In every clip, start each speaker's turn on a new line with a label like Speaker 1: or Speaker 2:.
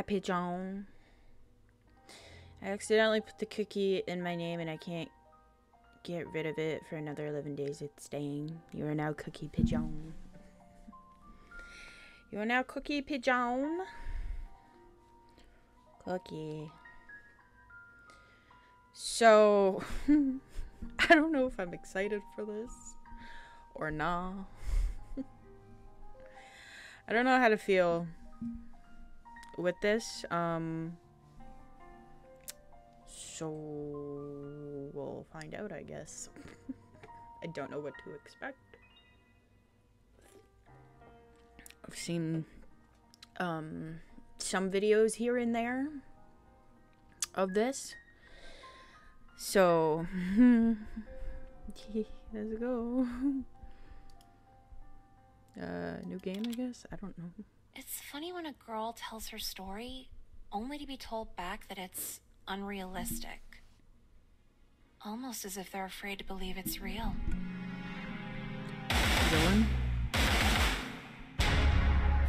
Speaker 1: Happy John. I accidentally put the cookie in my name and I can't get rid of it for another 11 days. It's staying. You are now Cookie Pigeon. You are now Cookie Pigeon. Cookie. So, I don't know if I'm excited for this or not. I don't know how to feel with this. Um, so we'll find out, I guess. I don't know what to expect. I've seen um, some videos here and there of this. So, let's go. Uh, new game, I guess? I don't know.
Speaker 2: It's funny when a girl tells her story only to be told back that it's unrealistic. Almost as if they're afraid to believe it's real.
Speaker 1: Villain?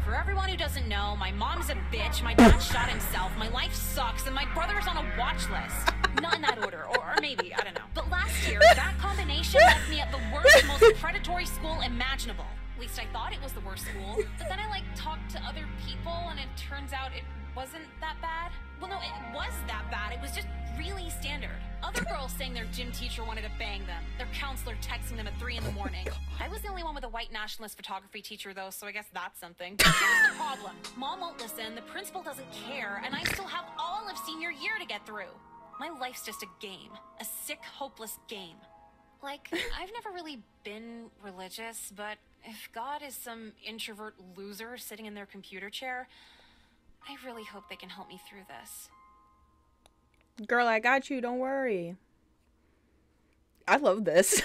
Speaker 2: For everyone who doesn't know, my mom's a bitch, my dad shot himself, my life sucks, and my brother's on a watch list. Not in that order, or, or maybe, I don't know. But last year, that combination left me at the worst, most predatory school imaginable. At least I thought it was the worst school. But then I like talked to other people and it turns out it wasn't that bad. Well, no, it was that bad. It was just really standard. Other girls saying their gym teacher wanted to bang them. Their counselor texting them at 3 in the morning. I was the only one with a white nationalist photography teacher, though, so I guess that's something. Here's the problem. Mom won't listen, the principal doesn't care, and I still have all of senior year to get through. My life's just a game. A sick, hopeless game. Like, I've never really been religious, but if God is some introvert loser sitting in their computer chair, I really hope they can help me through this.
Speaker 1: Girl, I got you. Don't worry. I love this.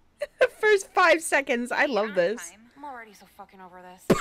Speaker 1: First five seconds, I love this.
Speaker 2: I'm already so fucking over this.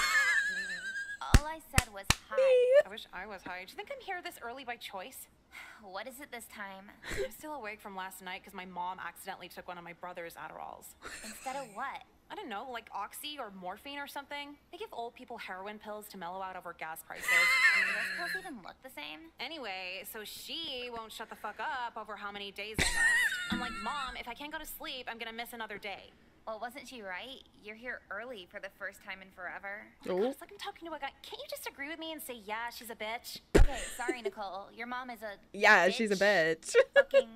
Speaker 3: All I said was hi.
Speaker 2: I wish I was high. Do you think I'm here this early by choice?
Speaker 3: What is it this time?
Speaker 2: I'm still awake from last night because my mom accidentally took one of my brother's Adderalls.
Speaker 3: Instead of what?
Speaker 2: I don't know, like oxy or morphine or something. They give old people heroin pills to mellow out over gas prices.
Speaker 3: Do those pills even look the same?
Speaker 2: Anyway, so she won't shut the fuck up over how many days I missed. I'm like, Mom, if I can't go to sleep, I'm gonna miss another day.
Speaker 3: Well, wasn't she right? You're here early for the first time in forever.
Speaker 2: Oh God, it's like I'm talking to a guy. Can't you just agree with me and say, yeah, she's a bitch?
Speaker 3: Okay, sorry, Nicole. Your mom is a
Speaker 1: Yeah, she's a bitch.
Speaker 3: fucking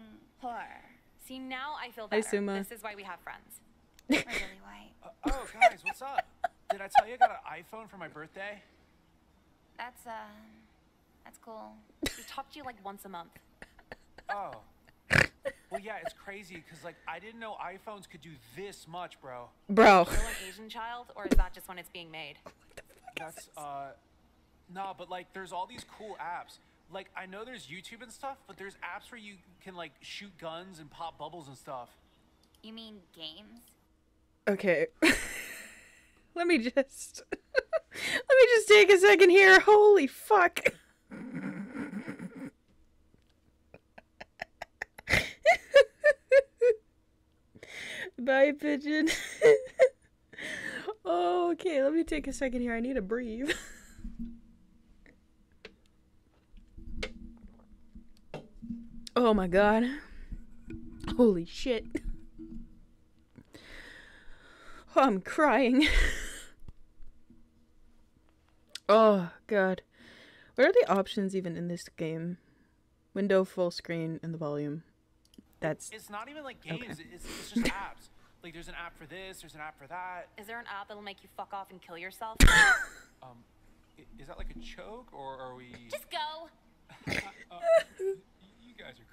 Speaker 3: whore.
Speaker 2: See, now I feel better. Hi.
Speaker 1: Suma.
Speaker 2: This is why we have friends.
Speaker 3: We're really white.
Speaker 4: Uh, oh, guys, what's up? Did I tell you I got an iPhone for my birthday?
Speaker 3: That's uh, that's cool.
Speaker 2: We talk to you like once a month.
Speaker 4: Oh. Well, yeah, it's crazy because like I didn't know iPhones could do this much, bro.
Speaker 1: Bro.
Speaker 2: Still an Asian child, or is that just when it's being made?
Speaker 4: That's uh, nah, but like there's all these cool apps. Like I know there's YouTube and stuff, but there's apps where you can like shoot guns and pop bubbles and stuff.
Speaker 3: You mean games?
Speaker 1: Okay. Let me just. Let me just take a second here. Holy fuck. Bye, pigeon. Oh, okay, let me take a second here. I need to breathe. oh my god. Holy shit. Oh, I'm crying. oh god. What are the options even in this game? Window full screen and the volume. That's
Speaker 4: It's not even like
Speaker 1: Okay.
Speaker 4: games. It's, it's just apps. Like there's an app for this. There's an app for that.
Speaker 2: Is there an app that'll make you fuck off and kill yourself?
Speaker 4: Um, is that like a choke, or are we?
Speaker 3: Just go.
Speaker 4: Uh, you guys are crazy.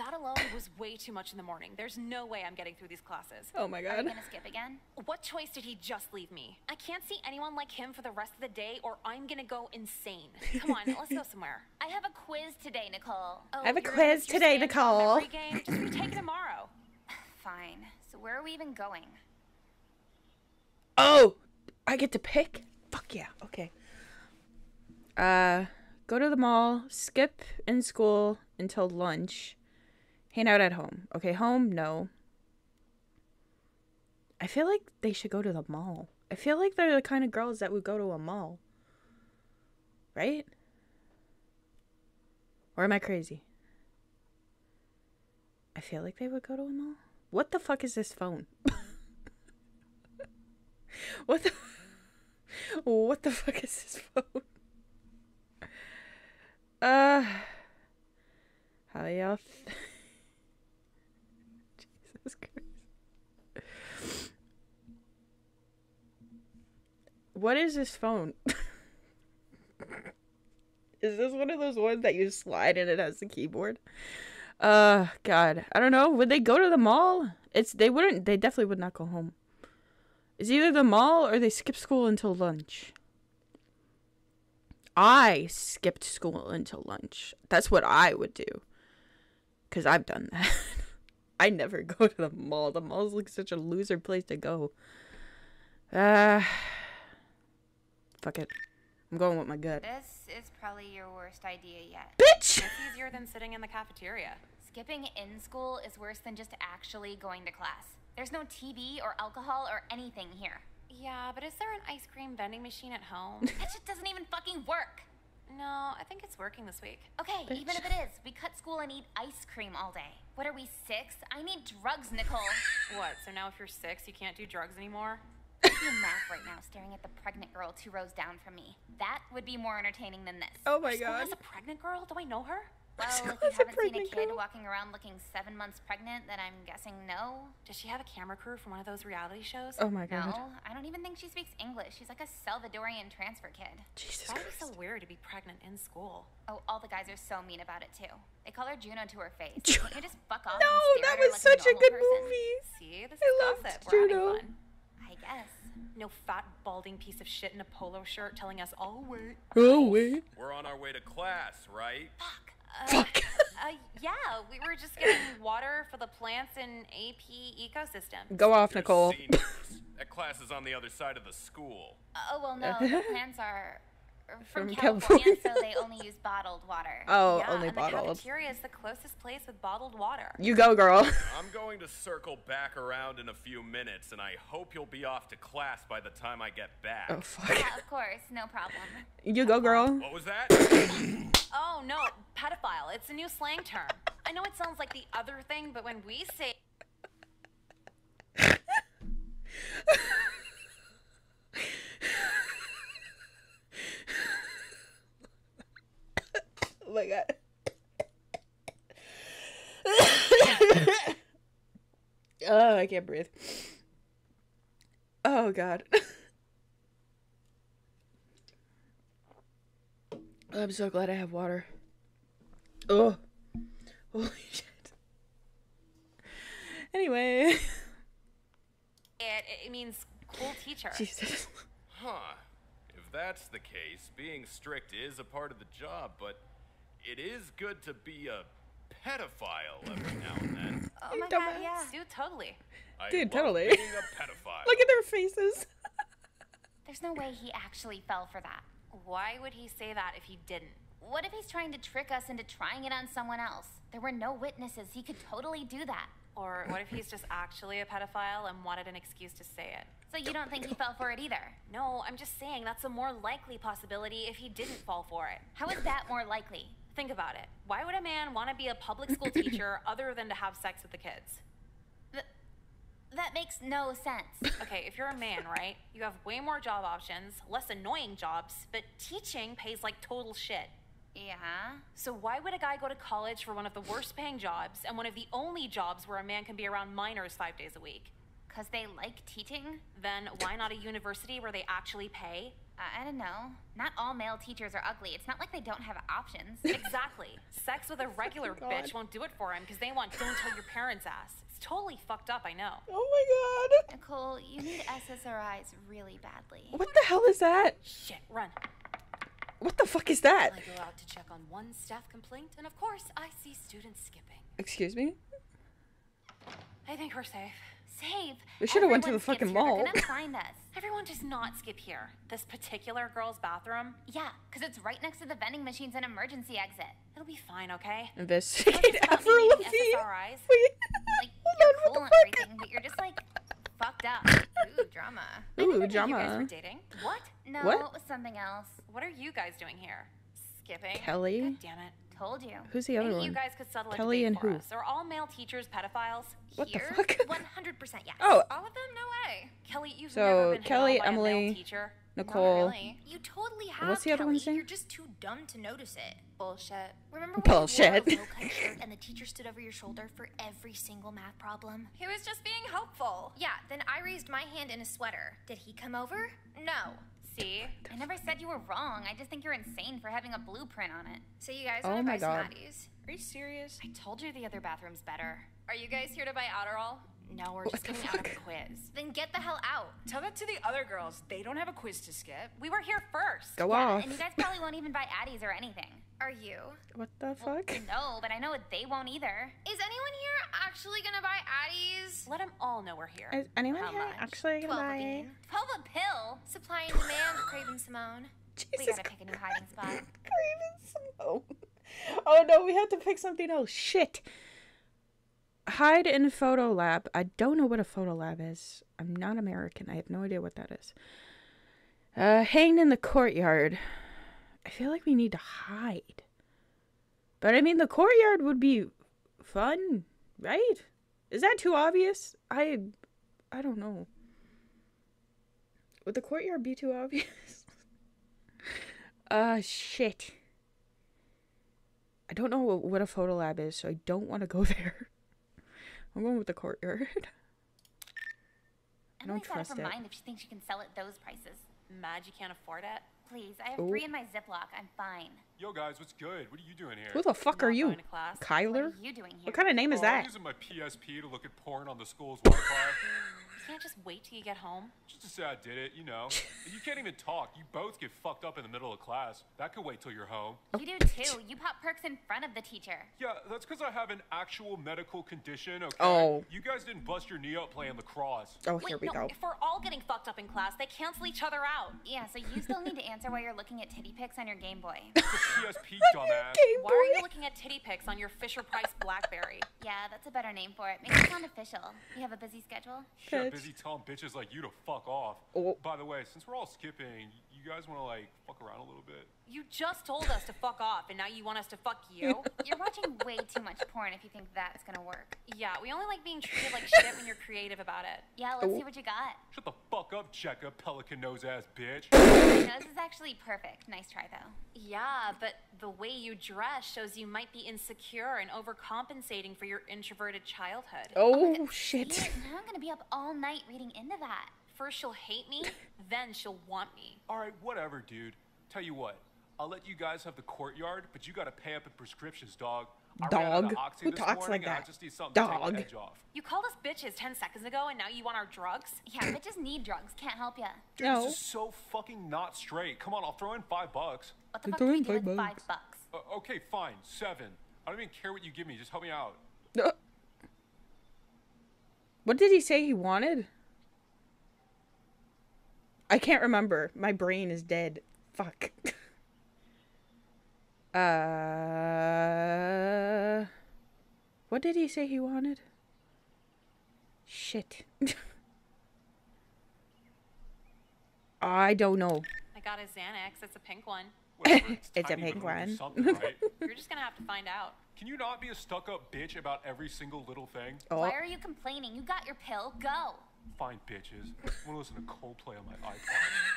Speaker 2: That alone was way too much in the morning. There's no way I'm getting through these classes.
Speaker 1: Oh my
Speaker 3: Are you
Speaker 1: god.
Speaker 3: gonna skip again?
Speaker 2: What choice did he just leave me? I can't see anyone like him for the rest of the day, or I'm gonna go insane. Come on, let's go somewhere.
Speaker 3: I have a quiz today, Nicole.
Speaker 2: Oh,
Speaker 1: I have a quiz today, Nicole.
Speaker 2: memory Game? Just retake it tomorrow.
Speaker 3: Fine. So where are we even going?
Speaker 1: Oh, I get to pick? Fuck yeah. Okay. Uh, go to the mall, skip in school until lunch, hang out at home. Okay, home? No. I feel like they should go to the mall. I feel like they're the kind of girls that would go to a mall. Right? Or am I crazy? I feel like they would go to a mall. What the fuck is this phone? what the What the fuck is this phone? Uh How y'all Jesus Christ. What is this phone? is this one of those ones that you slide and it has the keyboard? Uh, God, I don't know. Would they go to the mall? It's they wouldn't. They definitely would not go home. It's either the mall or they skip school until lunch. I skipped school until lunch. That's what I would do. Cause I've done that. I never go to the mall. The mall's like such a loser place to go. Uh, fuck it. I'm going with my gut.
Speaker 3: This is probably your worst idea yet.
Speaker 1: Bitch!
Speaker 2: It's easier than sitting in the cafeteria.
Speaker 3: Skipping in school is worse than just actually going to class. There's no TV or alcohol or anything here.
Speaker 2: Yeah, but is there an ice cream vending machine at home?
Speaker 3: That shit doesn't even fucking work.
Speaker 2: No, I think it's working this week.
Speaker 3: Okay, even if it is, we cut school and eat ice cream all day. What are we, six? I need drugs, Nicole.
Speaker 2: What? So now if you're six, you can't do drugs anymore?
Speaker 3: I'm in math right now, staring at the pregnant girl two rows down from me. That would be more entertaining than this.
Speaker 1: Oh my
Speaker 2: Your
Speaker 1: god.
Speaker 2: has a pregnant girl? Do I know her?
Speaker 3: Well, if you haven't seen a kid
Speaker 1: girl?
Speaker 3: walking around looking seven months pregnant, then I'm guessing no.
Speaker 2: Does she have a camera crew from one of those reality shows?
Speaker 1: Oh my god.
Speaker 3: No, I don't even think she speaks English. She's like a Salvadorian transfer kid.
Speaker 1: Jesus
Speaker 2: Why would it be so weird to be pregnant in school?
Speaker 3: Oh, all the guys are so mean about it too. They call her Juno to her face. Can't you just fuck off?
Speaker 1: No,
Speaker 3: and stare
Speaker 1: that
Speaker 3: at her
Speaker 1: was
Speaker 3: like
Speaker 1: such a
Speaker 3: normal
Speaker 1: good
Speaker 3: person?
Speaker 1: movie.
Speaker 2: See, this
Speaker 1: I
Speaker 2: is
Speaker 1: loved
Speaker 2: gossip. We're
Speaker 1: Juno.
Speaker 2: having fun.
Speaker 3: I guess.
Speaker 2: No fat balding piece of shit in a polo shirt telling us, "Oh wait."
Speaker 1: Oh wait.
Speaker 5: We're on our way to class, right?
Speaker 2: Fuck. Uh,
Speaker 1: Fuck.
Speaker 2: uh, yeah, we were just getting water for the plants in AP ecosystem.
Speaker 1: Go off,
Speaker 5: You're
Speaker 1: Nicole.
Speaker 5: seniors. that class is on the other side of the school.
Speaker 3: Oh well, no. the plants are from,
Speaker 1: From
Speaker 3: California,
Speaker 1: California.
Speaker 3: so they only use bottled water.
Speaker 1: Oh,
Speaker 2: yeah,
Speaker 1: only
Speaker 2: and the
Speaker 1: bottled.
Speaker 2: cafeteria is the closest place with bottled water.
Speaker 1: You go, girl.
Speaker 5: I'm going to circle back around in a few minutes, and I hope you'll be off to class by the time I get back.
Speaker 1: Oh fuck.
Speaker 3: Yeah, of course, no problem.
Speaker 1: You go, girl.
Speaker 5: What was that?
Speaker 2: Oh no, pedophile. It's a new slang term. I know it sounds like the other thing, but when we say
Speaker 1: Oh my god. oh, I can't breathe. Oh god. I'm so glad I have water. Oh. Holy shit. Anyway.
Speaker 2: it, it means cool teacher.
Speaker 1: Jesus.
Speaker 5: Huh. If that's the case, being strict is a part of the job, but it is good to be a pedophile every now and then.
Speaker 3: Oh my
Speaker 1: dumbass.
Speaker 3: god, yeah.
Speaker 2: Dude, totally.
Speaker 5: I
Speaker 1: Dude,
Speaker 5: love
Speaker 1: totally.
Speaker 5: Being a pedophile.
Speaker 1: Look at their faces.
Speaker 3: There's no way he actually fell for that.
Speaker 2: Why would he say that if he didn't?
Speaker 3: What if he's trying to trick us into trying it on someone else? There were no witnesses. He could totally do that.
Speaker 2: Or what if he's just actually a pedophile and wanted an excuse to say it?
Speaker 3: So you don't think he fell for it either?
Speaker 2: No, I'm just saying that's a more likely possibility if he didn't fall for it.
Speaker 3: How is that more likely?
Speaker 2: Think about it. Why would a man want to be a public school teacher other than to have sex with the kids?
Speaker 3: Th- that makes no sense.
Speaker 2: Okay, if you're a man, right? You have way more job options, less annoying jobs, but teaching pays like total shit.
Speaker 3: yeah.
Speaker 2: So why would a guy go to college for one of the worst paying jobs and one of the only jobs where a man can be around minors five days a week?
Speaker 3: Because they like teaching?
Speaker 2: Then why not a university where they actually pay?
Speaker 3: I I don't know. Not all male teachers are ugly. It's not like they don't have options.
Speaker 2: Exactly. Sex with a regular
Speaker 1: God.
Speaker 2: bitch won't do it for him because they want don't tell your parents ass. It's totally fucked up, I know.
Speaker 1: Oh my god.
Speaker 3: Nicole, you need SSRIs really badly.
Speaker 1: What the hell is that?
Speaker 2: Shit, run.
Speaker 1: What the fuck is that?
Speaker 2: I go out to check on one staff complaint, and of course, I see students skipping.
Speaker 1: Excuse me?
Speaker 2: I think we're safe.
Speaker 3: Save.
Speaker 1: We should've went to the fucking
Speaker 3: skips here.
Speaker 1: mall.
Speaker 3: They're gonna find us.
Speaker 2: Everyone does not skip here. This particular girl's bathroom,
Speaker 3: Yeah, because it's right next to the vending machines and emergency exit.
Speaker 2: It'll be fine, okay?
Speaker 1: Investigate Avril Lavigne.
Speaker 2: SSRIs.
Speaker 1: Wait.
Speaker 3: Like,
Speaker 1: Hold
Speaker 3: you're
Speaker 1: on,
Speaker 3: cool and everything, but you're just like fucked up.
Speaker 6: Ooh, drama.
Speaker 1: Ooh,
Speaker 2: knew You guys were
Speaker 1: drama.
Speaker 2: dating. What?
Speaker 3: No,
Speaker 1: What?
Speaker 3: it was something else.
Speaker 2: What are you guys doing here? Skipping?
Speaker 1: Kelly?
Speaker 2: God damn it.
Speaker 3: Told you.
Speaker 1: Who's the other
Speaker 2: Maybe
Speaker 1: one?
Speaker 2: you guys could settle
Speaker 1: Kelly and who?
Speaker 2: us. Are all male teachers pedophiles?
Speaker 1: What the fuck?
Speaker 6: 100% yes.
Speaker 1: Oh.
Speaker 6: All of them? No way.
Speaker 2: Kelly, you've
Speaker 1: So,
Speaker 2: never been
Speaker 1: Kelly,
Speaker 2: hit on by a
Speaker 1: Emily,
Speaker 2: male teacher.
Speaker 1: Nicole.
Speaker 2: Not really.
Speaker 6: You totally have.
Speaker 1: What's the other
Speaker 6: Kelly.
Speaker 1: one's name?
Speaker 6: You're just too dumb to notice it.
Speaker 3: Bullshit.
Speaker 6: Remember when
Speaker 1: Bullshit.
Speaker 6: you wore a low-cut shirt and the teacher stood over your shoulder for every single math problem?
Speaker 2: He was just being helpful.
Speaker 6: Yeah, then I raised my hand in a sweater. Did he come over? No.
Speaker 2: See?
Speaker 3: I never said you were wrong. I just think you're insane for having a blueprint on it.
Speaker 6: So you guys
Speaker 1: Oh
Speaker 6: want to
Speaker 1: my
Speaker 6: buy some
Speaker 1: God.
Speaker 6: Addies?
Speaker 2: Are you serious?
Speaker 3: I told you the other bathroom's better.
Speaker 2: Are you guys here to buy Adderall? No, we're just
Speaker 1: the
Speaker 2: getting out of a quiz.
Speaker 6: Then get the hell out.
Speaker 2: Tell that to the other girls. They don't have a quiz to skip. We were here first.
Speaker 1: Go
Speaker 3: Yeah,
Speaker 1: off.
Speaker 3: and you guys probably won't even buy Addies or anything.
Speaker 6: Are you?
Speaker 1: What the fuck?
Speaker 3: No, but I know they won't either.
Speaker 6: Is anyone here actually gonna buy Addies?
Speaker 2: Let them all know we're here.
Speaker 1: Is anyone
Speaker 3: How
Speaker 1: here
Speaker 3: much?
Speaker 1: actually gonna
Speaker 6: Twelve a
Speaker 1: buy?
Speaker 6: bean.
Speaker 3: Twelve a pill.
Speaker 6: Supply and demand, Craven Simone.
Speaker 1: Jesus We
Speaker 3: gotta pick a new hiding spot.
Speaker 1: Craven Simone. Oh no, we have to pick something else. Shit. Hide in a photo lab. I don't know what a photo lab is. I'm not American. I have no idea what that is. Uh, hang in the courtyard. I feel like we need to hide. But I mean, the courtyard would be fun, right? Is that too obvious? I, I don't know. Would the courtyard be too obvious? uh, shit. I don't know what a photo lab is, so I don't want to go there. I'm going with the courtyard. I don't
Speaker 3: Emily's out of
Speaker 1: trust
Speaker 3: her
Speaker 1: it.
Speaker 3: mind if she thinks she can sell at those prices.
Speaker 2: Mad you can't afford it?
Speaker 3: Please, I have
Speaker 1: Oh.
Speaker 3: three in my Ziploc. I'm fine.
Speaker 7: Yo, guys, what's good? What are you doing here?
Speaker 1: Who the fuck are you?
Speaker 2: going class.
Speaker 3: What
Speaker 1: Kyler?
Speaker 3: are you doing here?
Speaker 1: What kind of name is
Speaker 7: oh,
Speaker 1: that?
Speaker 7: I'm using my PSP to look at porn on the school's Wi-Fi.
Speaker 2: You can't just wait till you get home.
Speaker 7: Just to say I did it, you know. You can't even talk. You both get fucked up in the middle of class. That could wait till you're home.
Speaker 3: You do too. You pop perks in front of the teacher.
Speaker 7: Yeah, that's because I have an actual medical condition, okay?
Speaker 1: Oh.
Speaker 7: You guys didn't bust your knee up playing lacrosse.
Speaker 1: Oh,
Speaker 2: Wait,
Speaker 1: here we
Speaker 2: no,
Speaker 1: go.
Speaker 2: if we're all getting fucked up in class, they cancel each other out.
Speaker 3: Yeah, so you still need to answer while you're looking at titty pics on your Game Boy.
Speaker 7: It's PSP, dumbass.
Speaker 1: Game
Speaker 2: Why are you looking at titty pics on your Fisher Price Blackberry?
Speaker 3: Yeah, that's a better name for it. Makes it sound official. You have a busy schedule?
Speaker 7: Sure,
Speaker 1: Bitch.
Speaker 7: Busy telling bitches like you to fuck off.
Speaker 1: Oh.
Speaker 7: By the way, since we're all skipping, you guys want to like fuck around a little bit?
Speaker 2: You just told us to fuck off, and now you want us to fuck you?
Speaker 3: You're watching way too much porn if you think that's gonna work.
Speaker 2: yeah, we only like being treated like shit when you're creative about it.
Speaker 3: Yeah, let's see what you got.
Speaker 7: Shut the fuck up, Jecka, pelican nose ass bitch.
Speaker 3: My nose is actually perfect. Nice try though.
Speaker 2: Yeah, but the way you dress shows you might be insecure and overcompensating for your introverted childhood.
Speaker 1: Oh, shit.
Speaker 3: Now I'm gonna be up all night reading into that.
Speaker 2: First she'll hate me, then she'll want me.
Speaker 7: All right, whatever, dude. Tell you what, I'll let you guys have the courtyard, but you gotta pay up in prescriptions, dog. I ran out of
Speaker 1: Dog? Who talks
Speaker 7: morning,
Speaker 1: like that?
Speaker 7: just need something to
Speaker 1: Dog.
Speaker 7: take the edge off.
Speaker 2: You called us bitches 10 seconds ago, and now you want our drugs?
Speaker 3: Yeah, bitches need drugs. Can't help ya.
Speaker 7: Dude,
Speaker 1: No.
Speaker 7: This is so fucking not straight. Come on, I'll throw in five bucks.
Speaker 3: What the
Speaker 1: You're
Speaker 3: fuck do we do
Speaker 1: throwing five
Speaker 3: five bucks?
Speaker 7: Uh, okay, fine, seven. I don't even care what you give me. Just help me out.
Speaker 1: Uh, What did he say he wanted? I can't remember. My brain is dead. Fuck. Uh, what did he say he wanted? Shit. I don't know.
Speaker 2: I got a Xanax. It's a pink one.
Speaker 7: Whatever,
Speaker 1: It's a
Speaker 7: tiny,
Speaker 1: big
Speaker 7: but it'll do
Speaker 1: one.
Speaker 7: Right?
Speaker 2: You're just gonna have to find out.
Speaker 7: Can you not be a stuck-up bitch about every single little thing?
Speaker 1: Oh,
Speaker 3: Why are you complaining? You got your pill. Go.
Speaker 7: Fine, bitches. I want to listen to Coldplay on my iPod.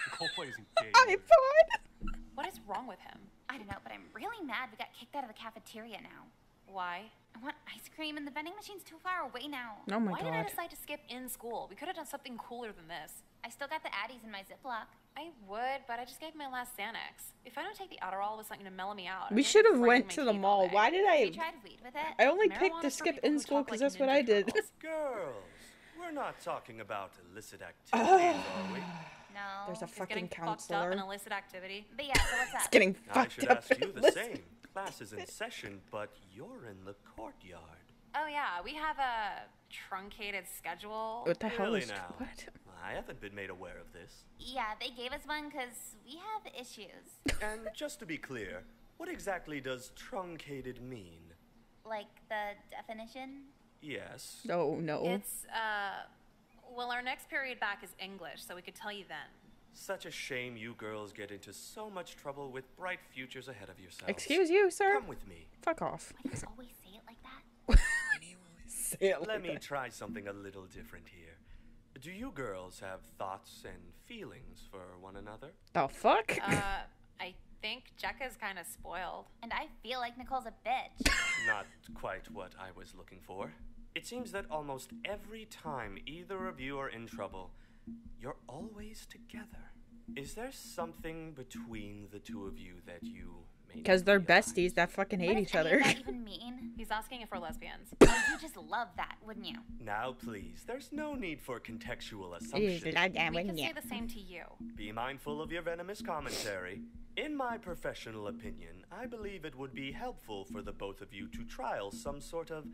Speaker 7: And Coldplay isn't gay.
Speaker 1: I
Speaker 7: either.
Speaker 1: thought.
Speaker 2: What is wrong with him?
Speaker 3: I don't know, but I'm really mad we got kicked out of the cafeteria now.
Speaker 2: Why?
Speaker 3: I want ice cream and the vending machine's too far away now.
Speaker 1: Oh my
Speaker 2: Why did I decide to skip in school? We could have done something cooler than this.
Speaker 3: I still got the Addies in my Ziploc.
Speaker 2: I would, but I just gave my last Xanax. If I don't take the Adderall it's not going to mellow me out, I'm
Speaker 1: We should have went to the mall.
Speaker 2: all day.
Speaker 1: Why did
Speaker 3: You
Speaker 1: I?
Speaker 3: tried weed with it?
Speaker 1: I only picked to skip in school because
Speaker 2: like
Speaker 1: that's what I did.
Speaker 2: Turtles.
Speaker 8: Girls, we're not talking about illicit activities, are we?
Speaker 3: No.
Speaker 1: There's a
Speaker 2: Is getting
Speaker 1: fucking
Speaker 2: fucked up an illicit activity.
Speaker 3: But yeah, so what's up?
Speaker 1: Getting
Speaker 8: I should
Speaker 1: up.
Speaker 8: ask you the
Speaker 1: listen-
Speaker 8: same. Class is in session, but you're in the courtyard.
Speaker 2: Oh yeah, we have a truncated schedule.
Speaker 1: What the hell
Speaker 8: Really
Speaker 1: is
Speaker 8: now?
Speaker 1: what?
Speaker 8: I haven't been made aware of this.
Speaker 3: Yeah, they gave us one because we have issues.
Speaker 8: And just to be clear, what exactly does truncated mean?
Speaker 3: Like the definition?
Speaker 8: Yes.
Speaker 1: Oh no.
Speaker 2: It's uh, Well, our next period back is English, so we could tell you then.
Speaker 8: Such a shame you girls get into so much trouble with bright futures ahead of yourselves.
Speaker 1: Excuse you, sir.
Speaker 8: Come with me.
Speaker 1: Fuck off.
Speaker 3: Why do you always say it like that?
Speaker 1: Say it
Speaker 8: Let
Speaker 1: like
Speaker 8: me
Speaker 1: that.
Speaker 8: try something a little different here. Do you girls have thoughts and feelings for one another?
Speaker 1: The fuck?
Speaker 2: Uh, I think Jecka's kind of spoiled.
Speaker 3: And I feel like Nicole's a bitch.
Speaker 8: Not quite what I was looking for. It seems that almost every time either of you are in trouble, you're always together. Is there something between the two of you that you may
Speaker 1: Because they're besties that fucking hate
Speaker 3: does
Speaker 1: each
Speaker 3: any
Speaker 1: other.
Speaker 3: of that even mean?
Speaker 2: He's asking if we're lesbians.
Speaker 3: Oh, you just love that, wouldn't you?
Speaker 8: Now, please, there's no need for contextual
Speaker 1: Ew,
Speaker 8: assumptions.
Speaker 1: like that,
Speaker 2: We
Speaker 1: wouldn't
Speaker 2: could
Speaker 1: ya?
Speaker 2: say the same to you.
Speaker 8: Be mindful of your venomous commentary. In my professional opinion, I believe it would be helpful for the both of you to trial some sort of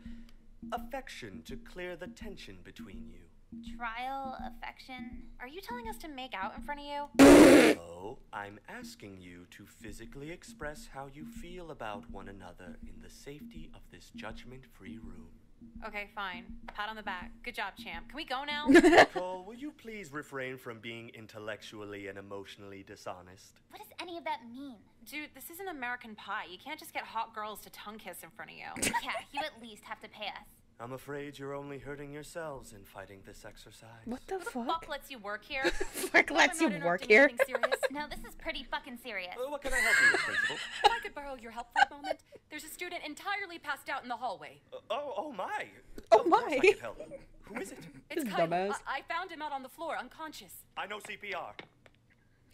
Speaker 8: affection to clear the tension between you.
Speaker 3: Trial, affection.
Speaker 2: Are you telling us to make out in front of you?
Speaker 8: No, I'm asking you to physically express how you feel about one another in the safety of this judgment free room.
Speaker 2: Okay, fine. Pat on the back. Good job, champ. Can we go now?
Speaker 8: Nicole, will you please refrain from being intellectually and emotionally dishonest?
Speaker 3: What does any of that mean?
Speaker 2: Dude, this isn't American Pie. You can't just get hot girls to tongue kiss in front of you.
Speaker 3: Yeah, you at least have to pay us.
Speaker 8: I'm afraid you're only hurting yourselves in fighting this exercise.
Speaker 1: What the
Speaker 2: Who the
Speaker 1: fuck?
Speaker 2: fuck lets you work here?
Speaker 1: Fuck lets
Speaker 2: I'm
Speaker 1: you
Speaker 2: not
Speaker 1: work
Speaker 2: interrupting
Speaker 1: here?
Speaker 2: anything serious.
Speaker 3: No, this is pretty fucking serious.
Speaker 8: Uh, what can I help you with, Principal?
Speaker 9: If I could borrow your help for a moment, there's a student entirely passed out in the hallway.
Speaker 8: Uh, oh, oh my.
Speaker 1: Oh
Speaker 8: Of course I
Speaker 1: my.
Speaker 8: can help. Who is it?
Speaker 9: It's Kyle.
Speaker 1: dumbass.
Speaker 9: I-, I found him out on the floor, unconscious.
Speaker 8: I know CPR.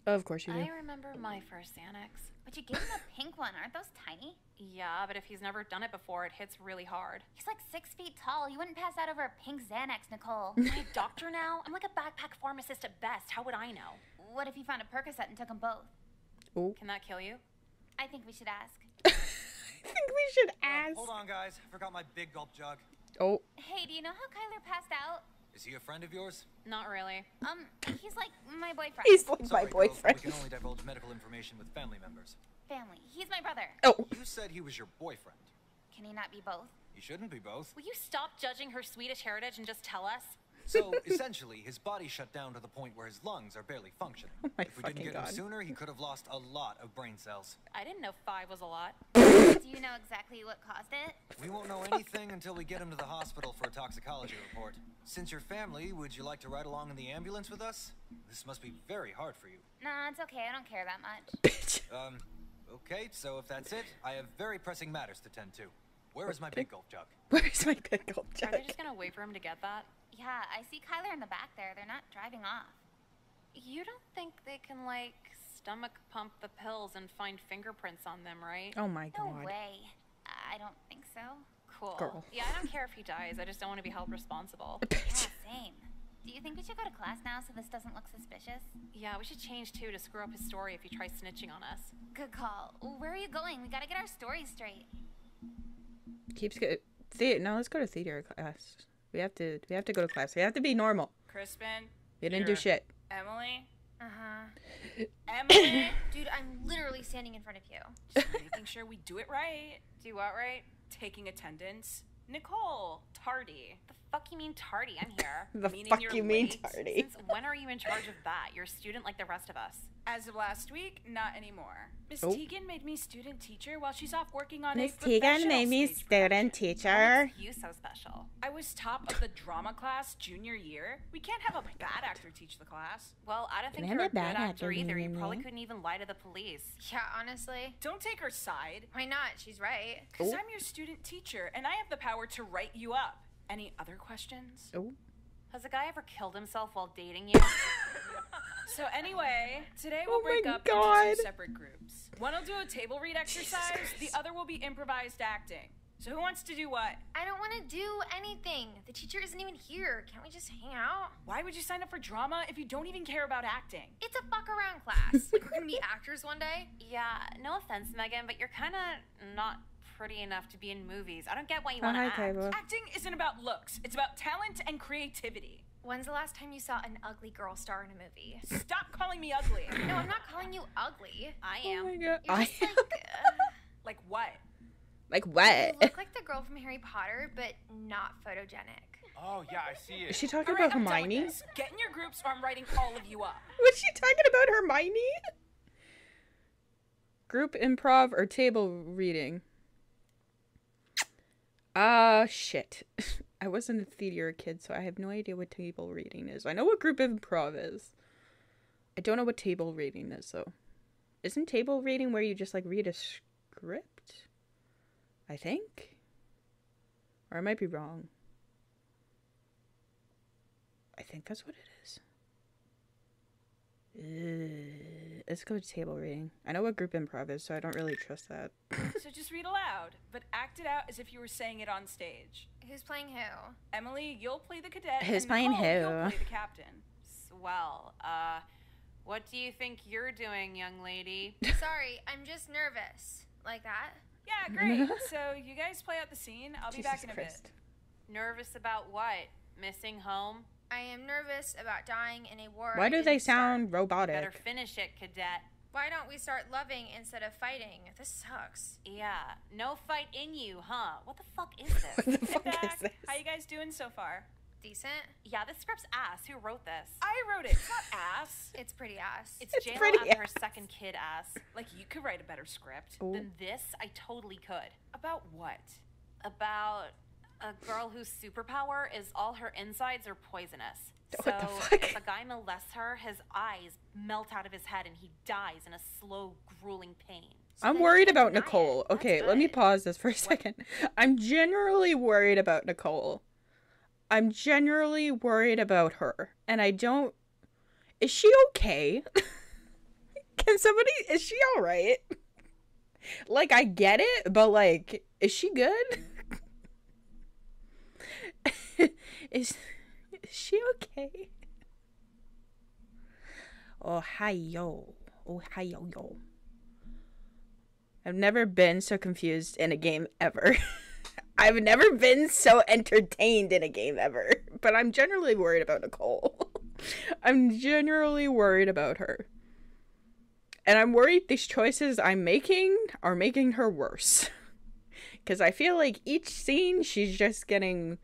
Speaker 1: Of course you do.
Speaker 2: I remember my first Xanax.
Speaker 3: But you gave him a pink one. Aren't those tiny?
Speaker 2: Yeah, but if he's never done it before, it hits really hard.
Speaker 3: He's like six feet tall. You wouldn't pass out over a pink Xanax, Nicole.
Speaker 2: Am I a doctor now? I'm like a backpack pharmacist at best. How would I know?
Speaker 3: what if you found a Percocet and took them both? Ooh.
Speaker 2: Can that kill you?
Speaker 3: I think we should ask.
Speaker 1: I think we should ask.
Speaker 10: Hold on, guys. I forgot my big gulp jug.
Speaker 1: Oh,
Speaker 3: Hey, do you know how Kyler passed out?
Speaker 10: Is he a friend of yours?
Speaker 2: Not really.
Speaker 3: Um, he's like my boyfriend.
Speaker 1: he's like
Speaker 10: Sorry,
Speaker 1: my
Speaker 10: girls,
Speaker 1: boyfriend.
Speaker 10: We can only divulge medical information with family members.
Speaker 3: family. He's my brother.
Speaker 1: Oh,
Speaker 10: You said he was your boyfriend.
Speaker 3: Can he not be both?
Speaker 10: He shouldn't be both.
Speaker 2: Will you stop judging her Swedish heritage and just tell us?
Speaker 10: So essentially, his body shut down to the point where his lungs are barely functioning.
Speaker 1: Oh my
Speaker 10: if we didn't get
Speaker 1: God.
Speaker 10: him sooner, he could have lost a lot of brain cells.
Speaker 2: I didn't know five was a lot.
Speaker 3: Do you know exactly what caused it?
Speaker 10: We won't know anything until we get him to the hospital for a toxicology report. Since you're family, would you like to ride along in the ambulance with us? This must be very hard for you.
Speaker 3: Nah, it's okay. I don't care that much.
Speaker 1: bitch.
Speaker 10: Um, okay, so if that's it, I have very pressing matters to tend to. Where is my big gulp jug?
Speaker 1: Where's my big
Speaker 2: Are
Speaker 1: jug?
Speaker 2: Are they just gonna wait for him to get that?
Speaker 3: Yeah, I see Kyler in the back there. They're not driving off.
Speaker 2: You don't think they can, like, stomach pump the pills and find fingerprints on them, right?
Speaker 1: Oh my god.
Speaker 3: No way. I don't think so.
Speaker 2: Cool.
Speaker 1: Girl.
Speaker 2: Yeah, I don't care if he dies. I just don't want to be held responsible.
Speaker 3: Yeah, same. Do you think we should go to class now so this doesn't look suspicious?
Speaker 2: Yeah, we should change too to screw up his story if he tries snitching on us.
Speaker 3: Good call. Where are you going? We gotta get our stories straight.
Speaker 1: Keeps go. The- no, let's go to theater class. We have to. We have to go to class. We have to be normal.
Speaker 9: Crispin,
Speaker 1: We didn't do shit.
Speaker 9: Emily,
Speaker 3: Uh huh.
Speaker 9: Emily.
Speaker 6: Dude, I'm literally standing in front of you.
Speaker 9: Just making sure we do it right.
Speaker 2: Do what right?
Speaker 9: Taking attendance. Nicole, tardy.
Speaker 2: The fuck you mean tardy? I'm here.
Speaker 1: The
Speaker 9: Meaning
Speaker 1: fuck
Speaker 9: you're
Speaker 1: you mean tardy?
Speaker 2: Since when are you in charge of that? You're a student like the rest of us.
Speaker 9: As of last week, not anymore. Miss
Speaker 1: Oh.
Speaker 9: Tegan made me student teacher while she's off working on
Speaker 1: Miss
Speaker 9: a
Speaker 1: Tegan
Speaker 9: professional
Speaker 1: made me student
Speaker 9: production.
Speaker 1: teacher.
Speaker 2: What makes you so special?
Speaker 9: I was top of the drama class junior year. We can't have a bad actor teach the class.
Speaker 2: Well, I don't think
Speaker 1: I
Speaker 2: you're a
Speaker 1: have a bad
Speaker 2: actor
Speaker 1: actor
Speaker 2: either. You probably couldn't even lie to the police.
Speaker 6: Yeah, honestly.
Speaker 9: Don't take her side.
Speaker 6: Why not? She's right.
Speaker 9: Because
Speaker 1: Oh.
Speaker 9: I'm your student teacher and I have the power to write you up. Any other questions?
Speaker 1: Oh,
Speaker 2: Has a guy ever killed himself while dating you?
Speaker 9: So anyway, today we'll
Speaker 1: Oh
Speaker 9: break up into
Speaker 1: God.
Speaker 9: two separate groups. One will do a table read exercise, the other will be improvised acting. So who wants to do what?
Speaker 6: I don't want to do anything. The teacher isn't even here. Can't we just hang out?
Speaker 9: Why would you sign up for drama if you don't even care about acting?
Speaker 6: It's a fuck around class. like we're gonna be actors one day.
Speaker 2: yeah, no offense, Megan, but you're kind of not pretty enough to be in movies. I don't get why you
Speaker 1: Oh,
Speaker 2: want to act.
Speaker 1: Caleb.
Speaker 9: Acting isn't about looks, it's about talent and creativity.
Speaker 6: When's the last time you saw an ugly girl star in a movie?
Speaker 9: Stop calling me ugly.
Speaker 6: No, I'm not calling you ugly.
Speaker 2: I am.
Speaker 1: oh
Speaker 2: am.
Speaker 1: my god.
Speaker 6: You're
Speaker 1: I
Speaker 6: just like, uh,
Speaker 9: Like what?
Speaker 1: like
Speaker 6: you
Speaker 1: what?
Speaker 6: look like the girl from Harry Potter, but not photogenic.
Speaker 4: Oh yeah, I see it.
Speaker 1: Is she talking
Speaker 9: All right,
Speaker 1: about
Speaker 9: I'm
Speaker 1: Hermione?
Speaker 9: Get in your groups or I'm writing all of you up.
Speaker 1: Was she talking about Hermione? Group improv or table reading? Ah, shit. I wasn't a theater kid, so I have no idea what table reading is. I know what group improv is. I don't know what table reading is, though. Isn't table reading where you just, like, read a script? I think? Or I might be wrong. I think that's what. Uh, let's go to table reading. I know what group improv is, so I don't really trust that.
Speaker 9: so just read aloud, but act it out as if you were saying it on stage.
Speaker 6: Who's playing who?
Speaker 9: Emily, you'll play the cadet.
Speaker 1: Who's
Speaker 9: and
Speaker 1: playing
Speaker 9: Nicole,
Speaker 1: who?
Speaker 9: You'll play the captain.
Speaker 2: Swell. Uh, what do you think you're doing, young lady?
Speaker 6: Sorry, I'm just nervous. Like that?
Speaker 9: Yeah, great. so you guys play out the scene. I'll be back in a bit.
Speaker 2: Nervous about what? Missing home?
Speaker 6: I am nervous about dying in a war.
Speaker 1: Why do they
Speaker 6: didn't start.
Speaker 1: sound robotic?
Speaker 2: Better finish it, cadet.
Speaker 6: Why don't we start loving instead of fighting? This sucks.
Speaker 2: Yeah, no fight in you, huh? What the fuck is this?
Speaker 1: What the fuck
Speaker 9: back.
Speaker 1: is this?
Speaker 9: How you guys doing so far?
Speaker 6: Decent?
Speaker 2: yeah, this script's ass. Who wrote this?
Speaker 9: I wrote it. It's not ass.
Speaker 6: It's pretty ass.
Speaker 2: It's,
Speaker 1: It's
Speaker 2: J-Lo
Speaker 1: pretty
Speaker 2: after her second kid ass.
Speaker 9: Like you could write a better script.
Speaker 1: Ooh.
Speaker 2: Then this, I totally could.
Speaker 9: About what?
Speaker 2: About a girl whose superpower is all her insides are poisonous. So if a guy molests her, his eyes melt out of his head and he dies in a slow, grueling pain. So
Speaker 1: I'm worried about
Speaker 2: deny it.
Speaker 1: Nicole.
Speaker 2: That's
Speaker 1: Okay, let me pause this for a second. I'm generally worried about Nicole. I'm generally worried about her. And I don't. Is she okay? Can somebody. Is she alright? Like, I get it, but, like, is she good? is, is she okay? Oh, hi, yo. Oh, hi, yo, yo. I've never been so confused in a game ever. I've never been so entertained in a game ever. But I'm generally worried about Nicole. I'm generally worried about her. And I'm worried these choices I'm making are making her worse. Because I feel like each scene she's just getting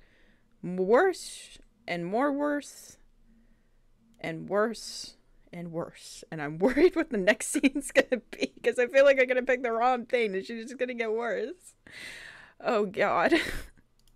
Speaker 1: worse and more worse and worse and worse. And I'm worried what the next scene's gonna be because I feel like I'm gonna pick the wrong thing and she's just gonna get worse. Oh god.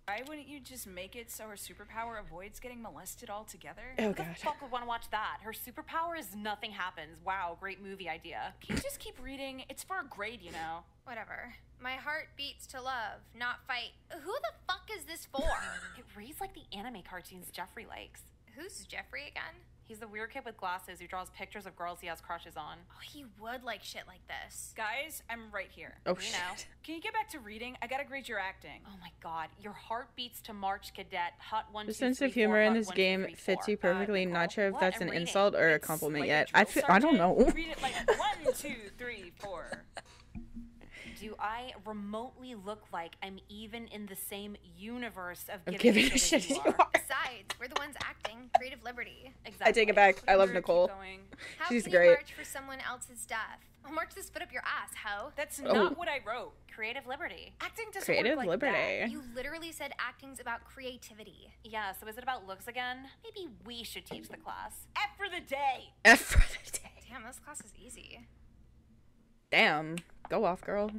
Speaker 9: Why wouldn't you just make it so her superpower avoids getting molested altogether?
Speaker 1: Oh
Speaker 2: Who the
Speaker 1: god.
Speaker 2: fuck would want to watch that? Her superpower is nothing happens. Wow, great movie idea.
Speaker 9: Can you just keep reading? It's for a grade, you know.
Speaker 6: Whatever. My heart beats to love, not fight. Who the fuck is this for?
Speaker 2: It reads like the anime cartoons Jeffrey likes.
Speaker 6: Who's Jeffrey again?
Speaker 2: He's the weird kid with glasses who draws pictures of girls he has crushes on.
Speaker 6: Oh, he would like shit like this.
Speaker 9: Guys, I'm right here.
Speaker 1: Oh
Speaker 2: You
Speaker 1: shit.
Speaker 2: know.
Speaker 9: Can you get back to reading? I gotta grade your acting.
Speaker 2: Oh my god, your heart beats to March Cadet. Hut one.
Speaker 1: The
Speaker 2: two,
Speaker 1: sense
Speaker 2: three,
Speaker 1: of humor
Speaker 2: four,
Speaker 1: in this
Speaker 2: one, two,
Speaker 1: game
Speaker 2: three,
Speaker 1: fits you perfectly.
Speaker 2: Uh,
Speaker 1: Not sure if
Speaker 2: Nicole,
Speaker 1: that's an
Speaker 2: I'm reading.
Speaker 1: insult or a compliment
Speaker 9: like
Speaker 1: yet.
Speaker 9: a
Speaker 1: I
Speaker 9: drill
Speaker 1: fe- I don't know.
Speaker 9: Read it like one, two, three, four.
Speaker 2: Do I remotely look like I'm even in the same universe of
Speaker 1: Of
Speaker 2: giving,
Speaker 1: giving
Speaker 2: a shit,
Speaker 1: shit
Speaker 2: as
Speaker 1: as
Speaker 2: you
Speaker 1: you
Speaker 2: are?
Speaker 1: are.
Speaker 6: Besides, we're the ones acting. Creative liberty.
Speaker 2: Exactly.
Speaker 1: I take it back. I love
Speaker 9: Whatever, keep
Speaker 1: Nicole.
Speaker 9: going.
Speaker 6: How
Speaker 1: She's
Speaker 6: can
Speaker 1: great.
Speaker 6: you march for someone else's death? I'll march this foot up your ass, ho.
Speaker 9: That's
Speaker 1: Oh.
Speaker 9: not what I wrote.
Speaker 2: Creative liberty.
Speaker 9: Acting doesn't
Speaker 1: Creative
Speaker 9: work like that.
Speaker 1: liberty.
Speaker 6: You literally said acting's about creativity.
Speaker 2: Yeah, so is it about looks again? Maybe we should teach the class.
Speaker 9: F for the day.
Speaker 1: F for the day.
Speaker 6: Damn, this class is easy.
Speaker 1: Damn. Go off, girl.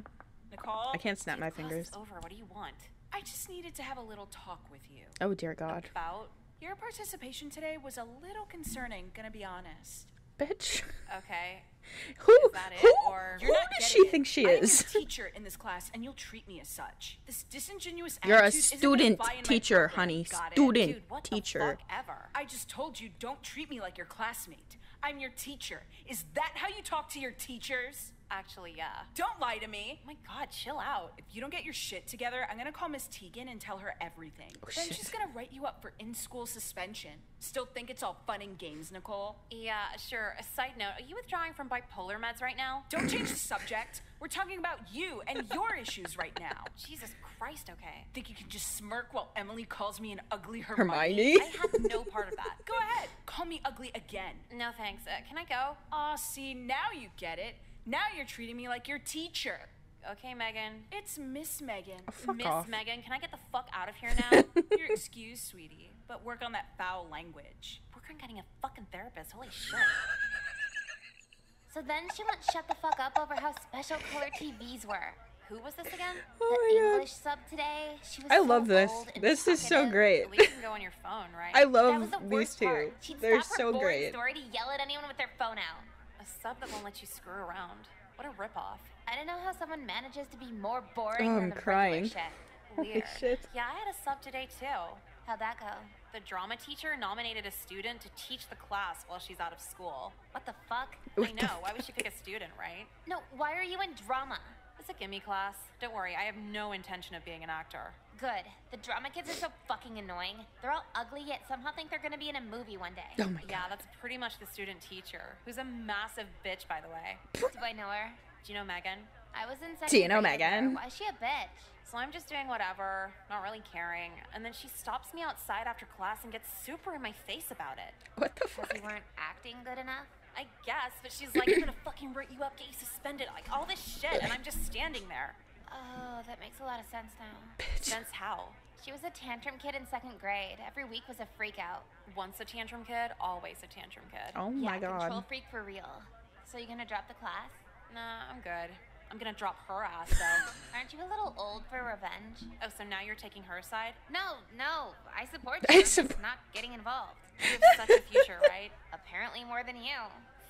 Speaker 9: Nicole,
Speaker 1: I can't snap my fingers.
Speaker 2: over. What do you want?
Speaker 9: I just needed to have a little talk with you.
Speaker 1: Oh dear god.
Speaker 2: About?
Speaker 9: Your participation today was a little concerning, gonna be honest.
Speaker 1: Bitch.
Speaker 2: Okay.
Speaker 1: Who
Speaker 2: Is that it,
Speaker 1: who,
Speaker 2: or-
Speaker 1: who does she
Speaker 9: it.
Speaker 1: think she is?
Speaker 9: your teacher in this class, and you'll treat me as such. This disingenuous
Speaker 1: You're a
Speaker 9: attitude isn't gonna
Speaker 1: student
Speaker 9: fly in my
Speaker 1: teacher, honey.
Speaker 9: Got?
Speaker 1: Student
Speaker 2: Dude, what
Speaker 1: teacher.
Speaker 2: the fuck ever?
Speaker 9: I just told you, don't treat me like your classmate. I'm your teacher. Is that how you talk to your teachers?
Speaker 2: Actually, yeah.
Speaker 9: Don't lie to me.
Speaker 2: Oh my god, chill out.
Speaker 9: If you don't get your shit together, I'm gonna call Miss Tegan and tell her everything. then
Speaker 1: shit.
Speaker 9: she's gonna write you up for in-school suspension. Still think it's all fun and games, Nicole?
Speaker 2: Yeah, sure. A side note, are you withdrawing from bipolar meds right now?
Speaker 9: Don't change the subject. We're talking about you and your issues right now.
Speaker 2: Jesus Christ, okay.
Speaker 9: Think you can just smirk while Emily calls me an ugly Hermione?
Speaker 1: Hermione?
Speaker 2: I had no part of that.
Speaker 9: Go ahead, call me ugly again.
Speaker 2: No thanks. Uh, can I go?
Speaker 9: Aw, see, now you get it. Now you're treating me like your teacher.
Speaker 2: Okay, Megan.
Speaker 9: It's Miss Megan.
Speaker 1: Oh, fuck
Speaker 2: Miss
Speaker 1: off.
Speaker 2: Megan, can I get the fuck out of here now?
Speaker 9: You're excused, sweetie, but work on that foul language.
Speaker 2: Work on getting a fucking therapist. Holy shit.
Speaker 3: So then she went shut the fuck up over how special color TVs were.
Speaker 2: Who was this again?
Speaker 3: Oh the
Speaker 1: Oh my God.
Speaker 3: English sub today. She was
Speaker 1: I
Speaker 3: so
Speaker 1: love this. This is so great.
Speaker 2: At least you can go on your phone, right?
Speaker 1: I love
Speaker 3: was the
Speaker 1: these
Speaker 3: worst
Speaker 1: two.
Speaker 3: part. She'd
Speaker 1: They're
Speaker 3: stop her
Speaker 1: so
Speaker 3: boring
Speaker 1: great.
Speaker 3: story to yell at anyone with their phone out.
Speaker 2: A sub that won't let you screw around. What a ripoff.
Speaker 3: I don't know how someone manages to be more boring
Speaker 1: Oh,
Speaker 3: than
Speaker 1: I'm
Speaker 3: the
Speaker 1: crying.
Speaker 3: regular shit.
Speaker 2: Weird.
Speaker 1: shit.
Speaker 2: Yeah, I had a sub today too.
Speaker 3: How'd that go?
Speaker 2: The drama teacher nominated a student to teach the class while she's out of school.
Speaker 3: What the fuck?
Speaker 2: I
Speaker 1: What the
Speaker 2: know. Why would she pick a student, right?
Speaker 3: No, why are you in drama?
Speaker 2: It's a gimme class. Don't worry, I have no intention of being an actor.
Speaker 3: Good. The drama kids are so fucking annoying. They're all ugly yet somehow think they're gonna be in a movie one day.
Speaker 1: Oh my
Speaker 2: Yeah, that's pretty much the student teacher, who's a massive bitch, by the way.
Speaker 3: Do I know her?
Speaker 2: Do you know Megan?
Speaker 3: I was in second
Speaker 1: Do you know
Speaker 3: grade with her.
Speaker 1: Megan?
Speaker 3: Why is she a bitch?
Speaker 2: So I'm just doing whatever, not really caring. And then she stops me outside after class and gets super in my face about it.
Speaker 1: What the
Speaker 3: Because
Speaker 1: fuck?
Speaker 3: you weren't acting good enough?
Speaker 2: I guess, but she's like, I'm gonna fucking write you up, get you suspended, like all this shit, and I'm just standing there.
Speaker 3: Oh, that makes a lot of sense now.
Speaker 2: Sense how?
Speaker 3: She was a tantrum kid in second grade. Every week was a freak out.
Speaker 2: Once a tantrum kid, always a tantrum kid.
Speaker 1: Oh
Speaker 3: yeah,
Speaker 1: my
Speaker 3: control
Speaker 1: god.
Speaker 3: freak for real. So you gonna drop the class?
Speaker 2: Nah, I'm good. I'm gonna drop her ass though.
Speaker 3: Aren't you a little old for revenge?
Speaker 2: oh, so now you're taking her side?
Speaker 3: No, no, I support you. I'm
Speaker 1: support-
Speaker 3: not getting involved.
Speaker 2: You have such a future, right?
Speaker 3: Apparently more than you.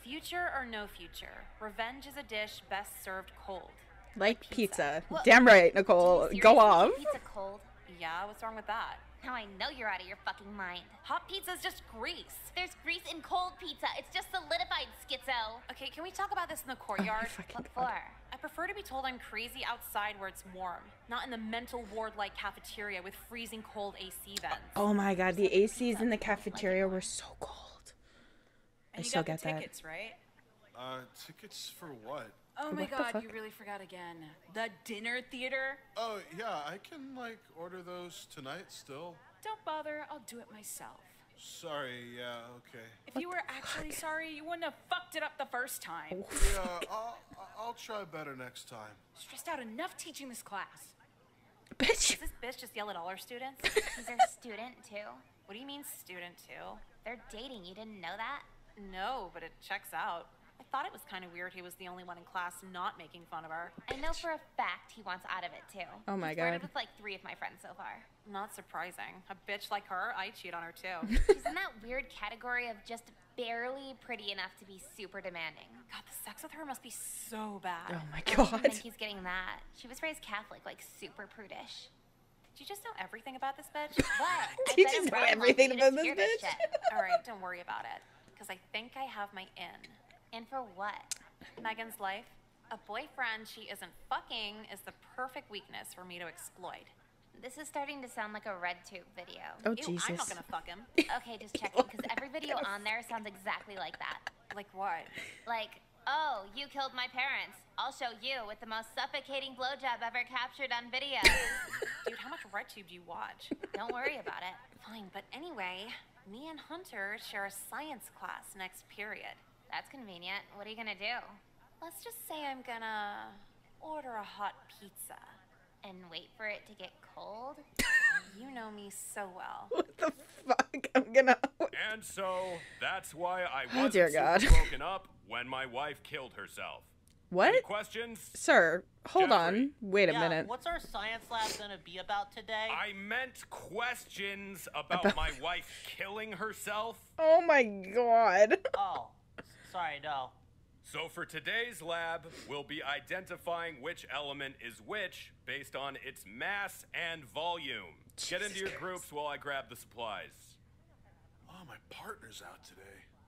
Speaker 2: Future or no future? Revenge is a dish best served cold.
Speaker 1: Like pizza.
Speaker 3: Well,
Speaker 1: Damn right, Nicole.
Speaker 3: you
Speaker 1: Go
Speaker 3: seriously
Speaker 1: off.
Speaker 3: eat Pizza cold.
Speaker 2: Yeah, what's wrong with that?
Speaker 3: Now I know you're out of your fucking mind.
Speaker 2: Hot pizza's just grease.
Speaker 3: There's grease in cold pizza. It's just solidified, schizo.
Speaker 2: Okay, can we talk about this in the
Speaker 1: Oh my
Speaker 2: courtyard?
Speaker 1: fucking
Speaker 3: What
Speaker 1: god.
Speaker 3: for?
Speaker 2: I prefer to be told I'm crazy outside where it's warm, not in the mental ward like cafeteria with freezing cold AC vents.
Speaker 1: Oh my god, the ACs in the cafeteria were so cold. I
Speaker 9: And you
Speaker 1: still
Speaker 9: got
Speaker 1: get
Speaker 9: the
Speaker 1: that.
Speaker 9: tickets, right?
Speaker 11: Uh, tickets for what?
Speaker 9: Oh my
Speaker 1: What
Speaker 9: god, you really forgot again. The dinner theater?
Speaker 11: Oh, yeah, I can, like, order those tonight still.
Speaker 9: Don't bother, I'll do it myself.
Speaker 11: Sorry, yeah, okay.
Speaker 9: If you were actually sorry, you wouldn't have fucked it up the first time.
Speaker 11: Yeah, I'll, I'll try better next time.
Speaker 9: Stressed out enough teaching this class.
Speaker 1: Bitch.
Speaker 2: Does this bitch just yell at all her students?
Speaker 3: She's their student too.
Speaker 2: what do you mean, student too?
Speaker 3: They're dating. You didn't know that?
Speaker 2: No, but it checks out. I thought it was kind of weird he was the only one in class not making fun of her.
Speaker 3: I know for a fact he wants out of it too.
Speaker 1: Oh my
Speaker 3: He's flirted
Speaker 1: God.
Speaker 3: with like three of my friends so far.
Speaker 2: Not surprising. A bitch like her, I cheat on her too.
Speaker 3: She's in that weird category of just barely pretty enough to be super demanding.
Speaker 2: God, the sex with her must be so bad.
Speaker 1: Oh my
Speaker 3: I
Speaker 1: god.
Speaker 3: think he's getting that. She was raised Catholic, like super prudish.
Speaker 2: Did you just know everything about this bitch?
Speaker 3: But I
Speaker 1: You just know everything about this bitch?
Speaker 2: all right, don't worry about it. Because I think I have my in.
Speaker 3: And for what?
Speaker 2: Megan's life. A boyfriend she isn't fucking is the perfect weakness for me to exploit.
Speaker 3: This is starting to sound like a RedTube video.
Speaker 1: Oh
Speaker 2: Ew, I'm not gonna fuck him.
Speaker 3: Okay, just checking, because every video on there sounds exactly like that.
Speaker 2: Like what?
Speaker 3: Like, oh, you killed my parents. I'll show you with the most suffocating blowjob ever captured on video.
Speaker 2: Dude, how much RedTube do you watch?
Speaker 3: Don't worry about it.
Speaker 2: Fine, but anyway, me and Hunter share a science class next period.
Speaker 3: That's convenient. What are you gonna do?
Speaker 2: Let's just say I'm gonna order a hot pizza.
Speaker 3: And wait for it to get cold?
Speaker 2: You know me so well.
Speaker 1: What the fuck? I'm gonna.
Speaker 5: And so that's why I
Speaker 1: Oh,
Speaker 5: wasn't
Speaker 1: dear God.
Speaker 5: broken up when my wife killed herself.
Speaker 1: What?
Speaker 5: Any questions?
Speaker 1: Sir, hold
Speaker 5: Jeffrey.
Speaker 1: on. Wait a
Speaker 12: yeah,
Speaker 1: minute.
Speaker 12: What's our science lab gonna be about today?
Speaker 5: I meant questions about
Speaker 1: About-
Speaker 5: my wife killing herself.
Speaker 1: Oh my god.
Speaker 12: Oh, s- sorry, no.
Speaker 5: So for today's lab, we'll be identifying which element is which based on its mass and volume. Get into your groups while I grab the supplies.
Speaker 11: Oh, my partner's out today.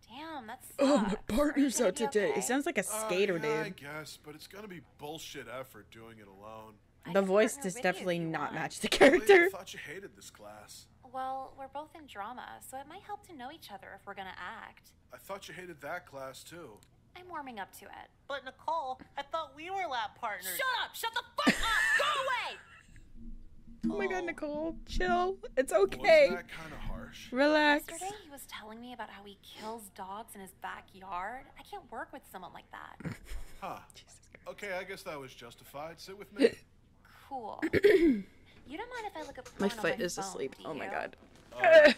Speaker 2: Damn, that's.
Speaker 1: Oh, my partner's out today. It sounds like a
Speaker 11: Uh,
Speaker 1: skater,
Speaker 11: yeah, I guess, but it's gonna be bullshit effort doing it alone.
Speaker 1: The voice does definitely not match the character.
Speaker 11: I thought you hated this class.
Speaker 2: Well, we're both in drama, so it might help to know each other if we're gonna act.
Speaker 11: I thought you hated that class too.
Speaker 2: I'm warming up to it.
Speaker 12: But Nicole, I thought we were lab partners.
Speaker 2: Shut up! Shut the fuck up! Go away!
Speaker 1: Oh my god, oh. Nicole, chill. It's okay.
Speaker 11: Wasn't
Speaker 1: okay.
Speaker 11: that kind of harsh?
Speaker 1: Relax.
Speaker 2: Yesterday he was telling me about how he kills dogs in his backyard. I can't work with someone like that.
Speaker 11: Huh. Okay, Okay, I guess that was justified. Sit with me.
Speaker 2: Cool. you don't mind if I look up
Speaker 1: My foot
Speaker 2: my
Speaker 1: is
Speaker 2: phone,
Speaker 1: asleep. Oh my god.
Speaker 11: Uh,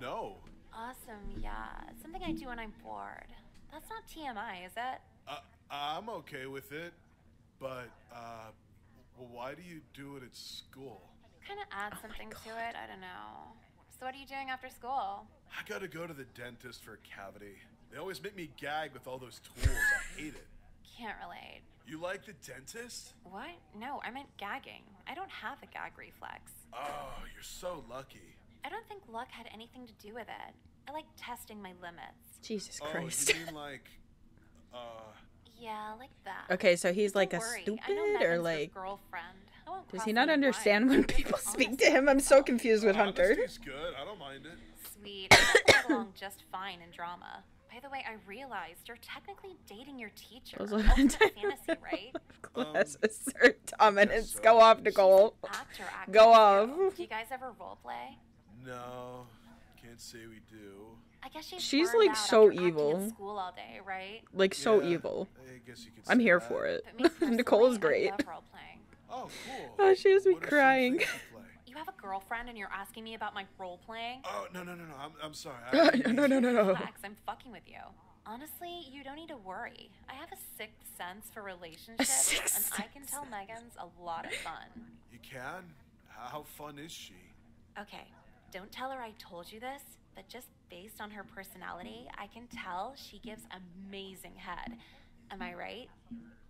Speaker 11: no.
Speaker 2: Awesome, yeah. Something I do when I'm bored. That's not TMI, is it?
Speaker 11: Uh, I'm okay with it, but uh, well, why do you do it at school?
Speaker 2: Kind of add something to it, I don't know. So what are you doing after school?
Speaker 11: I gotta go to the dentist for a cavity. They always make me gag with all those tools. I hate it.
Speaker 2: Can't relate.
Speaker 11: You like the dentist?
Speaker 2: What? No, I meant gagging. I don't have a gag reflex.
Speaker 11: Oh, you're so lucky.
Speaker 2: I don't think luck had anything to do with it. I like testing my limits.
Speaker 1: Jesus Christ.
Speaker 11: oh,
Speaker 1: Christ.
Speaker 11: you mean like, uh,
Speaker 2: Yeah, like that.
Speaker 1: Okay, so he's like
Speaker 2: Don't
Speaker 1: a
Speaker 2: worry, I know
Speaker 1: stupid or like
Speaker 2: girlfriend. I won't
Speaker 1: does he not understand
Speaker 2: lines.
Speaker 1: when people speak to him? I'm so confused with Hunter.
Speaker 11: honesty's good. I don't mind it.
Speaker 2: Sweet. I think we'll get along just fine in drama. By the way, I realized you're technically dating your teacher.
Speaker 1: Those are-
Speaker 2: Ultimate fantasy, right?
Speaker 1: Class assert dominance. Go off, Nicole.
Speaker 2: Actor, actor
Speaker 1: Go off.
Speaker 2: Do you guys ever role play?
Speaker 11: No, can't say we do.
Speaker 2: I guess she's
Speaker 1: She's, like,
Speaker 2: out
Speaker 1: so
Speaker 2: after acting
Speaker 1: evil.
Speaker 2: School all day, right?
Speaker 1: Like so
Speaker 11: Yeah,
Speaker 1: evil.
Speaker 11: I guess you could
Speaker 1: I'm here
Speaker 11: that.
Speaker 1: for it.
Speaker 2: But me personally,
Speaker 1: Nicole's great.
Speaker 2: role.
Speaker 11: Oh, cool.
Speaker 1: Oh, she has me
Speaker 11: What are some
Speaker 1: crying.
Speaker 11: Things you
Speaker 2: have a girlfriend and you're asking me about my role playing?
Speaker 11: Oh no no no no! I'm I'm sorry.
Speaker 1: no
Speaker 11: I,
Speaker 1: no no no no.
Speaker 2: Relax, I'm fucking with you. Honestly, you don't need to worry. I have a sixth sense for relationships, and I can tell Megan's a lot of fun.
Speaker 11: You can? How fun is she?
Speaker 2: Okay, don't tell her I told you this, but just based on her personality, I can tell she gives amazing head. Am I right?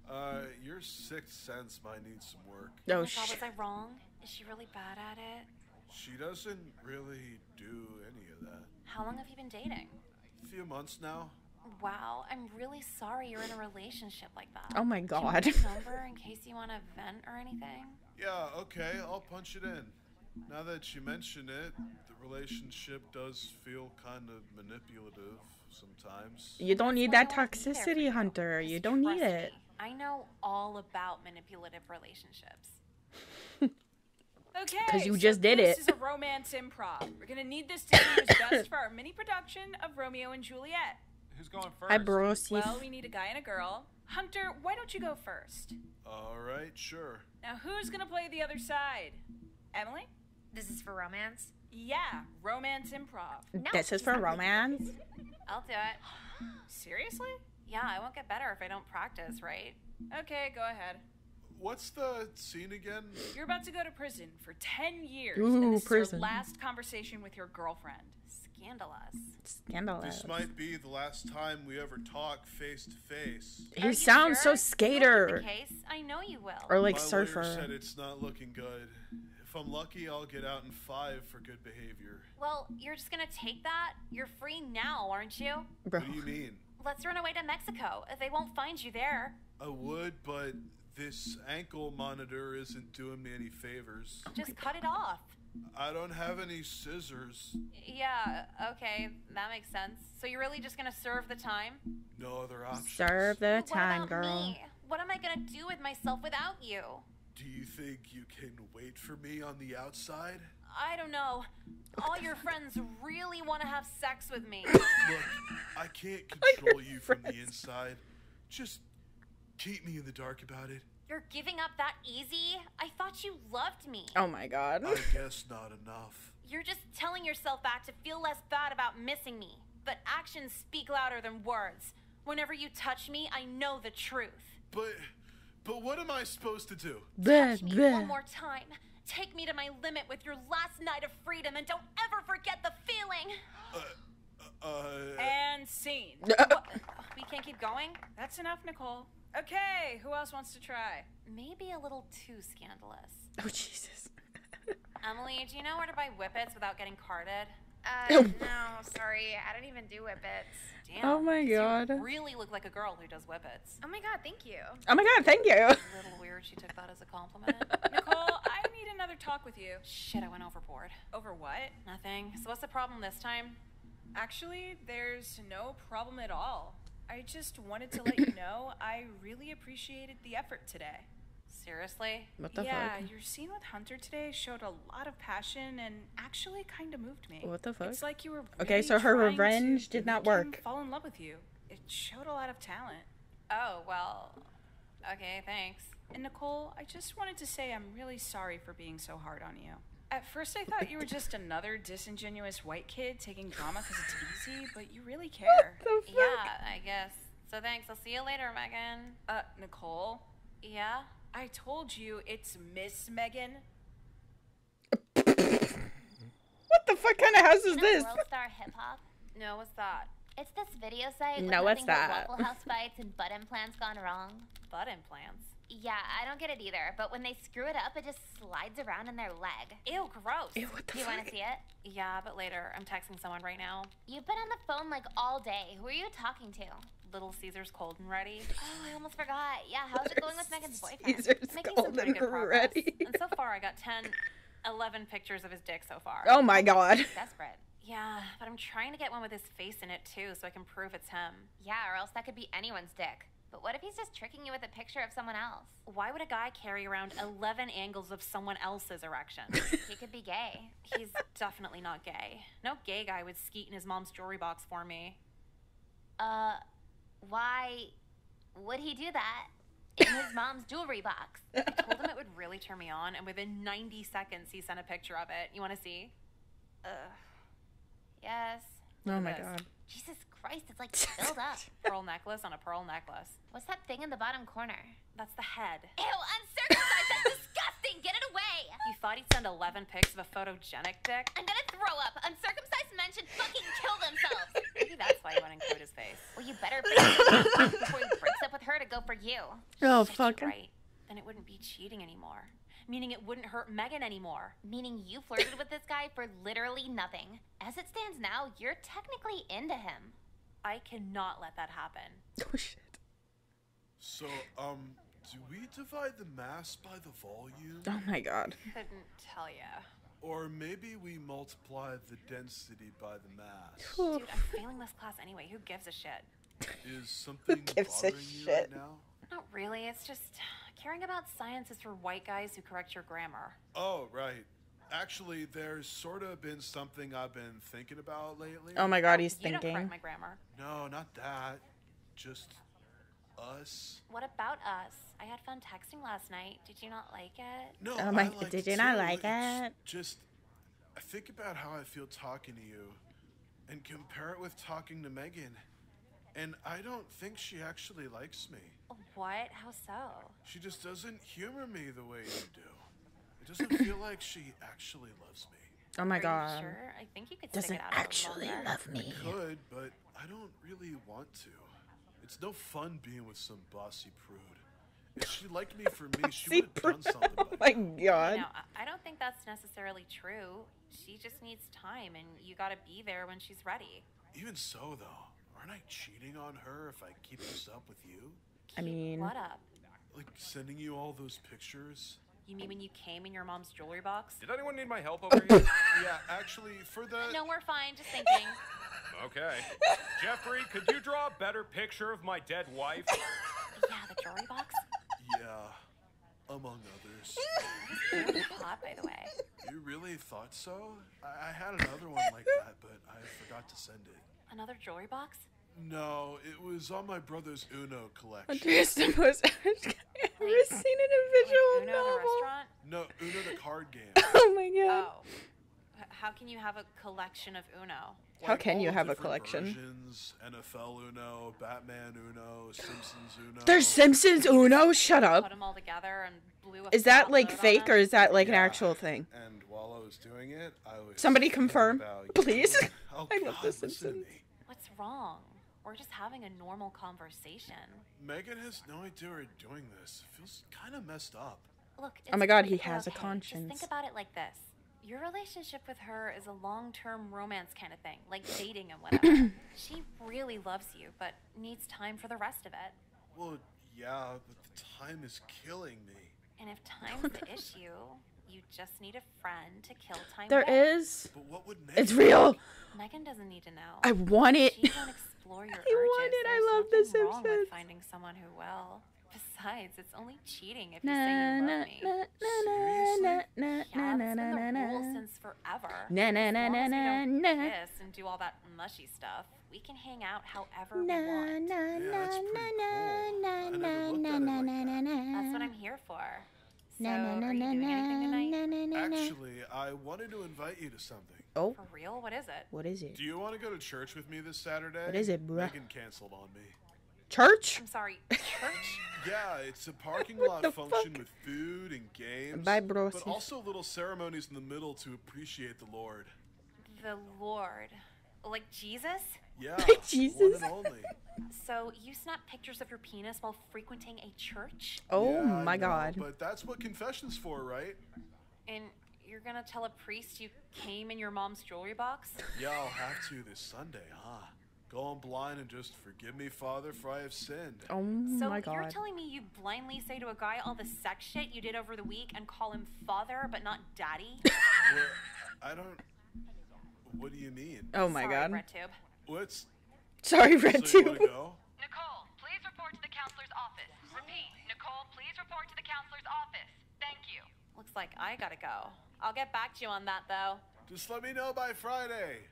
Speaker 11: Uh, your sixth sense might need some work.
Speaker 1: Oh
Speaker 2: my God,
Speaker 1: shit.
Speaker 2: was I wrong? Is she really bad at it?
Speaker 11: She doesn't really do any of that.
Speaker 2: How long have you been dating?
Speaker 11: A few months now.
Speaker 2: Wow, I'm really sorry you're in a relationship like that.
Speaker 1: Oh my
Speaker 2: Do you want
Speaker 1: God.
Speaker 2: number in case you want to vent or anything?
Speaker 11: Yeah, okay, I'll punch it in. Now that you mention it, the relationship does feel kind of manipulative sometimes.
Speaker 1: You don't need that
Speaker 2: why I wanna be there for
Speaker 1: toxicity. Hunter.
Speaker 2: Just
Speaker 1: You don't need it.
Speaker 2: me. I know all about manipulative relationships.
Speaker 9: Okay.
Speaker 1: 'Cause you
Speaker 9: so
Speaker 1: just did it.
Speaker 9: this is a romance improv. We're gonna need this to be used best for our mini production of Romeo and Juliet.
Speaker 7: Who's going first?
Speaker 1: Hi, bros.
Speaker 9: Well, we need a guy and a girl. Hunter, why don't you go first?
Speaker 11: All right, sure.
Speaker 9: Now, who's gonna play the other side? Emily?
Speaker 3: This is for romance.
Speaker 9: Yeah, romance improv.
Speaker 3: No,
Speaker 1: This is for romance.
Speaker 2: I'll do it.
Speaker 9: Seriously?
Speaker 2: Yeah, I won't get better if I don't practice, right?
Speaker 9: Okay, go ahead.
Speaker 11: What's the scene again?
Speaker 9: You're about to go to prison for 10 years.
Speaker 1: Ooh,
Speaker 9: and this is
Speaker 1: prison.
Speaker 9: your last conversation with your girlfriend.
Speaker 2: Scandalous.
Speaker 1: Scandalous.
Speaker 11: This might be the last time we ever talk face to face.
Speaker 1: He
Speaker 2: you
Speaker 1: sounds
Speaker 2: sure?
Speaker 1: so skater.
Speaker 2: the case, I know you will.
Speaker 1: Or like
Speaker 11: My
Speaker 1: surfer.
Speaker 11: lawyer said it's not looking good. If I'm lucky, I'll get out in five for good behavior.
Speaker 2: Well, you're just gonna take that? You're free now, aren't you?
Speaker 1: Bro.
Speaker 11: What do you mean?
Speaker 2: Let's run away to Mexico. They won't find you there.
Speaker 11: I would, but this ankle monitor isn't doing me any favors.
Speaker 2: Just cut it off.
Speaker 11: I don't have any scissors.
Speaker 2: Yeah, okay, that makes sense. So you're really just gonna serve the time?
Speaker 11: No other options.
Speaker 1: Serve the
Speaker 2: But what
Speaker 1: time,
Speaker 2: about
Speaker 1: girl.
Speaker 2: me? What am I gonna do with myself without you?
Speaker 11: Do you think you can wait for me on the outside?
Speaker 2: I don't know. All your friends really want to have sex with me.
Speaker 11: Look, I can't control you from the inside. Just keep me in the dark about it.
Speaker 2: You're giving up that easy? I thought you loved me.
Speaker 1: Oh my god.
Speaker 11: I guess not enough.
Speaker 2: You're just telling yourself that to feel less bad about missing me. But actions speak louder than words. Whenever you touch me, I know the truth.
Speaker 11: But, but what am I supposed to do?
Speaker 1: Bleh,
Speaker 2: Touch me one more time. Take me to my limit with your last night of freedom and don't ever forget the feeling.
Speaker 11: Uh, uh,
Speaker 9: And scene.
Speaker 2: What? We can't keep going?
Speaker 9: That's enough, Nicole. Okay, who else wants to try?
Speaker 2: Maybe a little too scandalous.
Speaker 1: Oh Jesus.
Speaker 2: Emily, do you know where to buy whippets without getting carded?
Speaker 3: Uh, no, sorry. I don't even do whippets.
Speaker 2: Damn.
Speaker 1: Oh my god.
Speaker 2: You really look like a girl who does whippets.
Speaker 3: Oh my god, thank you.
Speaker 1: Oh my god, thank you.
Speaker 2: A little weird she took that as a compliment.
Speaker 9: Nicole, I need another talk with you.
Speaker 2: Shit, I went overboard.
Speaker 9: Over what?
Speaker 2: Nothing. So what's the problem this time?
Speaker 9: Actually, there's no problem at all. I just wanted to let you know I really appreciated the effort today.
Speaker 2: Seriously?
Speaker 1: What the
Speaker 9: yeah,
Speaker 1: fuck?
Speaker 9: your scene with Hunter today showed a lot of passion and actually kind of moved me.
Speaker 1: What the fuck?
Speaker 9: It's like you were
Speaker 1: Okay, so her revenge did not work.
Speaker 9: Fall in love with you. It showed a lot of talent.
Speaker 2: Oh, well,
Speaker 9: Okay, thanks. And Nicole, I just wanted to say I'm really sorry for being so hard on you. At first, I thought you were just another disingenuous white kid taking drama because it's easy, but you really care.
Speaker 2: Yeah, I guess. So thanks. I'll see you later, Megan.
Speaker 9: Uh, Nicole?
Speaker 2: Yeah?
Speaker 9: I told you it's Miss Megan.
Speaker 1: What the fuck kind of house is
Speaker 3: You know
Speaker 1: this?
Speaker 3: World Star Hip Hop?
Speaker 2: No, what's that?
Speaker 3: It's this video site with
Speaker 1: No, what's that?
Speaker 3: Waffle House fights and butt implants gone wrong.
Speaker 2: Butt implants.
Speaker 3: Yeah, I don't get it either. But when they screw it up, it just slides around in their leg.
Speaker 2: Ew, gross.
Speaker 1: Ew, what the
Speaker 3: you want to see it?
Speaker 2: Yeah, but later. I'm texting someone right now.
Speaker 3: You've been on the phone like all day. Who are you talking to?
Speaker 2: Little Caesar's cold and ready.
Speaker 3: Oh, I almost forgot. Yeah, how's it going with Megan's boyfriend?
Speaker 1: Caesar's
Speaker 2: Making
Speaker 1: cold
Speaker 2: pretty
Speaker 1: and
Speaker 2: good
Speaker 1: ready.
Speaker 2: and so far, I got 10, 11 pictures of his dick so far.
Speaker 1: Oh my god.
Speaker 3: Desperate.
Speaker 2: Yeah, but I'm trying to get one with his face in it too, so I can prove it's him.
Speaker 3: Yeah, or else that could be anyone's dick. But what if he's just tricking you with a picture of someone else?
Speaker 2: Why would a guy carry around 11 angles of someone else's erection?
Speaker 3: He could be gay.
Speaker 2: He's definitely not gay. No gay guy would skeet in his mom's jewelry box for me.
Speaker 3: Uh, why would he do that in his mom's jewelry box?
Speaker 2: I told him it would really turn me on, and within 90 seconds, he sent a picture of it. You want to see?
Speaker 3: Ugh. Yes.
Speaker 1: Oh my
Speaker 2: this.
Speaker 1: god.
Speaker 3: Jesus Christ, it's like filled up.
Speaker 2: Pearl necklace on a pearl necklace.
Speaker 3: What's that thing in the bottom corner?
Speaker 2: That's the head.
Speaker 3: Ew, uncircumcised! That's disgusting! Get it away!
Speaker 2: You thought he'd send 11 pics of a photogenic dick?
Speaker 3: I'm gonna throw up. Uncircumcised men should fucking kill themselves.
Speaker 2: Maybe that's why he wouldn't include his face.
Speaker 3: Well, you better break up before he breaks up with her to go for you.
Speaker 1: Oh
Speaker 2: Shit,
Speaker 1: fuck.
Speaker 2: you're right. Then it wouldn't be cheating anymore. Meaning it wouldn't hurt Megan anymore.
Speaker 3: Meaning you flirted with this guy for literally nothing. As it stands now, you're technically into him.
Speaker 2: I cannot let that happen.
Speaker 1: Oh shit.
Speaker 11: So, um, do we divide the mass by the volume?
Speaker 1: Oh my god.
Speaker 2: Couldn't tell ya.
Speaker 11: Or maybe we multiply the density by the mass?
Speaker 2: Dude, I'm failing this class anyway. Who gives a shit?
Speaker 11: Is something
Speaker 1: gives a
Speaker 11: bothering you right
Speaker 1: shit?
Speaker 11: now?
Speaker 2: Not really. It's just caring about science is for white guys who correct your grammar.
Speaker 11: Oh, right. Actually, there's sort of been something I've been thinking about lately.
Speaker 1: Oh my god, oh, he's
Speaker 2: You don't
Speaker 1: thinking.
Speaker 2: correct my grammar.
Speaker 11: No, not that. Just us.
Speaker 2: What about us? I had fun texting last night. Did you not like it?
Speaker 11: No,
Speaker 1: Oh my-
Speaker 11: I like
Speaker 1: did you not
Speaker 11: too.
Speaker 1: like it?
Speaker 11: Just, I think about how I feel talking to you, and compare it with talking to Megan, and I don't think she actually likes me.
Speaker 2: Oh, what? How so?
Speaker 11: She just doesn't humor me the way you do. It doesn't feel like she actually loves me.
Speaker 1: Oh my
Speaker 2: Are
Speaker 1: god.
Speaker 2: You sure? I think you could
Speaker 1: Doesn't
Speaker 2: it out
Speaker 1: actually love me.
Speaker 11: Could, but I don't really want to. It's no fun being with some bossy prude. If she liked me for me, she would have done something
Speaker 1: oh my god.
Speaker 2: No, I- I don't think that's necessarily true. She just needs time, and you gotta be there when she's ready.
Speaker 11: Even so, though, aren't I cheating on her if I keep this up with you?
Speaker 1: I mean,
Speaker 2: What up?
Speaker 11: Like sending you all those pictures?
Speaker 2: You mean when you came in your mom's jewelry box?
Speaker 5: Did anyone need my help over here?
Speaker 11: Yeah, actually, for the.
Speaker 2: Uh, no, we're fine. Just thinking.
Speaker 5: okay. Jeffrey, could you draw a better picture of my dead wife?
Speaker 2: yeah, the jewelry box.
Speaker 11: Yeah, among others.
Speaker 2: Really hot, by the way.
Speaker 11: You really thought so? I, I had another one like that, but I forgot to send it.
Speaker 2: Another jewelry box?
Speaker 11: No, it was on my brother's Uno collection.
Speaker 1: Andrea's the most average I've ever seen in a visual
Speaker 2: Uno, the
Speaker 1: novel.
Speaker 2: restaurant?
Speaker 11: No, Uno the card game.
Speaker 1: Oh my god.
Speaker 2: Oh. How can you have a collection of Uno?
Speaker 1: How can you have a collection?
Speaker 11: Versions, NFL Uno, Batman Uno, Simpsons Uno.
Speaker 1: There's Simpsons Uno. Shut up.
Speaker 2: Put them all together and blew a
Speaker 1: Is that like fake or is that like an actual thing?
Speaker 11: And while I was doing it, I was.
Speaker 1: Somebody confirm, please.
Speaker 11: Oh,
Speaker 1: I love
Speaker 11: God,
Speaker 1: The Simpsons.
Speaker 2: What's wrong? We're just having a normal conversation.
Speaker 11: Megan has no idea we're doing this. Feels kind of messed up.
Speaker 2: Look.
Speaker 1: Oh my God, he
Speaker 2: okay,
Speaker 1: has a conscience.
Speaker 2: Just think about it like this. Your relationship with her is a long-term romance kind of thing, like dating and whatever. she really loves you, but needs time for the rest of it.
Speaker 11: Well, yeah, but the time is killing me.
Speaker 2: And if time's the issue, you just need a friend to kill time.
Speaker 1: There
Speaker 2: with.
Speaker 1: is.
Speaker 11: But what would
Speaker 1: It's real.
Speaker 2: Megan doesn't need to know.
Speaker 1: I want it.
Speaker 2: She won't explore your
Speaker 1: I
Speaker 2: urges.
Speaker 1: want it. I love The
Speaker 2: nothing wrong with
Speaker 1: Simpsons.
Speaker 2: finding someone who will. Besides, it's only cheating if you
Speaker 1: Na
Speaker 2: say you
Speaker 1: na
Speaker 2: love me.
Speaker 1: na na
Speaker 11: Seriously?
Speaker 1: na na
Speaker 2: Yeah,
Speaker 1: na
Speaker 2: that's
Speaker 1: na
Speaker 2: been
Speaker 1: na
Speaker 2: the
Speaker 1: na
Speaker 2: rule
Speaker 1: na.
Speaker 2: since forever.
Speaker 1: Na, na,
Speaker 2: As
Speaker 1: na,
Speaker 2: long
Speaker 1: na,
Speaker 2: as we don't
Speaker 1: na, na.
Speaker 2: kiss and do all that mushy stuff, we can hang out however
Speaker 1: Na
Speaker 2: we want.
Speaker 1: na
Speaker 11: Yeah,
Speaker 1: na
Speaker 11: that's
Speaker 1: na
Speaker 11: pretty
Speaker 1: na
Speaker 11: cool.
Speaker 1: na
Speaker 11: I never
Speaker 1: na
Speaker 11: looked
Speaker 1: na
Speaker 11: at it
Speaker 1: na
Speaker 11: like
Speaker 1: na
Speaker 11: that.
Speaker 2: So, are you doing anything tonight?
Speaker 11: Actually, I wanted to invite you to something.
Speaker 1: Oh,
Speaker 2: For real? What is it?
Speaker 1: what is it?
Speaker 11: Do you want to go to church with me this Saturday?
Speaker 1: What is it, bruh?
Speaker 11: Megan canceled on me.
Speaker 1: Church?
Speaker 2: I'm sorry. Church?
Speaker 11: Yeah, it's a parking lot function
Speaker 1: fuck?
Speaker 11: with food and games.
Speaker 1: Bye, bro.
Speaker 11: But also little ceremonies in the middle to appreciate the Lord.
Speaker 2: the Lord. Like Jesus?
Speaker 11: Yeah,
Speaker 1: Like Jesus?
Speaker 11: one and only.
Speaker 2: So you snap pictures of your penis while frequenting a church?
Speaker 1: Oh
Speaker 11: Yeah,
Speaker 1: my
Speaker 11: know,
Speaker 1: god.
Speaker 11: But that's what confession's for, right?
Speaker 2: And you're gonna tell a priest you came in your mom's jewelry box?
Speaker 11: Yeah, I'll have to this Sunday, huh? Go on blind and just forgive me, Father, for I have sinned.
Speaker 1: Oh
Speaker 2: so
Speaker 1: my god.
Speaker 2: So you're telling me you blindly say to a guy all the sex shit you did over the week and call him father but not daddy?
Speaker 11: Well, I don't. What do you mean?
Speaker 1: Oh my
Speaker 2: Sorry,
Speaker 1: god.
Speaker 2: RedTube.
Speaker 11: What's.
Speaker 1: Sorry, Red
Speaker 11: you
Speaker 1: too.
Speaker 11: wanna go?
Speaker 13: Nicole, please report to the counselor's office. Repeat, Nicole, please report to the counselor's office. Thank you.
Speaker 2: Looks like I gotta go. I'll get back to you on that though.
Speaker 11: Just let me know by Friday.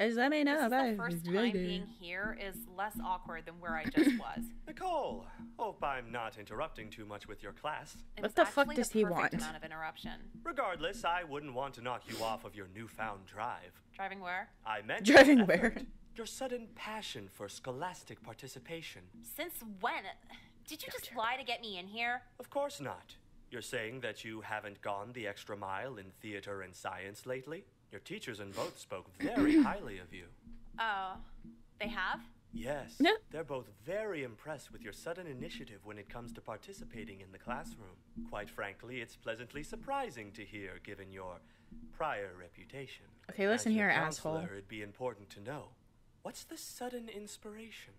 Speaker 1: Just let me know
Speaker 2: This is the first time being here is less awkward than where I just was.
Speaker 8: Nicole, hope I'm not interrupting too much with your class.
Speaker 2: It
Speaker 1: What the fuck does
Speaker 2: the
Speaker 1: he want?
Speaker 2: amount of interruption.
Speaker 8: Regardless, I wouldn't want to knock you off of your newfound drive.
Speaker 2: Driving where?
Speaker 8: I meant
Speaker 1: Driving
Speaker 8: your
Speaker 1: where?
Speaker 8: Your sudden passion for scholastic participation.
Speaker 2: Since when? Did you just lie to get me in here?
Speaker 8: Of course not. You're saying that you haven't gone the extra mile in theater and science lately? Your teachers in both spoke very highly of you.
Speaker 2: Oh, they have?
Speaker 8: Yes.
Speaker 1: No.
Speaker 8: They're both very impressed with your sudden initiative when it comes to participating in the classroom. Quite frankly, it's pleasantly surprising to hear given your prior reputation.
Speaker 1: Okay, listen
Speaker 8: As
Speaker 1: here, asshole.
Speaker 8: counselor, It'd be important to know. What's the sudden inspiration?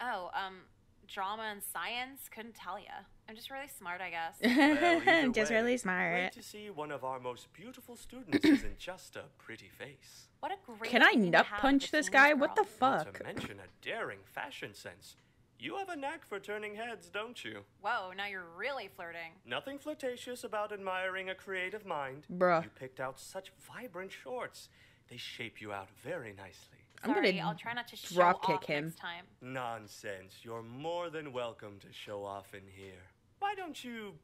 Speaker 2: Oh, um, drama and science? Couldn't tell ya. I'm just really smart, I guess.
Speaker 8: Well,
Speaker 1: Just
Speaker 8: way,
Speaker 1: really
Speaker 8: Great
Speaker 1: smart.
Speaker 8: to see one of our most beautiful students isn't just a pretty face.
Speaker 2: What a great
Speaker 1: Can I nut punch this
Speaker 2: teenage
Speaker 1: guy? What the
Speaker 2: girl.
Speaker 8: Not
Speaker 1: fuck?
Speaker 8: to mention a daring fashion sense. You have a knack for turning heads, don't you?
Speaker 2: Whoa, now you're really flirting.
Speaker 8: Nothing flirtatious about admiring a creative mind.
Speaker 1: Bruh.
Speaker 8: You picked out such vibrant shorts. They shape you out very nicely.
Speaker 1: I'm
Speaker 2: Sorry,
Speaker 1: gonna
Speaker 2: I'll try not to show
Speaker 1: drop kick
Speaker 2: off
Speaker 1: him.
Speaker 2: next time.
Speaker 8: Nonsense. You're more than welcome to show off in here. Why don't you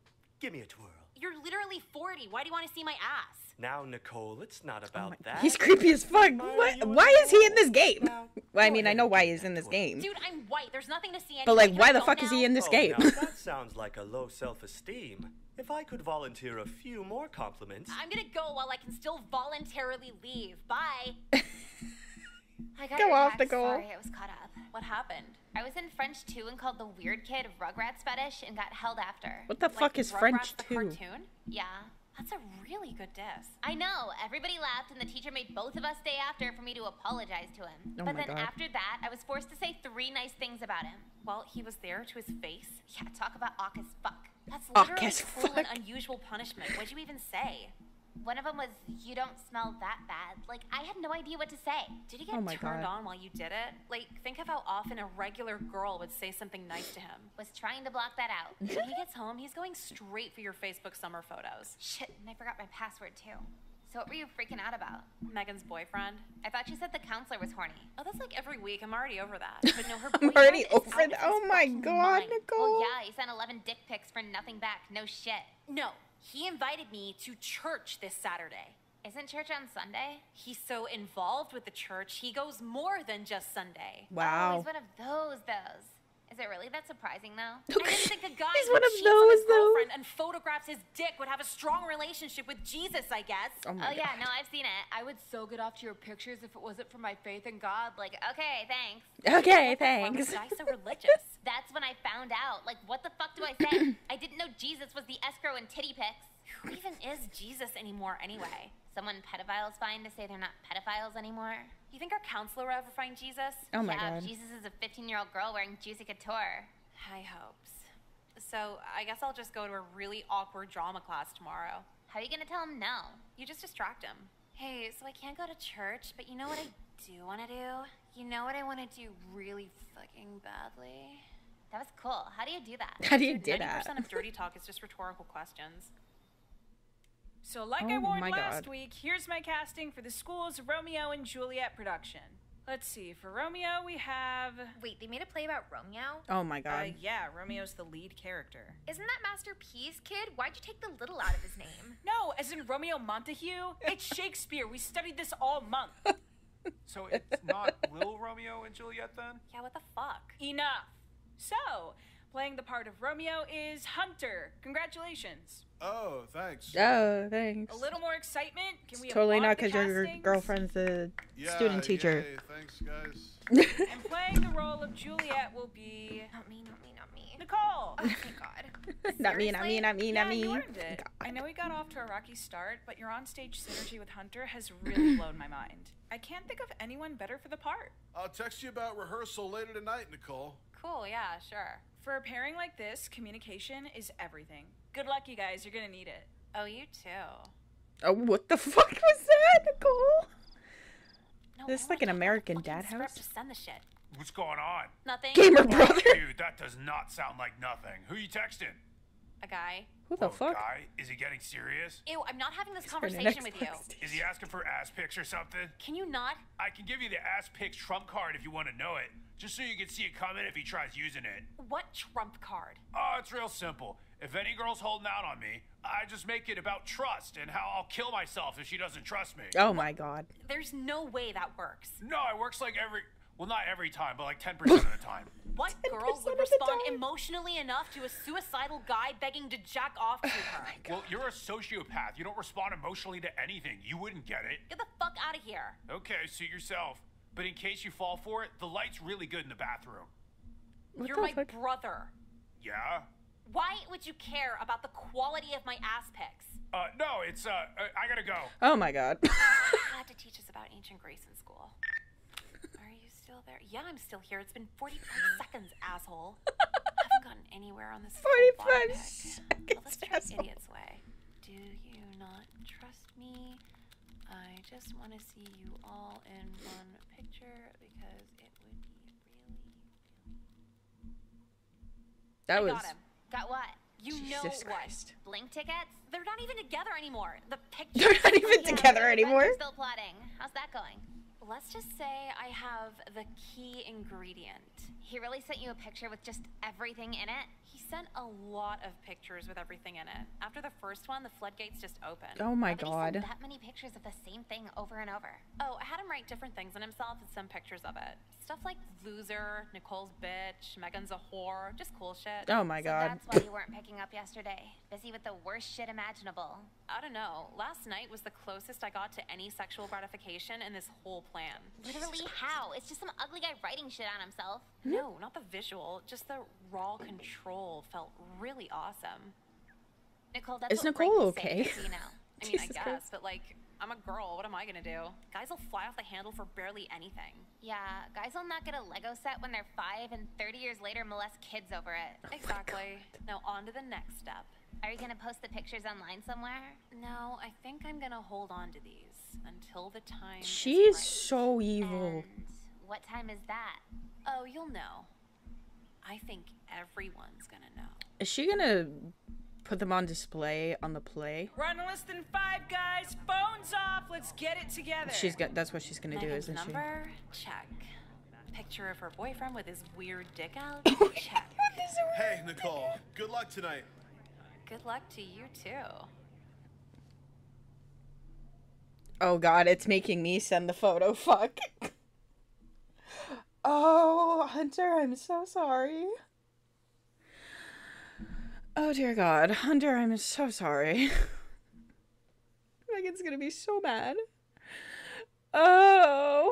Speaker 8: give me a twirl?
Speaker 2: You're literally 40. Why do you want to see my ass?
Speaker 8: Now, Nicole, it's not oh about that.
Speaker 1: Oh He's creepy as fuck.
Speaker 8: Admire
Speaker 1: What? Why is he in this game?
Speaker 8: Now,
Speaker 1: Well, I mean, I know why he's in this game.
Speaker 2: Dude, I'm white. There's nothing to see anyway.
Speaker 1: But like, why the
Speaker 2: go
Speaker 1: fuck is he in this
Speaker 8: Oh,
Speaker 1: game?
Speaker 8: now that sounds like a low self-esteem. If I could volunteer a few more compliments.
Speaker 2: I'm gonna go while I can still voluntarily leave. Bye.
Speaker 3: I got
Speaker 1: Go off,
Speaker 3: the
Speaker 1: goal.
Speaker 3: Sorry, I was caught up.
Speaker 2: What happened?
Speaker 3: I was in French 2 and called the weird kid Rugrats fetish and got held after.
Speaker 1: What the
Speaker 2: Like
Speaker 1: fuck is
Speaker 2: Rugrats
Speaker 1: French
Speaker 2: the
Speaker 1: too?
Speaker 2: cartoon?
Speaker 3: Yeah.
Speaker 2: That's a really good diss.
Speaker 3: I know. Everybody laughed, and the teacher made both of us stay after for me to apologize to him.
Speaker 1: Oh
Speaker 3: but
Speaker 1: my
Speaker 3: then
Speaker 1: God.
Speaker 3: after that, I was forced to say three nice things about him.
Speaker 2: Well, he was there to his face.
Speaker 3: Yeah, talk about awk as fuck.
Speaker 2: That's
Speaker 1: Awk
Speaker 2: literally
Speaker 1: as
Speaker 2: cruel and unusual punishment. What'd you even say?
Speaker 3: One of them was, "You don't smell that bad." Like I had no idea what to say.
Speaker 2: Did he get
Speaker 1: Oh my
Speaker 2: turned
Speaker 1: God.
Speaker 2: on while you did it? Like, think of how often a regular girl would say something nice to him.
Speaker 3: Was trying to block that out.
Speaker 2: When he gets home, he's going straight for your Facebook summer photos.
Speaker 3: Shit, and I forgot my password too. So what were you freaking out about?
Speaker 2: Megan's boyfriend.
Speaker 3: I thought you said the counselor was horny.
Speaker 2: Oh, that's like every week. I'm already over that. But no, her
Speaker 1: I'm already over
Speaker 2: out
Speaker 1: it. Oh my god,
Speaker 2: mind.
Speaker 1: Nicole.
Speaker 3: Well, yeah, he sent 11 dick pics for nothing back. No shit.
Speaker 2: No, he invited me to church this Saturday.
Speaker 3: Isn't church on Sunday?
Speaker 2: He's so involved with the church, he goes more than just Sunday.
Speaker 3: Oh,
Speaker 1: Wow.
Speaker 3: he's one of those, those. Is it really that surprising, though?
Speaker 2: I didn't think a guy
Speaker 1: He's
Speaker 2: who
Speaker 1: one of
Speaker 2: cheats on his
Speaker 1: those, though.
Speaker 2: girlfriend and photographs his dick would have a strong relationship with Jesus, I guess.
Speaker 1: Oh my
Speaker 3: Oh,
Speaker 1: my
Speaker 3: yeah, no, I've seen it. I would so get off to your pictures if it wasn't for my faith in God. Like, okay, thanks.
Speaker 1: Okay, thanks.
Speaker 2: Why was guy so religious?
Speaker 3: That's when I found out. Like, what the fuck do I say? I didn't know Jesus was the escrow and titty pics.
Speaker 2: Who even is Jesus anymore anyway?
Speaker 3: Someone pedophiles find to say they're not pedophiles anymore.
Speaker 2: You think our counselor will ever find Jesus?
Speaker 1: Oh my
Speaker 3: yeah,
Speaker 1: god.
Speaker 3: Jesus is a 15 year old girl wearing Juicy Couture.
Speaker 2: High hopes. So I guess I'll just go to a really awkward drama class tomorrow.
Speaker 3: How are you gonna tell him no?
Speaker 2: You just distract him. Hey, so I can't go to church, but you know what I do want to do? You know what I want to do really fucking badly?
Speaker 3: That was cool. How do you do that?
Speaker 1: How do you
Speaker 2: Dude,
Speaker 1: do
Speaker 2: 90%
Speaker 1: that?
Speaker 2: of dirty talk is just rhetorical questions.
Speaker 9: So, like
Speaker 1: Oh
Speaker 9: I warned
Speaker 1: my
Speaker 9: last
Speaker 1: God.
Speaker 9: week, here's my casting for the school's Romeo and Juliet production. Let's see. For Romeo, we have.
Speaker 3: Wait, they made a play about Romeo?
Speaker 1: Oh my
Speaker 9: Uh,
Speaker 1: god.
Speaker 9: yeah, Romeo's the lead character.
Speaker 3: Isn't that Master P's kid? Why'd you take the little out of his name?
Speaker 9: No, as in Romeo Montague. It's Shakespeare. We studied this all month.
Speaker 4: So it's not Little Romeo and Juliet then?
Speaker 2: Yeah, what the fuck?
Speaker 9: Enough. So, playing the part of Romeo is Hunter. Congratulations.
Speaker 11: Oh, thanks.
Speaker 1: Oh, thanks.
Speaker 9: A little more excitement? Can we
Speaker 1: Totally not because your girlfriend's a
Speaker 11: Yeah,
Speaker 1: student teacher.
Speaker 11: yay, thanks, guys.
Speaker 9: And playing the role of Juliet will be
Speaker 3: Not me, not me, not me.
Speaker 9: Nicole.
Speaker 3: Oh, thank God.
Speaker 1: not me, not me, not me,
Speaker 9: yeah,
Speaker 1: not me.
Speaker 9: you earned it. I know we got off to a rocky start, but your onstage synergy with Hunter has really blown my mind. I can't think of anyone better for the part.
Speaker 11: I'll text you about rehearsal later tonight, Nicole.
Speaker 2: Cool, yeah, sure.
Speaker 9: For a pairing like this, communication is everything. Good luck, you guys. You're gonna need it.
Speaker 2: Oh, you too.
Speaker 1: Oh, what the fuck was that, Nicole?
Speaker 2: No,
Speaker 1: This is like an American
Speaker 2: about the
Speaker 1: dad
Speaker 2: fucking
Speaker 1: house.
Speaker 2: script, Just send the shit.
Speaker 7: What's going on?
Speaker 2: Nothing.
Speaker 1: Gamer brother.
Speaker 7: Dude, that does not sound like nothing. Who you texting?
Speaker 2: A guy.
Speaker 1: Who the
Speaker 7: Oh,
Speaker 1: fuck?
Speaker 7: Guy? Is he getting serious?
Speaker 2: Ew, I'm not having this
Speaker 1: for the
Speaker 2: conversation with you.
Speaker 7: Is he asking for ass pics or something?
Speaker 2: Can you not?
Speaker 7: I can give you the ass pics trump card if you want to know it, just so you can see it coming if he tries using it.
Speaker 2: What trump card?
Speaker 7: Oh, it's real simple. If any girl's holding out on me, I just make it about trust and how I'll kill myself if she doesn't trust me.
Speaker 1: Oh my god.
Speaker 2: There's no way that works.
Speaker 7: No, it works like every, well, not every time, but like 10% of the time.
Speaker 2: What girl would respond emotionally enough to a suicidal guy begging to jack off to her?
Speaker 7: Well, you're a sociopath. You don't respond emotionally to anything. You wouldn't get it.
Speaker 2: Get the fuck out of here.
Speaker 7: Okay, suit yourself. But in case you fall for it, the light's really good in the bathroom.
Speaker 1: What
Speaker 2: You're
Speaker 1: the
Speaker 2: my
Speaker 1: fuck?
Speaker 2: brother.
Speaker 7: Yeah?
Speaker 2: Why would you care about the quality of my ass pics?
Speaker 7: Uh, no, it's, uh, uh, I gotta go.
Speaker 1: Oh my god.
Speaker 2: You had to teach us about ancient Greece in school. Are you still there? Yeah, I'm still here. It's been 45 seconds, asshole. I haven't gotten anywhere on this fucking
Speaker 1: 45
Speaker 2: body pic. Well,
Speaker 1: seconds,
Speaker 2: let's try
Speaker 1: asshole.
Speaker 2: idiot's way. Do you not trust me? I just want to see you all in one picture because it would be really.
Speaker 1: That
Speaker 2: I
Speaker 1: was.
Speaker 2: got him.
Speaker 3: Got what?
Speaker 2: You
Speaker 1: Jesus
Speaker 2: know what?
Speaker 1: Christ.
Speaker 3: Blink tickets?
Speaker 2: They're not even together anymore. The picture.
Speaker 1: They're not even
Speaker 3: Yeah,
Speaker 1: together anymore.
Speaker 3: You're still plotting. How's that going?
Speaker 2: Let's just say I have the key ingredient.
Speaker 3: He really sent you a picture with just everything in it?
Speaker 2: Sent a lot of pictures with everything in it. After the first one, the floodgates just opened.
Speaker 1: Oh my
Speaker 3: Why would he
Speaker 1: god.
Speaker 3: that many pictures of the same thing over and over.
Speaker 2: Oh, I had him write different things on himself and send pictures of it. Stuff like loser, Nicole's bitch, Megan's a whore, just cool shit.
Speaker 1: Oh my
Speaker 3: so
Speaker 1: god.
Speaker 3: that's why you weren't picking up yesterday. Busy with the worst shit imaginable.
Speaker 2: I don't know. Last night was the closest I got to any sexual gratification in this whole plan.
Speaker 3: Literally how? It's just some ugly guy writing shit on himself. Hmm?
Speaker 2: No, not the visual, just the raw control felt really awesome.
Speaker 3: Nicole, that's
Speaker 1: Is
Speaker 3: what
Speaker 1: Nicole okay?
Speaker 3: just so you know.
Speaker 2: I mean, I guess,
Speaker 1: Christ.
Speaker 2: but like, I'm a girl. What am I gonna do? Guys will fly off the handle for barely anything.
Speaker 3: Yeah, guys will not get a Lego set when they're five and 30 years later molest kids over it.
Speaker 2: Exactly. Now on to the next step.
Speaker 3: Are you gonna post the pictures online somewhere?
Speaker 2: No, I think I'm gonna hold on to these until the time. is
Speaker 1: She's
Speaker 2: right.
Speaker 1: so evil.
Speaker 3: And what time is that?
Speaker 2: Oh, you'll know. I think everyone's gonna know.
Speaker 1: Is she gonna put them on display on the play?
Speaker 9: We're on less than five, guys. Phones off. Let's get it together.
Speaker 1: She's got. That's what she's gonna do, isn't she?
Speaker 2: number? Check. Picture of her boyfriend with his weird dick out? Check.
Speaker 11: Hey, Nicole. Good luck tonight.
Speaker 2: Good luck to you too.
Speaker 1: Oh god, it's making me send the photo. Fuck. Oh, Hunter, I'm so sorry. Oh dear God, Hunter, I'm so sorry. Megan's gonna be so mad. Oh.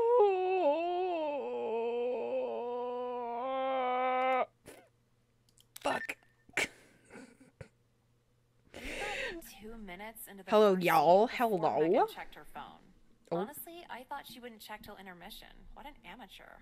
Speaker 1: Fuck.
Speaker 2: Two minutes into the
Speaker 1: Hello, y'all. Hello.
Speaker 2: Megan checked her phone.
Speaker 1: Oh.
Speaker 2: Honestly, I thought she wouldn't check till intermission. What an amateur.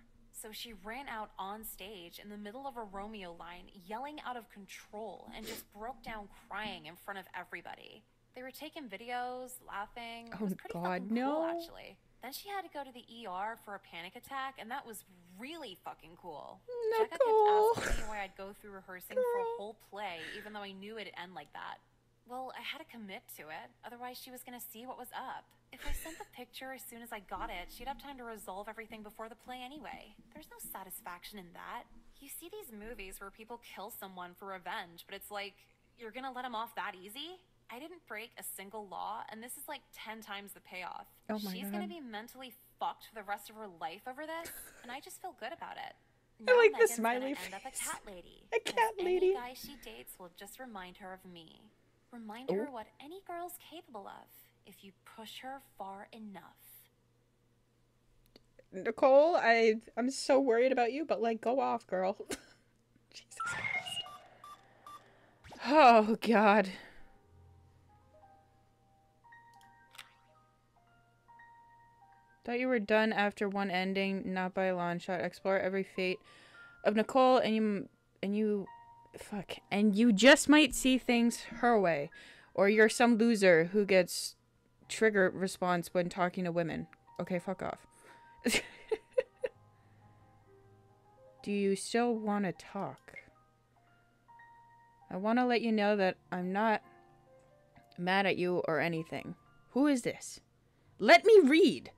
Speaker 2: So she ran out on stage in the middle of a Romeo line, yelling out of control, and just broke down crying in front of everybody. They were taking videos, laughing. It
Speaker 1: Oh,
Speaker 2: was pretty
Speaker 1: God,
Speaker 2: fucking cool,
Speaker 1: no.
Speaker 2: actually. Then she had to go to the ER for a panic attack, and that was really fucking cool.
Speaker 1: Nicole.
Speaker 2: Jecka kept asking me why I'd go through rehearsing for a whole play, even though I knew it'd end like that. Well, I had to commit to it. Otherwise, she was gonna see what was up. If I sent the picture as soon as I got it, she'd have time to resolve everything before the play anyway. There's no satisfaction in that. You see these movies where people kill someone for revenge, but it's like, you're gonna let them off that easy? I didn't break a single law, and this is like 10 times the payoff.
Speaker 1: Oh my
Speaker 2: She's
Speaker 1: God.
Speaker 2: gonna be mentally fucked for the rest of her life over this, and I just feel good about it.
Speaker 1: I like the
Speaker 2: Megan's
Speaker 1: smiley
Speaker 2: gonna end up a cat lady.
Speaker 1: A cat lady.
Speaker 2: Any guy she dates will just remind her of me. Remind her what any girl's capable of if you push her far enough.
Speaker 1: Nicole, I I'm so worried about you, but like go off, girl. Jesus Christ. Oh god. Thought you were done after one ending, not by a long shot. Explore every fate of Nicole and you and you fuck and you just might see things her way or you're some loser who gets trigger response when talking to women. Okay, fuck off. Do you still want to talk? I want to let you know that I'm not mad at you or anything. Who is this? Let me read.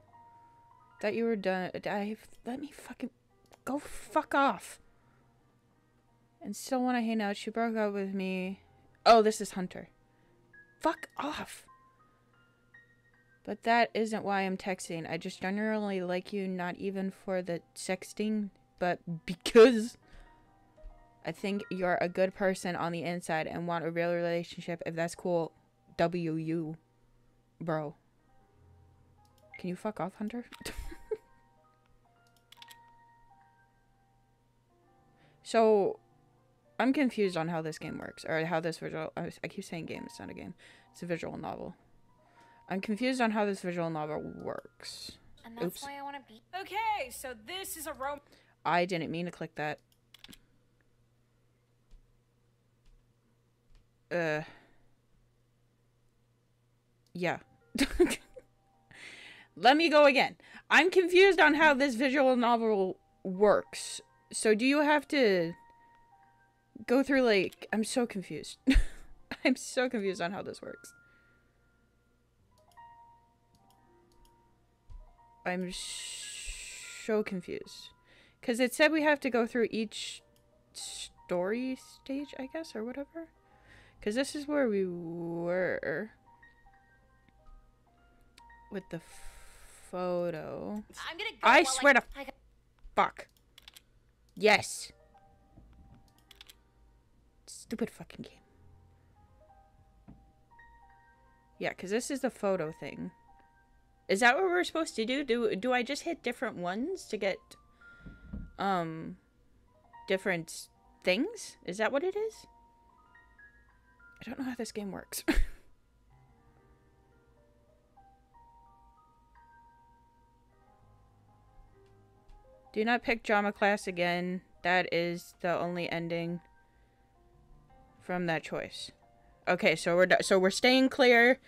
Speaker 1: That you were done. I let me fucking go fuck off. And still want to hang out. She broke up with me. Oh, this is Hunter. Fuck off. But that isn't why I'm texting. I just generally like you, not even for the sexting, but because I think you're a good person on the inside and want a real relationship. If that's cool, WU, bro. Can you fuck off, Hunter? so, I'm confused on how this game works, or how this visual. I keep saying game. It's not a game. It's a visual novel. I'm confused on how this visual novel works.
Speaker 2: And that's
Speaker 1: Oops.
Speaker 2: why I want to be.
Speaker 9: Okay, so this is a rom.
Speaker 1: I didn't mean to click that. Uh. Yeah. Let me go again. I'm confused on how this visual novel works. So do you have to go through like I'm so confused. I'm so confused on how this works. I'm so confused. Because it said we have to go through each story stage, I guess, or whatever. Because this is where we were. With the photo.
Speaker 3: I'm gonna go.
Speaker 1: I swear to
Speaker 3: I got-
Speaker 1: fuck. Yes. Stupid fucking game. Yeah, because this is the photo thing. Is that what we're supposed to do? Do do I just hit different ones to get um different things? Is that what it is? I don't know how this game works. Do not pick drama class again. That is the only ending from that choice. Okay, so we're so we're staying clear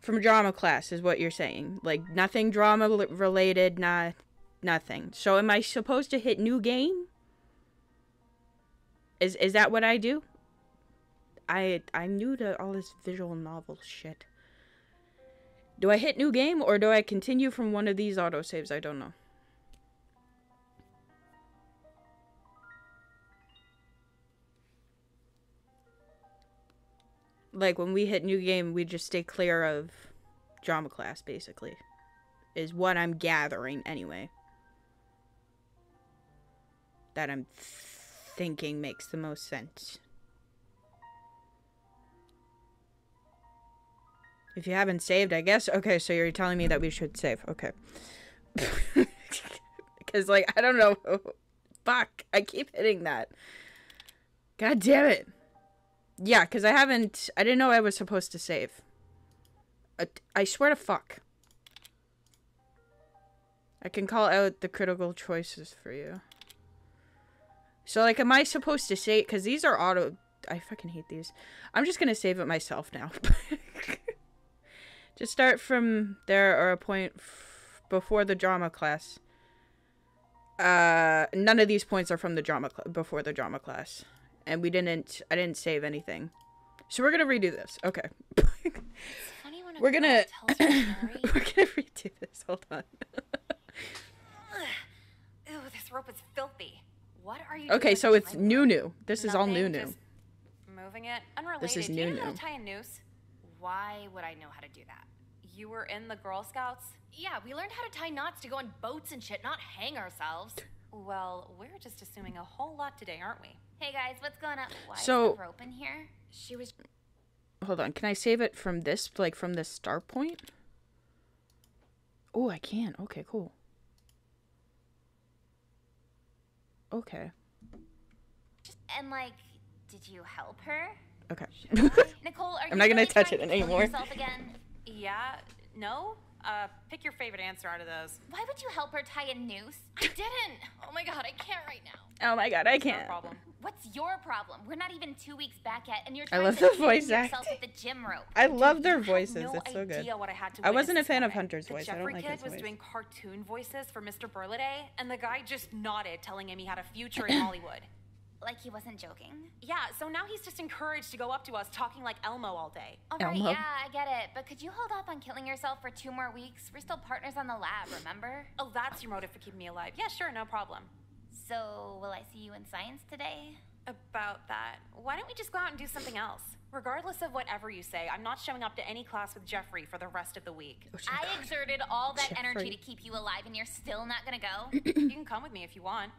Speaker 1: from drama class is what you're saying. Like nothing drama related, not nothing. So am I supposed to hit new game? Is is that what I do? I I'm new to all this visual novel shit. Do I hit new game or do I continue from one of these autosaves? I don't know. Like when we hit new game, we just stay clear of drama class basically. Is what I'm gathering anyway. That I'm thinking makes the most sense. If you haven't saved, I guess. Okay, so you're telling me that we should save. Okay. Because, like, I don't know. Fuck. I keep hitting that. God damn it. Yeah, because I haven't. I didn't know I was supposed to save. I, I swear to fuck. I can call out the critical choices for you. So, like, am I supposed to save? Because these are auto. I fucking hate these. I'm just gonna save it myself now. Just start from there or a point before the drama class. Uh, none of these points are from the drama before the drama class, and we didn't. I didn't save anything, So we're gonna redo this. Okay.
Speaker 2: Funny when a
Speaker 1: We're gonna
Speaker 2: tells you a story.
Speaker 1: we're gonna redo this. Hold on.
Speaker 2: Ew, this rope is filthy. What are you
Speaker 1: Okay, so it's new new. This is all new new.
Speaker 2: Moving it. Unrelated.
Speaker 1: This is
Speaker 2: you
Speaker 1: new
Speaker 2: know how
Speaker 1: new.
Speaker 2: to tie a noose?
Speaker 9: Why would I know how to do that?
Speaker 2: You were in the Girl Scouts?
Speaker 14: Yeah, we learned how to tie knots to go on boats and shit, not hang ourselves.
Speaker 2: Well, we're just assuming a whole lot today, aren't we?
Speaker 3: Hey guys, what's going on? Why
Speaker 1: So-
Speaker 3: is the rope in here?
Speaker 14: She was
Speaker 1: Hold on. Can I save it from this like from this star point? Oh, I can. Okay, cool. Okay.
Speaker 3: And like, did you help her?
Speaker 1: Okay.
Speaker 3: Nicole, are
Speaker 1: I'm
Speaker 3: you
Speaker 1: not gonna touch it anymore.
Speaker 3: yourself again?
Speaker 2: Yeah? No? Uh, pick your favorite answer out of those.
Speaker 3: Why would you help her tie a noose?
Speaker 14: I didn't. Oh my god, I can't right now.
Speaker 1: Oh my god, I can't.
Speaker 2: problem.
Speaker 3: What's your problem? We're not even two weeks back yet, and you're
Speaker 1: I
Speaker 3: trying
Speaker 1: love
Speaker 3: to
Speaker 1: the voice
Speaker 3: yourself
Speaker 1: acting.
Speaker 3: with the gym rope.
Speaker 1: I love their
Speaker 2: You have
Speaker 1: voices.
Speaker 2: No
Speaker 1: it's so good.
Speaker 2: idea what I had to
Speaker 1: I wasn't a fan of
Speaker 2: morning.
Speaker 1: Hunter's
Speaker 2: The
Speaker 1: voice. I don't
Speaker 2: Jeffrey
Speaker 1: like
Speaker 2: kid
Speaker 1: his
Speaker 2: was
Speaker 1: voice.
Speaker 2: doing cartoon voices for Mr. Burliday, and the guy just nodded, telling him he had a future in Hollywood.
Speaker 3: Like he wasn't joking.
Speaker 2: Yeah, so now he's just encouraged to go up to us talking like Elmo all day.
Speaker 3: All right,
Speaker 1: Elmo.
Speaker 3: yeah, I get it. But could you hold off on killing yourself for two more weeks? We're still partners on the lab, remember?
Speaker 2: Oh, that's your motive for keeping me alive. Yeah, sure, no problem.
Speaker 3: So, will I see you in science today?
Speaker 2: About that, why don't we just go out and do something else? Regardless of whatever you say, I'm not showing up to any class with Jeffrey for the rest of the week.
Speaker 3: Oh, I exerted all that energy to keep you alive, and you're still not gonna go?
Speaker 2: you can come with me if you want.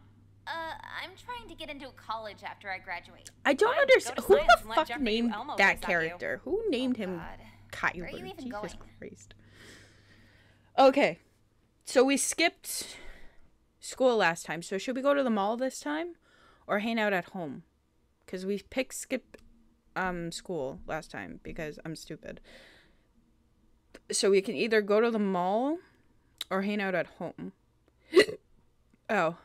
Speaker 3: Uh, I'm trying to get into college after I graduate.
Speaker 1: I don't understand. Who the fuck named that
Speaker 2: you.
Speaker 1: character? Who named him
Speaker 3: God.
Speaker 1: Kyler?
Speaker 3: Where are you even
Speaker 1: Jesus
Speaker 3: going?
Speaker 1: Christ. Okay. So we skipped school last time. So should we go to the mall this time or hang out at home? Cuz we picked skip um school last time because I'm stupid. So we can either go to the mall or hang out at home. oh.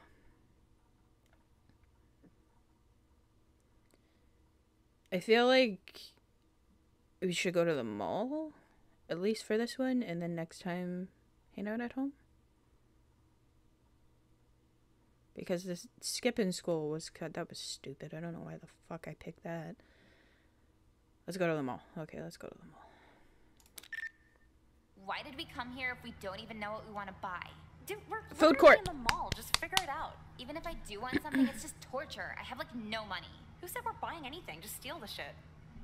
Speaker 1: I feel like we should go to the mall, at least for this one, and then next time hang out at home. Because this skipping school was cut. That was stupid. I don't know why the fuck I picked that. Let's go to the mall. Okay, let's go to the mall.
Speaker 3: Why did we come here if we don't even know what we want to buy?
Speaker 2: Dude, we're
Speaker 1: Food court.
Speaker 2: in the mall. Just figure it out.
Speaker 3: Even if I do want something, it's just torture. I have like no money.
Speaker 2: Who said we're buying anything? Just steal the shit.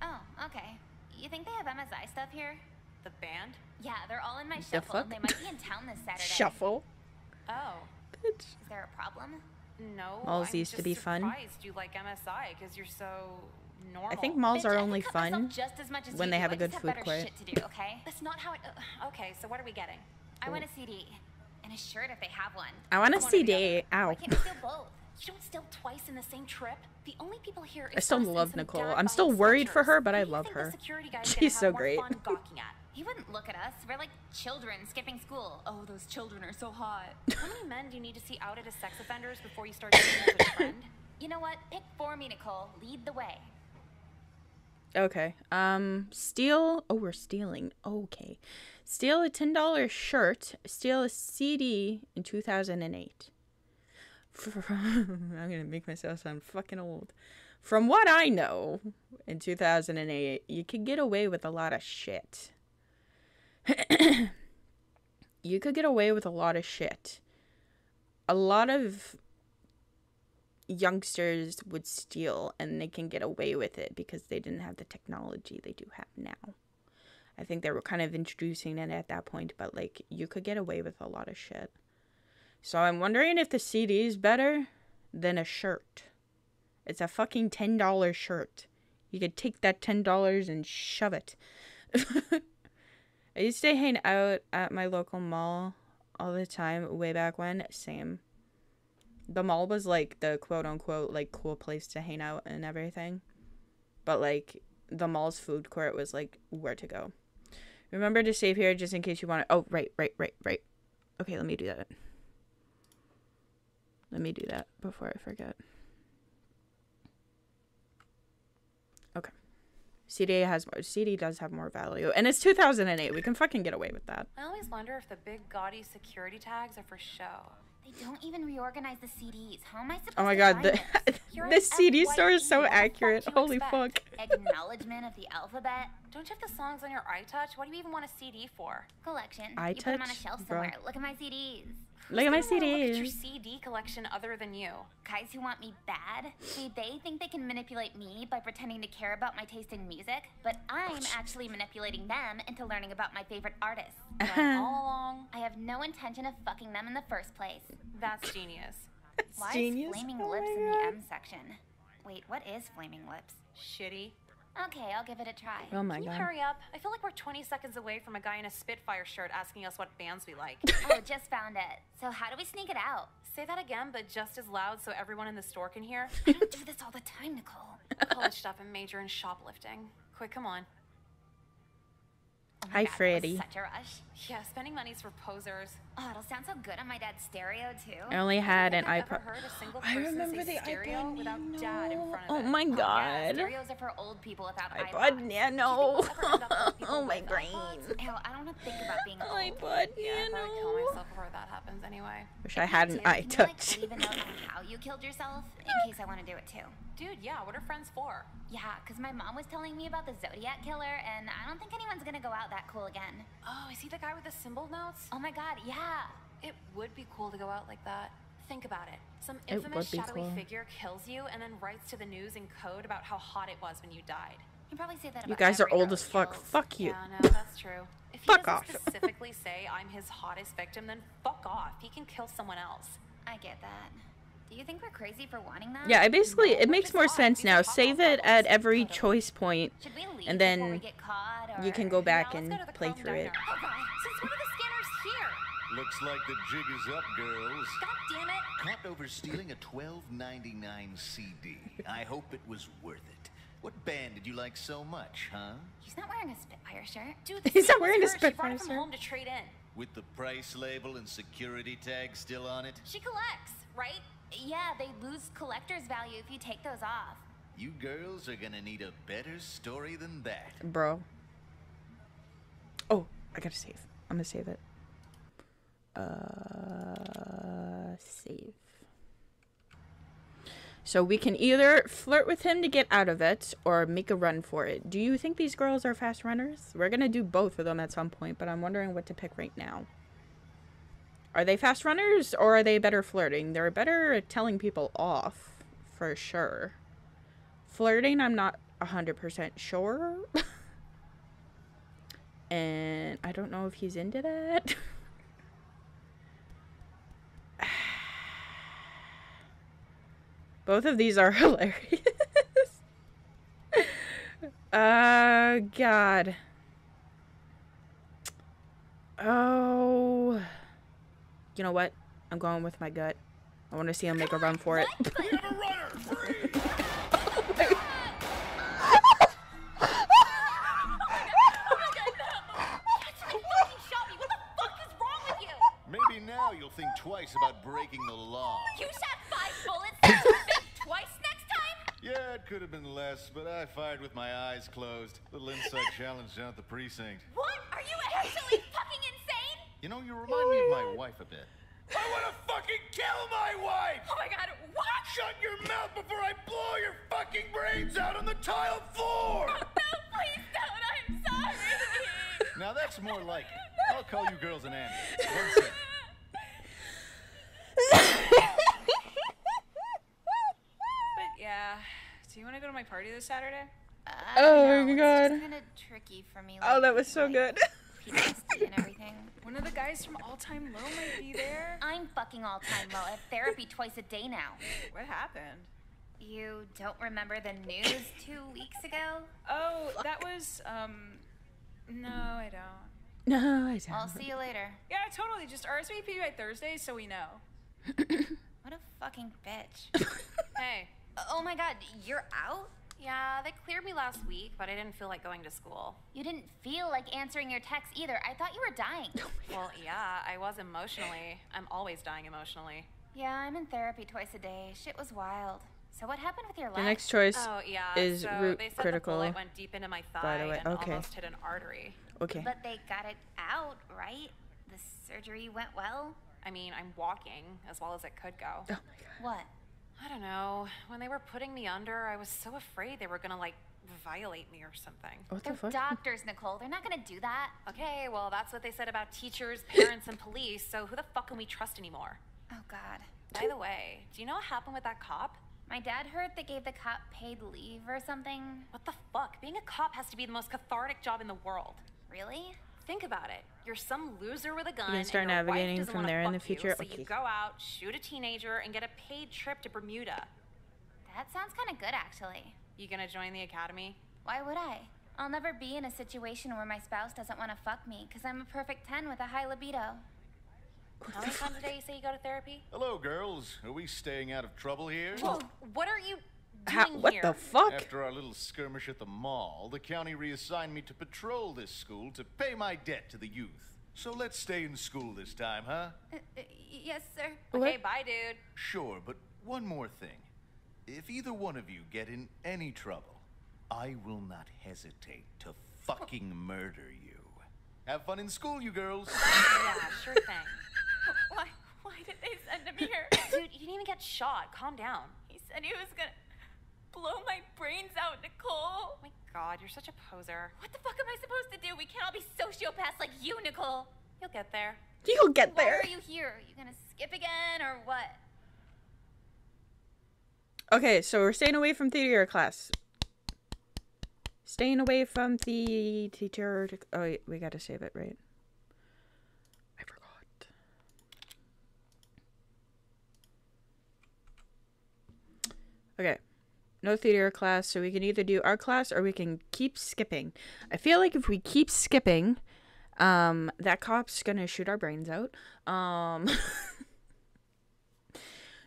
Speaker 3: Oh, okay. You think they have MSI stuff here?
Speaker 2: The band?
Speaker 3: Yeah, they're all in my
Speaker 1: The
Speaker 3: shuffle.
Speaker 1: fuck?
Speaker 3: They might be in town this Saturday.
Speaker 1: Shuffle.
Speaker 2: Oh.
Speaker 3: Is there a problem?
Speaker 2: No.
Speaker 1: Malls
Speaker 2: I'm
Speaker 1: used to be fun.
Speaker 2: surprised you like MSI because you're so normal.
Speaker 1: I think malls
Speaker 3: Bitch,
Speaker 1: are only
Speaker 3: could cut myself
Speaker 1: fun
Speaker 3: just as much as
Speaker 1: when they
Speaker 3: do.
Speaker 1: have a good
Speaker 3: just
Speaker 1: food
Speaker 3: have better
Speaker 1: court.
Speaker 3: shit to do, okay?
Speaker 2: That's not how it. Uh, okay, so what are we getting?
Speaker 3: I want a CD and a shirt if they have one.
Speaker 1: I want a
Speaker 2: One or the
Speaker 1: CD. Ow.
Speaker 2: Twice in the same trip. The only people here.
Speaker 1: I still love Nicole. I'm still worried for her, but I love her. She's so great.
Speaker 3: He wouldn't look at us. We're like children skipping school. Oh, those children are so hot.
Speaker 2: How many men do you need to see outed as sex offenders before you start dating them a friend?
Speaker 3: You know what? Pick for me, Nicole. Lead the way.
Speaker 1: Okay. Um, steal. Oh, we're stealing. Okay. Steal a $10 shirt. Steal a CD in 2008. From, I'm gonna make myself sound fucking old. From what I know, in 2008, you could get away with a lot of shit. you could get away with a lot of shit. A lot of youngsters would steal and they can get away with it because they didn't have the technology they do have now. I think they were kind of introducing it at that point, but like you could get away with a lot of shit. So I'm wondering if the CD is better than a shirt. It's a fucking $10 shirt. You could take that $10 and shove it. I used to hang out at my local mall all the time way back when. Same the mall was like the quote unquote like cool place to hang out and everything. But like the mall's food court was like where to go. Remember to save here just in case you want to. Oh, right, right, right, right. Okay, let me do that. Let me do that before I forget. Okay. CD has more. CD does have more value, and it's 2008. We can fucking get away with that.
Speaker 2: I always wonder if the big gaudy security tags are for show.
Speaker 3: They don't even reorganize the CDs. How am I supposed
Speaker 1: Oh my
Speaker 3: to
Speaker 1: god,
Speaker 3: find
Speaker 1: the
Speaker 3: this? You're
Speaker 1: the
Speaker 3: an
Speaker 1: CD store is so
Speaker 3: What fuck
Speaker 1: accurate. Holy
Speaker 3: expect?
Speaker 1: fuck.
Speaker 3: Acknowledgement of the alphabet.
Speaker 2: Don't you have the songs on your iTouch? What do you even want a CD for?
Speaker 3: Collection. you put them on a
Speaker 1: iTouch?
Speaker 3: shelf
Speaker 1: Bro.
Speaker 3: somewhere. Look at my CDs.
Speaker 1: Look at my
Speaker 2: Who's Look at your CD collection other than you.
Speaker 3: Guys who want me bad. See, they think they can manipulate me by pretending to care about my taste in music, but I'm actually manipulating them into learning about my favorite artists.
Speaker 2: But all along,
Speaker 3: I have no intention of fucking them in the first place.
Speaker 2: that's genius.
Speaker 3: Why
Speaker 1: genius.
Speaker 3: is flaming
Speaker 1: Oh
Speaker 3: lips in the M section? Wait, what is flaming lips?
Speaker 2: Shitty.
Speaker 3: Okay, I'll give it a try.
Speaker 1: Oh my
Speaker 2: Can you
Speaker 1: god.
Speaker 2: hurry up? I feel like we're 20 seconds away from a guy in a Spitfire shirt asking us what bands we like.
Speaker 3: oh, just found it. So how do we sneak it out?
Speaker 2: Say that again, but just as loud so everyone in the store can hear.
Speaker 3: I don't do this all the time, Nicole.
Speaker 2: College stuff and major in shoplifting. Quick, come on.
Speaker 3: Oh
Speaker 1: Hi,
Speaker 3: God, that was
Speaker 1: Freddie.
Speaker 3: Such a rush.
Speaker 2: Yeah, spending money's for posers.
Speaker 3: Oh, it'll sound so good on my dad's stereo too.
Speaker 1: I only had an
Speaker 2: I've ever
Speaker 1: iPod.
Speaker 2: heard a single
Speaker 1: I remember the iPod
Speaker 2: without dad in front of
Speaker 1: Oh
Speaker 2: it.
Speaker 1: my
Speaker 3: Yeah,
Speaker 1: god.
Speaker 3: stereos are for old people without
Speaker 1: iPod
Speaker 3: iPods.
Speaker 1: Nano.
Speaker 2: Do you think we'll ever end up with people
Speaker 1: Oh my
Speaker 2: with
Speaker 1: brain.
Speaker 3: Ew, I don't want to think about being old.
Speaker 1: iPod
Speaker 2: Yeah, I'd probably kill myself before that happens anyway.
Speaker 1: Wish I had an
Speaker 3: Dude, can you, like,
Speaker 1: iTouch.
Speaker 3: leave a note on how you killed yourself in case I want to do it too.
Speaker 2: Dude, yeah, what are friends for?
Speaker 3: Yeah, because my mom was telling me about the Zodiac killer, and I don't think anyone's gonna go out that cool again.
Speaker 2: Oh, is he the guy with the symbol notes?
Speaker 3: Oh my god, yeah.
Speaker 2: It would be cool to go out like that. Think about it. Some infamous
Speaker 1: would
Speaker 2: shadowy
Speaker 1: cool.
Speaker 2: figure kills you and then writes to the news in code about how hot it was when you died.
Speaker 3: You probably say that
Speaker 1: You guys are old as fuck.
Speaker 3: kills.
Speaker 1: Fuck you.
Speaker 2: Yeah, no, that's true. If he
Speaker 1: Fuck
Speaker 2: doesn't
Speaker 1: off.
Speaker 2: specifically say I'm his hottest victim, then fuck off. He can kill someone else.
Speaker 3: I get that. Do you think we're crazy for wanting that?
Speaker 1: Yeah, I basically
Speaker 2: No,
Speaker 1: it makes more
Speaker 2: hot.
Speaker 1: sense
Speaker 2: These
Speaker 1: now. Save
Speaker 2: girl
Speaker 1: it at every
Speaker 2: Totally.
Speaker 1: choice point,
Speaker 3: Should we leave
Speaker 1: and
Speaker 3: before we
Speaker 1: then
Speaker 3: get caught, or...
Speaker 1: you can go back
Speaker 2: Yeah, let's
Speaker 1: and
Speaker 2: go
Speaker 1: play through it.
Speaker 2: Diner.
Speaker 13: Since when are the scanners here?
Speaker 15: Looks like the jig is up, girls.
Speaker 13: God damn it.
Speaker 15: Caught over stealing a 12.99 CD. I hope it was worth it. What band did you like so much, huh?
Speaker 3: He's not wearing a Spitfire shirt.
Speaker 2: Dude,
Speaker 1: He's not wearing a
Speaker 2: hers. She brought
Speaker 1: Spitfire
Speaker 2: from
Speaker 1: shirt.
Speaker 2: home to trade in.
Speaker 15: With the price label and security tag still on it?
Speaker 3: She collects, right? Yeah, they lose collector's value if you take those off.
Speaker 15: You girls are gonna need a better story than that.
Speaker 1: Bro. Oh, I gotta save. I'm gonna save it. Uh, save. So we can either flirt with him to get out of it or make a run for it. Do you think these girls are fast runners? We're gonna do both of them at some point, but I'm wondering what to pick right now. Are they fast runners or are they better flirting? They're better at telling people off, for sure. Flirting, I'm not 100% sure. and I don't know if he's into that. Both of these are hilarious. uh, God. Oh. You know what? I'm going with my gut. I want to see him make a run for it.
Speaker 15: Could have been less, but I fired with my eyes closed. Little inside challenge down at the precinct.
Speaker 3: What? Are you actually fucking insane?
Speaker 15: You know, you remind me of my wife a bit.
Speaker 5: I want to fucking kill my wife!
Speaker 3: Oh my god, what?
Speaker 5: Shut your mouth before I blow your fucking brains out on the tile floor!
Speaker 3: No, please don't. I'm sorry.
Speaker 15: Now that's more like it. I'll call you girls an ambulance. One sec.
Speaker 9: But yeah, do you want to go to my party this Saturday?
Speaker 1: Oh my god.
Speaker 3: It's kind of tricky for me.
Speaker 1: Oh, that was so
Speaker 3: like,
Speaker 1: good.
Speaker 3: PTSD and everything.
Speaker 9: One of the guys from All Time Low might be there.
Speaker 3: I'm fucking all time low. I have therapy twice a day now.
Speaker 9: What happened?
Speaker 3: You don't remember the news two weeks ago?
Speaker 9: Oh, that was um. No, I don't.
Speaker 1: No, I don't.
Speaker 3: I'll see you later.
Speaker 9: Yeah, totally. Just RSVP by Thursday so we know.
Speaker 3: What a fucking bitch.
Speaker 2: Hey.
Speaker 3: Oh my god, you're out?
Speaker 2: Yeah, they cleared me last week, but I didn't feel like going to school.
Speaker 3: You didn't feel like answering your text either. I thought you were dying.
Speaker 2: Oh well, yeah, I was emotionally. I'm always dying emotionally.
Speaker 3: yeah, I'm in therapy twice a day. Shit was wild. So what happened with your life?
Speaker 1: The
Speaker 3: leg?
Speaker 1: next choice
Speaker 2: Oh yeah,
Speaker 1: is
Speaker 2: so
Speaker 1: root
Speaker 2: they said
Speaker 1: critical.
Speaker 2: the bullet went deep into my thigh
Speaker 1: by the way.
Speaker 2: and
Speaker 1: Okay.
Speaker 2: almost hit an artery.
Speaker 1: Okay.
Speaker 3: But they got it out, right? The surgery went well?
Speaker 2: I mean, I'm walking as well as it could go.
Speaker 1: Oh my god.
Speaker 3: What?
Speaker 2: I don't know. When they were putting me under, I was so afraid they were gonna like violate me or something.
Speaker 1: What
Speaker 3: They're doctors, Nicole. They're not gonna do that.
Speaker 2: Okay, well, that's what they said about teachers, parents, and police, so who the fuck can we trust anymore?
Speaker 3: Oh, God.
Speaker 2: By the way, do you know what happened with that cop?
Speaker 3: My dad heard they gave the cop paid leave or something.
Speaker 2: What the fuck? Being a cop has to be the most cathartic job in the world.
Speaker 3: Really?
Speaker 2: Think about it. You're some loser with a gun.
Speaker 1: You can
Speaker 2: and
Speaker 1: start
Speaker 2: your wife
Speaker 1: navigating
Speaker 2: doesn't
Speaker 1: from
Speaker 2: wanna
Speaker 1: there in the
Speaker 2: fuck you,
Speaker 1: future?
Speaker 2: so
Speaker 1: Okay.
Speaker 2: you go out, shoot a teenager, and get a paid trip to Bermuda.
Speaker 3: That sounds kind of good, actually.
Speaker 2: You gonna join the academy?
Speaker 3: Why would I? I'll never be in a situation where my spouse doesn't want to fuck me because I'm a perfect 10 with a high libido.
Speaker 2: How many times a day you say you go to therapy?
Speaker 15: Hello, girls. Are we staying out of trouble here?
Speaker 2: Whoa, what are you
Speaker 1: How- what
Speaker 2: here?
Speaker 1: the fuck?
Speaker 15: After our little skirmish at the mall, the county reassigned me to patrol this school to pay my debt to the youth. So let's stay in school this time, huh?
Speaker 3: Uh, uh, yes, sir.
Speaker 2: Okay, bye, dude.
Speaker 15: Sure, but one more thing. If either one of you get in any trouble, I will not hesitate to fucking murder you. Have fun in school, you girls.
Speaker 2: yeah, sure thing.
Speaker 3: Why, why did they send him here?
Speaker 2: Dude, you didn't even get shot. Calm down.
Speaker 3: He said he was gonna blow my brains out, Nicole.
Speaker 2: Oh my god, you're such a poser.
Speaker 3: What the fuck am I supposed to do? We can't all be sociopaths like you, Nicole.
Speaker 2: You'll get there.
Speaker 1: You'll get there.
Speaker 3: Why are you here? Are you gonna skip again or what?
Speaker 1: Okay, so we're staying away from theater class. Staying away from the teacher. To, oh, we gotta save it, right? I forgot. Okay. No theater class, so we can either do our class or we can keep skipping. I feel like if we keep skipping, um, that cop's gonna shoot our brains out. Um,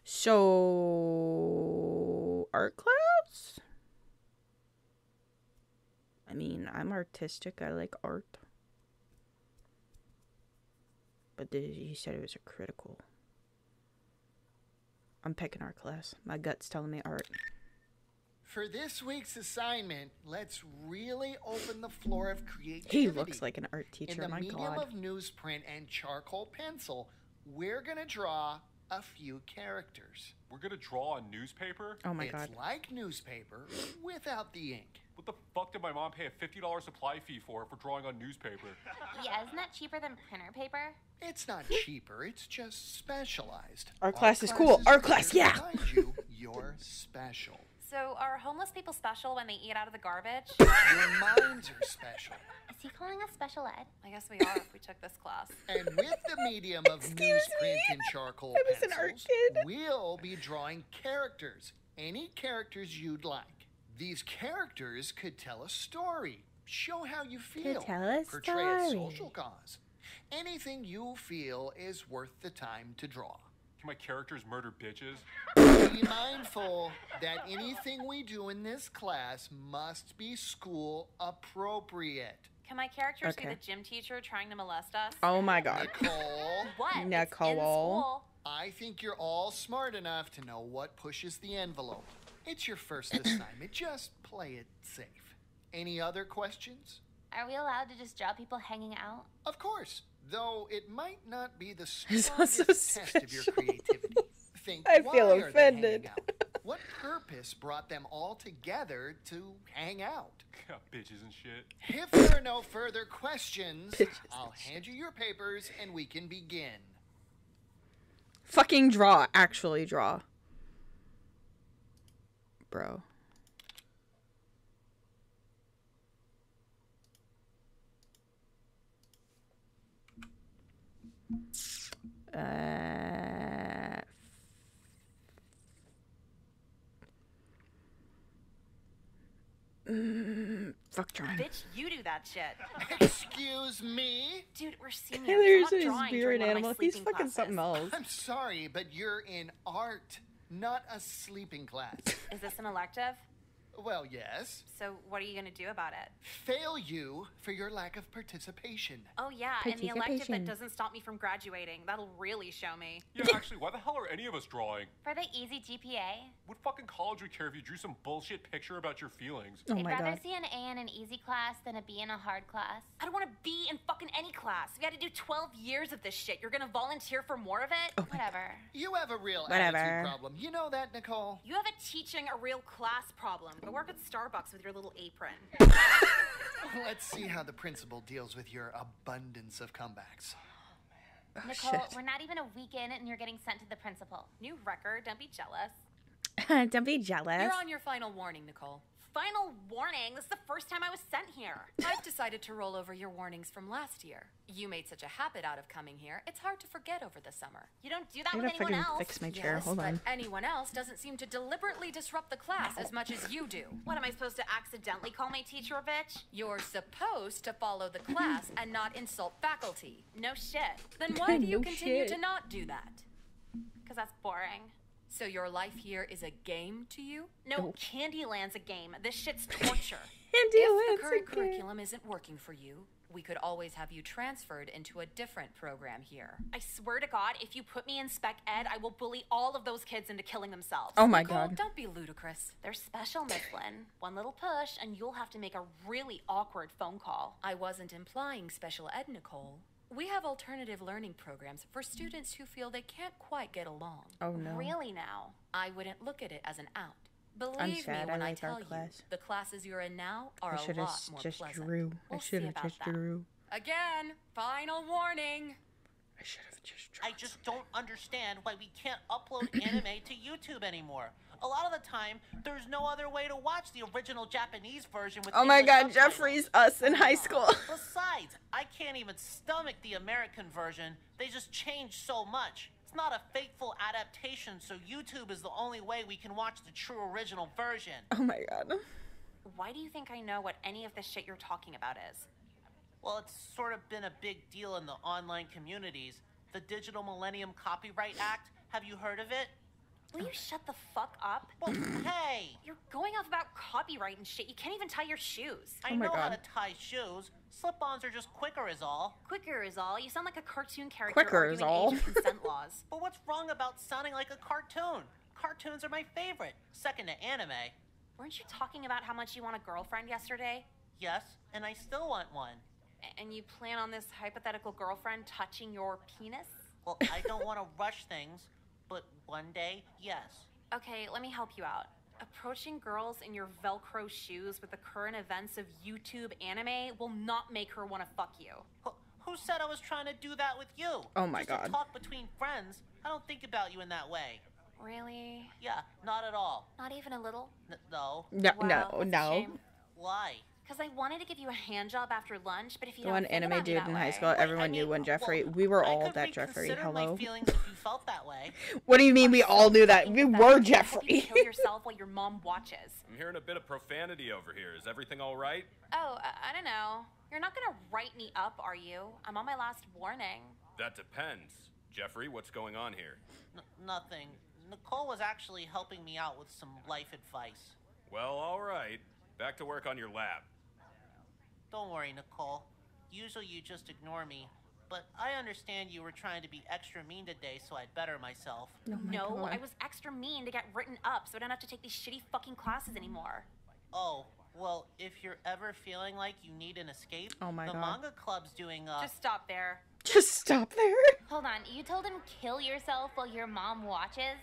Speaker 1: so art class. I mean, I'm artistic. I like art. But he said it was a critical. I'm picking art class. My gut's telling me art.
Speaker 16: For this week's assignment, let's really open the floor of creativity.
Speaker 1: He looks like an art teacher.
Speaker 16: In the
Speaker 1: My
Speaker 16: medium
Speaker 1: God.
Speaker 16: of newsprint and charcoal pencil, we're gonna draw a few characters.
Speaker 7: We're gonna draw on newspaper?
Speaker 1: Oh my
Speaker 16: it's
Speaker 1: God.
Speaker 16: like newspaper without the ink.
Speaker 7: What the fuck did my mom pay a $50 supply fee for for drawing on newspaper?
Speaker 3: Yeah, isn't that cheaper than printer paper?
Speaker 16: It's not cheaper, it's just specialized.
Speaker 1: Our class is cool. Our class, yeah.
Speaker 16: you, you're special.
Speaker 2: So, are homeless people special when they eat out of the garbage?
Speaker 16: Your minds are special.
Speaker 3: Is he calling us special ed?
Speaker 2: I guess we are if we took this class.
Speaker 16: And with the medium of newsprint and charcoal
Speaker 1: I was an art
Speaker 16: pencils,
Speaker 1: kid.
Speaker 16: we'll be drawing characters. Any characters you'd like. These characters could tell a story, show how you feel,
Speaker 1: tell a
Speaker 16: portray a social cause. Anything you feel is worth the time to draw.
Speaker 7: Can my characters murder bitches?
Speaker 16: Be mindful that anything we do in this class must be school appropriate.
Speaker 2: Can my characters
Speaker 1: Okay.
Speaker 2: be the gym teacher trying to molest us?
Speaker 1: Oh my god.
Speaker 16: Nicole.
Speaker 2: What? It's in
Speaker 1: Nicole.
Speaker 2: school.
Speaker 16: I think you're all smart enough to know what pushes the envelope. It's your first assignment. Just play it safe. Any other questions?
Speaker 3: Are we allowed to just draw people hanging out?
Speaker 16: Of course, though it might not be the
Speaker 1: It's
Speaker 16: strongest
Speaker 1: so
Speaker 16: test of your creativity. Think
Speaker 1: I
Speaker 16: why
Speaker 1: feel
Speaker 16: are they hanging
Speaker 1: offended.
Speaker 16: out? What purpose brought them all together to hang out?
Speaker 7: Yeah, bitches and shit.
Speaker 16: If there are no further questions,
Speaker 1: Bitches
Speaker 16: I'll hand you your papers and we can begin.
Speaker 1: Fucking draw. Actually draw. Bro. Uh, mm, fuck drawing.
Speaker 2: Bitch, you do that shit.
Speaker 16: Excuse me?
Speaker 2: Dude, we're seniors.
Speaker 1: There's
Speaker 2: I'm
Speaker 1: his
Speaker 2: not drawing
Speaker 1: spirit
Speaker 2: during one of my
Speaker 1: animal. He's
Speaker 2: sleeping
Speaker 1: fucking something else.
Speaker 16: I'm sorry, but you're in art, not a sleeping class.
Speaker 2: Is this an elective?
Speaker 16: Well, yes.
Speaker 2: So what are you gonna do about it?
Speaker 16: Fail you for your lack of participation.
Speaker 2: Oh yeah, and the elective
Speaker 16: Participation.
Speaker 2: that doesn't stop me from graduating. That'll really show me.
Speaker 7: Yeah, actually, why the hell are any of us drawing?
Speaker 3: For the easy GPA,
Speaker 7: What fucking college would care if you drew some bullshit picture about your feelings?
Speaker 1: Oh
Speaker 3: I'd rather see an A in an easy class than a B in a hard class.
Speaker 2: I don't want to be in fucking any class. We had to do 12 years of this shit. You're gonna volunteer for more of it?
Speaker 3: Whatever.
Speaker 16: You have a real
Speaker 1: Whatever.
Speaker 16: attitude problem. You know that, Nicole?
Speaker 2: You have a teaching a real class problem. Go work at Starbucks with your little apron.
Speaker 16: Let's see how the principal deals with your abundance of comebacks.
Speaker 3: Oh, Nicole, oh,
Speaker 1: shit.
Speaker 3: we're not even a week in and you're getting sent to the principal.
Speaker 2: New record, don't be jealous.
Speaker 1: Don't be jealous.
Speaker 2: You're on your final warning, Nicole. Final warning? This is the first time I was sent here.
Speaker 17: I've decided to roll over your warnings from last year. You made such a habit out of coming here, it's hard to forget over the summer.
Speaker 2: You don't do that
Speaker 1: I
Speaker 2: with
Speaker 1: gotta
Speaker 2: anyone
Speaker 1: fucking
Speaker 2: else.
Speaker 1: fix my chair.
Speaker 17: Yes,
Speaker 1: Hold
Speaker 17: but
Speaker 1: on.
Speaker 17: anyone else doesn't seem to deliberately disrupt the class as much as you do.
Speaker 2: What am I supposed to accidentally call my teacher a bitch?
Speaker 17: You're supposed to follow the class and not insult faculty.
Speaker 2: No shit.
Speaker 17: Then why do you
Speaker 2: No
Speaker 17: continue
Speaker 2: shit.
Speaker 17: to not do that?
Speaker 2: Because that's boring.
Speaker 17: So your life here is a game to you?
Speaker 2: No, oh. Candyland's a game. This shit's torture.
Speaker 17: if the
Speaker 1: Candyland's a
Speaker 17: current
Speaker 1: game.
Speaker 17: curriculum isn't working for you, we could always have you transferred into a different program here.
Speaker 2: I swear to God, if you put me in spec ed, I will bully all of those kids into killing themselves.
Speaker 1: Oh my
Speaker 17: Nicole,
Speaker 1: God.
Speaker 17: Don't be ludicrous.
Speaker 2: They're special, Miss Lynn. One little push, and you'll have to make a really awkward phone call.
Speaker 17: I wasn't implying special ed, Nicole. We have alternative learning programs for students who feel they can't quite get along.
Speaker 1: Oh, no.
Speaker 2: Really now?
Speaker 17: I wouldn't look at it as an out. Believe
Speaker 1: I'm
Speaker 17: me
Speaker 1: sad. I
Speaker 17: when I,
Speaker 1: like our
Speaker 17: tell you,
Speaker 1: class.
Speaker 17: the classes you're in now are
Speaker 1: I
Speaker 17: a
Speaker 1: should have
Speaker 17: lot more
Speaker 1: just
Speaker 17: pleasant.
Speaker 1: drew. I
Speaker 17: We'll
Speaker 1: should
Speaker 17: see
Speaker 1: have just
Speaker 17: that.
Speaker 1: drew.
Speaker 17: Again, final warning.
Speaker 1: I should have just
Speaker 12: I just don't understand why we can't upload anime to YouTube anymore. A lot of the time, there's no other way to watch the original Japanese version with
Speaker 1: Oh my
Speaker 12: English
Speaker 1: god,
Speaker 12: subtitles.
Speaker 1: Jeffrey's us in high uh, school.
Speaker 12: Besides, I can't even stomach the American version. They just changed so much. It's not a faithful adaptation, so YouTube is the only way we can watch the true original version.
Speaker 1: Oh my god.
Speaker 2: Why do you think I know what any of this shit you're talking about is?
Speaker 12: Well, it's sort of been a big deal in the online communities. The Digital Millennium Copyright Act. Have you heard of it?
Speaker 2: Will you shut the fuck up?
Speaker 12: Well, hey!
Speaker 2: You're going off about copyright and shit. You can't even tie your shoes.
Speaker 12: I
Speaker 1: Oh my
Speaker 12: know how to tie shoes. Slip-ons are just quicker, is all.
Speaker 2: Quicker is all. You sound like a cartoon character
Speaker 1: Quicker is all.
Speaker 2: age consent laws.
Speaker 12: But what's wrong about sounding like a cartoon? Cartoons are my favorite, second to anime.
Speaker 2: Weren't you talking about how much you want a girlfriend yesterday?
Speaker 12: Yes, and I still want one.
Speaker 2: A- And you plan on this hypothetical girlfriend touching your penis?
Speaker 12: Well, I don't want to rush things, but one day, yes.
Speaker 2: Okay, let me help you out. Approaching girls in your Velcro shoes with the current events of YouTube anime will not make her want to fuck you.
Speaker 12: Who, who said I was trying to do that with you?
Speaker 1: Oh my
Speaker 12: Just
Speaker 1: God.
Speaker 12: To talk between friends. I don't think about you in that way.
Speaker 2: Really?
Speaker 12: Yeah, not at all.
Speaker 2: Not even a little?
Speaker 12: N- no.
Speaker 1: No,
Speaker 2: Wow,
Speaker 1: no, no.
Speaker 12: Why?
Speaker 2: Because I wanted to give you a hand job after lunch, but if you
Speaker 1: The
Speaker 2: don't
Speaker 1: one anime dude
Speaker 2: that
Speaker 1: in high school, everyone knew one Jeffrey. We were all that Jeffrey. Hello.
Speaker 12: my feelings if you felt that way.
Speaker 1: What do you mean we all knew that? We were
Speaker 2: I hope you
Speaker 1: Jeffrey.
Speaker 2: kill yourself while your mom watches.
Speaker 5: I'm hearing a bit of profanity over here. Is everything all right?
Speaker 2: Oh, I, I don't know. You're not gonna write me up, are you? I'm on my last warning.
Speaker 5: That depends. Jeffrey, what's going on here?
Speaker 12: N- nothing. Nicole was actually helping me out with some life advice.
Speaker 5: Well, all right. Back to work on your lab.
Speaker 12: Don't worry, Nicole. Usually you just ignore me, but I understand you were trying to be extra mean today, so I'd better myself.
Speaker 1: Oh my
Speaker 2: no,
Speaker 1: God.
Speaker 2: I was extra mean to get written up so I don't have to take these shitty fucking classes anymore.
Speaker 12: Oh, well, if you're ever feeling like you need an escape,
Speaker 1: Oh my
Speaker 12: the
Speaker 1: God.
Speaker 12: manga club's doing uh
Speaker 2: Just stop there.
Speaker 1: Just stop there.
Speaker 3: Hold on, you told him kill yourself while your mom watches?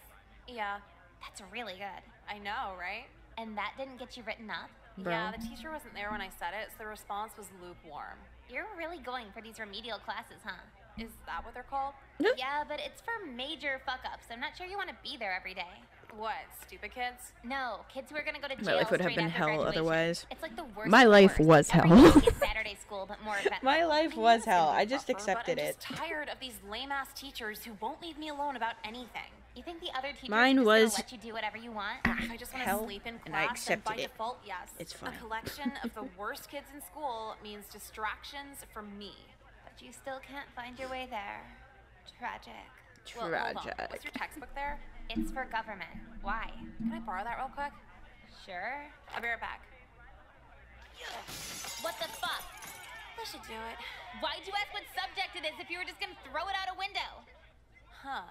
Speaker 2: Yeah,
Speaker 3: That's really good.
Speaker 2: I know, right?
Speaker 3: And that didn't get you written up?
Speaker 2: Yeah, the teacher wasn't there when I said it, so the response was lukewarm.
Speaker 3: You're really going for these remedial classes, huh?
Speaker 2: Is that what they're called?
Speaker 3: yeah, but it's for major fuck ups. I'm not sure you want to be there every day.
Speaker 2: What, stupid kids?
Speaker 3: No, kids who are gonna go to
Speaker 1: My life would have been hell
Speaker 3: graduation.
Speaker 1: otherwise.
Speaker 3: It's like the worst.
Speaker 1: My life
Speaker 3: worst.
Speaker 1: was
Speaker 3: Every
Speaker 1: hell.
Speaker 3: Saturday school, but more eventful.
Speaker 1: My life was hell. I just accepted
Speaker 2: but I'm
Speaker 1: it.
Speaker 2: just tired of these lame ass teachers who won't leave me alone about anything.
Speaker 3: You think the other teachers
Speaker 1: Mine
Speaker 3: are just
Speaker 1: was
Speaker 3: let you do whatever you want?
Speaker 2: Ah, I just want to
Speaker 1: hell,
Speaker 2: sleep in
Speaker 1: and I
Speaker 2: class, then by
Speaker 1: accepted it.
Speaker 2: default, yes.
Speaker 1: It's fine.
Speaker 2: A collection of the worst kids in school means distractions from me.
Speaker 3: But you still can't find your way there. Tragic.
Speaker 2: Well.
Speaker 1: Tragic.
Speaker 2: What's your textbook there?
Speaker 3: It's for government. Why?
Speaker 2: Can I borrow that real quick? Sure. I'll be right back.
Speaker 3: What the fuck?
Speaker 2: I should do it.
Speaker 3: Why'd you ask what subject it is if you were just gonna throw it out a window?
Speaker 2: Huh.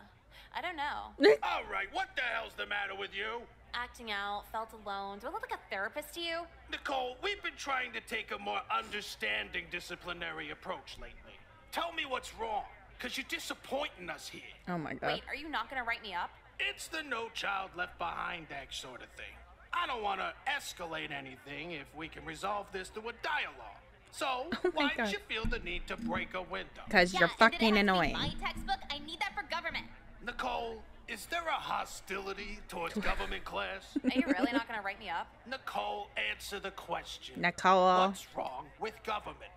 Speaker 2: I don't know.
Speaker 18: All right, what the hell's the matter with you?
Speaker 2: Acting out, felt alone. Do I look like a therapist to you?
Speaker 18: Nicole, we've been trying to take a more understanding disciplinary approach lately. Tell me what's wrong, because you're disappointing us here.
Speaker 1: Oh my god.
Speaker 2: Wait, are you not gonna write me up?
Speaker 18: It's the no child left behind act sort of thing. I don't want to escalate anything if we can resolve this through a dialogue. So,
Speaker 1: Oh
Speaker 18: why
Speaker 1: God.
Speaker 18: did you feel the need to break a window?
Speaker 1: Because you're fucking annoying.
Speaker 3: My textbook, I need that for government.
Speaker 18: Nicole, is there a hostility towards government class?
Speaker 2: Are you really not gonna write me up?
Speaker 18: Nicole, answer the question.
Speaker 1: Nicole.
Speaker 18: What's wrong with government?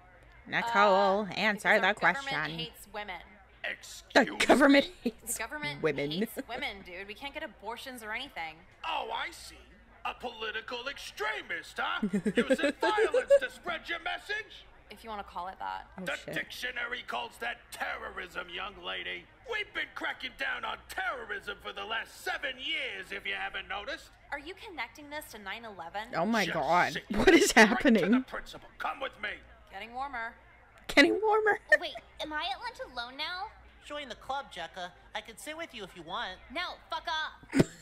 Speaker 1: Nicole,
Speaker 2: Uh,
Speaker 1: answer
Speaker 2: because
Speaker 1: the
Speaker 2: our government hates women.
Speaker 1: Excuse The government hates
Speaker 2: The government
Speaker 1: women.
Speaker 2: hates women, dude. We can't get abortions or anything.
Speaker 18: Oh, I see. A political extremist, huh? Using violence to spread your message?
Speaker 2: If you want to call it that.
Speaker 1: Oh,
Speaker 18: the dictionary calls that terrorism, young lady. We've been cracking down on terrorism for the last seven years, if you haven't noticed.
Speaker 2: Are you connecting this to 9 11?
Speaker 1: Oh my
Speaker 18: Just
Speaker 1: god.
Speaker 18: sit
Speaker 1: What is
Speaker 18: right to the
Speaker 1: happening?
Speaker 18: principal. Come with me.
Speaker 2: Getting warmer.
Speaker 1: Getting warmer.
Speaker 3: Oh, wait, am I at lunch alone now?
Speaker 12: Join the club, Jecka. I can sit with you if you want.
Speaker 3: No, fuck off.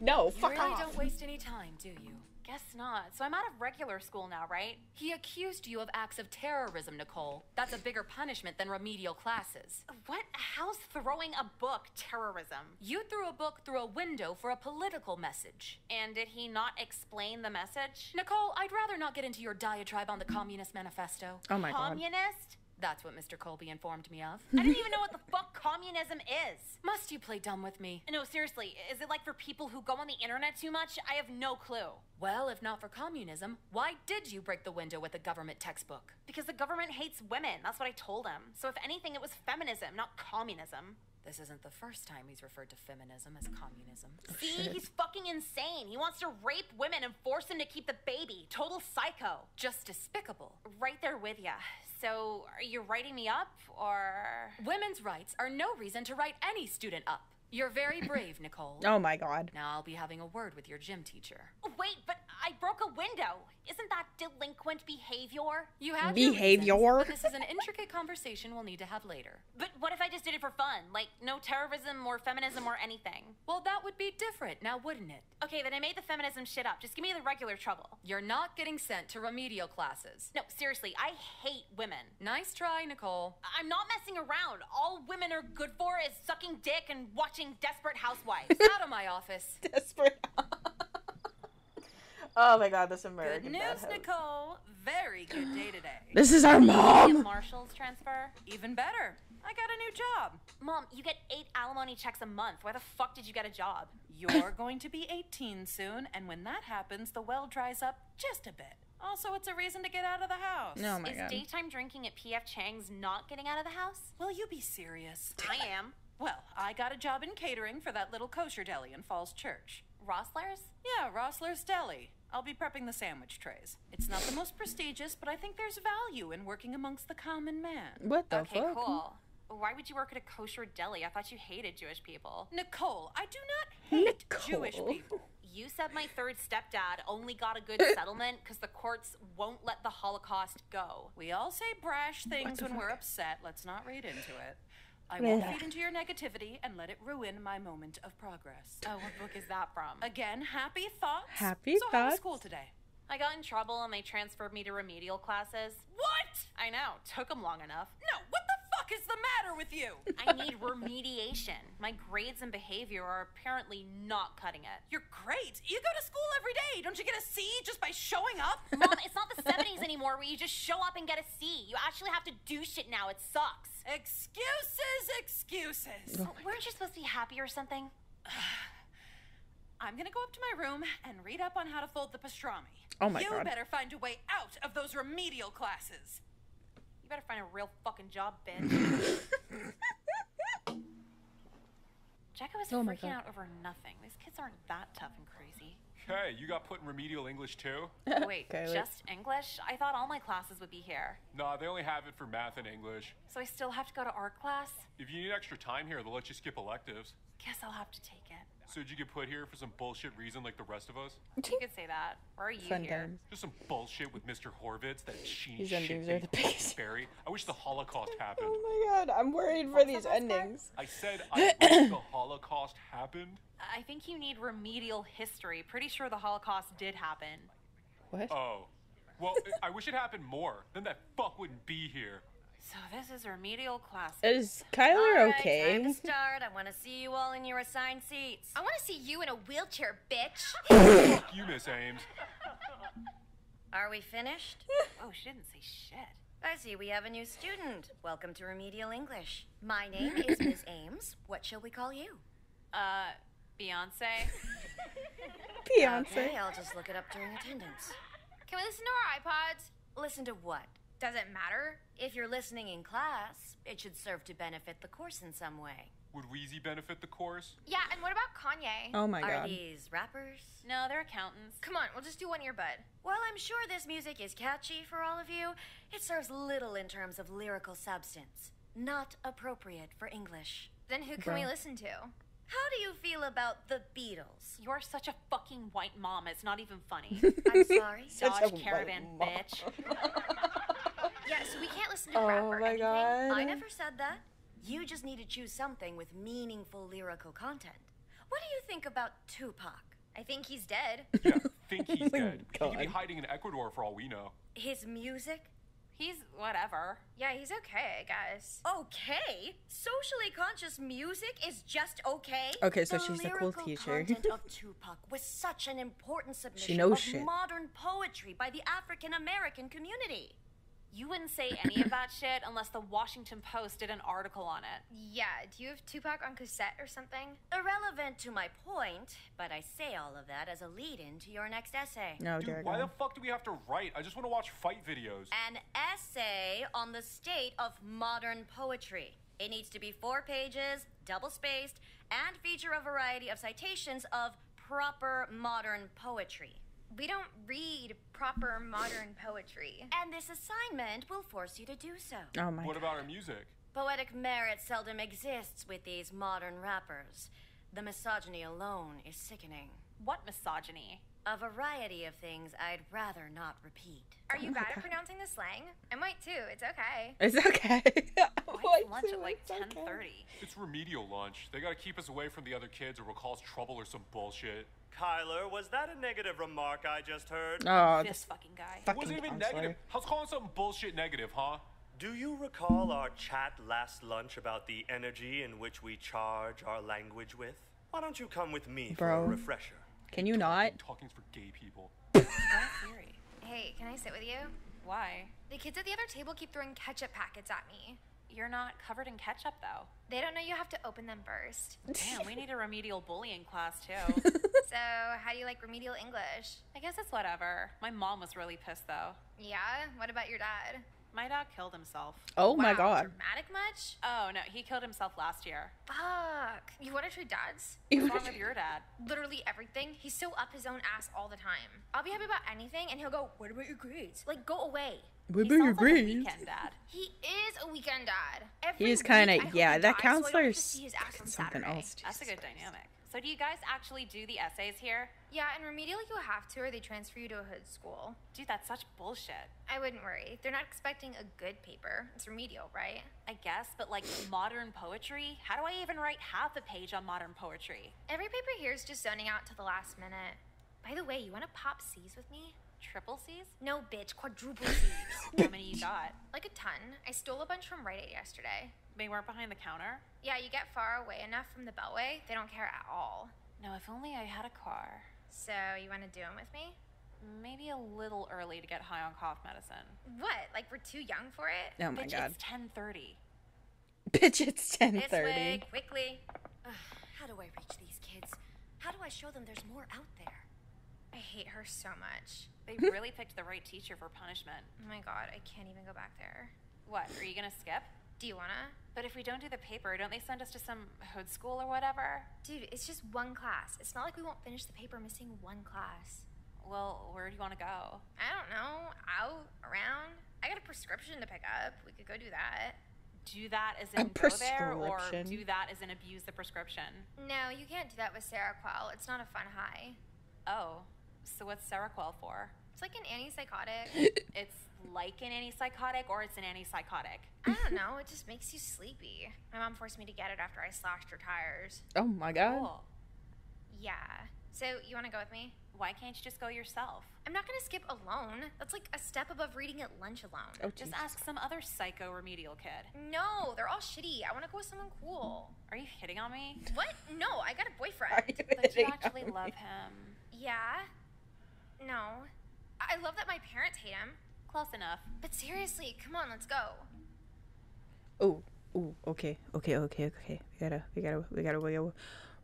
Speaker 1: No, fuck You
Speaker 17: really
Speaker 1: off.
Speaker 17: don't waste any time, do you?
Speaker 2: Guess not. So I'm out of regular school now, right?
Speaker 17: He accused you of acts of terrorism, Nicole. That's a bigger punishment than remedial classes.
Speaker 2: What? How's throwing a book terrorism?
Speaker 17: You threw a book through a window for a political message.
Speaker 2: And did he not explain the message?
Speaker 17: Nicole, I'd rather not get into your diatribe on the Communist Manifesto.
Speaker 1: Oh my god.
Speaker 2: Communist?
Speaker 17: That's what Mr. Colby informed me of.
Speaker 2: I didn't even know what the fuck communism is.
Speaker 17: Must you play dumb with me?
Speaker 2: No, seriously, is it like for people who go on the internet too much? I have no clue.
Speaker 17: Well, if not for communism, why did you break the window with a government textbook?
Speaker 2: Because the government hates women. That's what I told him. So if anything, it was feminism, not communism.
Speaker 17: This isn't the first time he's referred to feminism as communism.
Speaker 2: Oh, See, he's fucking insane. He wants to rape women and force them to keep the baby. Total psycho.
Speaker 17: Just despicable.
Speaker 2: Right there with ya. So, are you writing me up, or.
Speaker 17: Women's rights are no reason to write any student up. You're very brave, Nicole.
Speaker 1: Oh my god.
Speaker 17: Now I'll be having a word with your gym teacher.
Speaker 2: Wait, but I broke a window. Isn't that delinquent behavior?
Speaker 17: You have
Speaker 1: Behavior?
Speaker 17: Your reasons, but this is an intricate conversation we'll need to have later.
Speaker 2: But what if I just did it for fun? Like, no terrorism or feminism or anything?
Speaker 17: Well, that would be different, now wouldn't it?
Speaker 2: Okay, then I made the feminism shit up. Just give me the regular trouble.
Speaker 17: You're not getting sent to remedial classes.
Speaker 2: No, seriously, I hate women.
Speaker 17: Nice try, Nicole.
Speaker 2: I'm not messing around. All women are good for is sucking dick and watching Desperate Housewives.
Speaker 17: Out of my office.
Speaker 1: Desperate. oh my god, this
Speaker 19: Good
Speaker 1: American
Speaker 19: news,
Speaker 1: Bad
Speaker 19: Nicole. Very good day today.
Speaker 1: This is our mom.
Speaker 2: Marshall's transfer?
Speaker 19: Even better. I got a new job.
Speaker 2: Mom, you get eight alimony checks a month. Why the fuck did you get a job?
Speaker 19: You're going to be 18 soon, and when that happens, the well dries up just a bit. Also, it's a reason to get out of the house.
Speaker 1: Oh my
Speaker 2: is
Speaker 1: god.
Speaker 2: daytime drinking at PF Chang's not getting out of the house?
Speaker 19: Will you be serious?
Speaker 2: I am.
Speaker 19: Well, I got a job in catering for that little kosher deli in Falls Church.
Speaker 2: Rossler's?
Speaker 19: Yeah, Rossler's Deli. I'll be prepping the sandwich trays. It's not the most prestigious, but I think there's value in working amongst the common man.
Speaker 1: What the
Speaker 2: okay,
Speaker 1: fuck?
Speaker 2: cool. Why would you work at a kosher deli? I thought you hated Jewish people.
Speaker 19: Nicole, I do not hate Jewish people.
Speaker 2: You said my third stepdad only got a good settlement because the courts won't let the Holocaust go.
Speaker 19: We all say brash things
Speaker 1: the
Speaker 19: when we're upset. Let's not read into it. I won't feed into your negativity and let it ruin my moment of progress.
Speaker 2: Oh, what book is that from?
Speaker 19: Again, happy thoughts.
Speaker 1: Happy
Speaker 19: so how was
Speaker 1: thoughts.
Speaker 19: school today?
Speaker 2: I got in trouble and they transferred me to remedial classes.
Speaker 19: What?
Speaker 2: I know, took them long enough.
Speaker 19: No, what the fuck is the matter with you?
Speaker 2: I need remediation. My grades and behavior are apparently not cutting it.
Speaker 19: You're great. You go to school every day. Don't you get a C just by showing up?
Speaker 2: Mom, it's not the 70s anymore where you just show up and get a C. You actually have to do shit now. It sucks.
Speaker 19: Excuses, excuses.
Speaker 2: Weren't you supposed to be happy or something?
Speaker 19: I'm gonna go up to my room and read up on how to fold the pastrami.
Speaker 1: Oh my
Speaker 19: you
Speaker 1: God.
Speaker 19: better find a way out of those remedial classes.
Speaker 2: You better find a real fucking job, bitch. Jacko was
Speaker 1: Oh my
Speaker 2: freaking
Speaker 1: God.
Speaker 2: out over nothing. These kids aren't that tough and crazy.
Speaker 7: Hey, you got put in remedial English too?
Speaker 2: Wait,
Speaker 1: Okay, wait.
Speaker 2: just English? I thought all my classes would be here.
Speaker 7: Nah, they only have it for math and English.
Speaker 2: So I still have to go to art class?
Speaker 7: If you need extra time here, they'll let you skip electives.
Speaker 2: Guess I'll have to take it.
Speaker 7: So did you get put here for some bullshit reason like the rest of us?
Speaker 2: You could say that. Or are you
Speaker 1: Fun
Speaker 2: here?
Speaker 1: times.
Speaker 7: Just some bullshit with Mr. Horvitz, that sheeny
Speaker 1: These
Speaker 7: shit
Speaker 1: endings are the
Speaker 7: faced
Speaker 1: biggest.
Speaker 7: Barry. I wish the Holocaust oh happened.
Speaker 1: Oh my god, I'm worried for these endings.
Speaker 7: I said I wish the Holocaust happened.
Speaker 2: I think you need remedial history. Pretty sure the Holocaust did happen.
Speaker 1: What?
Speaker 7: Oh. Well, I wish it happened more. Then that fuck wouldn't be here.
Speaker 2: So this is remedial class.
Speaker 1: Is Kyler
Speaker 14: Alright,
Speaker 1: okay?
Speaker 14: Time to start. I want to see you all in your assigned seats.
Speaker 6: I want to see you in a wheelchair, bitch.
Speaker 7: fuck you, Miss Ames.
Speaker 14: Are we finished?
Speaker 2: oh, she didn't say shit.
Speaker 14: I see we have a new student. Welcome to Remedial English. My name is Miss Ames. What shall we call you?
Speaker 2: Uh, Beyonce.
Speaker 1: Beyonce.
Speaker 14: Okay, I'll just look it up during attendance.
Speaker 6: Can we listen to our iPods?
Speaker 14: Listen to what?
Speaker 6: Does it matter?
Speaker 14: If you're listening in class, it should serve to benefit the course in some way.
Speaker 7: Would Weezy benefit the course?
Speaker 6: Yeah, and what about Kanye?
Speaker 1: Oh my
Speaker 14: Are
Speaker 1: god.
Speaker 14: Are these rappers?
Speaker 2: No, they're accountants.
Speaker 6: Come on, we'll just do one earbud.
Speaker 14: While I'm sure this music is catchy for all of you, it serves little in terms of lyrical substance. Not appropriate for English.
Speaker 6: Then who can we listen to?
Speaker 14: How do you feel about the Beatles?
Speaker 2: You're such a fucking white mom. It's not even funny.
Speaker 14: I'm sorry.
Speaker 1: Such
Speaker 2: Dodge Caravan, bitch.
Speaker 6: Yeah, so we can't listen to
Speaker 1: Oh
Speaker 6: rap or
Speaker 1: my
Speaker 6: anything.
Speaker 1: god.
Speaker 14: I never said that. You just need to choose something with meaningful lyrical content. What do you think about Tupac?
Speaker 6: I think he's dead.
Speaker 7: Yeah, think he's oh dead. He could be hiding in Ecuador for all we know.
Speaker 14: His music?
Speaker 2: He's whatever.
Speaker 6: Yeah, he's okay, I guess.
Speaker 14: Okay. Socially conscious music is just okay.
Speaker 1: Okay, so
Speaker 14: the
Speaker 1: she's a cool
Speaker 14: lyrical
Speaker 1: teacher.
Speaker 14: content of Tupac was such an important submission
Speaker 1: knows
Speaker 14: of
Speaker 1: shit.
Speaker 14: modern poetry by the African American community.
Speaker 2: You wouldn't say any of that shit unless the Washington Post did an article on it.
Speaker 6: Yeah, do you have Tupac on cassette or something?
Speaker 14: Irrelevant to my point, but I say all of that as a lead-in to your next essay.
Speaker 1: No,
Speaker 7: Dude,
Speaker 1: dear
Speaker 7: why the fuck do we have to write? I just want to watch fight videos.
Speaker 14: An essay on the state of modern poetry. It needs to be four pages, double spaced, and feature a variety of citations of proper modern poetry.
Speaker 6: We don't read proper modern poetry.
Speaker 14: And this assignment will force you to do so.
Speaker 1: Oh my
Speaker 7: What
Speaker 1: god.
Speaker 7: about our music?
Speaker 14: Poetic merit seldom exists with these modern rappers. The misogyny alone is sickening.
Speaker 2: What misogyny?
Speaker 14: A variety of things I'd rather not repeat.
Speaker 6: Are you bad at pronouncing the slang? I might too. It's okay.
Speaker 1: It's okay.
Speaker 2: Why lunch at like 10:30?
Speaker 7: It's remedial lunch. They gotta keep us away from the other kids or we'll cause trouble or some bullshit.
Speaker 8: Kyler, was that a negative remark I just heard?
Speaker 1: Oh,
Speaker 2: This fucking guy.
Speaker 7: It wasn't even
Speaker 1: counselor.
Speaker 7: negative. How's calling something bullshit negative, huh?
Speaker 8: Do you recall our chat last lunch about the energy in which we charge our language with? Why don't you come with me for a refresher?
Speaker 1: Can you not?
Speaker 7: Talking's for gay people.
Speaker 2: Theory.
Speaker 6: Hey, can I sit with you?
Speaker 2: Why?
Speaker 6: The kids at the other table keep throwing ketchup packets at me.
Speaker 2: You're not covered in ketchup though.
Speaker 6: They don't know you have to open them first.
Speaker 2: Damn, we need a remedial bullying class too.
Speaker 6: So, how do you like remedial English?
Speaker 2: I guess it's whatever. My mom was really pissed though.
Speaker 6: Yeah? What about your dad?
Speaker 2: My dog killed himself.
Speaker 1: Oh my god.
Speaker 6: Dramatic much?
Speaker 2: Oh no, he killed himself last year.
Speaker 6: Fuck. You want to trade dads?
Speaker 2: What's wrong with your dad?
Speaker 6: Literally everything. He's so up his own ass all the time. I'll be happy about anything, and he'll go, What about your grades? Like, go away.
Speaker 1: What
Speaker 2: He
Speaker 1: about your
Speaker 2: sounds like a
Speaker 1: grades?
Speaker 2: weekend dad.
Speaker 6: He is a weekend dad. Every
Speaker 1: He's
Speaker 6: week,
Speaker 1: kind of
Speaker 6: hope
Speaker 1: yeah. That
Speaker 6: dies so I don't
Speaker 1: counselor is
Speaker 6: see his ass on
Speaker 1: something
Speaker 6: Saturday.
Speaker 1: else.
Speaker 2: That's a good dynamic. So do you guys actually do the essays here?
Speaker 6: Yeah, and remedial you have to, or they transfer you to a hood school.
Speaker 2: Dude, that's such bullshit.
Speaker 6: I wouldn't worry. They're not expecting a good paper. It's remedial, right?
Speaker 2: I guess, but like modern poetry? How do I even write half a page on modern poetry?
Speaker 6: Every paper here is just zoning out to the last minute. By the way, you want to pop C's with me?
Speaker 2: Triple C's?
Speaker 6: No, bitch, quadruple C's.
Speaker 2: How many you got?
Speaker 6: like a ton. I stole a bunch from Rite Aid yesterday.
Speaker 2: They weren't behind the counter?
Speaker 6: Yeah, you get far away enough from the Beltway, they don't care at all.
Speaker 2: No, if only I had a car.
Speaker 6: So, you want to do them with me?
Speaker 2: Maybe a little early to get high on cough medicine.
Speaker 6: What? Like we're too young for it?
Speaker 1: Oh my
Speaker 2: Bitch,
Speaker 1: god.
Speaker 2: it's 10:30.
Speaker 1: Bitch, it's ten thirty.
Speaker 6: This way, quickly.
Speaker 14: Ugh, how do I reach these kids? How do I show them there's more out there?
Speaker 6: I hate her so much.
Speaker 2: They really picked the right teacher for punishment.
Speaker 6: Oh my god, I can't even go back there.
Speaker 2: What? Are you gonna skip?
Speaker 6: Do you wanna?
Speaker 2: But if we don't do the paper, don't they send us to some hood school or whatever?
Speaker 6: Dude, it's just one class. It's not like we won't finish the paper missing one class.
Speaker 2: Well, where do you want to go?
Speaker 6: I don't know. Out, around. I got a prescription to pick up. We could go do that.
Speaker 2: do that as
Speaker 1: A
Speaker 2: in go there, or do that as in abuse the prescription?
Speaker 6: No, you can't do that with Seroquel. It's not a fun high.
Speaker 2: Oh, so what's Seroquel for?
Speaker 6: It's like an antipsychotic.
Speaker 2: it's like an antipsychotic, or it's an antipsychotic.
Speaker 6: I don't know. It just makes you sleepy. My mom forced me to get it after I slashed her tires.
Speaker 1: Oh my god.
Speaker 2: Cool.
Speaker 6: Yeah. So you want to go with me?
Speaker 2: Why can't you just go yourself?
Speaker 6: I'm not gonna skip alone. That's like a step above reading at lunch alone.
Speaker 1: Oh,
Speaker 2: Just ask some other psycho remedial kid.
Speaker 6: No, they're all shitty. I want to go with someone cool.
Speaker 2: Are you hitting on me?
Speaker 6: What? No, I got a boyfriend.
Speaker 2: But you actually love him.
Speaker 6: Yeah. No. I love that my parents hate him.
Speaker 2: Close enough.
Speaker 6: But seriously, come on, let's go.
Speaker 1: Oh, oh, okay, okay, okay, okay. We gotta, we gotta, we gotta, we gotta,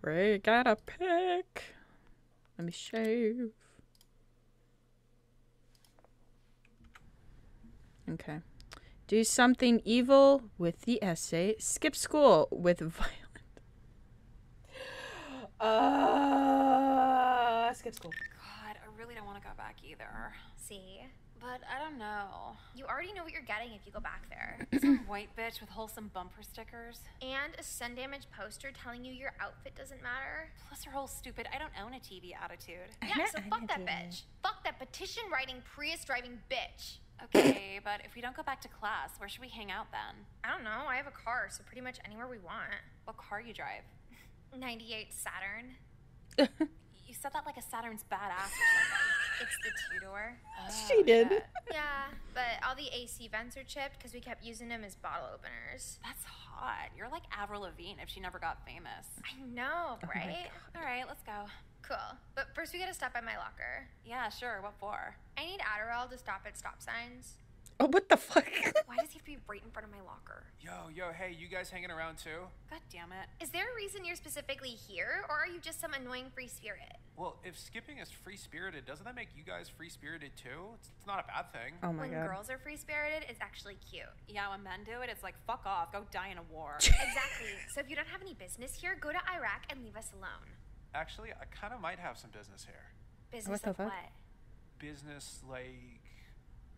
Speaker 1: we gotta pick. Let me shave. Okay. Do something evil with the essay. Skip school with violent. Uh, skip school.
Speaker 2: God, I really don't want to go back either.
Speaker 6: See?
Speaker 2: But I don't know.
Speaker 6: You already know what you're getting if you go back there.
Speaker 2: Some white bitch with wholesome bumper stickers.
Speaker 6: and a sun damaged poster telling you your outfit doesn't matter.
Speaker 2: Plus her whole stupid, I don't own a TV attitude.
Speaker 6: Yeah, so fuck that bitch. Fuck that petition writing, Prius driving bitch.
Speaker 2: Okay, but if we don't go back to class, where should we hang out then?
Speaker 6: I don't know. I have a car, so pretty much anywhere we want.
Speaker 2: What car you drive?
Speaker 6: 98 Saturn.
Speaker 2: You said that like a Saturn's badass or something.
Speaker 6: It's the two door.
Speaker 1: She oh, did.
Speaker 6: Yeah, but all the AC vents are chipped because we kept using them as bottle openers.
Speaker 2: That's hot. You're like Avril Lavigne if she never got famous.
Speaker 6: I know, oh
Speaker 1: my
Speaker 6: right?
Speaker 2: All right, let's go.
Speaker 6: Cool. But first, we gotta stop by my locker.
Speaker 2: Yeah, sure. What for?
Speaker 6: I need Adderall to stop at stop signs.
Speaker 1: Oh, what the fuck?
Speaker 6: Why does he have to be right in front of my locker?
Speaker 4: Yo, yo, hey, you guys hanging around too?
Speaker 2: God damn it.
Speaker 6: Is there a reason you're specifically here, or are you just some annoying free spirit?
Speaker 4: Well, if skipping is free spirited, doesn't that make you guys free spirited too? It's, it's not a bad thing.
Speaker 1: Oh my
Speaker 6: when
Speaker 1: god.
Speaker 6: girls are free spirited, it's actually cute.
Speaker 2: Yeah, when men do it, it's like fuck off, go die in a war.
Speaker 6: exactly. So if you don't have any business here, go to Iraq and leave us alone.
Speaker 4: Actually, I kind of might have some business here.
Speaker 6: Business
Speaker 1: the
Speaker 6: of
Speaker 1: fuck?
Speaker 6: what?
Speaker 4: Business like.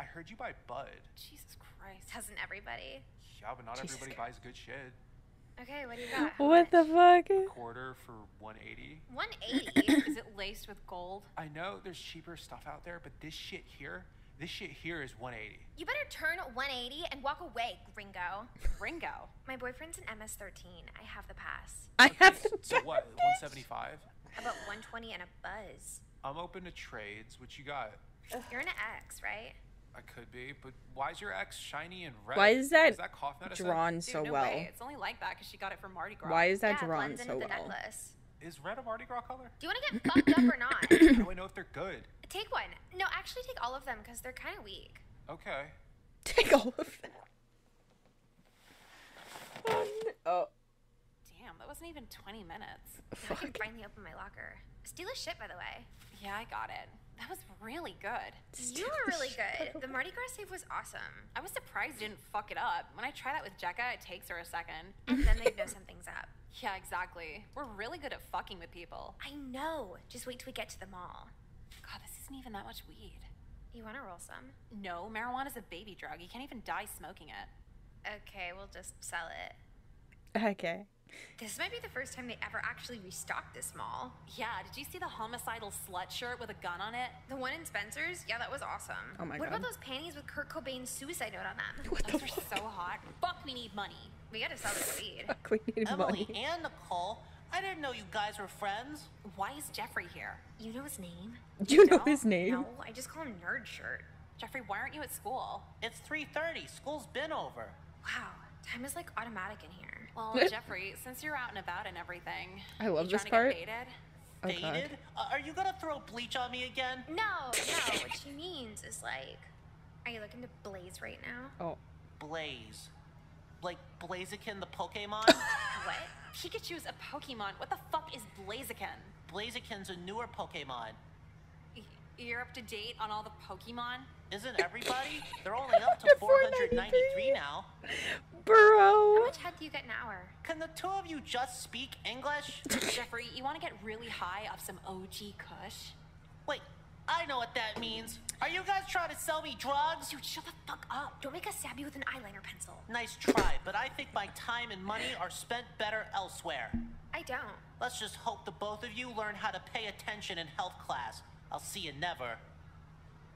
Speaker 4: I heard you buy Bud.
Speaker 2: Jesus Christ.
Speaker 6: Doesn't everybody?
Speaker 4: Yeah, but not
Speaker 1: Jesus
Speaker 4: everybody buys good shit.
Speaker 6: Okay, what do you got? How
Speaker 1: What the
Speaker 6: much?
Speaker 1: fuck?
Speaker 4: Quarter for 180.
Speaker 6: 180.
Speaker 2: Is it laced with gold?
Speaker 4: I know there's cheaper stuff out there, but this shit here, this shit here is 180.
Speaker 6: you better turn 180 and walk away, gringo.
Speaker 2: Gringo?
Speaker 6: My boyfriend's an MS-13. I have the pass.
Speaker 1: I have to.
Speaker 4: So what? 175?
Speaker 6: About 120 and a buzz?
Speaker 4: I'm open to trades. What you got?
Speaker 6: You're an ex, right?
Speaker 4: I could be, but why is your ex shiny and red?
Speaker 1: Why is that
Speaker 4: Is that cough medicine?
Speaker 1: drawn
Speaker 2: Dude,
Speaker 1: so
Speaker 2: no
Speaker 1: well?
Speaker 2: way. It's only like that because she got it from Mardi Gras.
Speaker 1: Why is that
Speaker 6: yeah,
Speaker 1: drawn
Speaker 6: blends in
Speaker 1: so well?
Speaker 6: necklace.
Speaker 4: Is red a Mardi Gras color?
Speaker 6: Do you want to get fucked up or not?
Speaker 4: How do I know if they're good?
Speaker 6: Take one. No, actually take all of them because they're kind of weak.
Speaker 4: Okay.
Speaker 1: Take all of them. Oh, no. oh
Speaker 2: Damn, that wasn't even 20 minutes.
Speaker 6: Now I can finally open my locker. Steal a shit, by the way.
Speaker 2: Yeah, I got it. That was really good.
Speaker 6: You were really good. The Mardi Gras save was awesome.
Speaker 2: I was surprised you didn't fuck it up. When I try that with Jecka, it takes her a second.
Speaker 6: And then they'd know something's up.
Speaker 2: Yeah, exactly. We're really good at fucking with people.
Speaker 6: I know. Just wait till we get to the mall.
Speaker 2: God, this isn't even that much weed.
Speaker 6: You want to roll some?
Speaker 2: No, marijuana's a baby drug. You can't even die smoking it.
Speaker 6: Okay, we'll just sell it.
Speaker 1: Okay.
Speaker 6: This might be the first time they ever actually restocked this mall.
Speaker 2: Yeah, did you see the homicidal slut shirt with a gun on it?
Speaker 6: The one in Spencer's? Yeah, that was awesome.
Speaker 1: Oh my
Speaker 6: what
Speaker 1: God.
Speaker 6: about those panties with Kurt Cobain's suicide note on them?
Speaker 2: Those are so hot. Fuck, we need money.
Speaker 6: We gotta sell this weed.
Speaker 1: We need
Speaker 12: Emily
Speaker 1: money.
Speaker 12: and Nicole, I didn't know you guys were friends.
Speaker 2: Why is Jeffrey here?
Speaker 6: You know his name?
Speaker 1: You know
Speaker 2: don't?
Speaker 1: his name.
Speaker 6: No, I just call him Nerd Shirt.
Speaker 2: Jeffrey, why aren't you at school?
Speaker 12: It's 3:30. School's been over.
Speaker 6: Wow, time is like automatic in here.
Speaker 2: Well, Jeffrey, since you're out and about and everything,
Speaker 1: I love
Speaker 2: you
Speaker 1: this
Speaker 2: trying
Speaker 1: part.
Speaker 2: To get
Speaker 1: Oh,
Speaker 2: dated?
Speaker 1: God.
Speaker 12: Faded? Uh, are you gonna throw bleach on me again?
Speaker 6: No, no, what she means is like, are you looking to blaze right now?
Speaker 1: Oh.
Speaker 12: Blaze. Like Blaziken the Pokemon?
Speaker 6: What?
Speaker 2: Pikachu's a Pokemon. What the fuck is Blaziken?
Speaker 12: Blaziken's a newer Pokemon.
Speaker 2: Y- You're up to date on all the Pokemon?
Speaker 12: Isn't everybody? They're only up to 493 now.
Speaker 6: Bro.
Speaker 1: How
Speaker 6: much head do you get an hour?
Speaker 12: Can the two of you just speak English?
Speaker 2: Jeffrey, you want to get really high off some OG Kush?
Speaker 12: Wait, I know what that means. Are you guys trying to sell me drugs?
Speaker 6: Dude, shut the fuck up. Don't make us stab you with an eyeliner pencil.
Speaker 12: Nice try, but I think my time and money are spent better elsewhere.
Speaker 6: I don't.
Speaker 12: Let's just hope the both of you learn how to pay attention in health class. I'll see you never.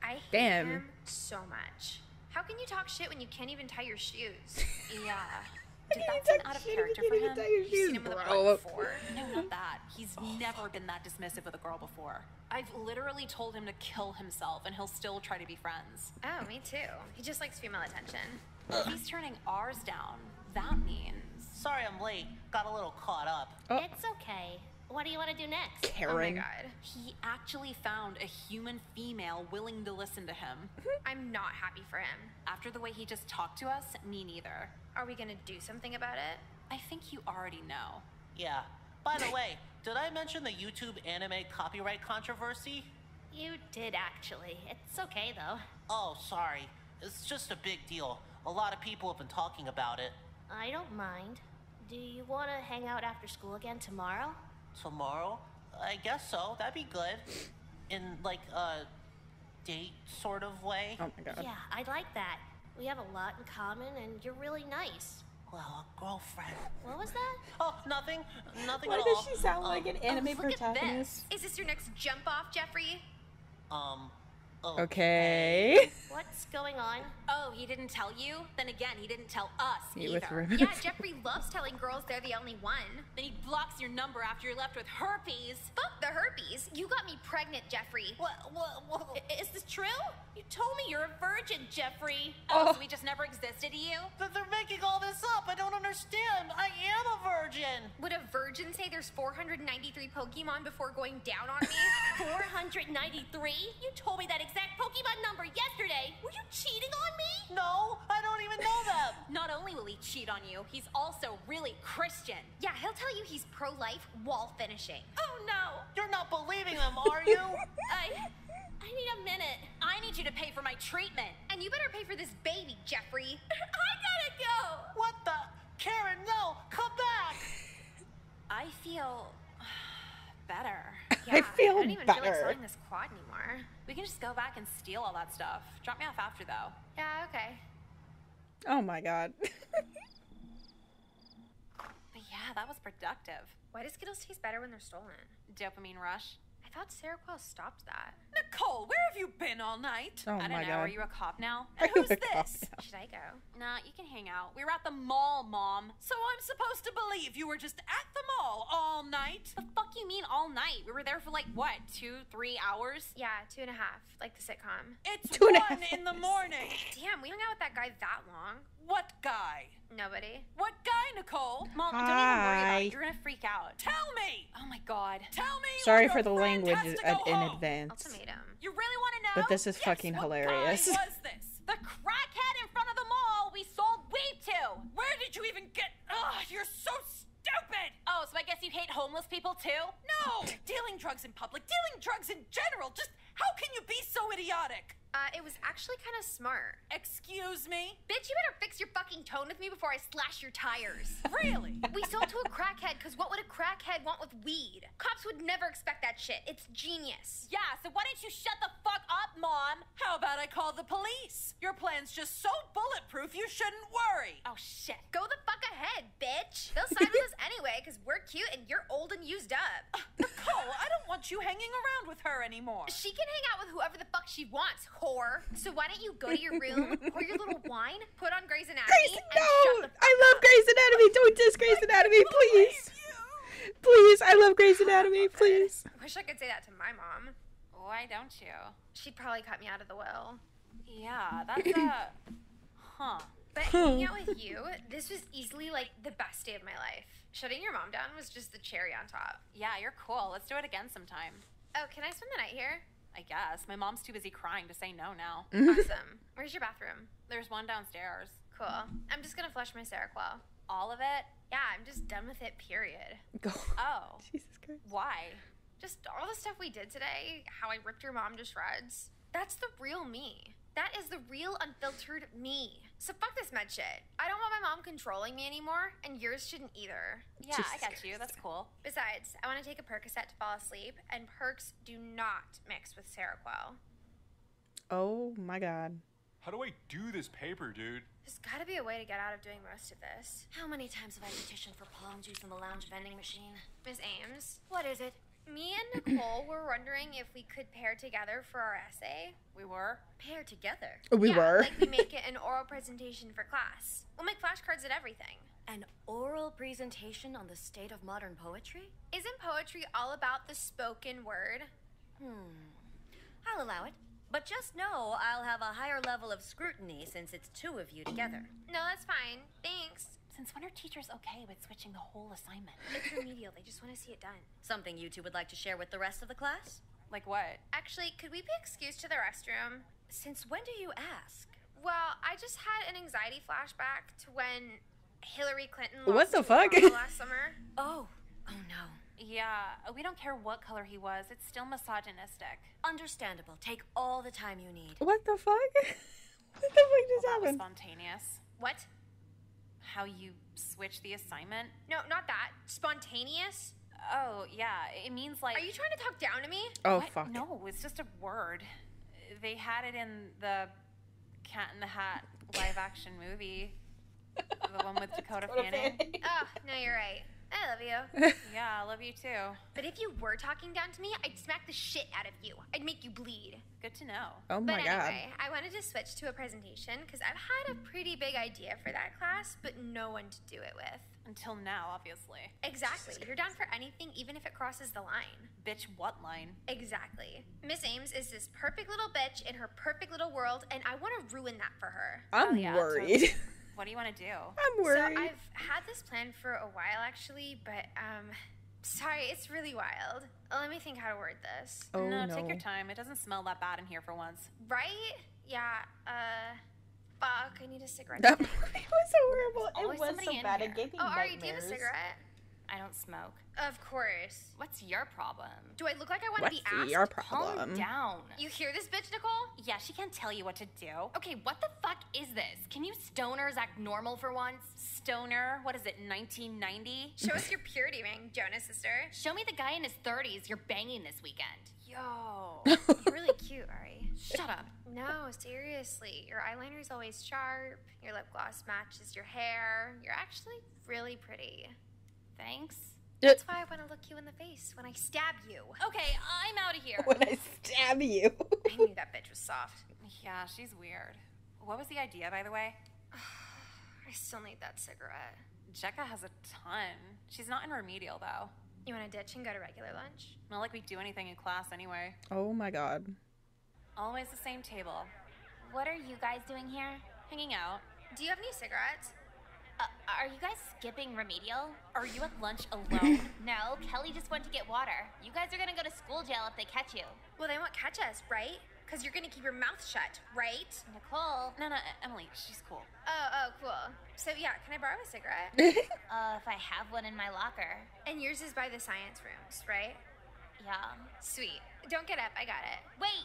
Speaker 6: I hate
Speaker 1: Damn.
Speaker 6: him so much. How can you talk shit when you can't even tie your shoes?
Speaker 2: Yeah. Did that sound out of character for him?
Speaker 6: You've seen him with a
Speaker 1: bro.
Speaker 6: girl before.
Speaker 2: No, not that. He's oh. never been that dismissive with a girl before. I've literally told him to kill himself, and he'll still try to be friends.
Speaker 6: Oh, me too. He just likes female attention.
Speaker 2: If he's turning ours down, that means.
Speaker 12: Sorry I'm late. Got a little caught up. Oh.
Speaker 20: It's okay. What do you want to do next?
Speaker 6: Oh my god.
Speaker 2: He actually found a human female willing to listen to him. Mm-hmm.
Speaker 6: I'm not happy for him.
Speaker 2: After the way he just talked to us, me neither.
Speaker 6: Are we gonna do something about it?
Speaker 2: I think you already know.
Speaker 12: Yeah. By the way, did I mention the YouTube anime copyright controversy?
Speaker 20: You did actually. It's okay though.
Speaker 12: Oh, sorry. It's just a big deal. A lot of people have been talking about it.
Speaker 20: I don't mind. Do you want to hang out after school again tomorrow?
Speaker 12: Tomorrow? I guess so. That'd be good. In like a date sort of way.
Speaker 1: Oh my god.
Speaker 20: Yeah, I'd like that. We have a lot in common and you're really nice.
Speaker 12: Well, a girlfriend.
Speaker 20: What was that?
Speaker 12: Oh, nothing. Nothing
Speaker 1: Why
Speaker 12: at
Speaker 1: does she sound like an anime
Speaker 6: Look at
Speaker 1: protagonist?
Speaker 6: this. Is this your next jump off, Jeffrey?
Speaker 12: Um.
Speaker 1: Okay.
Speaker 20: What's going on?
Speaker 2: Oh, he didn't tell you? Then again, he didn't tell us
Speaker 1: Meet
Speaker 2: either.
Speaker 1: Ruben.
Speaker 6: Yeah, Jeffrey loves telling girls they're the only one.
Speaker 2: Then he blocks your number after you're left with herpes.
Speaker 6: Fuck the herpes. You got me pregnant, Jeffrey.
Speaker 12: What? What? what?
Speaker 20: I- Is this true? You told me you're a virgin, Jeffrey.
Speaker 2: Oh, oh, so we just never existed to you?
Speaker 12: Th- They're making all this up. I don't understand. I am a virgin.
Speaker 6: Would a virgin say there's 493 Pokemon before going down on me?
Speaker 20: 493? You told me that exact Pokemon number yesterday. Were you cheating on me?
Speaker 12: No, I don't even know them.
Speaker 2: Not only will he cheat on you, he's also really Christian.
Speaker 6: yeah, he'll tell you he's pro life while finishing.
Speaker 20: Oh no.
Speaker 12: You're not believing them, are you?
Speaker 20: I I need a minute.
Speaker 2: I need you to pay for my treatment.
Speaker 6: And you better pay for this baby, Jeffrey.
Speaker 20: I gotta go.
Speaker 12: what the? Karen, no. Come back.
Speaker 2: I feel better.
Speaker 1: Yeah, I feel
Speaker 6: I don't even feel like
Speaker 1: better.
Speaker 6: selling this quad anymore.
Speaker 2: We can just go back and steal all that stuff. Drop me off after, though.
Speaker 6: Yeah, okay.
Speaker 1: Oh my god.
Speaker 2: But yeah, that was productive.
Speaker 6: Why do Skittles taste better when they're stolen?
Speaker 2: Dopamine rush.
Speaker 6: I thought Seroquel stopped that.
Speaker 19: Nicole, where have you been all night?
Speaker 1: Oh
Speaker 2: I don't know.
Speaker 1: god.
Speaker 2: Are you a cop now?
Speaker 1: Are you
Speaker 19: who's
Speaker 1: a cop
Speaker 19: this?
Speaker 1: now?
Speaker 6: Should I go?
Speaker 2: Nah, you can hang out. We were at the mall, Mom.
Speaker 19: So I'm supposed to believe you were just at the mall all night?
Speaker 2: The fuck you mean all night? We were there for like, what, two, three hours?
Speaker 6: Yeah, two and a half, like the sitcom.
Speaker 19: It's
Speaker 1: Two and
Speaker 19: one in the morning.
Speaker 6: Damn, we hung out with that guy that long.
Speaker 19: What guy?
Speaker 6: Nobody.
Speaker 19: What guy, Nicole?
Speaker 2: Mom, don't even worry about
Speaker 1: Hi.
Speaker 2: it. You're gonna freak out.
Speaker 19: Tell me.
Speaker 2: Oh my god.
Speaker 19: Tell me.
Speaker 1: Sorry for the language
Speaker 19: has to
Speaker 1: in,
Speaker 19: go
Speaker 1: in
Speaker 19: home.
Speaker 1: advance.
Speaker 6: Ultimatum.
Speaker 2: You really want to know?
Speaker 1: But this is fucking
Speaker 19: What
Speaker 1: hilarious.
Speaker 19: guy was this?
Speaker 2: The crackhead in front of the mall we sold weed to.
Speaker 19: Where did you even get? Ugh, you're so stupid.
Speaker 2: Oh, so I guess you hate homeless people too?
Speaker 19: No, dealing drugs in public, dealing drugs in general. Just how can you be so idiotic?
Speaker 6: Uh, it was actually kind of smart.
Speaker 19: Excuse me.
Speaker 6: Bitch, you better fix your fucking tone with me before I slash your tires.
Speaker 19: Really?
Speaker 6: we sold to a crackhead because what would a crackhead want with weed? Cops would never expect that shit. It's genius.
Speaker 2: Yeah, so why don't you shut the fuck up, Mom?
Speaker 19: How about I call the police? Your plan's just so bulletproof, you shouldn't worry.
Speaker 2: Oh shit.
Speaker 6: Go the fuck ahead, bitch. They'll side with us anyway because we're cute and you're old and used up.
Speaker 19: Nicole, I don't want you hanging around with her anymore.
Speaker 6: She can hang out with whoever the fuck she wants, whore. So why don't you go to your room, pour your little wine, put on Grey's Anatomy,
Speaker 1: Grey's,
Speaker 6: and
Speaker 1: no!
Speaker 6: shut the fuck
Speaker 1: I love
Speaker 6: up.
Speaker 1: Grey's Anatomy. Don't diss Grey's Anatomy, please. Please, I love Grey's Anatomy, please.
Speaker 6: Wish I could say that to my mom.
Speaker 2: Why don't you?
Speaker 6: She'd probably cut me out of the will.
Speaker 2: Yeah, that's a. Huh.
Speaker 6: But hanging out with you, this was easily like the best day of my life. Shutting your mom down was just the cherry on top.
Speaker 2: Yeah, you're cool. Let's do it again sometime.
Speaker 6: Oh, can I spend the night here?
Speaker 2: I guess. My mom's too busy crying to say no now.
Speaker 6: awesome. Where's your bathroom?
Speaker 2: There's one downstairs.
Speaker 6: Cool. I'm just gonna flush my Seroquel.
Speaker 2: All of it?
Speaker 6: Yeah, I'm just done with it, period.
Speaker 1: Go.
Speaker 2: Oh.
Speaker 1: Jesus Christ.
Speaker 2: Why?
Speaker 6: Just all the stuff we did today, how I ripped your mom to shreds. That's the real me. That is the real unfiltered me. So fuck this med shit. I don't want my mom controlling me anymore, and yours shouldn't either.
Speaker 2: Yeah, I got you. That's cool.
Speaker 6: Besides, I want to take a Percocet to fall asleep, and perks do not mix with Seroquel.
Speaker 1: Oh my god.
Speaker 7: How do I do this paper, dude?
Speaker 6: There's gotta be a way to get out of doing most of this.
Speaker 14: How many times have I petitioned for palm juice in the lounge vending machine?
Speaker 6: Miss Ames,
Speaker 14: What is it?
Speaker 6: Me and Nicole were wondering if we could pair together for our essay.
Speaker 2: We were?
Speaker 14: Pair together.
Speaker 1: We
Speaker 6: yeah,
Speaker 1: were.
Speaker 6: Like we make it an oral presentation for class. We'll make flashcards and everything.
Speaker 14: An oral presentation on the state of modern poetry?
Speaker 6: Isn't poetry all about the spoken word?
Speaker 14: Hmm. I'll allow it. But just know I'll have a higher level of scrutiny since it's two of you together.
Speaker 6: No, that's fine. Thanks.
Speaker 2: Since when are teachers okay with switching the whole assignment?
Speaker 6: It's remedial. They just want to see it done.
Speaker 14: Something you two would like to share with the rest of the class?
Speaker 2: Like what?
Speaker 6: Actually, could we be excused to the restroom?
Speaker 14: Since when do you ask?
Speaker 6: Well, I just had an anxiety flashback to when Hillary Clinton
Speaker 1: What the fuck?
Speaker 6: Last summer.
Speaker 14: Oh. Oh no.
Speaker 2: Yeah, we don't care what color he was. It's still misogynistic.
Speaker 14: Understandable. Take all the time you need.
Speaker 1: What the fuck? what the fuck just
Speaker 2: That was
Speaker 1: happened?
Speaker 2: spontaneous.
Speaker 6: What?
Speaker 2: How you switch the assignment?
Speaker 6: No, not that. Spontaneous?
Speaker 2: Oh, yeah. It means like.
Speaker 6: Are you trying to talk down to me?
Speaker 1: Oh
Speaker 2: What?
Speaker 1: fuck.
Speaker 2: No, it's just a word. They had it in the Cat in the Hat live action movie. the one with Dakota Fanning.
Speaker 6: Oh, no, you're right. I love you.
Speaker 2: Yeah, I love you too.
Speaker 6: But if you were talking down to me, I'd smack the shit out of you. I'd make you bleed.
Speaker 2: Good to know.
Speaker 1: Oh
Speaker 6: but
Speaker 1: my god.
Speaker 6: anyway, I wanted to switch to a presentation because I've had a pretty big idea for that class, but no one to do it with.
Speaker 2: Until now, obviously.
Speaker 6: Exactly. You're down for anything, even if it crosses the line.
Speaker 2: Bitch, what line?
Speaker 6: Exactly. Miss Ames is this perfect little bitch in her perfect little world, and I want to ruin that for her.
Speaker 1: I'm oh,
Speaker 2: yeah,
Speaker 1: worried.
Speaker 2: What do you want to do?
Speaker 1: I'm worried.
Speaker 6: So I've had this plan for a while, actually, but um, sorry, it's really wild. Let me think how to word this.
Speaker 1: oh
Speaker 2: no,
Speaker 1: no.
Speaker 2: take your time. It doesn't smell that bad in here for once.
Speaker 6: Right? Yeah. Uh, fuck. I need a cigarette.
Speaker 1: That
Speaker 6: to
Speaker 1: movie was so horrible. It was so bad.
Speaker 2: here.
Speaker 1: It gave me
Speaker 6: Oh, Ari, do you have a cigarette?
Speaker 2: I don't smoke.
Speaker 6: Of course.
Speaker 2: What's your problem?
Speaker 6: Do I look like I want to be asked?
Speaker 1: your
Speaker 2: Calm
Speaker 1: problem?
Speaker 2: down.
Speaker 6: You hear this bitch, Nicole?
Speaker 2: Yeah, she can't tell you what to do.
Speaker 21: Okay, what the fuck is this? Can you stoners act normal for once?
Speaker 2: Stoner, what is it, 1990?
Speaker 6: Show us your purity ring, Jonas sister.
Speaker 21: Show me the guy in his 30s you're banging this weekend.
Speaker 2: Yo.
Speaker 6: You're really cute, Ari.
Speaker 21: Shut up.
Speaker 6: No, seriously. Your eyeliner's always sharp. Your lip gloss matches your hair. You're actually really pretty.
Speaker 21: Thanks.
Speaker 6: That's why I want to look you in the face when I stab you.
Speaker 21: Okay, I'm out of here.
Speaker 1: when I stab you.
Speaker 6: I knew that bitch was soft.
Speaker 2: Yeah, she's weird. What was the idea, by the way?
Speaker 6: I still need that cigarette.
Speaker 2: Jecka has a ton. She's not in remedial, though.
Speaker 6: You want to ditch and go to regular lunch?
Speaker 2: Not like we do anything in class anyway.
Speaker 1: oh my god.
Speaker 2: Always the same table.
Speaker 3: What are you guys doing here?
Speaker 2: Hanging out.
Speaker 6: Do you have any cigarettes?
Speaker 3: Uh, are you guys skipping remedial?
Speaker 2: Are you at lunch alone?
Speaker 3: No, Kelly just went to get water. You guys are gonna go to school jail if they catch you.
Speaker 6: Well, they won't catch us, right? Because you're going to keep your mouth shut, right?
Speaker 3: Nicole.
Speaker 2: no, no, Emily, she's cool.
Speaker 6: Oh, oh, cool. So, yeah, can I borrow a cigarette?
Speaker 3: Uh, if I have one in my locker.
Speaker 6: and yours is by the science rooms, right?
Speaker 3: Yeah.
Speaker 6: Sweet. Don't get up. I got it.
Speaker 3: Wait,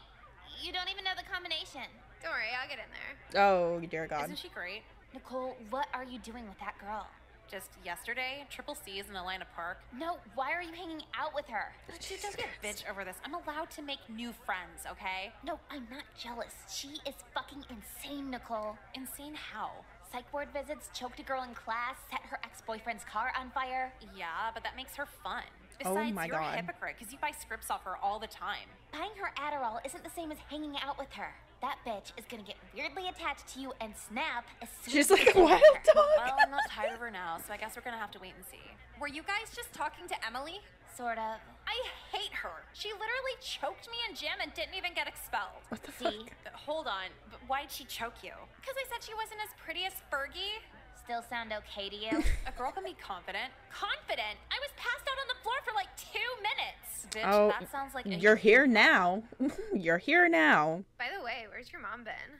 Speaker 3: you don't even know the combination.
Speaker 6: Don't worry. I'll get in there.
Speaker 1: Oh dear god.
Speaker 2: Isn't she great?
Speaker 3: Nicole, what are you doing with that girl?
Speaker 2: Just yesterday, triple C's in Alina Park.
Speaker 3: No, why are you hanging out with her?
Speaker 2: Dude, don't be a bitch over this. I'm allowed to make new friends, okay?
Speaker 3: No, I'm not jealous. She is fucking insane, Nicole.
Speaker 2: Insane how?
Speaker 3: Psych ward visits, choked a girl in class, set her ex-boyfriend's car on fire.
Speaker 2: Yeah, but that makes her fun.
Speaker 1: Oh
Speaker 2: Besides,
Speaker 1: my
Speaker 2: you're
Speaker 1: God.
Speaker 2: a hypocrite because you buy scripts off her all the time.
Speaker 3: Buying her Adderall isn't the same as hanging out with her. That bitch is gonna get weirdly attached to you and snap as soon
Speaker 1: She's
Speaker 3: as
Speaker 1: like a wild
Speaker 3: her.
Speaker 1: dog.
Speaker 2: Well, I'm not tired of her now, so I guess we're gonna have to wait and see.
Speaker 9: Were you guys just talking to Emily?
Speaker 3: Sort of.
Speaker 9: I hate her. She literally choked me in gym and didn't even get expelled.
Speaker 1: What the
Speaker 3: See?
Speaker 2: Uh, Hold on, but why'd she choke you?
Speaker 9: Because I said she wasn't as pretty as Fergie.
Speaker 3: Still sound okay to you?
Speaker 2: A girl can be confident.
Speaker 9: Confident. I was passed out on the floor for like two minutes.
Speaker 2: Bitch,
Speaker 1: Oh,
Speaker 2: that sounds like a
Speaker 1: You're here now. You're here now.
Speaker 6: By the way, where's your mom been?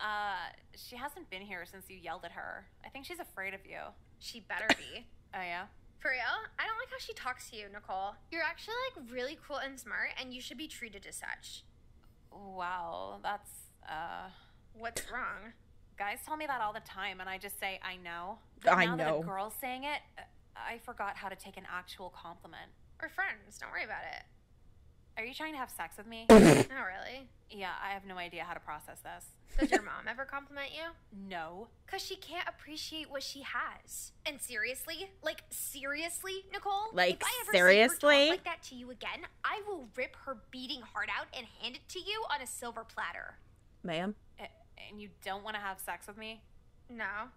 Speaker 2: Uh, she hasn't been here since you yelled at her. I think she's afraid of you.
Speaker 6: She better be.
Speaker 2: Oh yeah?
Speaker 6: For real? I don't like how she talks to you, Nicole. You're actually like really cool and smart, and you should be treated as such.
Speaker 2: Wow, that's Uh.
Speaker 6: What's wrong?
Speaker 2: Guys tell me that all the time, and I just say, I know. But
Speaker 1: I
Speaker 2: now that
Speaker 1: know.
Speaker 2: a girl's saying it, uh, I forgot how to take an actual compliment.
Speaker 6: We're friends. Don't worry about it.
Speaker 2: Are you trying to have sex with me?
Speaker 6: Not really.
Speaker 2: yeah, I have no idea how to process this.
Speaker 6: Does your mom ever compliment you?
Speaker 2: No.
Speaker 6: Because she can't appreciate what she has. And seriously, like seriously, Nicole?
Speaker 1: Like,
Speaker 6: if I ever
Speaker 1: seriously?
Speaker 6: See her talk like that to you again, I will rip her beating heart out and hand it to you on a silver platter.
Speaker 1: Ma'am?
Speaker 2: And you don't want to have sex with me?
Speaker 6: No.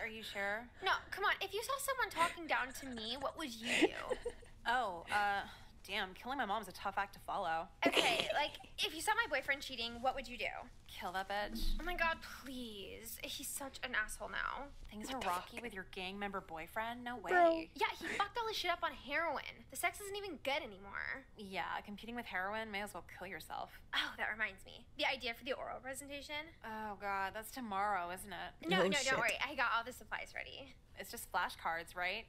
Speaker 2: Are you sure?
Speaker 6: No, come on. If you saw someone talking down to me, what would you do?
Speaker 2: Oh, uh, damn, killing my mom's a tough act to follow.
Speaker 6: Okay, like if you saw my boyfriend cheating, what would you do?
Speaker 2: Kill that bitch.
Speaker 6: Oh my god, please. He's such an asshole now.
Speaker 2: Things are rocky with your gang member boyfriend? No way.
Speaker 6: Bro. Yeah, he fucked all his shit up on heroin. The sex isn't even good anymore.
Speaker 2: Yeah, competing with heroin may as well kill yourself.
Speaker 6: Oh, that reminds me. The idea for the oral presentation?
Speaker 2: Oh god, that's tomorrow, isn't it?
Speaker 6: No,
Speaker 1: Oh,
Speaker 6: no, don't worry. I got all the supplies ready.
Speaker 2: It's just flashcards, right?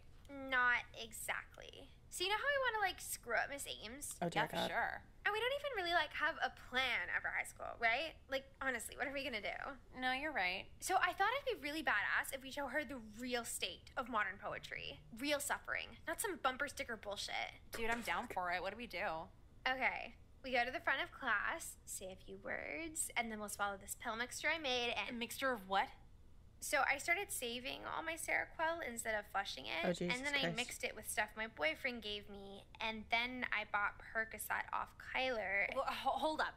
Speaker 6: Not exactly. So you know how we want to like screw up Miss Ames?
Speaker 1: Oh, dear
Speaker 2: yeah, for sure.
Speaker 6: And we don't even really like have a plan after high school, right? Like honestly, what are we gonna do?
Speaker 2: No, you're right.
Speaker 6: So I thought it'd be really badass if we show her the real state of modern poetry, real suffering, not some bumper sticker bullshit.
Speaker 2: Dude, I'm down for it. What do we do?
Speaker 6: Okay. We go to the front of class, say a few words, and then we'll swallow this pill mixture I made.
Speaker 2: A mixture of what?
Speaker 6: So I started saving all my Seroquel instead of flushing it,
Speaker 1: Oh, Jesus
Speaker 6: and then I mixed it with stuff my boyfriend gave me, and then I bought Percocet off Kyler.
Speaker 2: Well, hold up.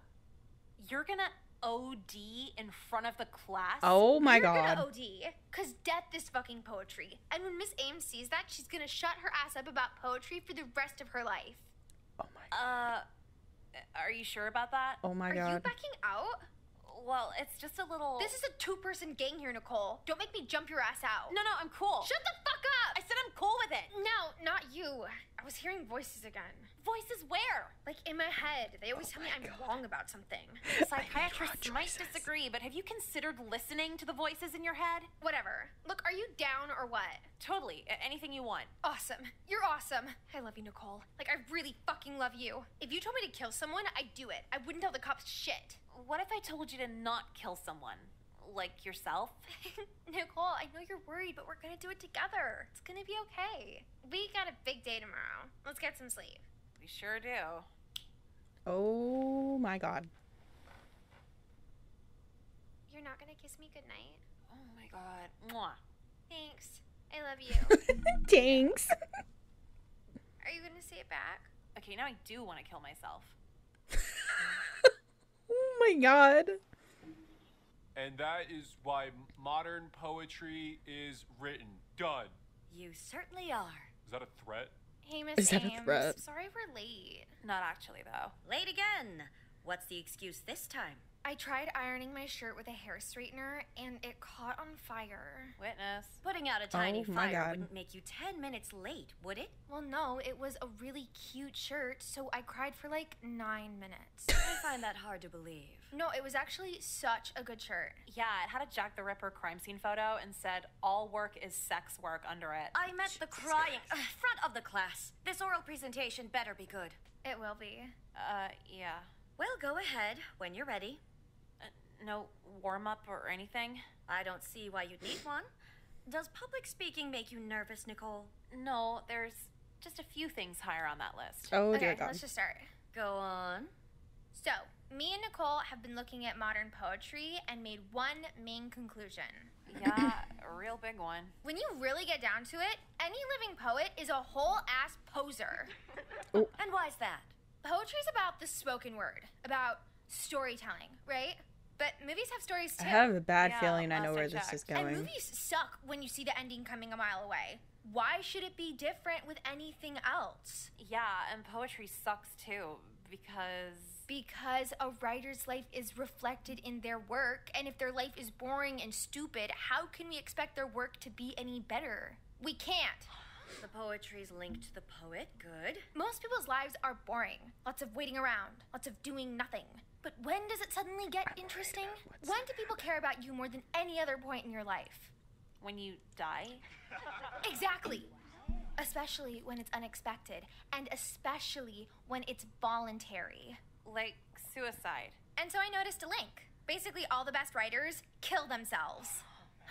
Speaker 2: You're gonna OD in front of the class?
Speaker 1: Oh my
Speaker 6: You're
Speaker 1: god.
Speaker 6: gonna OD, cause death is fucking poetry. And when Miss Ames sees that, she's gonna shut her ass up about poetry for the rest of her life.
Speaker 2: Uh, are you sure about that?
Speaker 1: Oh my god.
Speaker 6: Are you backing out?
Speaker 2: Well, it's just a little.
Speaker 6: This is a two-person gang here, Nicole. Don't make me jump your ass out.
Speaker 2: No, no, I'm cool.
Speaker 6: Shut the fuck up!
Speaker 2: I said I'm cool with it.
Speaker 6: No, not you. I was hearing voices again.
Speaker 2: Voices where?
Speaker 6: Like in my head. They always tell me I'm wrong about something.
Speaker 2: Psychiatrists might disagree, but have you considered listening to the voices in your head?
Speaker 6: Whatever. Look, are you down or what?
Speaker 2: Totally. Anything you want.
Speaker 6: Awesome. You're awesome. I love you, Nicole. Like, I really fucking love you. If you told me to kill someone, I'd do it. I wouldn't tell the cops shit.
Speaker 2: What if I told you to not kill someone? Like yourself?
Speaker 6: Nicole, I know you're worried, but we're gonna do it together. It's gonna be okay. We got a big day tomorrow. Let's get some sleep.
Speaker 2: We sure do.
Speaker 1: Oh my god.
Speaker 6: You're not gonna kiss me goodnight?
Speaker 2: Oh my god. Mwah.
Speaker 6: Thanks. I love you.
Speaker 1: Thanks.
Speaker 6: Are you gonna say it back?
Speaker 2: Okay, now I do want to kill myself.
Speaker 1: Oh my god.
Speaker 7: And that is why modern poetry is written. Done.
Speaker 14: You certainly are.
Speaker 7: Is that a threat?
Speaker 6: Hey, Miss
Speaker 1: Is that a threat?
Speaker 6: Sorry we're late.
Speaker 2: Not actually, though.
Speaker 14: Late again. What's the excuse this time?
Speaker 6: I tried ironing my shirt with a hair straightener and it caught on fire.
Speaker 2: Witness.
Speaker 14: Putting out a oh tiny
Speaker 1: Oh
Speaker 14: fire
Speaker 1: God.
Speaker 14: wouldn't make you 10 minutes late, would it?
Speaker 6: Well, no, it was a really cute shirt, so I cried for like nine minutes.
Speaker 14: I find that hard to believe.
Speaker 6: No, it was actually such a good shirt.
Speaker 2: Yeah, it had a Jack the Ripper crime scene photo and said, all work is sex work under it.
Speaker 14: I meant the crying uh, front of the class. This oral presentation better be good.
Speaker 6: It will be.
Speaker 2: Uh, yeah.
Speaker 14: Well, go ahead when you're ready.
Speaker 2: Uh, no warm up or anything?
Speaker 14: I don't see why you'd need one. Does public speaking make you nervous, Nicole?
Speaker 2: No, there's just a few things higher on that list.
Speaker 1: Oh
Speaker 6: okay,
Speaker 1: dear god.
Speaker 6: let's just start.
Speaker 14: Go on.
Speaker 6: So, me and Nicole have been looking at modern poetry and made one main conclusion.
Speaker 2: Yeah, a real big one.
Speaker 6: When you really get down to it, any living poet is a whole ass poser.
Speaker 14: And why's that?
Speaker 6: Poetry's about the spoken word, about storytelling, right? But movies have stories too.
Speaker 1: I have a bad
Speaker 2: Yeah,
Speaker 1: feeling I know where
Speaker 2: I
Speaker 1: this is
Speaker 2: checked.
Speaker 6: And
Speaker 1: going.
Speaker 6: movies suck when you see the ending coming a mile away. Why should it be different with anything else?
Speaker 2: Yeah, and poetry sucks too because
Speaker 6: Because a writer's life is reflected in their work, and if their life is boring and stupid, how can we expect their work to be any better? We can't.
Speaker 14: The poetry's linked to the poet. Good.
Speaker 6: Most people's lives are boring. Lots of waiting around, lots of doing nothing. But when does it suddenly get interesting? When do people care about you more than any other point in your life?
Speaker 2: when you die,
Speaker 6: Exactly. Especially when it's unexpected, and especially when it's voluntary.
Speaker 2: Like suicide.
Speaker 6: And so I noticed a link. Basically, all the best writers kill themselves.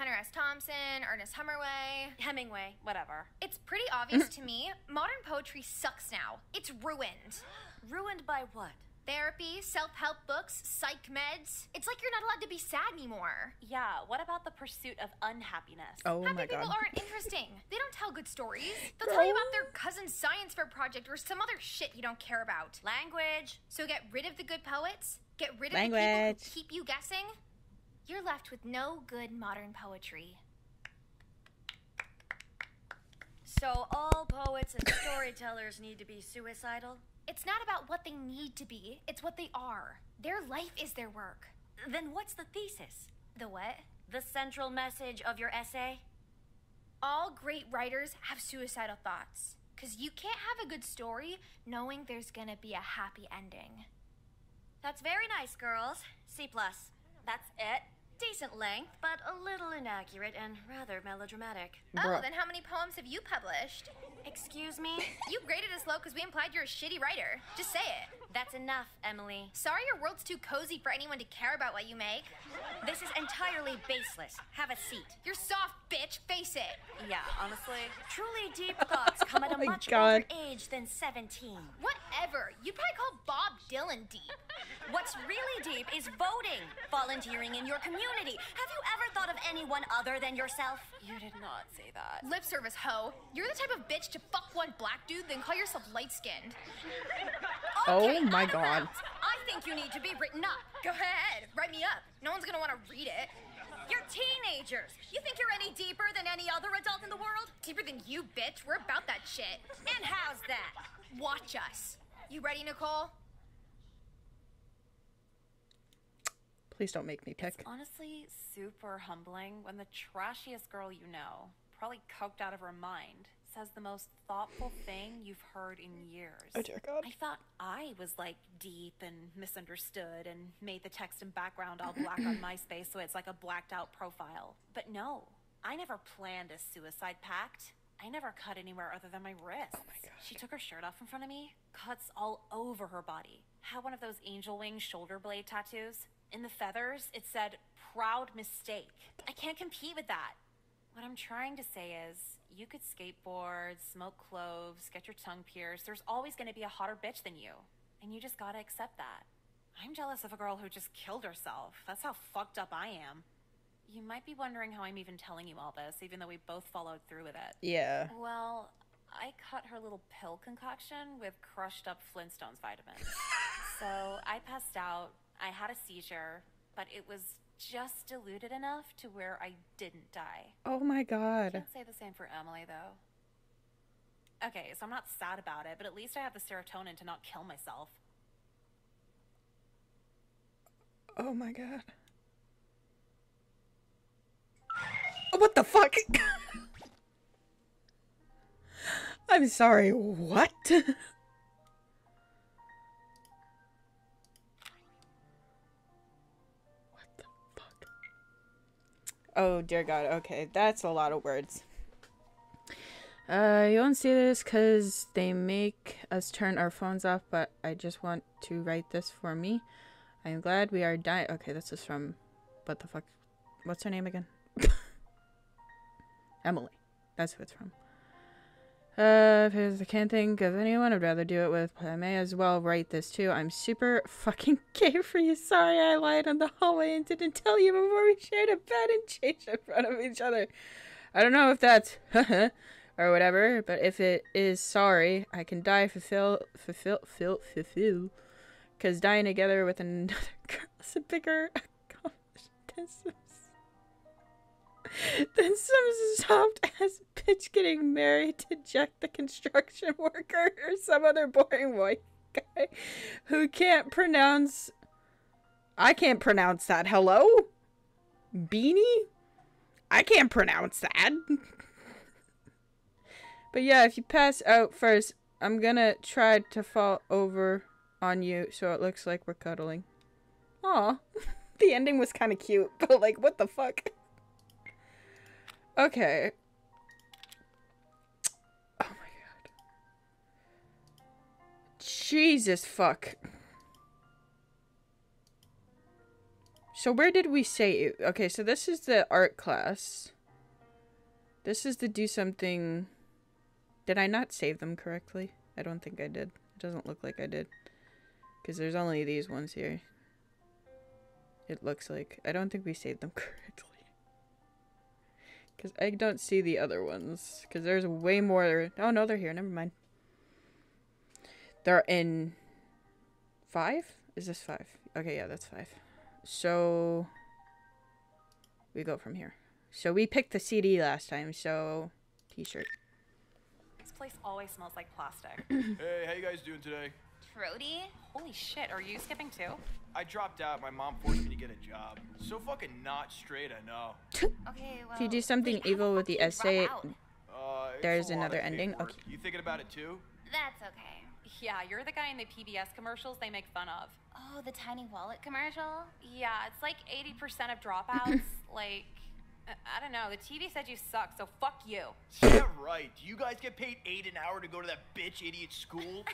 Speaker 6: Oh. Hunter S. Thompson, Ernest Hemingway.
Speaker 2: Hemingway, whatever.
Speaker 6: It's pretty obvious to me, modern poetry sucks now. It's ruined.
Speaker 14: Ruined by what?
Speaker 6: Therapy, self help books, psych meds. It's like you're not allowed to be sad anymore.
Speaker 2: Yeah, what about the pursuit of unhappiness?
Speaker 1: Oh
Speaker 6: Happy
Speaker 1: my
Speaker 6: people aren't interesting. They don't tell good stories. They'll tell you about their cousin's science fair project or some other shit you don't care about.
Speaker 14: Language.
Speaker 6: So get rid of the good poets, get rid of the people
Speaker 1: Language.
Speaker 6: who keep you guessing. You're left with no good modern poetry.
Speaker 14: So all poets and storytellers need to be suicidal?
Speaker 6: It's not about what they need to be, it's what they are. Their life is their work.
Speaker 14: Then what's the thesis?
Speaker 6: The what?
Speaker 14: The central message of your essay?
Speaker 6: All great writers have suicidal thoughts. Because you can't have a good story knowing there's gonna be a happy ending.
Speaker 14: That's very nice, girls. C plus. That's it. Decent length, but a little inaccurate and rather melodramatic.
Speaker 6: Oh, then how many poems have you published?
Speaker 14: Excuse me?
Speaker 6: You graded us low because we implied you're a shitty writer. Just say it.
Speaker 14: That's enough, Emily.
Speaker 6: Sorry your world's too cozy for anyone to care about what you make.
Speaker 14: This is entirely baseless. Have a seat.
Speaker 6: You're soft, bitch. Face it.
Speaker 2: Yeah, honestly.
Speaker 14: Truly deep thoughts come at
Speaker 1: Oh
Speaker 14: a
Speaker 1: my
Speaker 14: much
Speaker 1: God.
Speaker 14: older age than 17.
Speaker 6: Whatever. You'd probably call Bob Dylan deep.
Speaker 14: What's really deep is voting, volunteering in your community. Have you ever thought of anyone other than yourself?
Speaker 2: You did not say that.
Speaker 6: Lip service, hoe. You're the type of bitch to fuck one black dude, then call yourself light skinned.
Speaker 1: Oh Oh my god.
Speaker 6: I think you need to be written up. Go ahead, write me up. No one's gonna want to read it.
Speaker 14: You're teenagers. You think you're any deeper than any other adult in the world?
Speaker 6: Deeper than you, bitch. We're about that shit.
Speaker 14: And how's that?
Speaker 6: Watch us. You ready, Nicole?
Speaker 1: Please don't make me pick.
Speaker 2: It's honestly super humbling when the trashiest girl you know, probably coked out of her mind, says the most thoughtful thing you've heard in years.
Speaker 1: Oh, dear God.
Speaker 2: I thought I was like deep and misunderstood and made the text and background all black on MySpace so it's like a blacked out profile. But no, I never planned a suicide pact. I never cut anywhere other than my wrist. Oh my God. She took her shirt off in front of me, cuts all over her body. Had one of those angel wing shoulder blade tattoos. In the feathers, it said, proud mistake. I can't compete with that. What I'm trying to say is, you could skateboard, smoke cloves, get your tongue pierced. There's always going to be a hotter bitch than you. And you just gotta accept that. I'm jealous of a girl who just killed herself. That's how fucked up I am. You might be wondering how I'm even telling you all this, even though we both followed through with it.
Speaker 1: Yeah.
Speaker 2: Well, I cut her little pill concoction with crushed up Flintstones vitamins. so I passed out, I had a seizure, but it was just diluted enough to where I didn't die.
Speaker 1: Oh my god.
Speaker 2: Can't say the same for Emily, though. Okay, so I'm not sad about it, but at least I have the serotonin to not kill myself.
Speaker 1: Oh my god. Oh, What the fuck? I'm sorry, what? what Oh dear god, okay, that's a lot of words. Uh, you won't see this because they make us turn our phones off, but I just want to write this for me. I am glad we are dying. Okay, this is from. What the fuck? What's her name again? Emily. That's who it's from. Uh, if I can't think of anyone, I'd rather do it with. I may as well write this too. I'm super fucking gay for you. Sorry I lied on the hallway and didn't tell you before we shared a bed and changed in front of each other. I don't know if that's or whatever, but if it is sorry, I can die fulfill fulfill fulfill fulfill because dying together with another girl is a bigger accomplishment some, some soft ass bitch getting married to Jack the construction worker or some other boring white guy who can't pronounce. I can't pronounce that. Hello? Beanie? I can't pronounce that. But yeah, if you pass out first, I'm gonna try to fall over on you so it looks like we're cuddling. Aw. the ending was kind of cute, but like, what the fuck? Okay. Oh my god. Jesus fuck. So where did we say? Okay, so this is the art class. This is to do something. Did I not save them correctly? I don't think I did. It doesn't look like I did. Because there's only these ones here. It looks like. I don't think we saved them correctly. Because I don't see the other ones. Because there's way more. Oh, no, they're here. Never mind. They're in five? Is this five? Okay, yeah, that's five. So we go from here. So we picked the CD last time, so t-shirt.
Speaker 2: This place always smells like plastic.
Speaker 22: hey, how you guys doing today?
Speaker 3: Trody?
Speaker 2: Holy shit, are you skipping too?
Speaker 22: I dropped out. My mom forced me to get a job. So fucking not straight, I know.
Speaker 3: okay, well.
Speaker 1: If you do something evil with the essay,
Speaker 22: Uh,
Speaker 1: there's another ending.
Speaker 22: paperwork.
Speaker 1: Okay.
Speaker 22: You thinking about it too?
Speaker 3: That's okay.
Speaker 2: Yeah, you're the guy in the PBS commercials they make fun of.
Speaker 3: Oh, the tiny wallet commercial?
Speaker 2: Yeah, it's like 80% of dropouts. like, I I don't know. The TV said you suck, so fuck you.
Speaker 22: Yeah, right. Do you guys get paid eight an hour to go to that bitch idiot school?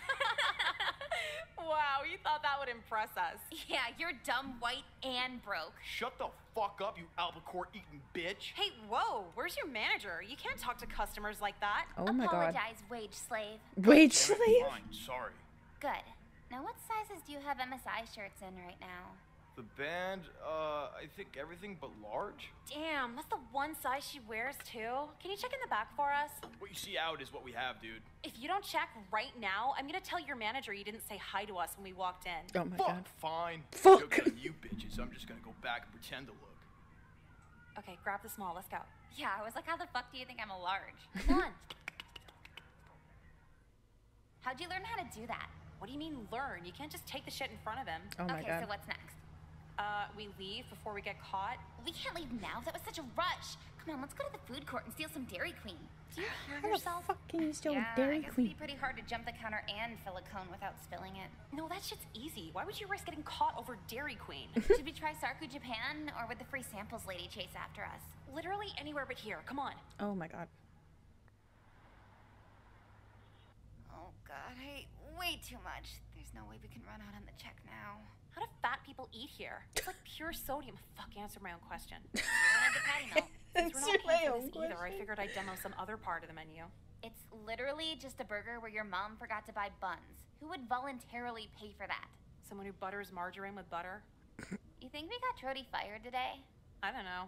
Speaker 2: Wow, you thought that would impress us.
Speaker 3: Yeah, you're dumb, white, and broke.
Speaker 22: Shut the fuck up, you albacore eating bitch.
Speaker 2: Hey, whoa, where's your manager? You can't talk to customers like that.
Speaker 1: Oh my god.
Speaker 3: Apologize, wage slave.
Speaker 1: Wage slave?
Speaker 22: Fine, sorry.
Speaker 3: Good. Now, what sizes do you have MSI shirts in right now?
Speaker 22: The band, uh, I think everything but large.
Speaker 2: Damn, that's the one size she wears too. Can you check in the back for us?
Speaker 22: What you see out is what we have, dude.
Speaker 2: If you don't check right now, I'm gonna tell your manager you didn't say hi to us when we walked in.
Speaker 1: Oh my
Speaker 22: Fuck,
Speaker 1: god.
Speaker 22: fine.
Speaker 1: Fuck.
Speaker 22: Joking on you bitches. I'm just gonna go back and pretend to look.
Speaker 2: Okay, grab the small. Let's go.
Speaker 3: Yeah, I was like, how the fuck do you think I'm a large?
Speaker 2: Come on.
Speaker 3: How'd you learn how to do that?
Speaker 2: What do you mean learn? You can't just take the shit in front of him.
Speaker 1: Oh my
Speaker 3: okay,
Speaker 1: god.
Speaker 3: so what's next?
Speaker 2: Uh, we leave before we get caught.
Speaker 3: We can't leave now. That was such a rush. Come on, let's go to the food court and steal some Dairy Queen. Do you hear
Speaker 1: How the
Speaker 3: yourself?
Speaker 1: fuck can you steal
Speaker 3: yeah,
Speaker 1: Dairy
Speaker 3: I guess
Speaker 1: Queen?
Speaker 3: it'd be pretty hard to jump the counter and fill a cone without spilling it.
Speaker 2: No, that shit's easy. Why would you risk getting caught over Dairy Queen?
Speaker 3: Should we try Sarku Japan, or would the free samples lady chase after us?
Speaker 2: Literally anywhere but here. Come on.
Speaker 1: Oh my god.
Speaker 3: Oh god, I ate way too much. There's no way we can run out on the check now.
Speaker 2: How do fat people eat here? It's like pure sodium. Fuck, answer my own question.
Speaker 3: You wanted the patty melt.
Speaker 2: Since we're not
Speaker 1: my
Speaker 2: paying for
Speaker 1: own
Speaker 2: this either, I figured I'd demo some other part of the menu.
Speaker 3: It's literally just a burger where your mom forgot to buy buns. Who would voluntarily pay for that?
Speaker 2: Someone who butters margarine with butter?
Speaker 3: You think we got Trody fired today?
Speaker 2: I don't know.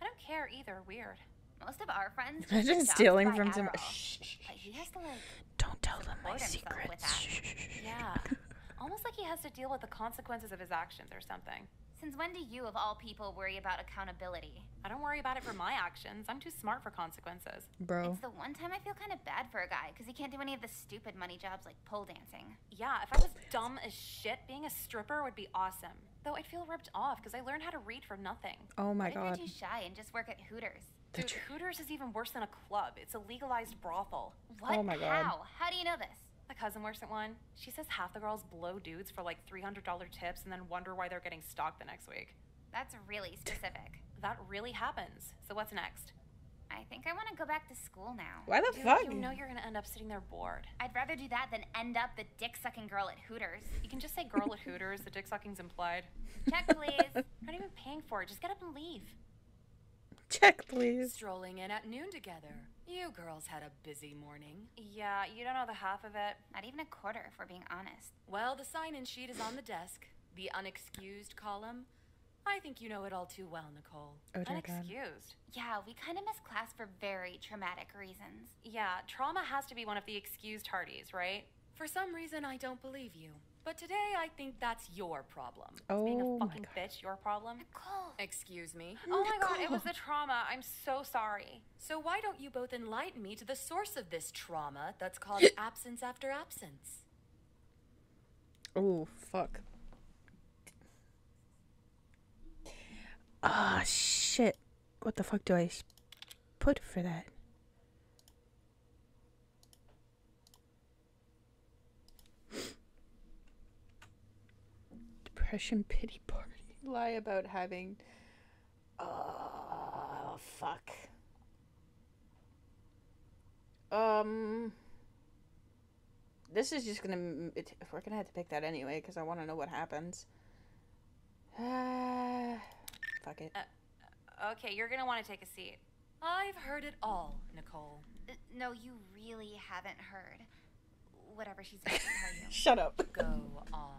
Speaker 2: I don't care either. Weird.
Speaker 3: Most of our friends just
Speaker 1: Imagine
Speaker 3: get jobs
Speaker 1: stealing
Speaker 3: by
Speaker 1: from some-
Speaker 3: Shh, But he has to like
Speaker 1: Don't tell them my
Speaker 3: support himself with
Speaker 1: secrets.
Speaker 3: that.
Speaker 2: Yeah. Almost like he has to deal with the consequences of his actions or something.
Speaker 3: Since when do you, of all people, worry about accountability?
Speaker 2: I don't worry about it for my actions. I'm too smart for consequences.
Speaker 1: Bro.
Speaker 3: It's the one time I feel kind of bad for a guy because he can't do any of the stupid money jobs like pole dancing.
Speaker 2: Yeah, if I was dumb as shit, being a stripper would be awesome. Though I'd feel ripped off because I learned how to read from nothing.
Speaker 1: Oh my
Speaker 3: what if
Speaker 1: god.
Speaker 3: you're too shy and just work at Hooters?
Speaker 1: The
Speaker 2: Dude, Hooters is even worse than a club. It's a legalized brothel.
Speaker 3: What?
Speaker 1: Oh my God.
Speaker 3: How? How do you know this?
Speaker 2: My cousin works at one. She says half the girls blow dudes for like $300 tips and then wonder why they're getting stalked the next week.
Speaker 3: That's really specific.
Speaker 2: That really happens. So what's next?
Speaker 3: I think I want to go back to school now.
Speaker 1: Why the
Speaker 2: Dude,
Speaker 1: fuck?
Speaker 2: You know you're gonna end up sitting there bored.
Speaker 3: I'd rather do that than end up the dick sucking girl at Hooters.
Speaker 2: You can just say girl at Hooters. The dick sucking's implied.
Speaker 3: Check, please.
Speaker 2: I'm not even paying for it. Just get up and leave.
Speaker 1: Check, please.
Speaker 19: Strolling in at noon together. You girls had a busy morning.
Speaker 2: Yeah, you don't know the half of it.
Speaker 3: Not even a quarter, if we're being honest.
Speaker 19: Well, the sign in sheet is on the desk. The unexcused column. I think you know it all too well, Nicole.
Speaker 1: Oh dear god.
Speaker 2: Unexcused.
Speaker 3: Yeah, we kind of missed class for very traumatic reasons.
Speaker 2: Yeah, trauma has to be one of the excused hardies, right?
Speaker 19: For some reason, I don't believe you. But today, I think that's your problem.
Speaker 2: Oh Being
Speaker 1: Oh
Speaker 2: a fucking bitch, your problem.
Speaker 3: Nicole.
Speaker 19: Excuse me.
Speaker 2: Oh my god, it was the trauma. I'm so sorry.
Speaker 19: So why don't you both enlighten me to the source of this trauma that's caused absence after absence?
Speaker 1: Oh fuck. Ah shit. What the fuck do I put for that? Depression pity party. Lie about having. Oh fuck. Um. This is just gonna. m- It, we're gonna have to pick that anyway because I want to know what happens. Fuck it.
Speaker 2: Uh, okay, you're gonna want to take a seat.
Speaker 19: I've heard it all, Nicole.
Speaker 3: Uh, No, you really haven't heard. Whatever she's going to tell you.
Speaker 1: Shut up.
Speaker 19: Go on.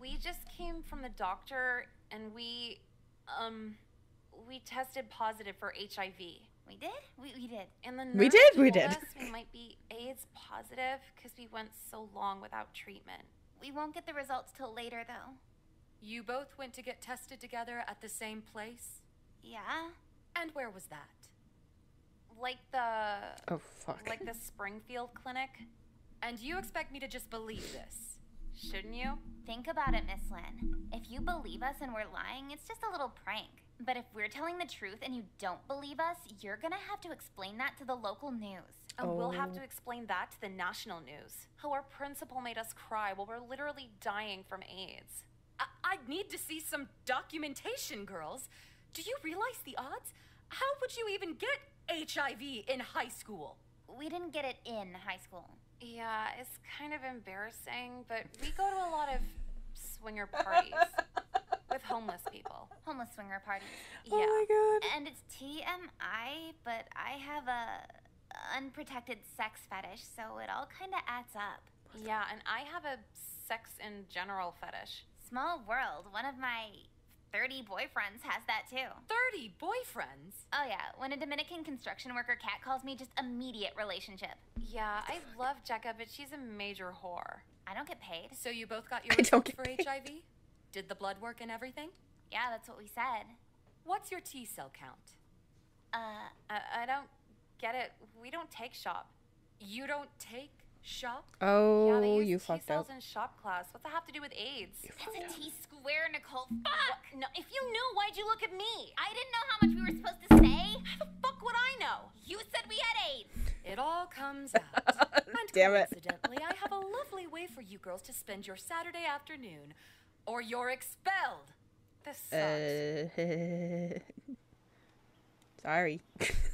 Speaker 2: We just came from the doctor and we, um, we tested positive for HIV.
Speaker 3: We did? We, we did.
Speaker 2: And the
Speaker 1: We
Speaker 2: nurse
Speaker 1: did? We did.
Speaker 2: us we might be AIDS positive because we went so long without treatment.
Speaker 3: We won't get the results till later, though.
Speaker 19: You both went to get tested together at the same place?
Speaker 3: Yeah?
Speaker 19: And where was that?
Speaker 2: Like the,
Speaker 1: Oh fuck.
Speaker 2: like the Springfield clinic.
Speaker 19: And you expect me to just believe this?
Speaker 2: Shouldn't you?
Speaker 3: Think about it, Miss Lynn. If you believe us and we're lying, it's just a little prank. But if we're telling the truth and you don't believe us, you're gonna have to explain that to the local news.
Speaker 2: And we'll have
Speaker 1: Oh.
Speaker 2: to explain that to the national news. How our principal made us cry while we're literally dying from AIDS.
Speaker 19: I, I need to see some documentation, girls. Do you realize the odds? How would you even get HIV in high school?
Speaker 3: We didn't get it in high school.
Speaker 2: Yeah, it's kind of embarrassing, but we go to a lot of swinger parties with homeless people.
Speaker 3: Homeless swinger parties.
Speaker 2: Yeah.
Speaker 1: Oh my god.
Speaker 3: And it's TMI, but I have a unprotected sex fetish, so it all kind of adds up.
Speaker 2: Yeah, and I have a sex in general fetish.
Speaker 3: Small world. One of my 30 boyfriends has that too.
Speaker 19: 30 boyfriends?
Speaker 3: Oh yeah, when a Dominican construction worker cat calls me, just immediate relationship.
Speaker 2: Yeah, I love Jecka, but she's a major whore.
Speaker 3: I don't get paid.
Speaker 19: So you both got your results for
Speaker 1: paid.
Speaker 19: HIV? Did the blood work and everything?
Speaker 3: Yeah, that's what we said.
Speaker 19: What's your T cell count?
Speaker 3: Uh,
Speaker 2: I, I don't get it. We don't take shop.
Speaker 19: You don't take shop?
Speaker 2: yeah,
Speaker 1: Oh,
Speaker 2: they use
Speaker 1: you
Speaker 2: T
Speaker 1: fucked
Speaker 2: cells
Speaker 1: up.
Speaker 2: in shop class. What's that have to do with AIDS?
Speaker 3: it's a T square, Nicole. Fuck!
Speaker 2: What? No, if you knew, why'd you look at me?
Speaker 3: I didn't know how much we were supposed to say.
Speaker 2: How the fuck would I know?
Speaker 3: You said we had AIDS.
Speaker 19: It all comes out. and
Speaker 1: Damn it.
Speaker 19: coincidentally, I have a lovely way for you girls to spend your Saturday afternoon, or you're expelled.
Speaker 2: This sucks.
Speaker 1: Uh, sorry.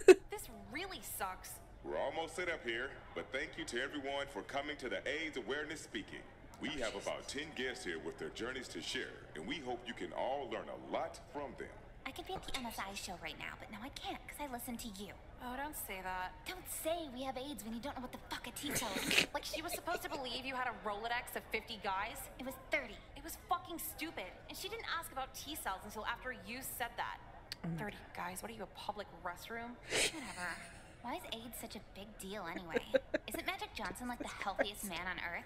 Speaker 2: This really sucks.
Speaker 23: We're almost set up here, but thank you to everyone for coming to the AIDS Awareness Speaking. We oh, have about 10 guests here with their journeys to share, and we hope you can all learn a lot from them.
Speaker 3: I could be at the MSI show right now, but now I can't because I listen to you.
Speaker 2: Oh, don't say that.
Speaker 3: Don't say we have AIDS when you don't know what the fuck a T cell is.
Speaker 2: Like she was supposed to believe you had a Rolodex of 50 guys?
Speaker 3: It was 30.
Speaker 2: It was fucking stupid. And she didn't ask about T cells until after you said that. Mm. 30 guys, what are you, a public restroom?
Speaker 3: Whatever. Why is AIDS such a big deal anyway? Isn't Magic Johnson like the healthiest man on earth?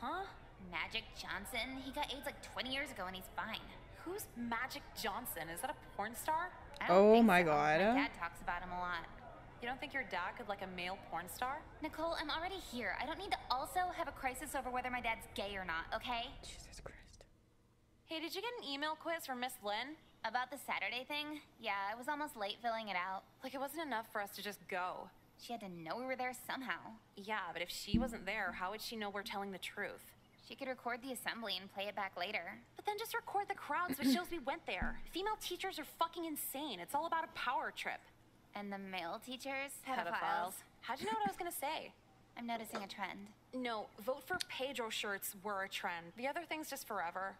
Speaker 2: Huh?
Speaker 3: Magic Johnson? He got AIDS like 20 years ago and he's fine.
Speaker 2: Who's Magic Johnson? Is that a porn star?
Speaker 1: Oh my
Speaker 3: so.
Speaker 1: God.
Speaker 3: My dad talks about him a lot.
Speaker 2: You don't think your dad could like a male porn star?
Speaker 3: Nicole, I'm already here. I don't need to also have a crisis over whether my dad's gay or not, okay?
Speaker 1: Jesus Christ.
Speaker 2: Hey, did you get an email quiz from Miss Lynn?
Speaker 3: About the Saturday thing? Yeah, I was almost late filling it out.
Speaker 2: Like it wasn't enough for us to just go.
Speaker 3: She had to know we were there somehow.
Speaker 2: Yeah, but if she wasn't there, how would she know we're telling the truth?
Speaker 3: She could record the assembly and play it back later.
Speaker 2: But then just record the crowd so it shows we went there. Female teachers are fucking insane. It's all about a power trip.
Speaker 3: And the male teachers?
Speaker 2: Pedophiles. How'd you know what I was gonna say?
Speaker 3: I'm noticing a trend.
Speaker 2: No, vote for Pedro shirts were a trend. The other thing's just forever.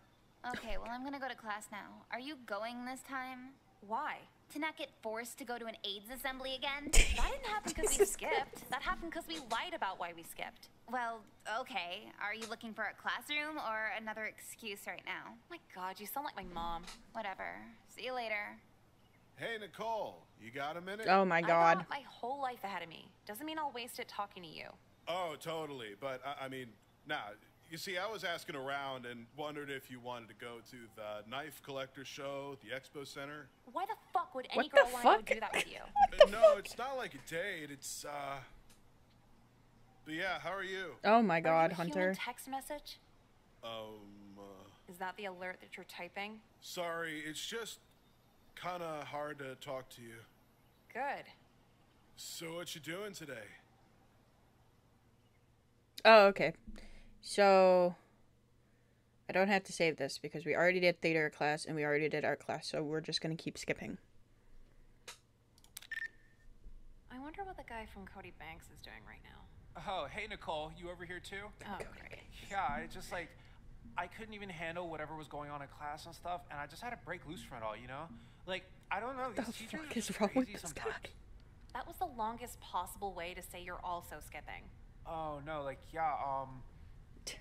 Speaker 3: Okay, well, I'm gonna go to class now. Are you going this time?
Speaker 2: Why?
Speaker 3: To not get forced to go to an AIDS assembly again?
Speaker 2: That didn't happen because we skipped. That happened because we lied about why we skipped.
Speaker 3: Well, okay. Are you looking for a classroom or another excuse right now?
Speaker 2: My god, you sound like my mom.
Speaker 3: Whatever. See you later.
Speaker 11: Hey, Nicole, you got a minute?
Speaker 1: Oh my
Speaker 2: I
Speaker 1: god.
Speaker 2: got my whole life ahead of me. Doesn't mean I'll waste it talking to you.
Speaker 11: Oh, totally. But I, I mean, nah. You see, I was asking around and wondered if you wanted to go to the knife collector show, the expo center.
Speaker 2: Why the fuck would any
Speaker 1: What
Speaker 2: girl want to
Speaker 1: fuck?
Speaker 2: go do that with you?
Speaker 11: Uh, no, it's not like a date. It's uh. But yeah, how are you?
Speaker 1: Oh my
Speaker 2: Are
Speaker 1: god,
Speaker 2: you a
Speaker 1: Hunter.
Speaker 2: Human text message?
Speaker 11: Um, uh,
Speaker 2: Is that the alert that you're typing?
Speaker 11: sorry, it's just kind of hard to talk to you.
Speaker 2: Good.
Speaker 11: So what you doing today?
Speaker 1: Oh, okay. So I don't have to save this because we already did theater class and we already did art class, so we're just gonna keep skipping.
Speaker 2: I wonder what the guy from Cody Banks is doing right now.
Speaker 4: Oh, hey Nicole, you over here too?
Speaker 2: Oh, great.
Speaker 4: Yeah, I just like I couldn't even handle whatever was going on in class and stuff, and I just had to break loose from it all, you know? Like, I don't know, these
Speaker 1: The
Speaker 4: teachers
Speaker 1: fuck
Speaker 4: are
Speaker 1: is wrong with this
Speaker 4: sometimes.
Speaker 1: guy?
Speaker 2: That was the longest possible way to say you're also skipping.
Speaker 4: Oh no, like yeah, um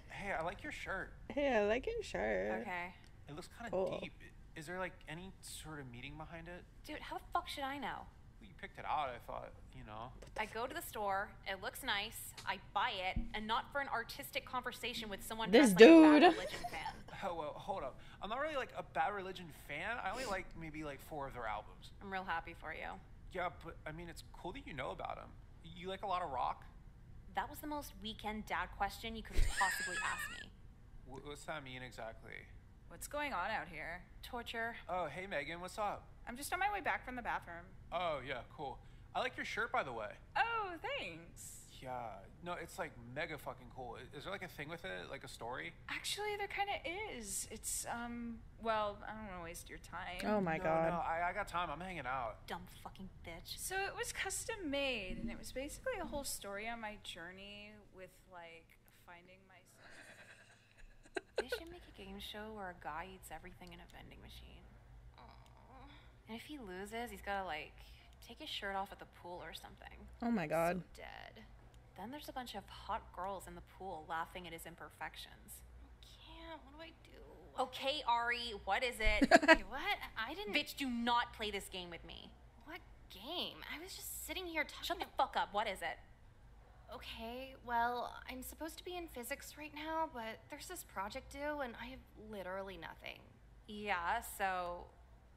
Speaker 4: Hey, I like your shirt.
Speaker 1: Hey, I like your shirt.
Speaker 2: Okay.
Speaker 4: It looks kind of
Speaker 1: Cool.
Speaker 4: deep. Is there like any sort of meaning behind it?
Speaker 2: Dude, how the fuck should I know?
Speaker 4: You picked it out, I thought, you know.
Speaker 2: I go to the store, it looks nice, I buy it, and not for an artistic conversation with someone
Speaker 1: This
Speaker 2: dressed like a
Speaker 1: dude.
Speaker 2: Bad religion fan.
Speaker 4: Oh, well, hold up. I'm not really like a Bad Religion fan. I only like maybe like four of their albums.
Speaker 2: I'm real happy for you.
Speaker 4: Yeah, but I mean, it's cool that you know about them. You like a lot of rock?
Speaker 2: That was the most weekend dad question you could possibly ask me.
Speaker 4: What's that mean exactly?
Speaker 9: What's going on out here?
Speaker 2: Torture.
Speaker 4: Oh, hey Megan, what's up?
Speaker 9: I'm just on my way back from the bathroom.
Speaker 4: Oh, yeah, cool. I like your shirt, by the way.
Speaker 9: Oh, thanks.
Speaker 4: Yeah, no, it's like mega fucking cool. Is there like a thing with it, like a story?
Speaker 9: Actually, there kind of is. It's, um, well, I don't want to waste your time.
Speaker 1: Oh my
Speaker 4: no,
Speaker 1: god.
Speaker 4: No, I, I got time. I'm hanging out.
Speaker 2: Dumb fucking bitch.
Speaker 9: So it was custom made, and it was basically a whole story on my journey with, like, finding myself.
Speaker 2: They should make a game show where a guy eats everything in a vending machine. And if he loses, he's gotta like take his shirt off at the pool or something.
Speaker 1: Oh my god.
Speaker 2: Dead. Then there's a bunch of hot girls in the pool laughing at his imperfections.
Speaker 21: I can't. What do I do?
Speaker 2: Okay, Ari, what is it?
Speaker 21: Wait, what? I didn't.
Speaker 2: Bitch, do not play this game with me.
Speaker 21: What game? I was just sitting here talking.
Speaker 2: Shut the fuck up. What is it?
Speaker 21: Okay, well, I'm supposed to be in physics right now, but there's this project due, and I have literally nothing.
Speaker 2: Yeah, so.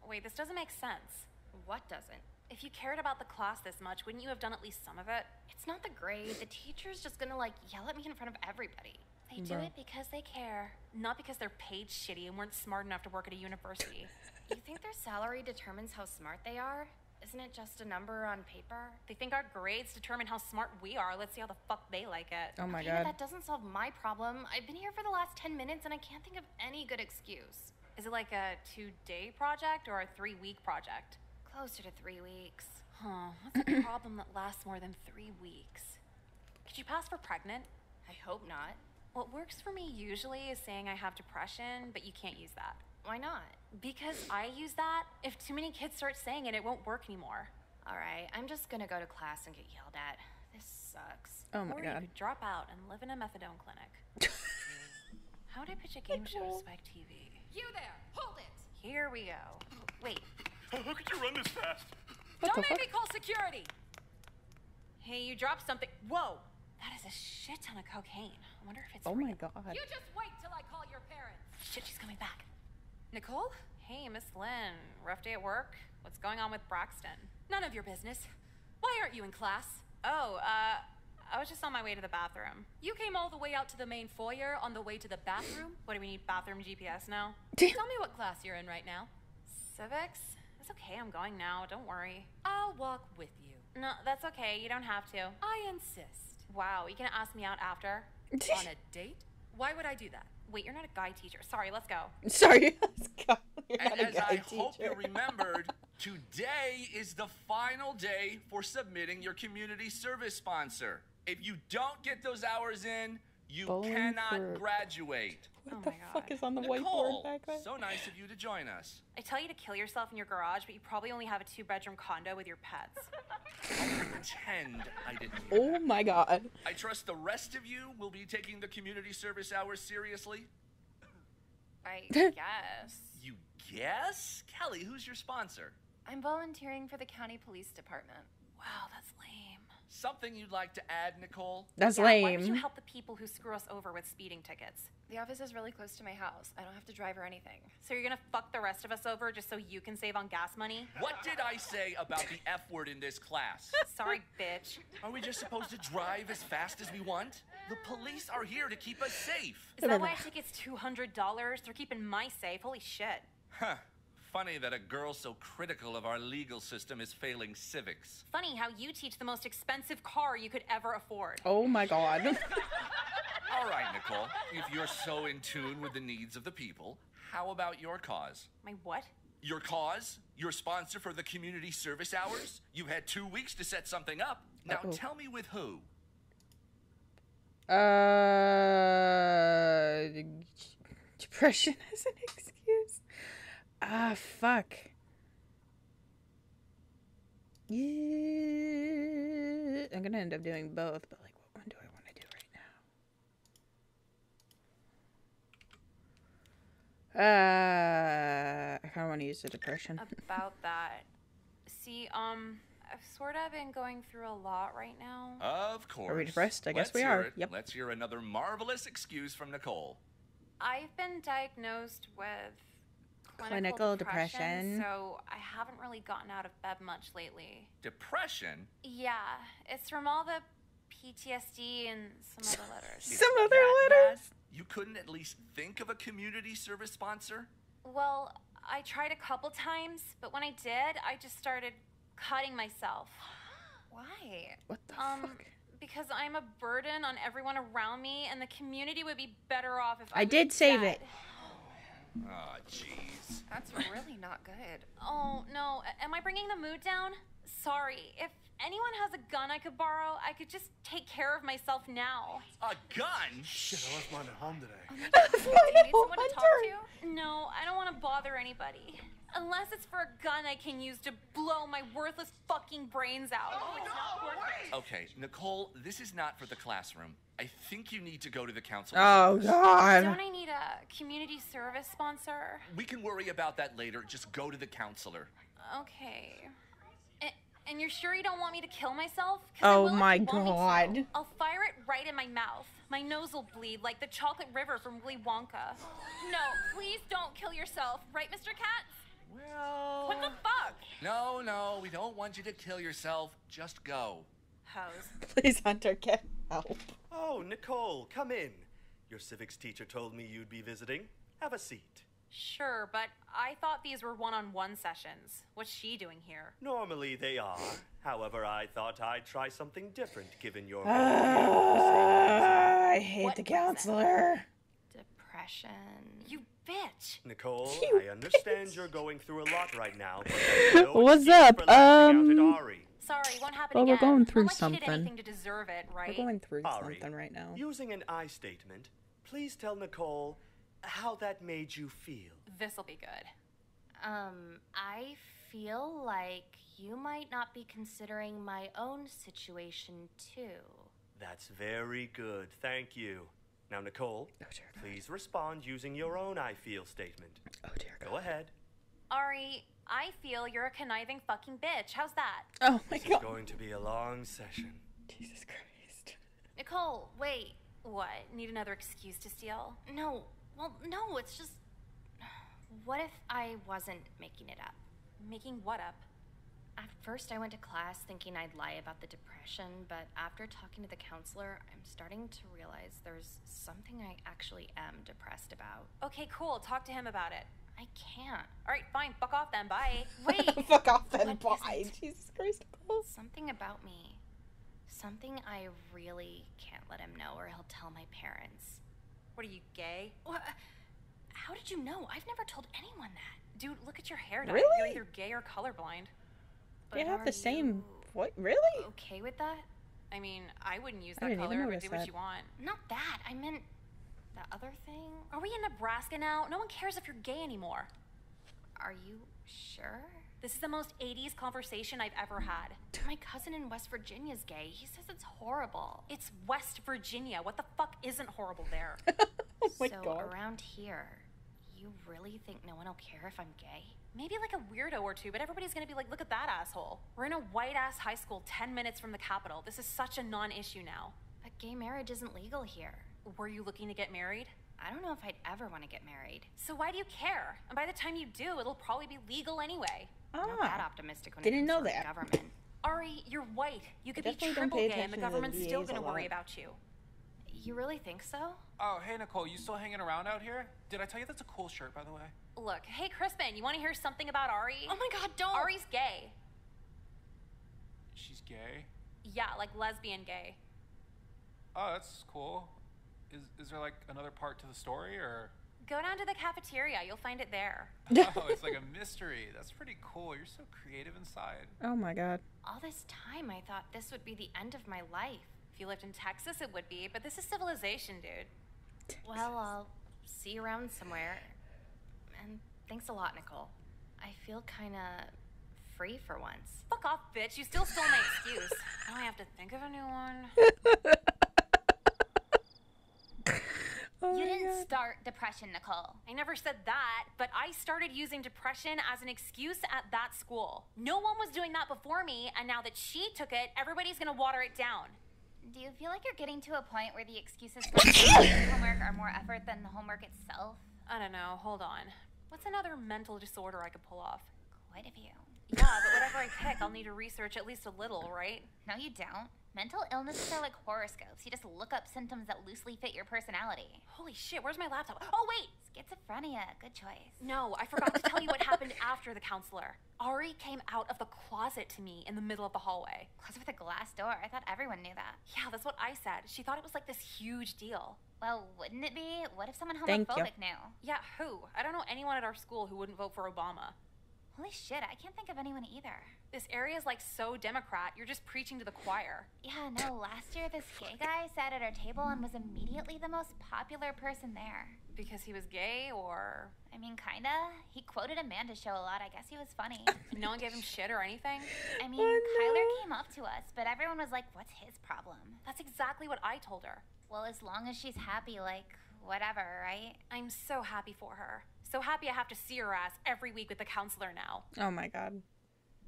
Speaker 2: Wait, this doesn't make sense.
Speaker 21: What doesn't?
Speaker 2: If you cared about the class this much, wouldn't you have done at least some of it?
Speaker 21: It's not the grade. The teacher's just gonna, like, yell at me in front of everybody.
Speaker 2: They do it because they care, not because they're paid shitty and weren't smart enough to work at a university.
Speaker 21: You think their salary determines how smart they are? Isn't it just a number on paper?
Speaker 2: They think our grades determine how smart we are. Let's see how the fuck they like it.
Speaker 1: Oh my
Speaker 21: Okay,
Speaker 1: god.
Speaker 21: that doesn't solve my problem. I've been here for the last 10 minutes and I can't think of any good excuse.
Speaker 2: Is it like a two day project or a three week project?
Speaker 21: Closer to three weeks.
Speaker 2: Huh, what's a problem that lasts more than three weeks? Could you pass for pregnant?
Speaker 21: I hope not.
Speaker 2: What works for me usually is saying I have depression, but you can't use that.
Speaker 21: Why not?
Speaker 2: Because I use that, if too many kids start saying it, it won't work anymore.
Speaker 21: All right, I'm just gonna go to class and get yelled at. This sucks.
Speaker 1: Oh my
Speaker 2: or you
Speaker 1: god.
Speaker 2: could drop out and live in a methadone clinic. How would I pitch a game show to Spike TV?
Speaker 19: You there! Hold it!
Speaker 2: Here we go. Wait,
Speaker 18: How could you run this fast?
Speaker 1: What
Speaker 19: Don't make
Speaker 1: fuck?
Speaker 19: me call security!
Speaker 2: hey, you dropped something. Whoa! That is a shit ton of cocaine. I wonder if it's
Speaker 1: Oh
Speaker 2: real.
Speaker 1: my god.
Speaker 19: You just wait till I call your parents.
Speaker 2: Shit, she's coming back.
Speaker 19: Nicole?
Speaker 2: Hey, Miss Lynn. Rough day at work? What's going on with Braxton?
Speaker 19: None of your business. Why aren't you in class?
Speaker 2: Oh, uh, I was just on my way to the bathroom.
Speaker 19: You came all the way out to the main foyer on the way to the bathroom?
Speaker 2: What do we need bathroom GPS now?
Speaker 19: Tell me what class you're in right now.
Speaker 2: Civics? It's okay, I'm going now. Don't worry.
Speaker 19: I'll walk with you.
Speaker 2: No, that's okay. You don't have to.
Speaker 19: I insist.
Speaker 2: Wow, you gonna ask me out after?
Speaker 19: On a date? Why would I do that?
Speaker 2: Wait, you're not a guy teacher. Sorry, let's go.
Speaker 1: Sorry. Scott, You're
Speaker 24: And
Speaker 1: not a
Speaker 24: as
Speaker 1: guy
Speaker 24: I hope you remembered, today is the final day for submitting your community service sponsor. If you don't get those hours in, you
Speaker 1: Bowling
Speaker 24: cannot
Speaker 1: for-
Speaker 24: graduate.
Speaker 1: What oh the fuck is on the
Speaker 24: Nicole,
Speaker 1: whiteboard back there?
Speaker 24: so nice of you to join us.
Speaker 2: I tell you to kill yourself in your garage, but you probably only have a two bedroom condo with your pets.
Speaker 24: Pretend I didn't. hear
Speaker 1: Oh my god.
Speaker 24: I trust the rest of you will be taking the community service hours seriously.
Speaker 21: I guess.
Speaker 24: You guess? Kelly, who's your sponsor?
Speaker 21: I'm volunteering for the county police department.
Speaker 2: Wow, that's lame.
Speaker 24: Something you'd like to add, Nicole?
Speaker 1: That's
Speaker 2: yeah, Why
Speaker 1: lame.
Speaker 2: would you help the people who screw us over with speeding tickets?
Speaker 21: The office is really close to my house. I don't have to drive or anything.
Speaker 2: So you're gonna fuck the rest of us over just so you can save on gas money?
Speaker 24: What did I say about the F word in this class?
Speaker 2: Sorry, bitch.
Speaker 24: Are we just supposed to drive as fast as we want? The police are here to keep us safe.
Speaker 2: Is that why a ticket's two hundred dollars? They're keeping my safe. Holy shit.
Speaker 24: Huh. Funny that a girl so critical of our legal system is failing civics.
Speaker 2: Funny how you teach the most expensive car you could ever afford.
Speaker 1: Oh my god.
Speaker 24: All right, Nicole. If you're so in tune with the needs of the people, how about your cause?
Speaker 2: My what?
Speaker 24: Your cause? Your sponsor for the community service hours? You had two weeks to set something up. Now
Speaker 1: Uh-oh.
Speaker 24: tell me with who?
Speaker 1: Uh. depression as an excuse. Ah, fuck. Yeah, I'm gonna end up doing both, but like, what one do I want to do right now? Uh, I kind of want to use the depression.
Speaker 2: About that. See, um, I've sort of been going through a lot right now.
Speaker 24: Of course.
Speaker 1: Are we depressed? I guess
Speaker 24: Let's
Speaker 1: we are.
Speaker 24: it.
Speaker 1: Yep.
Speaker 24: Let's hear another marvelous excuse from Nicole.
Speaker 2: I've been diagnosed with clinical,
Speaker 1: Clinical
Speaker 2: depression,
Speaker 1: depression.
Speaker 2: so I haven't really gotten out of bed much lately.
Speaker 24: Depression?
Speaker 2: Yeah, it's from all the PTSD and some other letters.
Speaker 24: Is that bad? You couldn't at least think of a community service sponsor?
Speaker 2: Well, I tried a couple times, but when I did, I just started cutting myself.
Speaker 21: Why?
Speaker 1: What the
Speaker 2: um,
Speaker 1: fuck?
Speaker 2: Because I'm a burden on everyone around me, and the community would be better off if I,
Speaker 1: I did save
Speaker 2: dead.
Speaker 1: it.
Speaker 24: Oh, jeez.
Speaker 21: That's really not good.
Speaker 2: Oh no, am I bringing the mood down? Sorry. If anyone has a gun I could borrow, I could just take care of myself now.
Speaker 24: A gun?
Speaker 11: Shit, I left mine at home today.
Speaker 2: Do you need someone to talk to? No, I don't want to bother anybody. Unless it's for a gun I can use to blow my worthless fucking brains out.
Speaker 24: Oh, no, Okay, Nicole, this is not for the classroom. I think you need to go to the counselor.
Speaker 1: Oh, God.
Speaker 2: Don't I need a community service sponsor?
Speaker 24: We can worry about that later. Just go to the counselor.
Speaker 2: Okay. A- And you're sure you don't want me to kill myself?
Speaker 1: Oh my
Speaker 2: you want.
Speaker 1: God.
Speaker 2: I'll fire it right in my mouth. My nose will bleed like the chocolate river from Willy Wonka. No, please don't kill yourself, right, Mr. Katz?
Speaker 24: Well.
Speaker 2: What the fuck?
Speaker 24: No, no, we don't want you to kill yourself. Just go.
Speaker 2: Hose.
Speaker 1: Please, Hunter, get help.
Speaker 8: Oh, Nicole, come in. Your civics teacher told me you'd be visiting. Have a seat.
Speaker 2: Sure, but I thought these were one-on-one sessions. What's she doing here?
Speaker 8: Normally they are. However, I thought I'd try something different given your.
Speaker 1: Ah, I hate the counselor.
Speaker 21: Depression.
Speaker 2: You bitch.
Speaker 8: Nicole,
Speaker 1: You
Speaker 8: I understand you're going through a lot right now. But no
Speaker 1: What's up?
Speaker 8: for lashing out
Speaker 1: Um,
Speaker 8: at
Speaker 2: Sorry, won't happen
Speaker 1: Well, we're going through
Speaker 2: Unless you did
Speaker 1: something.
Speaker 2: to deserve it, right?
Speaker 1: We're going through
Speaker 8: Ari,
Speaker 1: something right now.
Speaker 8: Using an I statement, please tell Nicole how that made you feel.
Speaker 2: This'll be good.
Speaker 21: Um, I feel like you might not be considering my own situation too.
Speaker 8: That's very good. Thank you. Now, Nicole,
Speaker 1: Oh,
Speaker 8: please respond using your own I feel statement.
Speaker 1: Oh, dear
Speaker 8: Go ahead.
Speaker 2: Ari, I feel you're a conniving fucking bitch. How's that?
Speaker 1: Oh my
Speaker 8: This is going to be a long session.
Speaker 1: Jesus Christ.
Speaker 21: Nicole, wait.
Speaker 2: What? Need another excuse to steal?
Speaker 21: No. Well, no, it's just. What if I wasn't making it up?
Speaker 2: Making what up?
Speaker 21: At first, I went to class thinking I'd lie about the depression, but after talking to the counselor, I'm starting to realize there's something I actually am depressed about.
Speaker 2: Okay, cool. Talk to him about it.
Speaker 21: I can't.
Speaker 2: All right, fine. Fuck off then. Bye.
Speaker 21: Wait.
Speaker 1: Fuck off then, bye. Jesus Christ.
Speaker 21: Something about me. Something I really can't let him know, or he'll tell my parents.
Speaker 2: What are you, gay?
Speaker 21: What? How did you know? I've never told anyone that.
Speaker 2: Dude, look at your hair dye.
Speaker 1: Really?
Speaker 2: You're either gay or colorblind.
Speaker 1: They have the same voice. Really?
Speaker 21: Okay with that?
Speaker 2: I mean, I wouldn't use that color, but do what
Speaker 1: that.
Speaker 2: you want.
Speaker 21: Not that. I meant the other thing.
Speaker 2: Are we in Nebraska now? No one cares if you're gay anymore.
Speaker 21: Are you sure?
Speaker 2: This is the most 80s conversation I've ever had.
Speaker 21: My cousin in West Virginia's gay. He says it's horrible.
Speaker 2: It's West Virginia. What the fuck isn't horrible there?
Speaker 1: oh my
Speaker 21: so
Speaker 1: god.
Speaker 21: around here, you really think no one will care if I'm gay?
Speaker 2: Maybe like a weirdo or two, but everybody's gonna be like, look at that asshole. We're in a white ass high school 10 minutes from the Capitol. This is such a non issue now.
Speaker 21: But gay marriage isn't legal here.
Speaker 2: Were you looking to get married?
Speaker 21: I don't know if I'd ever want to get married.
Speaker 2: So why do you care? And by the time you do, it'll probably be legal anyway.
Speaker 1: Ah, Not
Speaker 21: that optimistic when
Speaker 1: Didn't
Speaker 21: it
Speaker 1: know
Speaker 21: comes to our
Speaker 1: that.
Speaker 21: government.
Speaker 2: Ari, you're white. You could be triple gay and the
Speaker 1: attention to the
Speaker 2: government's still gonna worry about you.
Speaker 21: You really think so?
Speaker 4: Oh, hey Nicole, you still hanging around out here? Did I tell you that's a cool shirt, by the way?
Speaker 2: Look, hey Crispin, you wanna hear something about Ari?
Speaker 21: Oh my god, don't!
Speaker 2: Ari's gay.
Speaker 4: She's gay.
Speaker 2: Yeah, like lesbian gay.
Speaker 4: Oh, that's cool. Is is there like another part to the story, or?
Speaker 2: Go down to the cafeteria, you'll find it there.
Speaker 4: oh, it's like a mystery. That's pretty cool. You're so creative inside.
Speaker 1: Oh my god.
Speaker 21: All this time, I thought this would be the end of my life.
Speaker 2: If you lived in Texas, it would be, but this is civilization, dude.
Speaker 21: Well, I'll see you around somewhere. And thanks a lot, Nicole. I feel kind of free for once.
Speaker 2: Fuck off, bitch. You still stole my excuse. now I have to think of a new one.
Speaker 1: Oh
Speaker 3: you didn't start depression, Nicole.
Speaker 2: I never said that, but I started using depression as an excuse at that school. No one was doing that before me, and now that she took it, everybody's gonna water it down.
Speaker 3: Do you feel like you're getting to a point where the excuses for the homework are more effort than the homework itself?
Speaker 2: I don't know. Hold on. What's another mental disorder I could pull off?
Speaker 3: Quite a few.
Speaker 2: Yeah, but whatever I pick, I'll need to research at least a little, right?
Speaker 3: No, you don't. Mental illnesses are like horoscopes. You just look up symptoms that loosely fit your personality.
Speaker 2: Holy shit, where's my laptop? Oh, wait!
Speaker 3: Schizophrenia. Good choice.
Speaker 2: No, I forgot to tell you what happened after the counselor. Ari came out of the closet to me in the middle of the hallway.
Speaker 3: Closet with a glass door. I thought everyone knew that.
Speaker 2: Yeah, that's what I said. She thought it was like this huge deal.
Speaker 3: Well, wouldn't it be? What if someone
Speaker 1: Thank you.
Speaker 3: homophobic knew?
Speaker 2: Yeah, who? I don't know anyone at our school who wouldn't vote for Obama.
Speaker 3: Holy shit, I can't think of anyone either.
Speaker 2: This area is like so Democrat, you're just preaching to the choir.
Speaker 3: Yeah, no, last year this gay guy sat at our table and was immediately the most popular person there.
Speaker 2: Because he was gay, or.
Speaker 3: I mean, kinda. He quoted Amanda's show a lot. I guess he was funny.
Speaker 2: no one gave him shit or anything?
Speaker 3: I mean, oh, Kyler came up to us, but everyone was like, what's his problem?
Speaker 2: That's exactly what I told her.
Speaker 3: Well, as long as she's happy, like, whatever, right?
Speaker 2: I'm so happy for her. So happy I have to see her ass every week with the counselor now.
Speaker 1: Oh my god.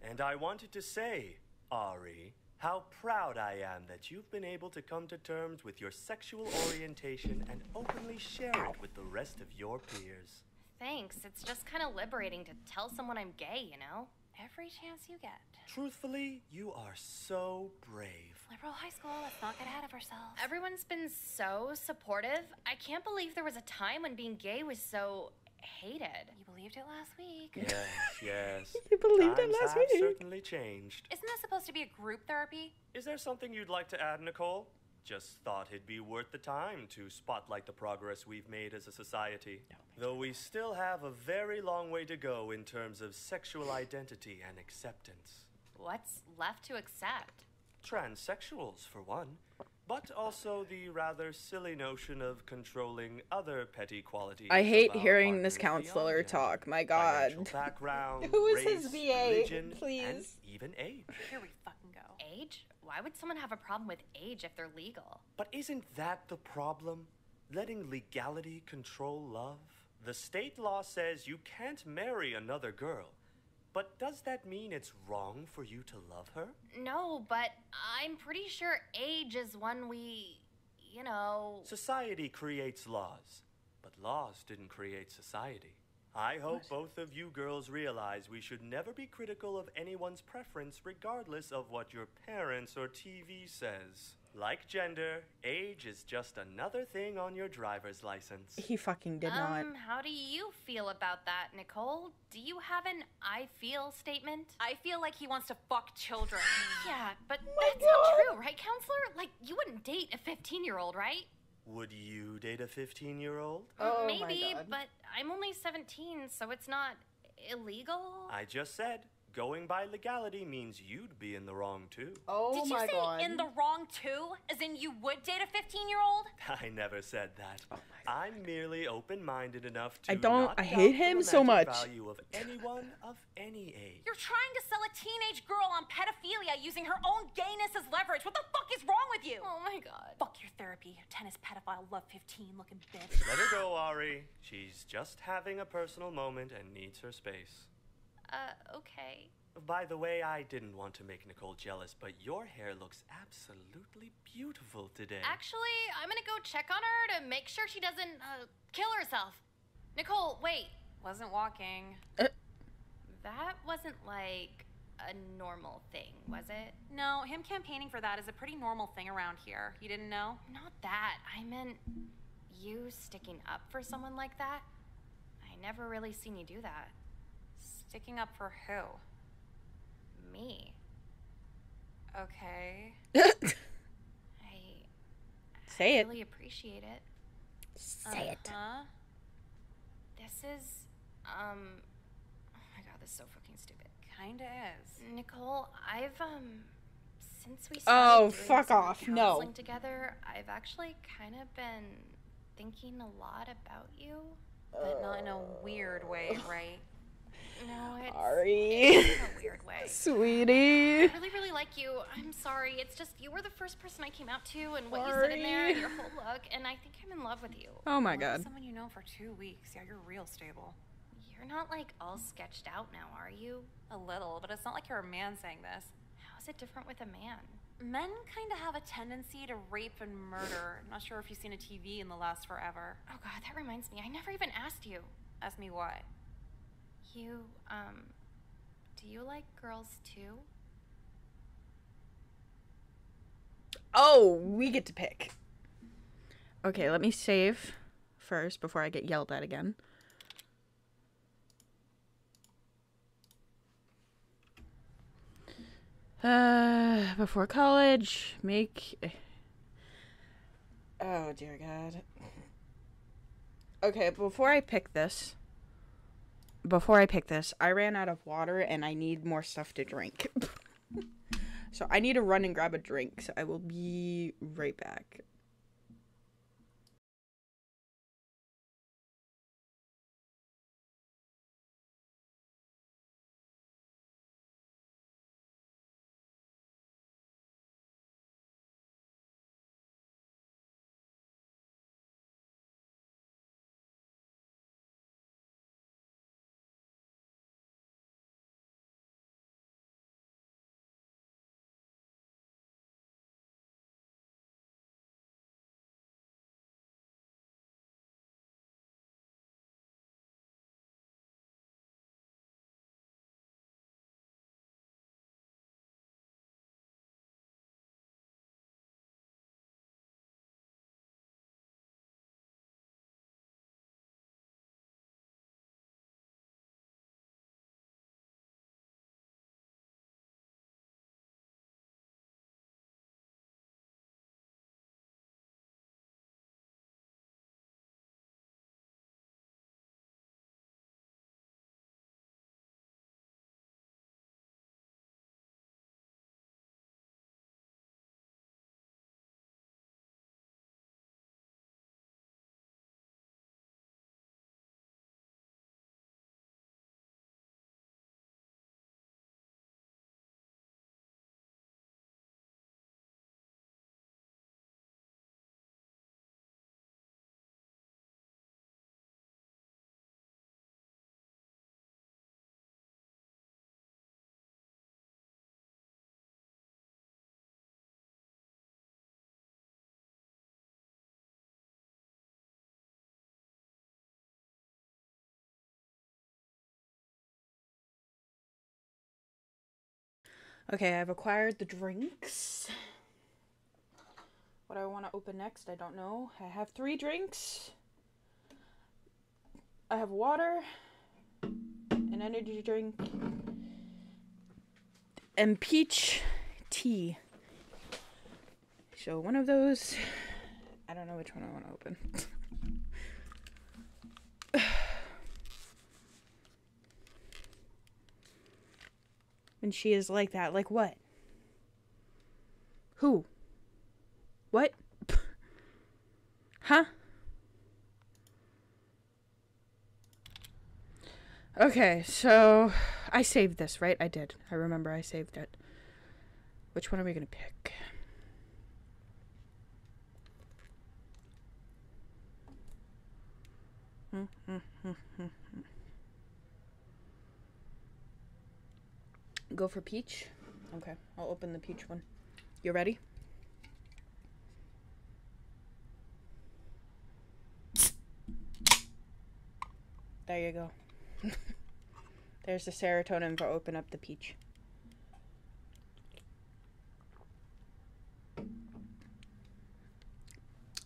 Speaker 8: And I wanted to say, Ari, how proud I am that you've been able to come to terms with your sexual orientation and openly share it with the rest of your peers.
Speaker 21: Thanks. It's just kind of liberating to tell someone I'm gay, you know?
Speaker 2: Every chance you get.
Speaker 8: Truthfully, you are so brave.
Speaker 2: Liberal high school, let's not get ahead of ourselves.
Speaker 21: Everyone's been so supportive. I can't believe there was a time when being gay was so hated.
Speaker 2: You believed it last week.
Speaker 8: Yes, yes.
Speaker 1: You believed it
Speaker 8: Times
Speaker 1: last
Speaker 8: have
Speaker 1: week.
Speaker 8: certainly changed.
Speaker 2: Isn't this supposed to be a group therapy?
Speaker 8: Is there something you'd like to add, Nicole? Just thought it'd be worth the time to spotlight the progress we've made as a society. Though we still have a very long way to go in terms of sexual identity and acceptance.
Speaker 21: What's left to accept?
Speaker 8: Transsexuals, for one, but also the rather silly notion of controlling other petty qualities.
Speaker 1: I hate hearing this counselor
Speaker 8: beyond
Speaker 1: talk. My god.
Speaker 8: background,
Speaker 1: Who is
Speaker 8: race,
Speaker 1: his VA?
Speaker 8: religion, and
Speaker 1: Please.
Speaker 8: even age.
Speaker 2: Here we fucking go.
Speaker 21: Age? Why would someone have a problem with age if they're legal?
Speaker 8: But isn't that the problem? Letting legality control love? The state law says you can't marry another girl. But does that mean it's wrong for you to love her?
Speaker 21: No, but I'm pretty sure age is one we, you know.
Speaker 8: Society creates laws, but laws didn't create society. I hope both of you girls realize we should never be critical of anyone's preference regardless of what your parents or TV says. Like gender, age is just another thing on your driver's license.
Speaker 1: He fucking did not.
Speaker 21: Um, how do you feel about that, Nicole? Do you have an I feel statement?
Speaker 2: I feel like he wants to fuck children.
Speaker 21: Yeah, but that's not true, right, counselor? Like, you wouldn't date a 15 year old, right?
Speaker 8: Would you date a 15 year old?
Speaker 1: Oh my
Speaker 21: Maybe,
Speaker 1: God.
Speaker 21: but I'm only 17, so it's not illegal.
Speaker 8: I just said, going by legality means you'd be in the wrong too.
Speaker 1: Oh
Speaker 2: Did you
Speaker 1: my
Speaker 2: say
Speaker 1: god.
Speaker 2: in the wrong too? As in you would date a 15 year old?
Speaker 8: I never said that. Oh I'm merely open-minded enough to
Speaker 1: I don't-
Speaker 8: not
Speaker 1: I hate
Speaker 8: the
Speaker 1: him so much.
Speaker 8: Value of anyone of any age.
Speaker 2: You're trying to sell a teenage girl on pedophilia using her own gayness as leverage. What the fuck is wrong with you?
Speaker 21: Oh my god.
Speaker 2: Fuck your therapy. Tennis pedophile, love 15 looking bitch.
Speaker 8: Let her go, Ari. She's just having a personal moment and needs her space.
Speaker 21: Uh, okay.
Speaker 8: By the way, I didn't want to make Nicole jealous, but your hair looks absolutely beautiful today.
Speaker 21: Actually, I'm gonna go check on her to make sure she doesn't, uh, kill herself. Nicole, wait.
Speaker 2: Wasn't walking.
Speaker 21: That wasn't like a normal thing, was it?
Speaker 2: No, him campaigning for that is a pretty normal thing around here. You didn't know?
Speaker 21: Not that. I meant you sticking up for someone like that. I never really seen you do that.
Speaker 2: Sticking up for who?
Speaker 21: Me.
Speaker 2: Okay.
Speaker 21: I
Speaker 1: Say it.
Speaker 21: really appreciate it.
Speaker 1: Say it.
Speaker 2: Huh?
Speaker 21: This is, um, oh my god, this is so fucking stupid.
Speaker 2: Kinda is.
Speaker 21: Nicole, I've, um, since we
Speaker 1: Oh,
Speaker 21: started doing
Speaker 1: fuck
Speaker 21: summer
Speaker 1: off. No.
Speaker 21: counseling together, I've actually kind of been thinking a lot about you.
Speaker 2: But not in a weird way, right?
Speaker 21: No, it's,
Speaker 1: Sorry.
Speaker 21: it's in a weird way.
Speaker 1: Sweetie.
Speaker 21: I really, really like you. I'm sorry. It's just you were the first person I came out to, and what you said in there,
Speaker 1: Sorry.
Speaker 21: your whole look, and I think I'm in love with you.
Speaker 1: Oh my
Speaker 2: Well,
Speaker 1: god.
Speaker 2: Someone you know for two weeks. Yeah, you're real stable.
Speaker 21: You're not like all sketched out now, are you?
Speaker 2: A little, but it's not like you're a man saying this.
Speaker 21: How is it different with a man?
Speaker 2: Men kind of have a tendency to rape and murder. I'm not sure if you've seen a TV in the last forever.
Speaker 21: Oh god, that reminds me. I never even asked you.
Speaker 2: Ask me why.
Speaker 21: You, um, do you like girls too?
Speaker 1: Oh, we get to pick. Okay, let me save first before I get yelled at again. Uh, before college, make. Oh dear God. Okay, before I pick this, before I pick this, I ran out of water and I need more stuff to drink. so I need to run and grab a drink. So I will be right back. Okay, I've acquired the drinks. What I want to open next? I don't know. I have three drinks. I have water, an energy drink, and peach tea. So one of those, I don't know which one I want to open. when she is like that, like what? Who? What? huh? Okay, so I saved this, right? I did. I remember I saved it. Which one are we going to pick? Hmm, hmm, hmm, Go for peach? Okay, I'll open the peach one. You ready? There you go. There's the serotonin for open up the peach.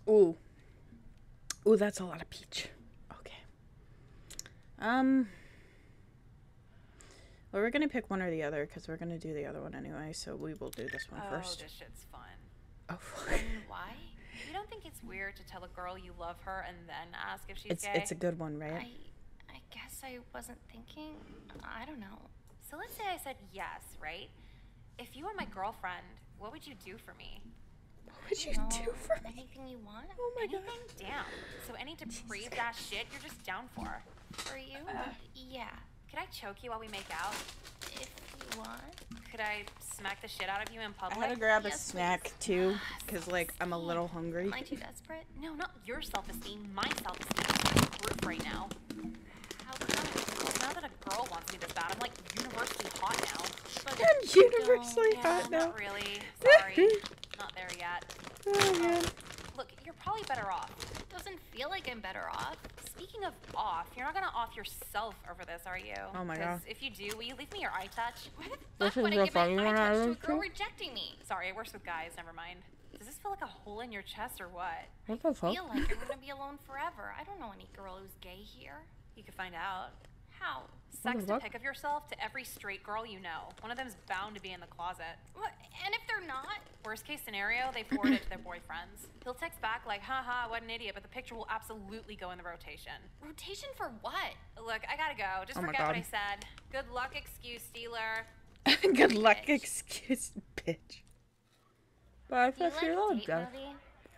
Speaker 1: Ooh. Ooh, that's a lot of peach. Okay. Um. Well, we're gonna pick one or the other because we're gonna do the other one anyway. So we will do this one
Speaker 2: oh,
Speaker 1: first.
Speaker 2: this shit's fun.
Speaker 1: Oh,
Speaker 2: why? You don't think it's weird to tell a girl you love her and then ask if she's
Speaker 1: It's
Speaker 2: gay?
Speaker 1: it's a good one, right?
Speaker 21: I, I guess I wasn't thinking. I don't know.
Speaker 2: So let's say I said yes, right? If you were my girlfriend, what would you do for me?
Speaker 1: What would you do for me?
Speaker 3: Anything you want?
Speaker 1: Oh my
Speaker 2: Anything? Damn. So any depraved ass shit you're just down for.
Speaker 3: For you? Uh. yeah.
Speaker 2: Could I choke you while we make out?
Speaker 3: If you want.
Speaker 2: Could I smack the shit out of you in public?
Speaker 1: I
Speaker 2: public?
Speaker 1: had to grab a snack too, ah, because like I'm a little hungry.
Speaker 3: Am I too desperate?
Speaker 2: No, not your self-esteem. My self-esteem is through roof right now.
Speaker 3: How come?
Speaker 2: Now that a girl wants me this bad, I'm like universally hot now. But
Speaker 1: I'm universally
Speaker 2: yeah,
Speaker 1: hot now.
Speaker 2: Not really. Sorry. not there yet.
Speaker 1: Oh man.
Speaker 2: Look, you're probably better off.
Speaker 3: It Doesn't feel like I'm better off.
Speaker 2: Speaking of off, you're not gonna off yourself over this, are you?
Speaker 1: Oh my God.
Speaker 2: If you do, will you leave me your iTouch?
Speaker 3: Why the
Speaker 1: This
Speaker 3: fuck would I give my iTouch to a girl rejecting me?
Speaker 2: Sorry, it works with guys. Never mind. Does this feel like a hole in your chest or what?
Speaker 1: What the
Speaker 3: I feel like I'm gonna be alone forever. I don't know any girl who's gay here.
Speaker 2: You could find out.
Speaker 3: How?
Speaker 2: Sext
Speaker 1: the
Speaker 2: a
Speaker 1: fuck?
Speaker 2: pic of yourself to every straight girl you know. One of them's bound to be in the closet.
Speaker 3: What? And if they're not?
Speaker 2: Worst case scenario, they forward it to their boyfriends. He'll text back like, haha, what an idiot, but the picture will absolutely go in the rotation.
Speaker 3: Rotation for what?
Speaker 2: Look, I gotta go. Just
Speaker 1: Oh
Speaker 2: forget what I said. Good luck, excuse stealer.
Speaker 1: Good luck, excuse, bitch. But
Speaker 3: Do you
Speaker 1: I feel
Speaker 3: like
Speaker 1: like
Speaker 3: date
Speaker 1: that.
Speaker 3: movie?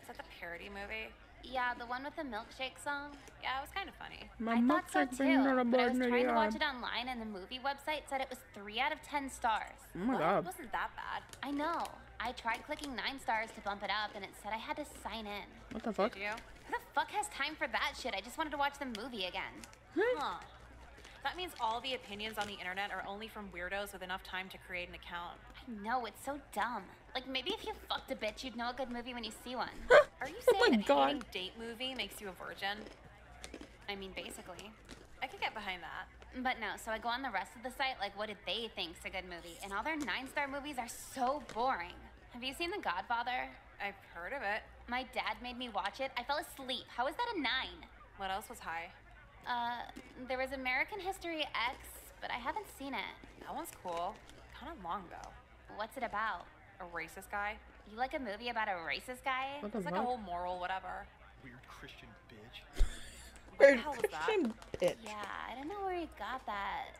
Speaker 2: Is that the parody movie?
Speaker 3: Yeah, the one with the milkshake song.
Speaker 2: Yeah, it was kind of funny.
Speaker 1: My
Speaker 3: I thought so
Speaker 1: milkshake been
Speaker 3: too, but I was trying to watch it online, and the movie website said it was three out of ten stars.
Speaker 1: Oh my
Speaker 2: What?
Speaker 1: god.
Speaker 2: It wasn't that bad.
Speaker 3: I know. I tried clicking nine stars to bump it up, and it said I had to sign in.
Speaker 1: What the fuck?
Speaker 2: Did you?
Speaker 3: Who the fuck has time for that shit? I just wanted to watch the movie again.
Speaker 2: Huh. That means all the opinions on the internet are only from weirdos with enough time to create an account.
Speaker 3: I know, it's so dumb. Like, maybe if you fucked a bitch, you'd know a good movie when you see one.
Speaker 2: Are you
Speaker 1: Oh
Speaker 2: saying
Speaker 1: my
Speaker 2: that
Speaker 1: God.
Speaker 2: hating date movie makes you a virgin?
Speaker 3: I mean, basically.
Speaker 2: I could get behind that.
Speaker 3: But no, so I go on the rest of the site, like, what did they think's a good movie? And all their nine star movies are so boring. Have you seen The Godfather?
Speaker 2: I've heard of it.
Speaker 3: My dad made me watch it. I fell asleep. How is that a nine?
Speaker 2: What else was high?
Speaker 3: Uh, there was American History X, but I haven't seen it.
Speaker 2: That one's cool. Kind of long though.
Speaker 3: What's it about?
Speaker 2: A racist guy.
Speaker 3: You like a movie about a racist guy?
Speaker 1: What the
Speaker 2: It's like a whole moral whatever.
Speaker 22: Weird Christian bitch.
Speaker 1: Weird
Speaker 2: hell was that?
Speaker 1: Christian bitch.
Speaker 3: Yeah, I don't know where you got that.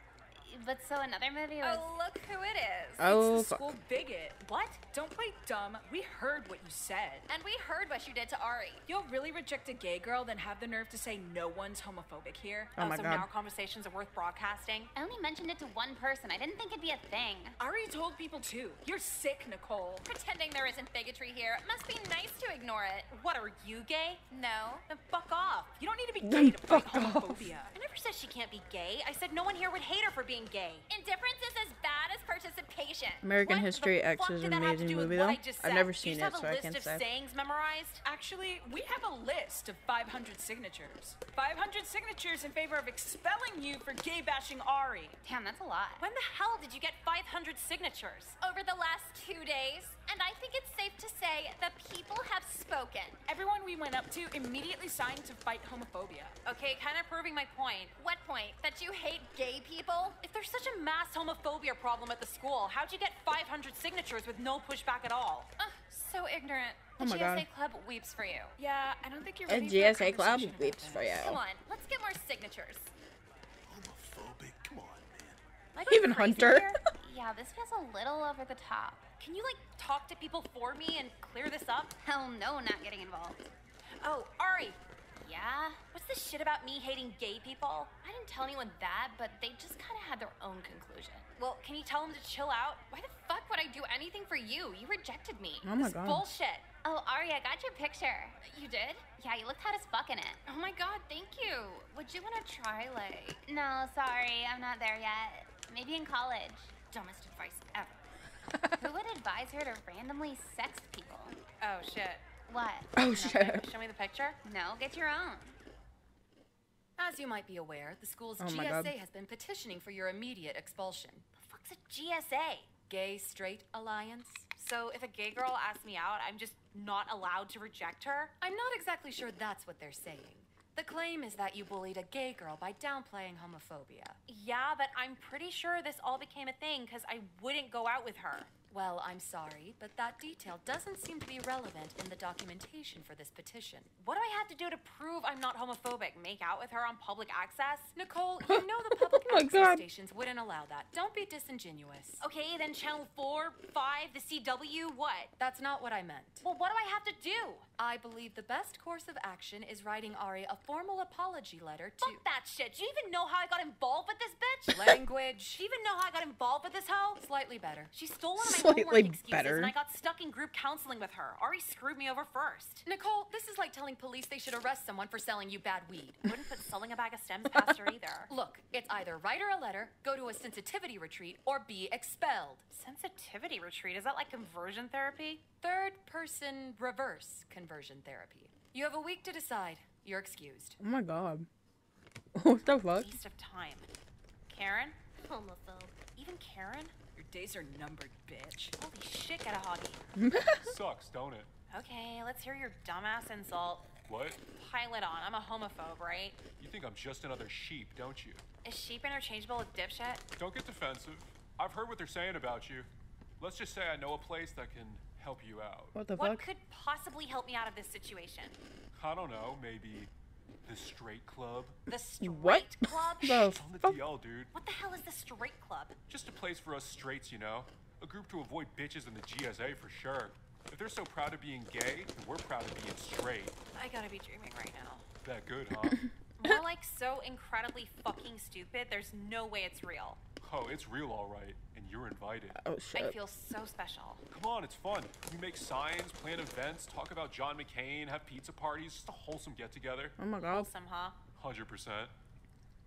Speaker 3: But so another movie was.
Speaker 19: Oh, look who it is.
Speaker 1: Oh,
Speaker 19: it's the
Speaker 1: fuck.
Speaker 19: school bigot. What? Don't play dumb. We heard what you said.
Speaker 14: And we heard what you did to Ari.
Speaker 19: You'll really reject a gay girl, then have the nerve to say no one's homophobic here?
Speaker 1: Oh my
Speaker 2: so
Speaker 1: God.
Speaker 2: now our conversations are worth broadcasting.
Speaker 3: I only mentioned it to one person. I didn't think it'd be a thing.
Speaker 19: Ari told people too. You're sick, Nicole.
Speaker 14: Pretending there isn't bigotry here. Must be nice to ignore it.
Speaker 2: What are you gay?
Speaker 14: No.
Speaker 2: Then fuck off.
Speaker 19: You don't need to be gay to fight
Speaker 1: fuck off.
Speaker 19: homophobia.
Speaker 2: I never said she can't be gay. I said no one here would hate her for being gay.
Speaker 14: Indifference is as bad as participation.
Speaker 1: American
Speaker 2: What
Speaker 1: History X is
Speaker 2: did
Speaker 1: an
Speaker 2: to
Speaker 1: amazing movie though.
Speaker 2: I just
Speaker 1: I've never
Speaker 2: Do
Speaker 1: seen
Speaker 2: you
Speaker 1: it,
Speaker 2: just have
Speaker 1: so
Speaker 2: a
Speaker 1: I
Speaker 2: list
Speaker 1: can't
Speaker 2: of
Speaker 1: say.
Speaker 2: sayings memorized?
Speaker 19: Actually, we have a list of 500 signatures. 500 signatures in favor of expelling you for gay bashing Ari.
Speaker 3: Damn, that's a lot.
Speaker 2: When the hell did you get 500 signatures?
Speaker 14: Over the last two days, and I think it's safe to say the people have spoken.
Speaker 19: Everyone we went up to immediately signed to fight homophobia.
Speaker 2: Okay, kind of proving my point.
Speaker 14: What point? That you hate gay people?
Speaker 2: If there's such a mass homophobia problem at the school, how'd you get 500 signatures with no pushback at all?
Speaker 14: Ugh, so ignorant.
Speaker 1: Oh
Speaker 14: The
Speaker 1: my
Speaker 14: GSA
Speaker 1: God.
Speaker 14: Club weeps for you.
Speaker 19: Yeah, I don't think you're
Speaker 1: A
Speaker 19: ready for
Speaker 1: GSA
Speaker 19: a
Speaker 1: club weeps for you.
Speaker 14: Come on, let's get more signatures.
Speaker 11: Homophobic? Come on, man.
Speaker 2: Am
Speaker 1: Even Hunter.
Speaker 3: Yeah, this feels a little over the top.
Speaker 2: Can you like talk to people for me and clear this up?
Speaker 3: Hell no, not getting involved.
Speaker 2: Oh, Ari,
Speaker 3: Yeah?
Speaker 2: what's this shit about me hating gay people?
Speaker 3: I didn't tell anyone that, but they just kind of had their own conclusion.
Speaker 2: Well, can you tell them to chill out?
Speaker 3: Why the fuck would I do anything for you? You rejected me.
Speaker 1: Oh my
Speaker 2: This
Speaker 1: god.
Speaker 2: bullshit.
Speaker 3: Oh, Ari, I got your picture.
Speaker 14: You did?
Speaker 3: Yeah, you looked hot as fuck in it.
Speaker 14: Oh my god, thank you. Would you want to try, like,
Speaker 3: No, sorry, I'm not there yet. Maybe in college.
Speaker 14: dumbest advice ever?
Speaker 3: Who would advise her to randomly sex people?
Speaker 2: Oh shit.
Speaker 3: What?
Speaker 1: Oh
Speaker 2: Nothing.
Speaker 1: shit.
Speaker 2: Show me the picture.
Speaker 3: No, get your own.
Speaker 17: As you might be aware, the school's
Speaker 1: Oh
Speaker 17: GSA has been petitioning for your immediate expulsion.
Speaker 2: The fuck's a GSA?
Speaker 17: Gay Straight Alliance?
Speaker 2: So if a gay girl asks me out, I'm just not allowed to reject her?
Speaker 17: I'm not exactly sure that's what they're saying. The claim is that you bullied a gay girl by downplaying homophobia.
Speaker 2: Yeah, but I'm pretty sure this all became a thing because I wouldn't go out with her.
Speaker 17: Well, I'm sorry, but that detail doesn't seem to be relevant in the documentation for this petition.
Speaker 2: What do I have to do to prove I'm not homophobic? Make out with her on public access?
Speaker 17: Nicole, you know the public
Speaker 2: Oh
Speaker 17: access
Speaker 2: God.
Speaker 17: stations wouldn't allow that. Don't be disingenuous.
Speaker 2: Okay, then Channel 4, 5, the CW, what?
Speaker 17: That's not what I meant.
Speaker 2: Well, what do I have to do?
Speaker 17: I believe the best course of action is writing Ari a formal apology letter to.
Speaker 2: Fuck that shit. Do you even know how I got involved with this bitch?
Speaker 17: Language.
Speaker 2: Do you even know how I got involved with this hoe?
Speaker 17: Slightly better.
Speaker 2: She stole one
Speaker 1: Slightly better.
Speaker 2: and I got stuck in group counseling with her. Ari screwed me over first.
Speaker 17: Nicole, this is like telling police they should arrest someone for selling you bad weed.
Speaker 2: Wouldn't put selling a bag of stems past her either.
Speaker 17: Look, it's either write her a letter, go to a sensitivity retreat, or be expelled.
Speaker 2: Sensitivity retreat? Is that like conversion therapy?
Speaker 17: Third person reverse conversion therapy. You have a week to decide. You're excused.
Speaker 1: Oh my god. What the fuck?
Speaker 2: Waste of time. Karen?
Speaker 14: Homophobe.
Speaker 2: Even Karen?
Speaker 19: Your days are numbered, bitch.
Speaker 2: Holy shit, get a hobby.
Speaker 7: Sucks, don't it?
Speaker 2: Okay, let's hear your dumbass insult.
Speaker 7: What?
Speaker 2: Pile it on. I'm a homophobe, right?
Speaker 7: You think I'm just another sheep, don't you?
Speaker 2: Is sheep interchangeable with dipshit?
Speaker 7: Don't get defensive. I've heard what they're saying about you. Let's just say I know a place that can help you out.
Speaker 1: What the
Speaker 2: What
Speaker 1: fuck?
Speaker 2: could possibly help me out of this situation?
Speaker 7: I don't know, maybe the straight club?
Speaker 2: The straight
Speaker 1: What?
Speaker 2: club?
Speaker 1: The
Speaker 7: Shh, on the DL, dude.
Speaker 2: What the hell is the straight club?
Speaker 7: Just a place for us straights, you know? A group to avoid bitches in the GSA for sure. If they're so proud of being gay, then we're proud of being straight.
Speaker 2: I gotta be dreaming right now.
Speaker 7: That good, huh?
Speaker 2: More like so incredibly fucking stupid, there's no way it's real.
Speaker 7: oh, it's real alright, and you're invited.
Speaker 1: Oh shit.
Speaker 2: I
Speaker 1: shit.
Speaker 2: feel so special.
Speaker 7: Come on, it's fun. We make signs, plan events, talk about John McCain, have pizza parties, just a wholesome get together.
Speaker 1: Oh my god.
Speaker 2: Wholesome, huh?
Speaker 7: 100%.
Speaker 2: Do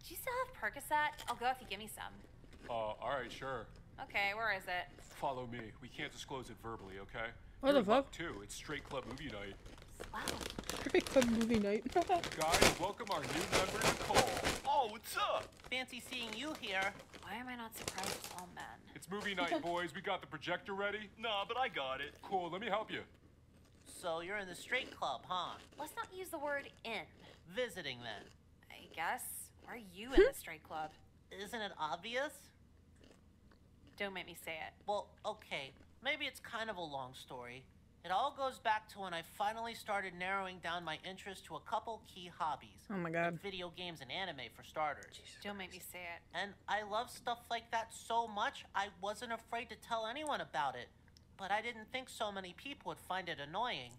Speaker 2: you still have Percocet? I'll go if you give me some.
Speaker 7: Uh, alright, sure.
Speaker 2: Okay, where is it?
Speaker 7: Follow me. We can't disclose it verbally, okay?
Speaker 1: What
Speaker 7: You're
Speaker 1: the fuck?
Speaker 7: too. It's straight club movie night.
Speaker 2: Wow.
Speaker 1: Straight club movie night.
Speaker 7: Guys, welcome our new member, Nicole.
Speaker 18: Oh, what's up?
Speaker 12: Fancy seeing you here.
Speaker 2: Why am I not surprised it's all men?
Speaker 7: It's movie night, boys. We got the projector ready.
Speaker 18: Nah, but I got it.
Speaker 7: Cool, let me help you.
Speaker 12: So you're in the straight club, huh?
Speaker 2: Let's not use the word in.
Speaker 12: Visiting then.
Speaker 2: I guess. Why are you in hmm? the straight club?
Speaker 12: Isn't it obvious?
Speaker 2: Don't make me say it.
Speaker 12: Well, okay. Maybe it's kind of a long story. It all goes back to when I finally started narrowing down my interest to a couple key hobbies.
Speaker 1: Oh my god.
Speaker 12: Like video games and anime for starters.
Speaker 2: Jesus Don't make me say it.
Speaker 12: And I love stuff like that so much, I wasn't afraid to tell anyone about it. But I didn't think so many people would find it annoying.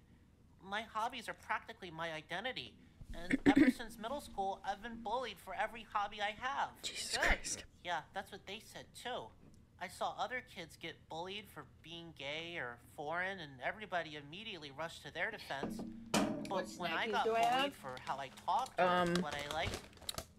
Speaker 12: My hobbies are practically my identity. And ever since middle school, I've been bullied for every hobby I have.
Speaker 1: Jesus
Speaker 12: Good.
Speaker 1: Christ.
Speaker 12: Yeah, that's what they said too. I saw other kids get bullied for being gay or foreign, and everybody immediately rushed to their defense. But when I got
Speaker 1: do I
Speaker 12: bullied
Speaker 1: have?
Speaker 12: for how I talked or
Speaker 1: Um,
Speaker 12: what I liked,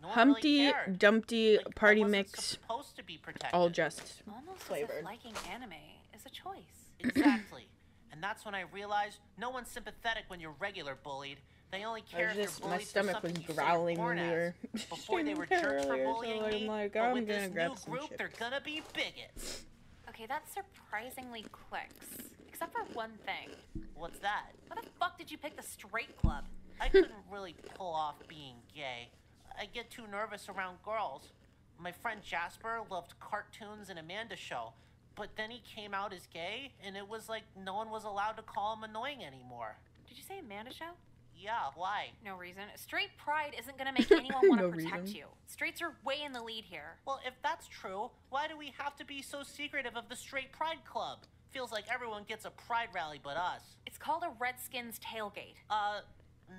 Speaker 12: no one
Speaker 1: Humpty
Speaker 12: really cared.
Speaker 1: Dumpty
Speaker 12: Like,
Speaker 1: Party Mix.
Speaker 12: supposed to be protected.
Speaker 1: All just
Speaker 2: Almost as
Speaker 1: flavored.
Speaker 2: liking anime is a choice.
Speaker 12: Exactly. and that's when I realized no one's sympathetic when you're regular bullied. They only
Speaker 1: I
Speaker 12: care
Speaker 1: was just
Speaker 12: you're
Speaker 1: my stomach was
Speaker 12: something you say
Speaker 1: growling when we were
Speaker 12: Before they were
Speaker 1: streaming
Speaker 12: jerks for
Speaker 1: earlier, so
Speaker 12: bullying
Speaker 1: I'm
Speaker 12: me,
Speaker 1: like,
Speaker 12: but
Speaker 1: I'm
Speaker 12: with
Speaker 1: gonna
Speaker 12: this
Speaker 1: grab
Speaker 12: new
Speaker 1: some
Speaker 12: group, they're gonna be bigots.
Speaker 2: Okay, that surprisingly clicks. Except for one thing.
Speaker 12: What's that?
Speaker 2: Why the fuck did you pick the straight club?
Speaker 12: I couldn't really pull off being gay. I get too nervous around girls. My friend Jasper loved cartoons and Amanda show, but then he came out as gay, and it was like no one was allowed to call him annoying anymore.
Speaker 2: Did you say Amanda show?
Speaker 12: Yeah, why?
Speaker 2: No reason. Straight pride isn't gonna make anyone want to
Speaker 12: No
Speaker 2: protect
Speaker 12: reason.
Speaker 2: you. Straights are way in the lead here.
Speaker 12: Well, if that's true, why do we have to be so secretive of the Straight Pride Club? Feels like everyone gets a pride rally but us.
Speaker 2: It's called a Redskins tailgate.
Speaker 12: Uh,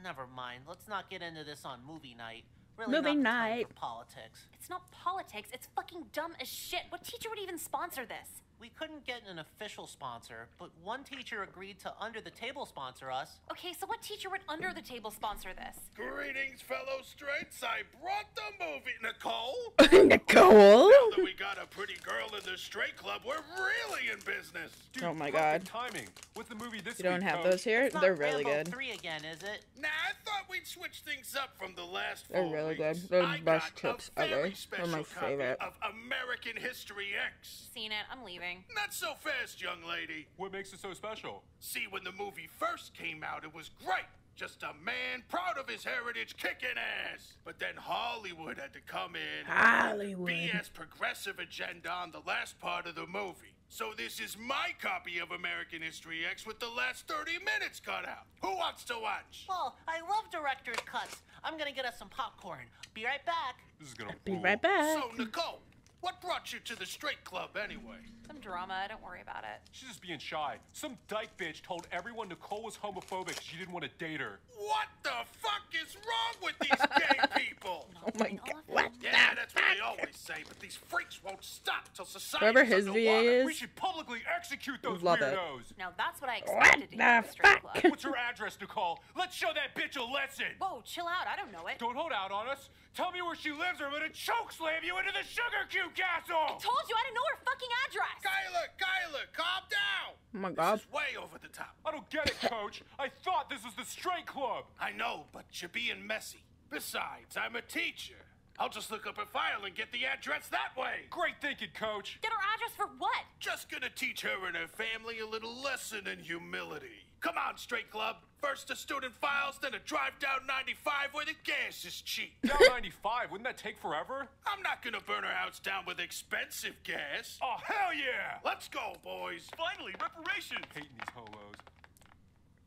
Speaker 12: never mind. Let's not get into this on movie night. Really
Speaker 1: Movie
Speaker 12: not
Speaker 1: night.
Speaker 12: for politics.
Speaker 2: It's not politics. It's fucking dumb as shit. What teacher would even sponsor this?
Speaker 12: We couldn't get an official sponsor, but one teacher agreed to under the table sponsor us.
Speaker 2: Okay, so what teacher would under the table sponsor this?
Speaker 18: Greetings, fellow straights. I brought the movie, Nicole.
Speaker 1: Nicole.
Speaker 18: Now that we got a pretty girl in the straight club, we're really in business.
Speaker 1: Oh my god.
Speaker 7: Timing. What's the movie this
Speaker 1: You don't
Speaker 7: week,
Speaker 1: have
Speaker 7: Coach?
Speaker 1: those here?
Speaker 12: It's
Speaker 1: They're really
Speaker 12: Rambo
Speaker 1: good.
Speaker 12: 3 again, is it?
Speaker 18: Nah, I thought we'd switch things up from the last
Speaker 1: They're
Speaker 18: four
Speaker 1: really good. They're the best
Speaker 18: got
Speaker 1: chips ever. They're my favorite.
Speaker 18: of American History X.
Speaker 2: Seen it. I'm leaving. Exciting.
Speaker 18: Not so fast, young lady.
Speaker 7: What makes it so special?
Speaker 18: See, when the movie first came out, it was great. Just a man proud of his heritage kicking ass. But then Hollywood had to come in.
Speaker 1: Hollywood.
Speaker 18: BS progressive agenda on the last part of the movie. So this is my copy of American History X with the last 30 minutes cut out. Who wants to watch?
Speaker 12: Well, I love director's cuts. I'm gonna get us some popcorn. Be right back.
Speaker 7: This is gonna
Speaker 1: Be right back.
Speaker 18: So, Nicole, what brought you to the straight club anyway?
Speaker 2: Some drama, don't worry about it.
Speaker 7: She's just being shy. Some dyke bitch told everyone Nicole was homophobic 'cause she didn't want to date her.
Speaker 18: What the fuck is wrong with these gay people?
Speaker 1: Oh my god. What?
Speaker 18: Yeah, that's what they always say, but these freaks won't stop till society.
Speaker 1: Whoever his VA is.
Speaker 7: We should publicly execute those
Speaker 1: Love it.
Speaker 7: weirdos.
Speaker 2: Now that's what I
Speaker 1: What
Speaker 2: expected to hear
Speaker 1: the
Speaker 2: the straight
Speaker 1: fuck?
Speaker 2: club.
Speaker 7: What's her address, Nicole? Let's show that bitch a lesson.
Speaker 2: Whoa, chill out. I don't know it.
Speaker 7: Don't hold out on us. Tell me where she lives or I'm gonna choke slam you into the sugar cube castle.
Speaker 2: I told you I didn't know her fucking address.
Speaker 18: Kyler, Kyler, calm down.
Speaker 1: Oh my god.
Speaker 18: This is way over the top.
Speaker 7: I don't get it, coach. I thought this was the straight club.
Speaker 18: I know, but you're being messy. Besides, I'm a teacher. I'll just look up a file and get the address that way.
Speaker 7: Great thinking, coach.
Speaker 2: Get her address for what?
Speaker 18: Just gonna teach her and her family a little lesson in humility. Come on, straight club. First the student files, then a drive down 95 where the gas is cheap.
Speaker 7: Down 95, wouldn't that take forever?
Speaker 18: I'm not gonna burn her house down with expensive gas.
Speaker 7: Oh, hell yeah!
Speaker 18: Let's go, boys.
Speaker 7: Finally, reparations! Hating these holos.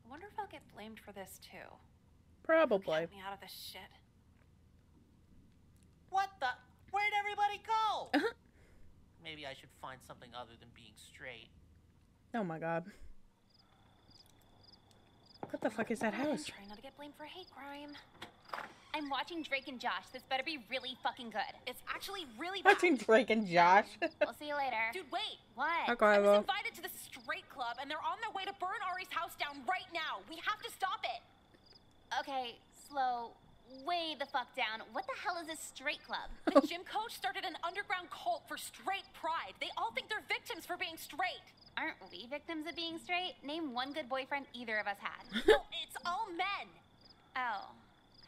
Speaker 2: I wonder if I'll get blamed for this too.
Speaker 1: Probably.
Speaker 2: Get me out of this shit.
Speaker 12: What the? Where'd everybody go?
Speaker 1: Uh-huh.
Speaker 12: Maybe I should find something other than being straight.
Speaker 1: Oh my god. What the fuck is that house?
Speaker 2: Trying not to get blamed for hate crime.
Speaker 3: I'm watching Drake and Josh. This better be really fucking good.
Speaker 2: It's actually really bad.
Speaker 1: Watching Drake and Josh.
Speaker 3: We'll see you later.
Speaker 2: Dude, wait.
Speaker 3: What?
Speaker 1: Okay,
Speaker 2: I was
Speaker 1: well.
Speaker 2: invited to the straight club and they're on their way to burn Ari's house down right now. We have to stop it.
Speaker 3: Okay, slow. Way the fuck down. What the hell is a straight club?
Speaker 2: The gym coach started an underground cult for straight pride. They all think they're victims for being straight.
Speaker 3: Aren't we victims of being straight? Name one good boyfriend either of us had.
Speaker 2: no, it's all men.
Speaker 3: Oh.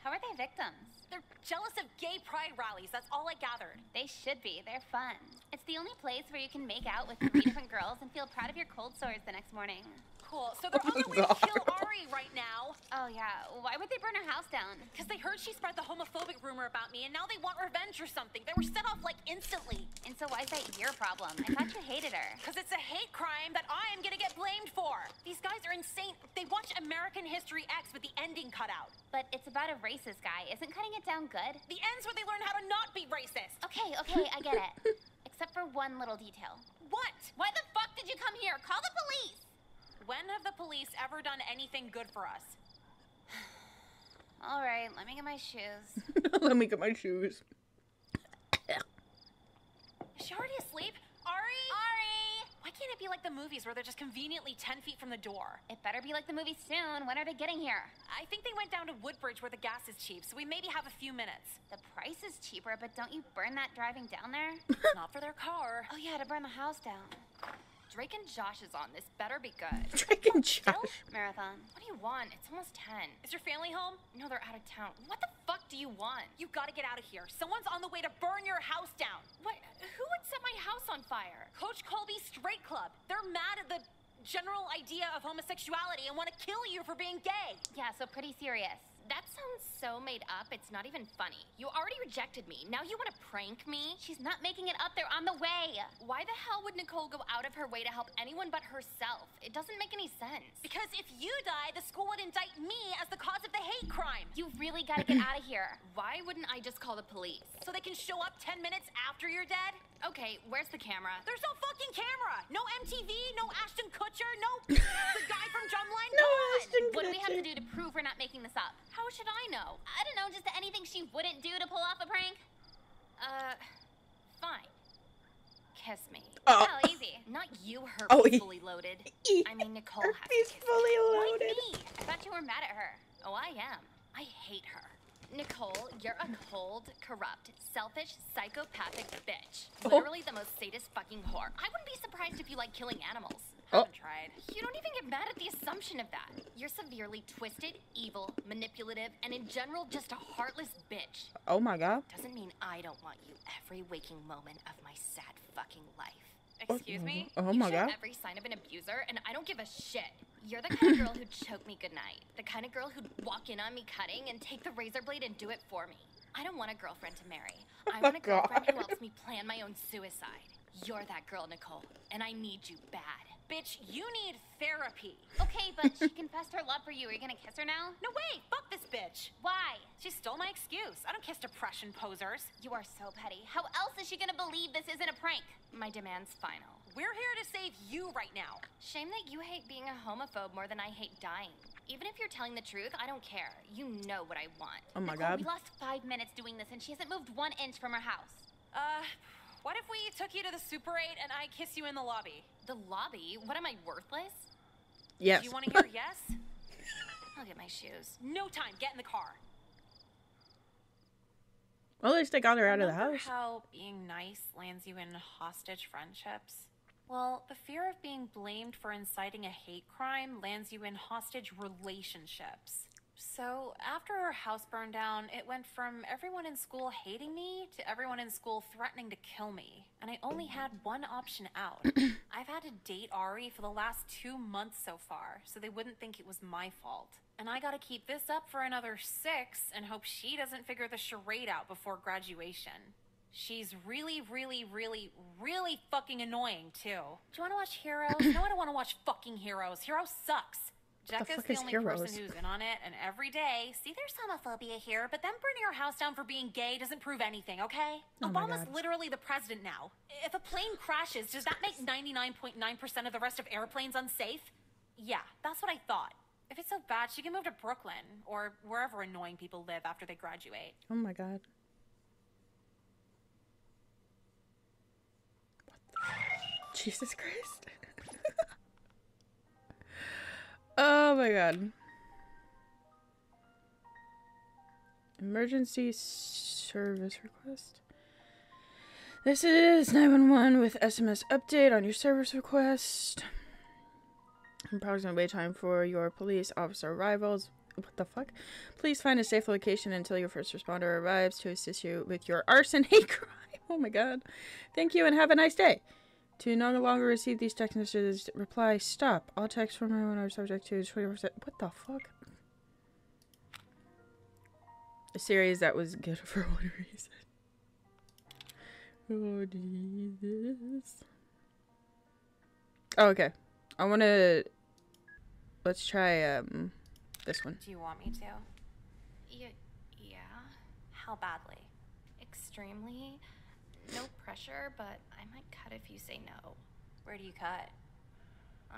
Speaker 3: How are they victims?
Speaker 2: They're jealous of gay pride rallies. That's all I gathered.
Speaker 3: They should be. They're fun. It's the only place where you can make out with three different girls and feel proud of your cold sores the next morning.
Speaker 2: Cool. So they're oh on their way to kill Ari right now.
Speaker 3: Oh, yeah. Why would they burn her house down?
Speaker 2: Because they heard she spread the homophobic rumor about me and now they want revenge or something. They were set off like instantly.
Speaker 3: And so why is that your problem? I thought you hated her.
Speaker 2: Because it's a hate crime that I am gonna get blamed for. These guys are insane. They watch American History X with the ending cut out.
Speaker 3: But it's about a racist guy. Isn't cutting it down good?
Speaker 2: The end's where they learn how to not be racist.
Speaker 3: Okay, okay, I get it. Except for one little detail.
Speaker 2: What?
Speaker 3: Why the fuck did you come here? Call the police!
Speaker 2: When have the police ever done anything good for us?
Speaker 3: All right, let me get my shoes.
Speaker 1: Let me get my shoes.
Speaker 2: Is she already asleep? Ari?
Speaker 3: Ari!
Speaker 2: Why can't it be like the movies where they're just conveniently 10 feet from the door?
Speaker 3: It better be like the movie soon. When are they getting here?
Speaker 2: I think they went down to Woodbridge where the gas is cheap, so we maybe have a few minutes.
Speaker 3: The price is cheaper, but don't you burn that driving down there?
Speaker 2: Not for their car.
Speaker 3: Oh, yeah, to burn the house down.
Speaker 21: Drake and Josh is on. This better be good.
Speaker 1: Drake and Josh.
Speaker 3: Marathon.
Speaker 21: What do you want? It's almost 10.
Speaker 2: Is your family home?
Speaker 21: No, they're out of town. What the fuck do you want?
Speaker 2: You gotta get out of here. Someone's on the way to burn your house down.
Speaker 21: What? Who would set my house on fire?
Speaker 2: Coach Colby's Straight Club. They're mad at the general idea of homosexuality and want to kill you for being gay.
Speaker 3: Yeah, so pretty serious.
Speaker 21: That sounds so made up, it's not even funny. You already rejected me. Now you want to prank me?
Speaker 3: She's not making it up. They're on the way.
Speaker 21: Why the hell would Nicole go out of her way to help anyone but herself? It doesn't make any sense.
Speaker 2: Because if you die, the school would indict me as the cause of the hate crime.
Speaker 3: You really gotta get out of here.
Speaker 21: Why wouldn't I just call the police?
Speaker 2: So they can show up 10 minutes after you're dead?
Speaker 21: Okay, where's the camera?
Speaker 2: There's no fucking camera. No MTV, no Ashton Kutcher, no the guy from Drumline.
Speaker 1: No. Ashton
Speaker 3: What do we have to do to prove we're not making this up?
Speaker 21: How should I know?
Speaker 3: I don't know, just anything she wouldn't do to pull off a prank?
Speaker 21: Uh, fine. Kiss me.
Speaker 1: Oh.
Speaker 3: Oh, easy.
Speaker 21: Not you, her
Speaker 1: Oh, he-
Speaker 21: fully loaded. I mean, Nicole has to
Speaker 1: He's
Speaker 21: kiss
Speaker 1: fully
Speaker 3: Why
Speaker 1: loaded.
Speaker 3: me? I thought you were mad at her.
Speaker 21: Oh, I am. I hate her. Nicole, you're a cold, corrupt, selfish, psychopathic bitch.
Speaker 1: Oh.
Speaker 21: Literally the most sadist fucking whore. I wouldn't be surprised if you like killing animals.
Speaker 1: Oh.
Speaker 2: Haven't tried.
Speaker 21: You don't even get mad at the assumption of that. You're severely twisted, evil, manipulative, and in general just a heartless bitch.
Speaker 1: Oh my god.
Speaker 21: Doesn't mean I don't want you every waking moment of my sad fucking life. Excuse oh, me?
Speaker 1: Oh
Speaker 21: you
Speaker 1: my
Speaker 21: show
Speaker 1: God.
Speaker 21: every sign of an abuser, and I don't give a shit. You're the kind of girl who'd choke me goodnight. The kind of girl who'd walk in on me cutting and take the razor blade and do it for me. I don't want a girlfriend to marry. I want a oh, girlfriend who helps me plan my own suicide. You're that girl, Nicole, and I need you bad.
Speaker 2: Bitch, you need therapy.
Speaker 3: Okay, but she confessed her love for you. Are you gonna kiss her now?
Speaker 2: No way! Fuck this bitch!
Speaker 3: Why?
Speaker 2: She stole my excuse. I don't kiss depression posers.
Speaker 3: You are so petty. How else is she gonna believe this isn't a prank?
Speaker 21: My demand's final.
Speaker 2: We're here to save you right now.
Speaker 21: Shame that you hate being a homophobe more than I hate dying. Even if you're telling the truth, I don't care. You know what I want.
Speaker 1: Oh my
Speaker 3: Nicole,
Speaker 1: god.
Speaker 3: We lost five minutes doing this, and she hasn't moved one inch from her house.
Speaker 2: Uh, what if we took you to the Super 8 and I kiss you in the lobby?
Speaker 21: The lobby? What am I worthless?
Speaker 1: Yes.
Speaker 2: Do you want to hear yes?
Speaker 21: I'll get my shoes.
Speaker 2: No time. Get in the car.
Speaker 1: Well, at least I got her out of the
Speaker 2: Remember
Speaker 1: house.
Speaker 2: how being nice lands you in hostage friendships? Well, the fear of being blamed for inciting a hate crime lands you in hostage relationships. So, after our house burned down, it went from everyone in school hating me to everyone in school threatening to kill me. And I only had one option out. I've had to date Ari for the last two months so far, so they wouldn't think it was my fault. And I gotta keep this up for another six and hope she doesn't figure the charade out before graduation. She's really, really, really, really fucking annoying, too. Do you wanna watch Heroes? no, I don't wanna watch fucking Heroes. Heroes sucks.
Speaker 1: the
Speaker 2: Jecka's
Speaker 1: fuck
Speaker 2: the only
Speaker 1: Heroes?
Speaker 2: person who's in on it, and every day, see, there's homophobia here, but them burning your house down for being gay doesn't prove anything, okay?
Speaker 1: Oh
Speaker 2: Obama's literally the president now. If a plane crashes, does that make 99.9% of the rest of airplanes unsafe? Yeah, that's what I thought. If it's so bad, she can move to Brooklyn or wherever annoying people live after they graduate.
Speaker 1: Oh my god. Jesus Christ. oh my god. Emergency service request. This is 911 with SMS update on your service request. Approximate wait time for your police officer arrivals. What the fuck? Please find a safe location until your first responder arrives to assist you with your arson hate crime. Oh my god. Thank you and have a nice day. To no longer receive these text messages, reply stop. All texts from everyone are subject to 24%. What the fuck? A series that was good for one reason. Oh, Jesus. Oh, okay. I want to. Let's try um this one.
Speaker 2: Do you want me to?
Speaker 21: Y- yeah,
Speaker 2: How badly?
Speaker 21: extremely. No pressure, but I might cut if you say no.
Speaker 2: Where do you cut?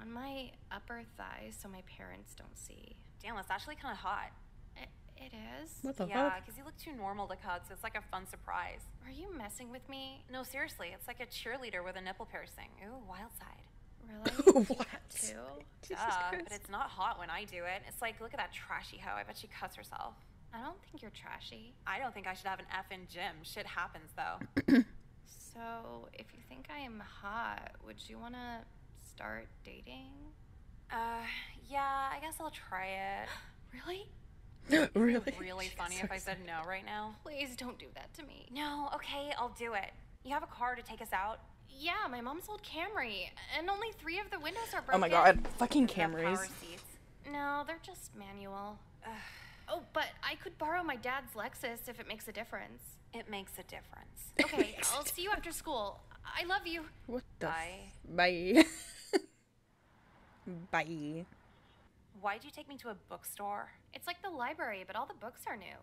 Speaker 21: On my upper thighs so my parents don't see.
Speaker 2: Damn, that's actually kind of hot.
Speaker 21: It, it is?
Speaker 1: What the
Speaker 2: yeah,
Speaker 1: fuck?
Speaker 2: because you look too normal to cut, so it's like a fun surprise.
Speaker 21: Are you messing with me?
Speaker 2: No, seriously, it's like a cheerleader with a nipple piercing. Ooh, wild side.
Speaker 21: Really?
Speaker 1: what?
Speaker 21: Too?
Speaker 2: Duh, but it's not hot when I do it. It's like, look at that trashy hoe. I bet she cuts herself.
Speaker 21: I don't think you're trashy.
Speaker 2: I don't think I should have an F in gym. Shit happens, though.
Speaker 21: So, if you think I am hot, would you want to start dating?
Speaker 2: Uh, yeah, I guess I'll try it.
Speaker 21: Really?
Speaker 1: really?
Speaker 2: Really funny if I said no right now.
Speaker 21: Please don't do that to me.
Speaker 2: No, okay, I'll do it. You have a car to take us out?
Speaker 21: Yeah, my mom's old Camry, and only three of the windows are broken.
Speaker 1: Oh my god. Fucking
Speaker 2: Does it have
Speaker 1: Camrys.
Speaker 21: No, they're just manual. oh, but I could borrow my dad's Lexus if it makes a difference.
Speaker 2: It makes a difference.
Speaker 21: Okay, I'll see you after school. I love you.
Speaker 1: What the?
Speaker 2: Bye.
Speaker 1: Bye. Bye.
Speaker 2: Why'd you take me to a bookstore?
Speaker 21: It's like the library, but all the books are new.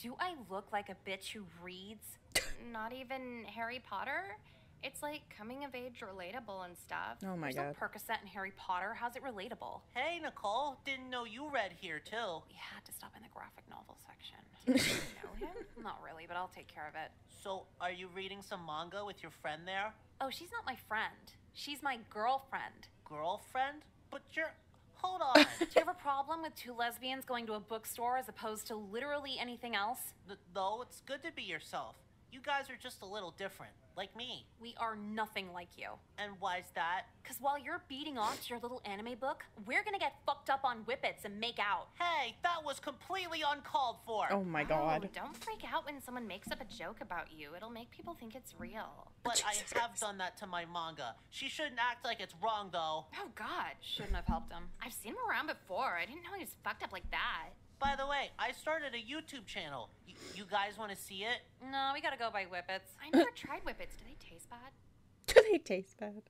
Speaker 2: Do I look like a bitch who reads?
Speaker 21: Not even Harry Potter? It's like coming of age relatable and stuff.
Speaker 1: Oh my
Speaker 2: There's
Speaker 1: god.
Speaker 2: no Percocet in Harry Potter. How's it relatable?
Speaker 12: Hey, Nicole. Didn't know you read here, too.
Speaker 2: We had to stop in the graphic novel section. Do you know him? Not really, but I'll take care of it.
Speaker 12: So, are you reading some manga with your friend there?
Speaker 2: Oh, she's not my friend. She's my girlfriend.
Speaker 12: Girlfriend? But you're. Hold on.
Speaker 2: Do you have a problem with two lesbians going to a bookstore as opposed to literally anything else?
Speaker 12: Th- though, it's good to be yourself. You guys are just a little different, like me.
Speaker 2: We are nothing like you.
Speaker 12: And why's that?
Speaker 2: Because while you're beating off to your little anime book, we're gonna get fucked up on whippets and make out.
Speaker 12: Hey, that was completely uncalled for.
Speaker 1: Oh my god.
Speaker 21: Oh, don't freak out when someone makes up a joke about you. It'll make people think it's real.
Speaker 12: But I have done that to my manga. She shouldn't act like it's wrong, though.
Speaker 21: Oh God.
Speaker 2: Shouldn't have helped him.
Speaker 21: I've seen him around before. I didn't know he was fucked up like that.
Speaker 12: By the way, I started a YouTube channel. Y- you guys want to see it?
Speaker 2: No, we gotta go by whippets.
Speaker 21: I never tried whippets. Do they taste bad?
Speaker 1: Do they taste bad?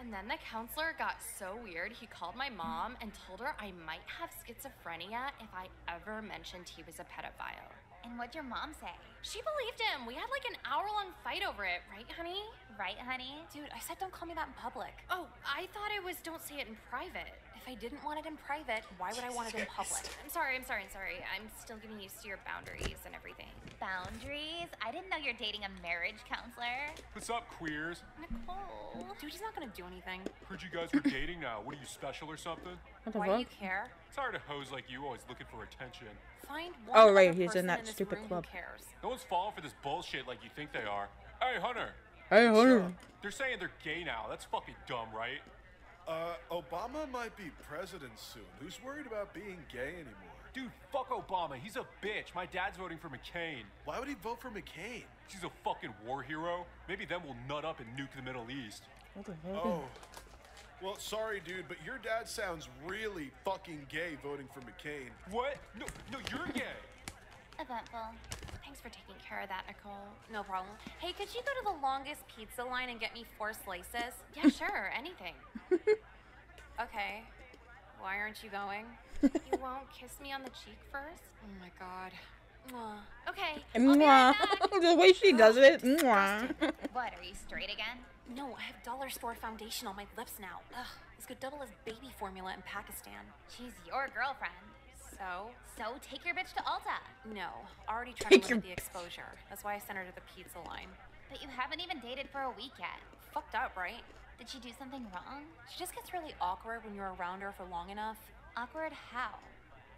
Speaker 21: And then the counselor got so weird, he called my mom and told her I might have schizophrenia if I ever mentioned he was a pedophile.
Speaker 3: And what'd your mom say?
Speaker 21: She believed him. We had like an hour long fight over it, right, honey?
Speaker 3: Right, honey?
Speaker 2: Dude, I said don't call me that in public.
Speaker 21: Oh, I thought it was don't say it in private.
Speaker 2: If I didn't want it in private, why would I want it in public?
Speaker 21: I'm sorry, I'm sorry, I'm sorry. I'm still getting used to your boundaries and everything.
Speaker 3: Boundaries? I didn't know you're dating a marriage counselor.
Speaker 7: What's up, queers?
Speaker 2: Nicole. Dude, he's not gonna do anything.
Speaker 7: Heard you guys were dating now. What are you special or something?
Speaker 1: What the
Speaker 2: Why do you
Speaker 1: fuck?
Speaker 2: care?
Speaker 7: Tired of hoes like you always looking for attention.
Speaker 2: Find one
Speaker 1: Oh, right, he's in that
Speaker 2: this
Speaker 1: stupid
Speaker 2: room
Speaker 1: club.
Speaker 2: Who cares?
Speaker 7: No one's falling for this bullshit like you think they are. Hey, Hunter.
Speaker 1: Hey, Hunter.
Speaker 7: They're saying they're gay now. That's fucking dumb, right?
Speaker 11: Uh, Obama might be president soon. Who's worried about being gay anymore?
Speaker 7: Dude, fuck Obama. He's a bitch. My dad's voting for McCain.
Speaker 11: Why would he vote for McCain?
Speaker 7: He's a fucking war hero. Maybe then we'll nut up and nuke the Middle East.
Speaker 1: What the fuck?
Speaker 11: Oh. Well, sorry, dude, but your dad sounds really fucking gay voting for McCain.
Speaker 7: What? No, no, you're gay.
Speaker 3: Eventful.
Speaker 21: Thanks for taking care of that, Nicole.
Speaker 2: No problem. Hey, could you go to the longest pizza line and get me four slices?
Speaker 21: Yeah, sure, anything.
Speaker 2: Okay. Why aren't you going?
Speaker 21: You won't kiss me on the cheek first?
Speaker 2: Oh my god. Mwah.
Speaker 21: Okay.
Speaker 1: Mwah. the way she does it. Oh, mwah.
Speaker 3: What, are you straight again?
Speaker 2: No, I have dollar store foundation on my lips now. Ugh, this could double as baby formula in Pakistan.
Speaker 3: She's your girlfriend.
Speaker 2: So?
Speaker 3: So take your bitch to Ulta.
Speaker 2: No, already tried
Speaker 1: Take
Speaker 2: to
Speaker 1: your-
Speaker 2: the exposure. That's why I sent her to the pizza line.
Speaker 3: But you haven't even dated for a week yet.
Speaker 2: Fucked up, right?
Speaker 3: Did she do something wrong?
Speaker 2: She just gets really awkward when you're around her for long enough.
Speaker 3: Awkward how?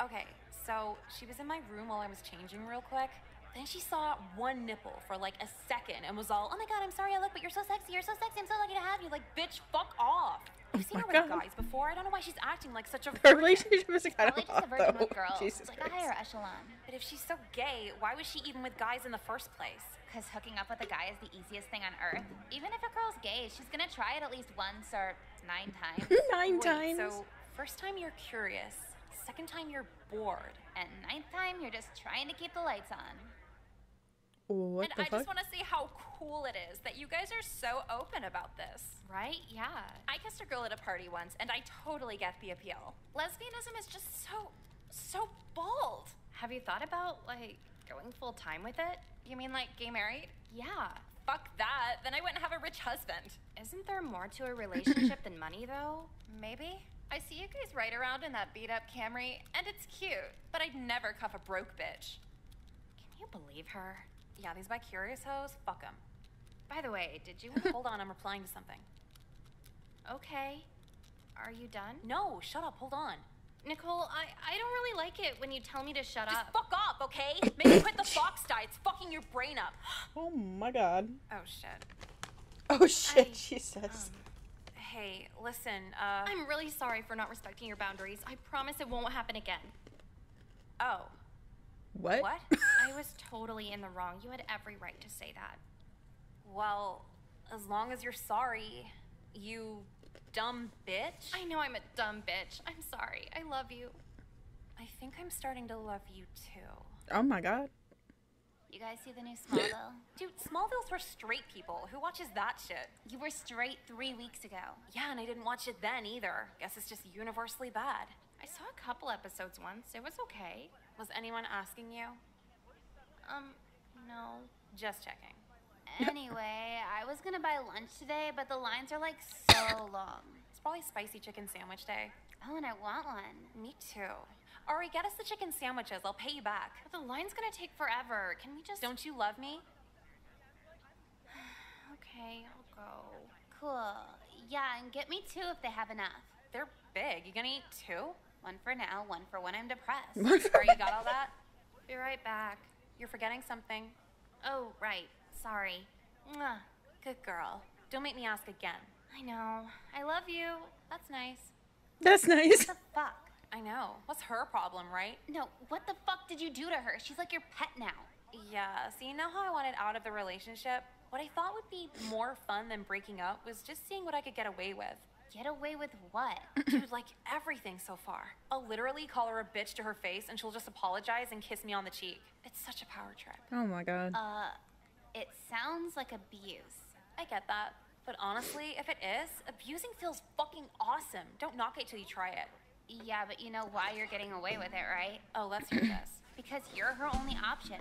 Speaker 2: Okay, so she was in my room while I was changing real quick. Then she saw one nipple for like a second and was all, oh my god, I'm sorry I look, but you're so sexy, you're so sexy, I'm so lucky to have you. Like, bitch, fuck off. Oh I've seen
Speaker 1: my
Speaker 2: her with
Speaker 1: God.
Speaker 2: guys before. I don't know why she's acting like such a
Speaker 1: Her relationship is kind
Speaker 3: Probably
Speaker 1: of
Speaker 3: just a
Speaker 1: hot,
Speaker 3: virgin
Speaker 1: though.
Speaker 3: with girls.
Speaker 1: Jesus
Speaker 3: like a
Speaker 1: Christ.
Speaker 3: higher echelon.
Speaker 2: But if she's so gay, why was she even with guys in the first place?
Speaker 3: Because hooking up with a guy is the easiest thing on earth. Even if a girl's gay, she's gonna try it at least once or nine times.
Speaker 1: Nine
Speaker 2: Wait,
Speaker 1: times.
Speaker 2: So, first time you're curious, second time you're bored.
Speaker 3: and ninth time, you're just trying to keep the lights on.
Speaker 1: What
Speaker 2: and
Speaker 1: the
Speaker 2: I
Speaker 1: fuck?
Speaker 2: just want to say how cool it is that you guys are so open about this.
Speaker 21: Right? Yeah.
Speaker 2: I kissed a girl at a party once, and I totally get the appeal. Lesbianism is just so, so bold.
Speaker 21: Have you thought about, like, going full time with it?
Speaker 2: You mean like gay married?
Speaker 21: Yeah.
Speaker 2: Fuck that. Then I wouldn't have a rich husband.
Speaker 21: Isn't there more to a relationship than money, though?
Speaker 2: Maybe. I see you guys ride around in that beat up Camry, and it's cute, but I'd never cuff a broke bitch.
Speaker 21: Can you believe her?
Speaker 2: Yeah, these bi curious hoes, fuck them.
Speaker 21: By the way, did you.
Speaker 2: Hold on, I'm replying to something.
Speaker 21: okay. Are you done?
Speaker 2: No, shut up, hold on.
Speaker 21: Nicole, I, I don't really like it when you tell me to shut up.
Speaker 2: Just
Speaker 21: up.
Speaker 2: fuck off, okay? Maybe me quit the fox die. It's fucking your brain up.
Speaker 1: Oh my god.
Speaker 2: Oh shit.
Speaker 1: Oh shit,
Speaker 21: I-
Speaker 1: she says.
Speaker 2: Hey, listen, uh.
Speaker 21: I'm really sorry for not respecting your boundaries. I promise it won't happen again.
Speaker 2: Oh.
Speaker 1: What?
Speaker 2: What?
Speaker 21: I was totally in the wrong. You had every right to say that.
Speaker 2: Well, as long as you're sorry, you dumb bitch.
Speaker 21: I know I'm a dumb bitch. I'm sorry. I love you.
Speaker 2: I think I'm starting to love you too.
Speaker 1: Oh my god.
Speaker 3: You guys see the new Smallville?
Speaker 2: Dude, Smallville's for straight people. Who watches that shit?
Speaker 3: you were straight three weeks ago.
Speaker 2: Yeah, and I didn't watch it then either. Guess it's just universally bad.
Speaker 21: I saw a couple episodes once. It was okay.
Speaker 2: Was anyone asking you?
Speaker 21: Um, no.
Speaker 2: Just checking.
Speaker 3: Anyway, I was gonna buy lunch today, but the lines are like so long.
Speaker 2: It's probably spicy chicken sandwich day.
Speaker 3: Oh, and I want one.
Speaker 2: Me too. Ari, get us the chicken sandwiches. I'll pay you back.
Speaker 21: But the line's gonna take forever. Can we just.
Speaker 2: Don't you love me?
Speaker 21: Okay, I'll go.
Speaker 3: Cool. Yeah, and get me two if they have enough.
Speaker 2: They're big. You gonna eat two?
Speaker 3: One for now, one for when I'm depressed.
Speaker 1: One for
Speaker 2: Ari, you got all that?
Speaker 21: Be right back.
Speaker 2: You're forgetting something.
Speaker 21: Oh, right. Sorry. Mwah.
Speaker 2: Good girl. Don't make me ask again.
Speaker 21: I know. I love you.
Speaker 2: That's nice.
Speaker 1: That's nice.
Speaker 2: What the fuck? I know. What's her problem, right?
Speaker 21: No, what the fuck did you do to her? She's like your pet now.
Speaker 2: Yeah, see, you know how I wanted out of the relationship? What I thought would be more fun than breaking up was just seeing what I could get away with.
Speaker 21: Get away with what?
Speaker 2: Dude, like everything so far. I'll literally call her a bitch to her face and she'll just apologize and kiss me on the cheek. It's such a power trip.
Speaker 1: Oh my god.
Speaker 21: Uh, it sounds like abuse.
Speaker 2: I get that. But honestly, if it is, abusing feels fucking awesome. Don't knock it till you try it.
Speaker 21: Yeah, but you know why you're getting away with it, right?
Speaker 2: Oh, let's hear this.
Speaker 21: Because you're her only option.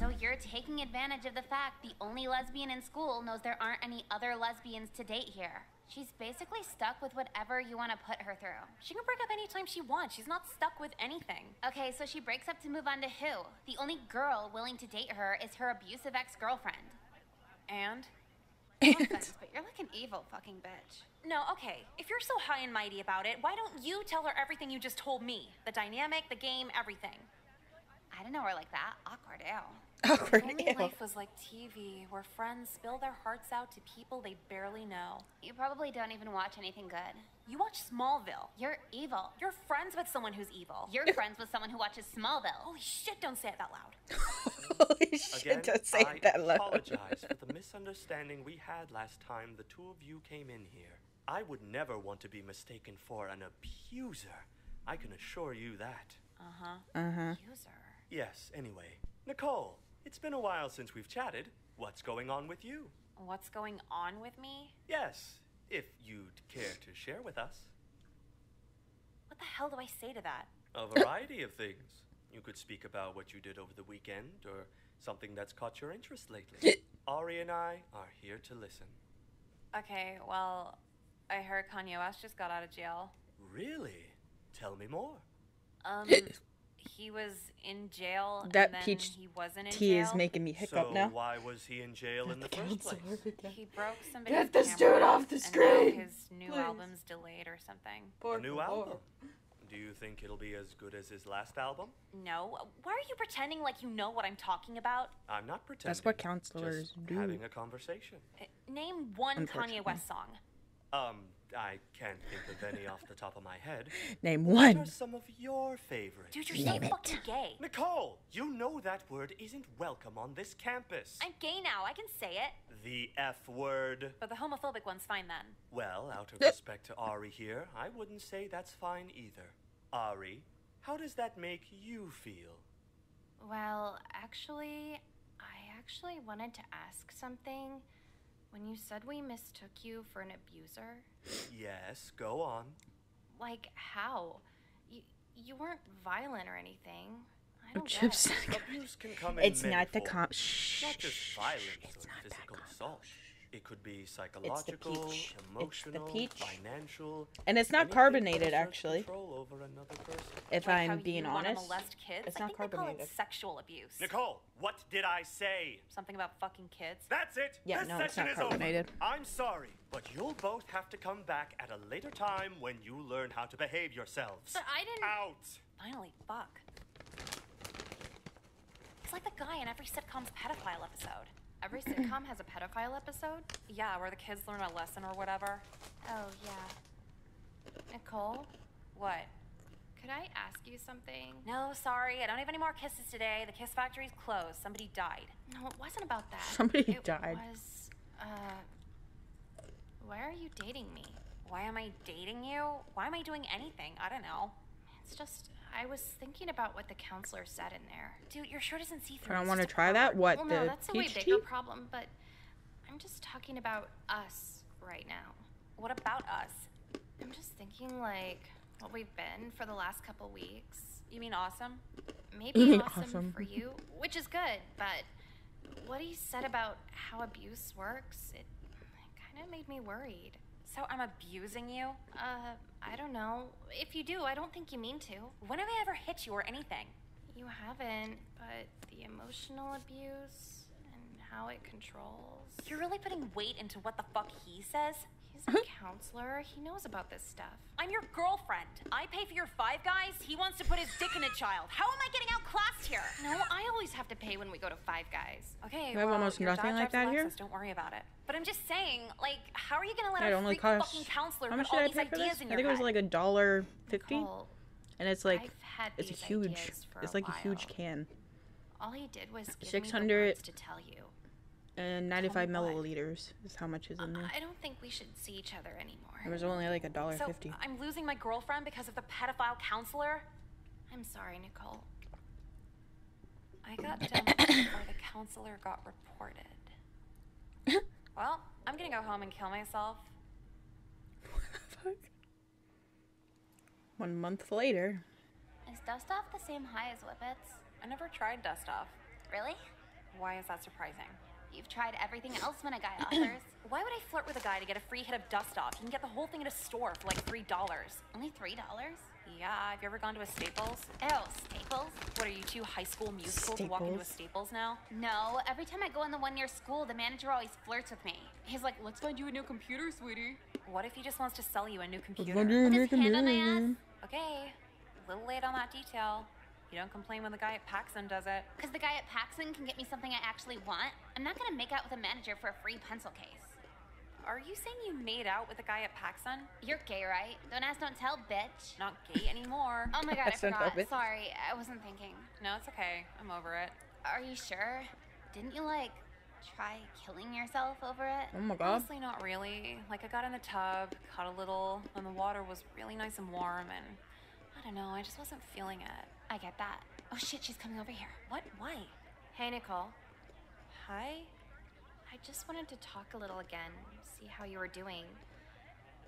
Speaker 21: so you're taking advantage of the fact the only lesbian in school knows there aren't any other lesbians to date here. She's basically stuck with whatever you want to put her through.
Speaker 2: She can break up anytime she wants. She's not stuck with anything.
Speaker 21: Okay, so she breaks up to move on to who? The only girl willing to date her is her abusive ex girlfriend.
Speaker 2: And?
Speaker 21: No offense, but you're like an evil fucking bitch.
Speaker 2: No, okay. If you're so high and mighty about it, why don't you tell her everything you just told me? The dynamic, the game, everything.
Speaker 21: I didn't know her like that. Awkward, ew.
Speaker 1: Awkward,
Speaker 2: If only life was like TV, where friends spill their hearts out to people they barely know.
Speaker 21: You probably don't even watch anything good.
Speaker 2: You watch Smallville.
Speaker 21: You're evil.
Speaker 2: You're friends with someone who's evil.
Speaker 21: You're friends with someone who watches Smallville.
Speaker 2: Holy shit, don't say it that loud.
Speaker 1: Holy shit,
Speaker 8: Again,
Speaker 1: don't say
Speaker 8: I
Speaker 1: that loud.
Speaker 8: I apologize for the misunderstanding we had last time the two of you came in here. I would never want to be mistaken for an abuser. I can assure you that.
Speaker 2: Uh-huh.
Speaker 1: Uh-huh.
Speaker 2: User.
Speaker 8: Yes, anyway. Nicole, it's been a while since we've chatted. What's going on with you?
Speaker 2: What's going on with me?
Speaker 8: Yes, if you'd care to share with us.
Speaker 2: What the hell do I say to that?
Speaker 8: A variety of things. You could speak about what you did over the weekend or something that's caught your interest lately. Ari and I are here to listen.
Speaker 2: Okay, well, I heard Kanye West just got out of jail.
Speaker 8: Really? Tell me more.
Speaker 2: Um, he was in jail
Speaker 1: That
Speaker 2: and then
Speaker 1: peach
Speaker 2: he wasn't in
Speaker 1: tea
Speaker 2: jail.
Speaker 1: is making me hiccup
Speaker 8: so
Speaker 1: now.
Speaker 8: why was he in jail in the first place?
Speaker 2: He broke somebody's
Speaker 1: Get this dude off the
Speaker 2: and
Speaker 1: screen,
Speaker 2: his new
Speaker 1: please.
Speaker 2: album's delayed or something.
Speaker 8: A new album? Do you think it'll be as good as his last album?
Speaker 2: No. Why are you pretending like you know what I'm talking about?
Speaker 8: I'm not pretending.
Speaker 1: That's what counselors
Speaker 8: just
Speaker 1: do.
Speaker 8: Having a conversation.
Speaker 2: Uh, Name one Kanye West song.
Speaker 8: Um, I can't think of any off the top of my head.
Speaker 1: Name
Speaker 8: What
Speaker 1: one.
Speaker 8: are some of your favorites?
Speaker 2: Dude, you're so
Speaker 1: it.
Speaker 2: fucking gay.
Speaker 8: Nicole, you know that word isn't welcome on this campus.
Speaker 2: I'm gay now. I can say it.
Speaker 8: The F word.
Speaker 2: But the homophobic one's fine then.
Speaker 8: Well, out of respect to Ari here, I wouldn't say that's fine either. Ari, how does that make you feel?
Speaker 21: Well, actually, I actually wanted to ask something. When you said we mistook you for an abuser,
Speaker 8: Yes, go on.
Speaker 21: like how? You you weren't violent or anything. I don't get
Speaker 1: Chips.
Speaker 21: it.
Speaker 8: Abuse can come in
Speaker 1: It's not the
Speaker 8: comp.
Speaker 1: com- shh,
Speaker 8: Not just violence
Speaker 1: it's
Speaker 8: or
Speaker 1: not
Speaker 8: physical
Speaker 1: com-
Speaker 8: assault. It could be
Speaker 1: It's the
Speaker 8: psychological,
Speaker 1: peach. It's the
Speaker 8: emotional,
Speaker 1: peach.
Speaker 8: financial,
Speaker 1: And it's not carbonated, actually.
Speaker 8: Over another person.
Speaker 1: If
Speaker 2: Like
Speaker 1: I'm being honest,
Speaker 2: molest kids?
Speaker 1: it's
Speaker 2: I
Speaker 1: not
Speaker 2: think they call
Speaker 1: carbonated.
Speaker 2: it sexual abuse.
Speaker 8: Nicole, what did I say?
Speaker 2: Something about fucking kids.
Speaker 8: That's it.
Speaker 1: Yeah,
Speaker 8: this
Speaker 1: no, it's not
Speaker 8: is over.
Speaker 1: carbonated.
Speaker 8: I'm sorry, but you'll both have to come back at a later time when you learn how to behave yourselves.
Speaker 21: But I didn't.
Speaker 8: Out.
Speaker 2: Finally, fuck. It's like the guy in every sitcom's pedophile episode.
Speaker 21: Every sitcom has a pedophile episode.
Speaker 2: Yeah, where the kids learn a lesson or whatever.
Speaker 21: Oh yeah. Nicole,
Speaker 2: What?
Speaker 21: could I ask you something?
Speaker 2: No, sorry, I don't have any more kisses today. The kiss factory's closed. Somebody died.
Speaker 21: No, it wasn't about that.
Speaker 1: Somebody
Speaker 21: it
Speaker 1: died.
Speaker 21: Was uh, why are you dating me?
Speaker 2: Why am I dating you? Why am I doing anything? I don't know.
Speaker 21: It's just I was thinking about what the counselor said in there.
Speaker 2: Dude, your shirt isn't see through.
Speaker 1: I don't want to try that. What
Speaker 21: well,
Speaker 1: the
Speaker 21: no, that's a way
Speaker 1: peach
Speaker 21: bigger
Speaker 1: tea?
Speaker 21: problem, but I'm just talking about us right now.
Speaker 2: What about us?
Speaker 21: I'm just thinking like what we've been for the last couple weeks.
Speaker 2: You mean awesome?
Speaker 21: Maybe awesome,
Speaker 1: awesome.
Speaker 21: for you, which is good, but what he said about how abuse works, it kind of made me worried.
Speaker 2: So I'm abusing you?
Speaker 21: Uh, I don't know. If you do, I don't think you mean to.
Speaker 2: When have I ever hit you or anything?
Speaker 21: You haven't, but the emotional abuse and how it controls.
Speaker 2: You're really putting weight into what the fuck he says?
Speaker 21: He's a counselor. He knows about this stuff.
Speaker 2: I'm your girlfriend. I pay for your five guys. He wants to put his dick in a child. How am I getting outclassed here?
Speaker 21: No, I always have to pay when we go to Five Guys.
Speaker 2: Okay,
Speaker 1: We have
Speaker 2: well,
Speaker 1: almost nothing like that here?
Speaker 2: Don't worry about it. But I'm just saying, like, how are you gonna let
Speaker 1: It
Speaker 2: a
Speaker 1: only
Speaker 2: freak
Speaker 1: costs.
Speaker 2: fucking counselor
Speaker 1: How
Speaker 2: put
Speaker 1: much
Speaker 2: all
Speaker 1: did I
Speaker 2: these
Speaker 1: pay for
Speaker 2: ideas
Speaker 1: this?
Speaker 2: in
Speaker 1: I think it was like a dollar fifty, and it's like it's a huge. It's
Speaker 21: a
Speaker 1: like a huge can
Speaker 21: All he did was give
Speaker 1: Six
Speaker 21: me the
Speaker 1: hundred
Speaker 21: words to tell you.
Speaker 1: And ninety-five
Speaker 21: me what?
Speaker 1: milliliters is how much is uh, in there.
Speaker 21: I don't think we should see each other anymore.
Speaker 1: It was only like a dollar
Speaker 2: So
Speaker 1: fifty.
Speaker 2: I'm losing my girlfriend because of the pedophile counselor.
Speaker 21: I'm sorry, Nicole.
Speaker 2: I got dumped before the counselor got reported. well, I'm gonna go home and kill myself. What the fuck?
Speaker 1: One month later,
Speaker 3: Is Dust Off the same high as Whippets?
Speaker 2: I never tried dust off.
Speaker 3: Really?
Speaker 2: Why is that surprising?
Speaker 3: You've tried everything else when a guy offers.
Speaker 2: Why would I flirt with a guy to get a free hit of dust off? You can get the whole thing at a store for like three dollars.
Speaker 3: Only three dollars?
Speaker 2: Yeah. Have you ever gone to a Staples?
Speaker 3: Ew, Staples?
Speaker 2: What are you two high school musical to walk into a Staples now?
Speaker 3: No, every time I go in the one year school, the manager always flirts with me. He's like, let's find you a new computer, sweetie.
Speaker 2: What if he just wants to sell you a new computer?
Speaker 1: Let's find you a new
Speaker 3: With his hand on my
Speaker 1: computer.
Speaker 2: Okay. A little late on that detail. You don't complain when the guy at PacSun does it.
Speaker 3: Because the guy at PacSun can get me something I actually want. I'm not gonna make out with a manager for a free pencil case.
Speaker 2: Are you saying you made out with a guy at PacSun?
Speaker 3: You're gay, right? Don't ask, don't tell, bitch.
Speaker 2: Not gay anymore.
Speaker 3: Oh my god, I
Speaker 1: Son
Speaker 3: forgot. Sorry, I wasn't thinking.
Speaker 2: No, it's okay. I'm over it.
Speaker 3: Are you sure? Didn't you, like, try killing yourself over it?
Speaker 1: oh my god,
Speaker 2: Honestly, not really. Like, I got in the tub, caught a little, and the water was really nice and warm, and I don't know, I just wasn't feeling it.
Speaker 3: I get that. Oh shit, she's coming over here.
Speaker 2: What? Why?
Speaker 21: Hey, Nicole.
Speaker 2: Hi?
Speaker 21: I just wanted to talk a little again, see how you were doing.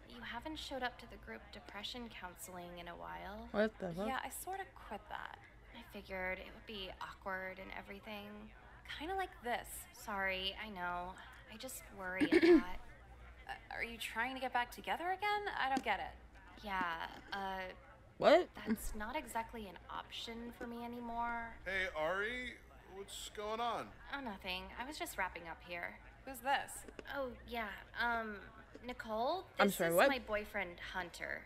Speaker 21: You haven't showed up to the group depression counseling in a while.
Speaker 1: what the fuck?
Speaker 2: Yeah, I sort of quit that.
Speaker 21: I figured it would be awkward and everything.
Speaker 2: Kind of like this.
Speaker 21: Sorry, I know. I just worry a lot.
Speaker 2: Uh, are you trying to get back together again? I don't get it.
Speaker 21: Yeah, uh,
Speaker 1: What?
Speaker 21: that's not exactly an option for me anymore.
Speaker 11: Hey, Ari, what's going on?
Speaker 21: Oh, nothing. I was just wrapping up here.
Speaker 2: Who's this?
Speaker 21: Oh, yeah. Um, Nicole, this
Speaker 1: I'm sorry,
Speaker 21: is
Speaker 1: what?
Speaker 21: my boyfriend, Hunter.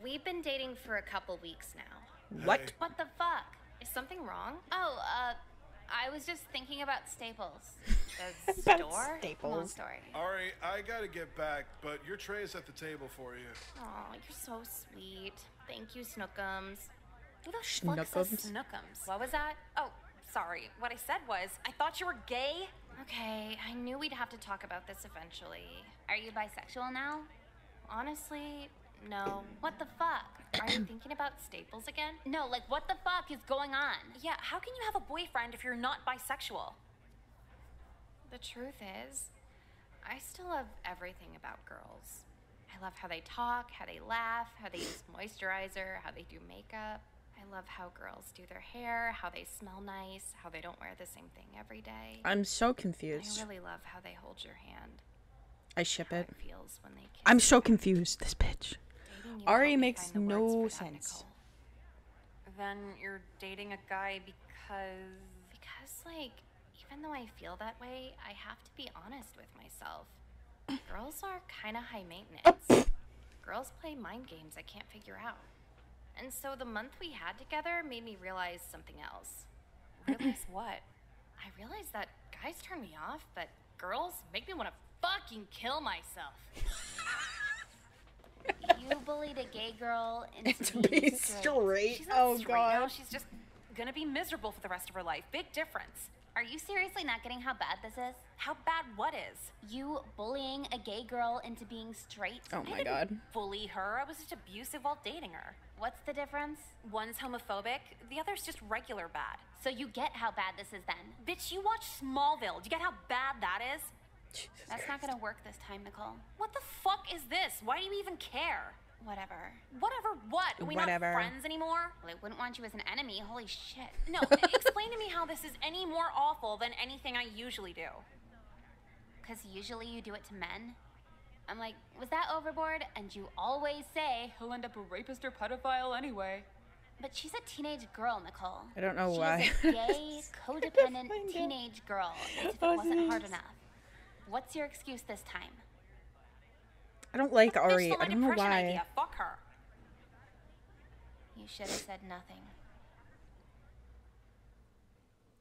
Speaker 21: We've been dating for a couple weeks now.
Speaker 1: What?
Speaker 11: Hey.
Speaker 21: What the fuck? Is something wrong?
Speaker 3: Oh, uh, I was just thinking about Staples.
Speaker 21: The
Speaker 1: About
Speaker 21: store? Long
Speaker 1: Staples.
Speaker 21: story.
Speaker 11: Ari, I gotta get back, but your tray is at the table for you.
Speaker 21: Aw, you're so sweet. Thank you, Snookums.
Speaker 2: Who the fuck says
Speaker 1: Schnookums.
Speaker 2: Snookums? What was that? Oh, sorry. What I said was, I thought you were gay.
Speaker 21: Okay, I knew we'd have to talk about this eventually.
Speaker 3: Are you bisexual now?
Speaker 21: Honestly, no.
Speaker 3: What the fuck?
Speaker 21: Are you thinking about Staples again?
Speaker 3: No, like, what the fuck is going on?
Speaker 2: Yeah, how can you have a boyfriend if you're not bisexual?
Speaker 21: The truth is, I still love everything about girls. I love how they talk, how they laugh, how they use moisturizer, how they do makeup. I love how girls do their hair, how they smell nice, how they don't wear the same thing every day.
Speaker 1: I'm so confused.
Speaker 21: I really love how they hold your hand.
Speaker 1: I ship it.
Speaker 21: it feels when they kiss.
Speaker 1: I'm so confused. This bitch.
Speaker 21: Dating you
Speaker 1: Ari makes
Speaker 21: find the words
Speaker 1: no sense.
Speaker 2: Then you're dating a guy because.
Speaker 21: Because, like, even though I feel that way, I have to be honest with myself. Girls are kind of high maintenance. Girls play mind games I can't figure out. And so the month we had together made me realize something else.
Speaker 2: Realize what?
Speaker 21: I realized that guys turn me off, but girls make me want to fucking kill myself.
Speaker 3: You bullied a gay girl into
Speaker 1: To
Speaker 3: being straight.
Speaker 1: straight.
Speaker 2: She's not
Speaker 1: Oh
Speaker 2: straight now.
Speaker 1: god.
Speaker 2: She's just gonna be miserable for the rest of her life. Big difference.
Speaker 3: Are you seriously not getting how bad this is?
Speaker 2: How bad what is?
Speaker 3: You bullying a gay girl into being straight?
Speaker 1: Oh
Speaker 2: I
Speaker 1: my
Speaker 2: didn't
Speaker 1: god.
Speaker 2: bully her. I was just abusive while dating her.
Speaker 3: What's the difference?
Speaker 2: One's homophobic, the other's just regular bad.
Speaker 3: So you get how bad this is then?
Speaker 2: Bitch, you watch Smallville. Do you get how bad that is?
Speaker 3: That's not gonna work this time, Nicole.
Speaker 2: What the fuck is this? Why do you even care?
Speaker 21: Whatever.
Speaker 2: Whatever what? Are we
Speaker 1: Whatever.
Speaker 2: not friends anymore?
Speaker 3: Well, I wouldn't want you as an enemy. Holy shit.
Speaker 2: No, explain to me how this is any more awful than anything I usually do.
Speaker 3: Because usually you do it to men. I'm like, was that overboard? And you always say, he'll end up a rapist or pedophile anyway. But she's a teenage girl, Nicole.
Speaker 1: I don't know why.
Speaker 3: is a gay, codependent teenage girl. As if it wasn't hard enough. What's your excuse this time?
Speaker 1: I don't like Ari. I don't know why.
Speaker 2: idea. Fuck her.
Speaker 21: You should have said nothing.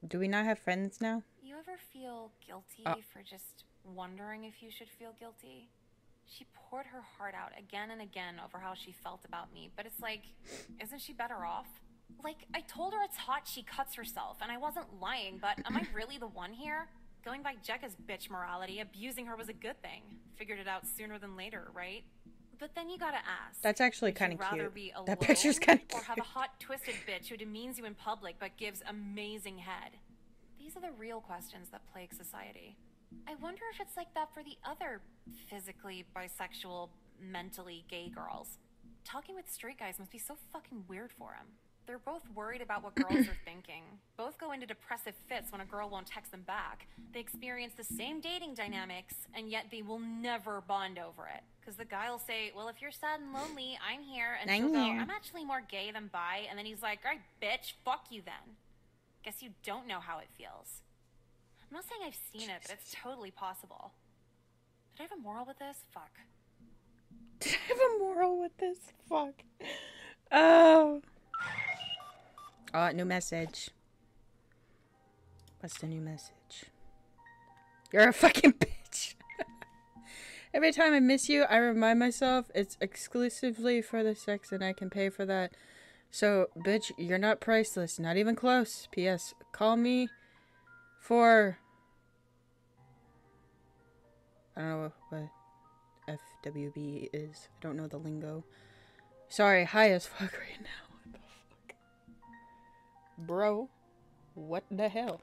Speaker 1: Do we not have friends now?
Speaker 2: You ever feel guilty
Speaker 1: Uh.
Speaker 2: for just wondering if you should feel guilty? She poured her heart out again and again over how she felt about me, but it's like, isn't she better off? Like, I told her it's hot she cuts herself, and I wasn't lying, but am I really the one here? Going by Jecka's bitch morality, abusing her was a good thing. Figured it out sooner than later, right? But then you gotta ask.
Speaker 1: That's actually kinda cute.
Speaker 2: Be
Speaker 1: That picture's
Speaker 2: alone
Speaker 1: kinda
Speaker 2: Or have a hot, twisted bitch who demeans you in public but gives amazing head? These are the real questions that plague society. I wonder if it's like that for the other physically bisexual, mentally gay girls. Talking with straight guys must be so fucking weird for them. They're both worried about what girls are thinking. Both go into depressive fits when a girl won't text them back. They experience the same dating dynamics, and yet they will never bond over it. Because the guy will say, Well, if you're sad and lonely, I'm here. And
Speaker 1: I'm
Speaker 2: she'll go. I'm actually more gay than bi. And then he's like, Alright, bitch, fuck you then. Guess you don't know how it feels. I'm not saying I've seen it, but it's totally possible. Did I have a moral with this? Fuck.
Speaker 1: Did I have a moral with this? Fuck. Oh. Oh, new message. What's the new message? You're a fucking bitch. Every time I miss you, I remind myself it's exclusively for the sex and I can pay for that. So, bitch, you're not priceless. Not even close. P.S. Call me for. I don't know what FWB is. I don't know the lingo. Sorry, high as fuck right now. What the fuck? Bro, what the hell?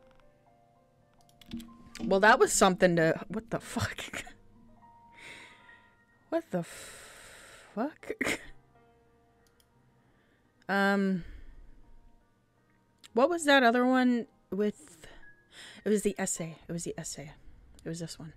Speaker 1: Well, that was something to. What the fuck? what the fuck? um. What was that other one with. It was the essay. It was the essay. It was this one.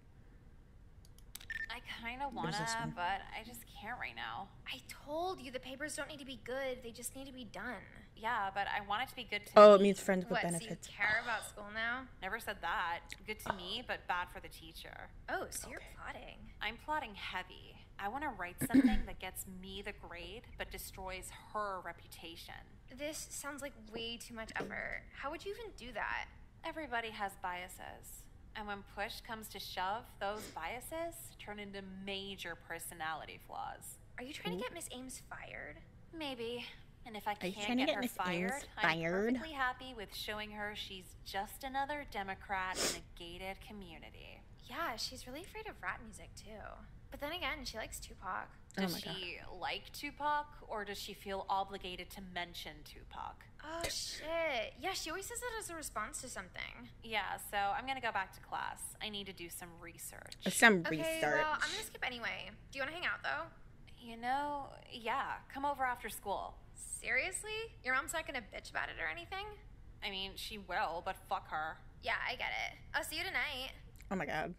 Speaker 2: I kind of wanna, but I just can't right now.
Speaker 6: I told you the papers don't need to be good, they just need to be done.
Speaker 2: Yeah, but I want it to be good to
Speaker 1: Oh,
Speaker 2: me.
Speaker 1: it means friends with
Speaker 6: What, so
Speaker 1: benefits.
Speaker 6: you care about school now?
Speaker 2: Never said that. Good to me, but bad for the teacher.
Speaker 6: Oh, so you're plotting.
Speaker 2: I'm plotting heavy. I want to write something that gets me the grade, but destroys her reputation.
Speaker 6: This sounds like way too much effort. How would you even do that?
Speaker 2: Everybody has biases. And when push comes to shove, those biases turn into major personality flaws.
Speaker 6: Are you trying to get Miss Ames fired?
Speaker 2: Maybe. And if I can't get,
Speaker 1: get
Speaker 2: her
Speaker 1: Miss
Speaker 2: fired,
Speaker 1: Ames
Speaker 2: I'm
Speaker 1: fired?
Speaker 2: perfectly happy with showing her she's just another Democrat in a gated community.
Speaker 6: Yeah, she's really afraid of rap music too. But then again, she likes Tupac.
Speaker 2: Oh does
Speaker 1: my God.
Speaker 2: she like Tupac, or does she feel obligated to mention Tupac?
Speaker 6: Oh shit. Yeah, she always says it as a response to something.
Speaker 2: Yeah, so I'm gonna go back to class. I need to do some research.
Speaker 1: Uh, some
Speaker 6: Okay,
Speaker 1: research.
Speaker 6: well, I'm gonna skip anyway. Do you wanna hang out though?
Speaker 2: You know, yeah, come over after school.
Speaker 6: Seriously? Your mom's not gonna bitch about it or anything?
Speaker 2: I mean, she will, but fuck her.
Speaker 6: Yeah, I get it. I'll see you tonight.
Speaker 1: Oh my god.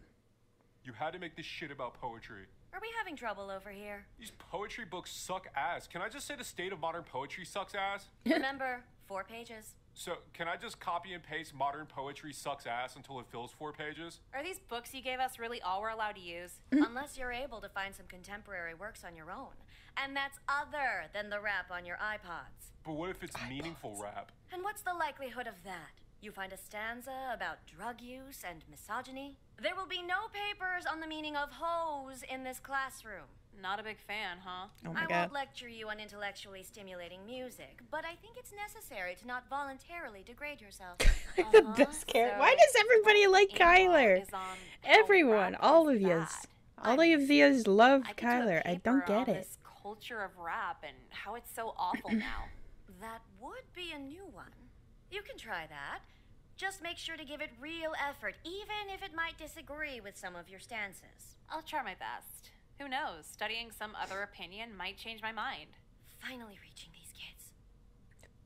Speaker 7: You had to make this shit about poetry.
Speaker 14: Are we having trouble over here?
Speaker 7: These poetry books suck ass. Can I just say the state of modern poetry sucks ass?
Speaker 14: Remember, four pages.
Speaker 7: So, can I just copy and paste modern poetry sucks ass until it fills four pages?
Speaker 2: Are these books you gave us really all we're allowed to use?
Speaker 14: Unless you're able to find some contemporary works on your own. And that's other than the rap on your iPods.
Speaker 7: But what if it's meaningful rap?
Speaker 14: And what's the likelihood of that? You find a stanza about drug use and misogyny? There will be no papers on the meaning of hoes in this classroom.
Speaker 2: Not a big fan, huh?
Speaker 1: Oh my
Speaker 14: I
Speaker 1: god.
Speaker 14: won't lecture you on intellectually stimulating music, but I think it's necessary to not voluntarily degrade yourself.
Speaker 1: the uh-huh. best character. Why does everybody like Kyler? Everyone, all of yous. All of yous love Kyler. I don't
Speaker 2: on
Speaker 1: get it.
Speaker 2: This culture of rap and how it's so awful now.
Speaker 14: That would be a new one. You can try that. Just make sure to give it real effort, even if it might disagree with some of your stances.
Speaker 2: I'll try my best. Who knows? Studying some other opinion might change my mind.
Speaker 14: Finally reaching these kids.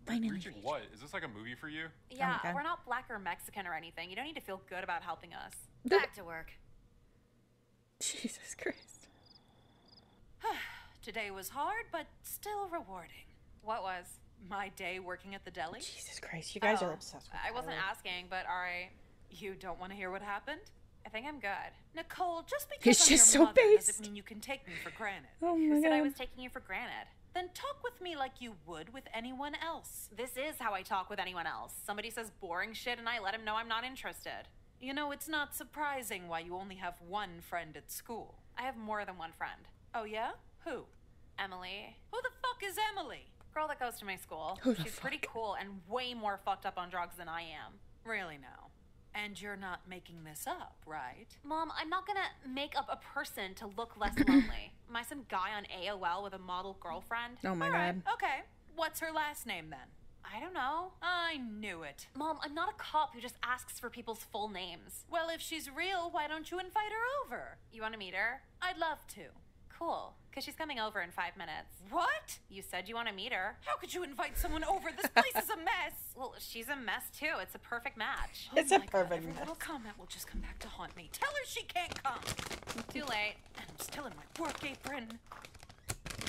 Speaker 1: Finally.
Speaker 7: Reaching what? Is this like a movie for you?
Speaker 2: Yeah, oh
Speaker 1: God.
Speaker 2: we're not black or Mexican or anything. You don't need to feel good about helping us.
Speaker 14: Back to work.
Speaker 1: Jesus Christ.
Speaker 19: Today was hard, but still rewarding.
Speaker 2: What was?
Speaker 19: My day working at the deli?
Speaker 1: Jesus Christ. You guys
Speaker 2: Oh,
Speaker 1: are obsessed with
Speaker 2: I wasn't
Speaker 1: Kyler.
Speaker 2: asking, but alright.
Speaker 19: You don't want to hear what happened?
Speaker 2: I think I'm good.
Speaker 19: Nicole, just because
Speaker 1: He's
Speaker 19: I'm
Speaker 1: just
Speaker 19: your
Speaker 1: so
Speaker 19: mother
Speaker 1: based.
Speaker 19: doesn't mean you can take me for granted.
Speaker 1: Oh
Speaker 2: Who
Speaker 1: my
Speaker 2: said I was taking you for granted?
Speaker 19: Then talk with me like you would with anyone else.
Speaker 2: This is how I talk with anyone else. Somebody says boring shit and I let him know I'm not interested.
Speaker 19: You know, it's not surprising why you only have one friend at school.
Speaker 2: I have more than one friend.
Speaker 19: Oh, yeah? Who?
Speaker 2: Emily.
Speaker 19: Who the fuck is Emily?
Speaker 2: Girl that goes to my school.
Speaker 19: Who the
Speaker 2: She's pretty cool and way more fucked up on drugs than I am.
Speaker 19: Really now? And you're not making this up, right?
Speaker 2: Mom, I'm not gonna make up a person to look less lonely. Am I some guy on AOL with a model girlfriend?
Speaker 1: Oh my
Speaker 19: Alright,
Speaker 1: god.
Speaker 19: Okay. What's her last name then?
Speaker 2: I don't know.
Speaker 19: I knew it.
Speaker 2: Mom, I'm not a cop who just asks for people's full names.
Speaker 19: Well, if she's real, why don't you invite her over?
Speaker 2: You wanna meet her?
Speaker 19: I'd love to.
Speaker 2: Cool, because she's coming over in five minutes.
Speaker 19: What?
Speaker 2: You said you wanna meet her.
Speaker 19: How could you invite someone over? This place is a mess.
Speaker 2: Well, she's a mess too. It's a perfect match.
Speaker 1: Oh it's
Speaker 19: Oh
Speaker 1: a
Speaker 19: my God,
Speaker 1: perfect
Speaker 19: every
Speaker 1: mess.
Speaker 19: little comment will just come back to haunt me. Tell her she can't come.
Speaker 2: Too late.
Speaker 19: And I'm still in my work apron.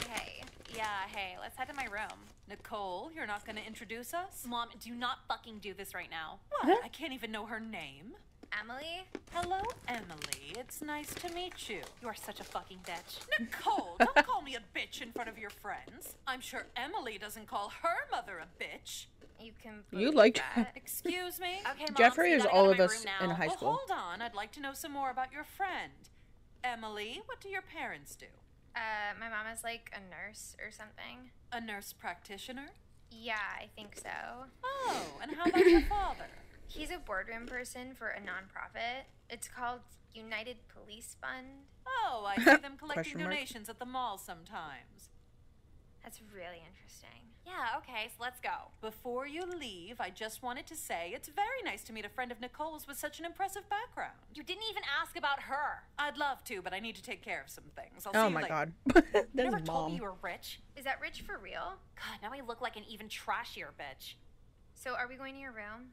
Speaker 2: Hey. Yeah, hey, let's head to my room.
Speaker 19: Nicole, you're not going to introduce us?
Speaker 2: Mom, do not fucking do this right now.
Speaker 19: What? I can't even know her name.
Speaker 6: Emily?
Speaker 19: Hello, Emily. It's nice to meet you.
Speaker 2: You are such a fucking bitch.
Speaker 19: Nicole, don't call me a bitch in front of your friends. I'm sure Emily doesn't call her mother a bitch.
Speaker 6: You can.
Speaker 1: You liked
Speaker 19: Excuse me?
Speaker 2: Okay, Mom,
Speaker 1: Jeffrey is all of us
Speaker 2: now.
Speaker 1: in high
Speaker 19: well,
Speaker 1: school.
Speaker 19: hold on. I'd like to know some more about your friend. Emily, what do your parents do?
Speaker 6: Uh, my mom is like a nurse or something.
Speaker 19: A nurse practitioner?
Speaker 6: Yeah, I think so.
Speaker 19: Oh, and how about your father?
Speaker 6: He's a boardroom person for a nonprofit. It's called United Police Fund.
Speaker 19: Oh, I see them collecting donations at the mall sometimes.
Speaker 6: That's really interesting.
Speaker 2: Yeah, okay, so let's go.
Speaker 19: Before you leave, I just wanted to say it's very nice to meet a friend of Nicole's with such an impressive background.
Speaker 2: You didn't even ask about her.
Speaker 19: I'd love to, but I need to take care of some things. I'll
Speaker 1: Oh
Speaker 19: see you
Speaker 1: my
Speaker 19: later.
Speaker 1: god.
Speaker 2: You
Speaker 1: That's
Speaker 2: never
Speaker 1: his
Speaker 2: told me you were rich.
Speaker 6: Is that rich for real?
Speaker 2: God, now I look like an even trashier bitch.
Speaker 6: So are we going to your room?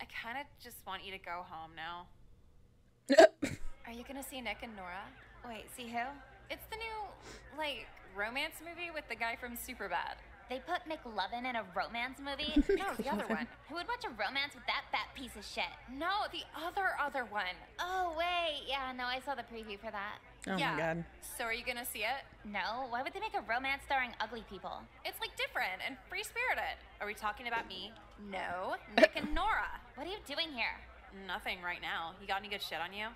Speaker 2: I kind of just want you to go home now. Are you gonna see Nick and Nora? Wait, see who? It's the new, like, romance movie with the guy from Superbad.
Speaker 3: They put McLovin in a romance movie?
Speaker 2: No, the other one.
Speaker 3: Who would watch a romance with that fat piece of shit?
Speaker 2: No, the other other one.
Speaker 3: Oh, wait. Yeah, no, I saw the preview for that.
Speaker 1: Oh
Speaker 2: yeah.
Speaker 1: my god.
Speaker 2: So are you gonna see it?
Speaker 3: No, why would they make a romance starring ugly people?
Speaker 2: It's like different and free spirited. Are we talking about me? No, Nick and Nora.
Speaker 3: What are you doing here?
Speaker 2: Nothing right now. You got any good shit on you?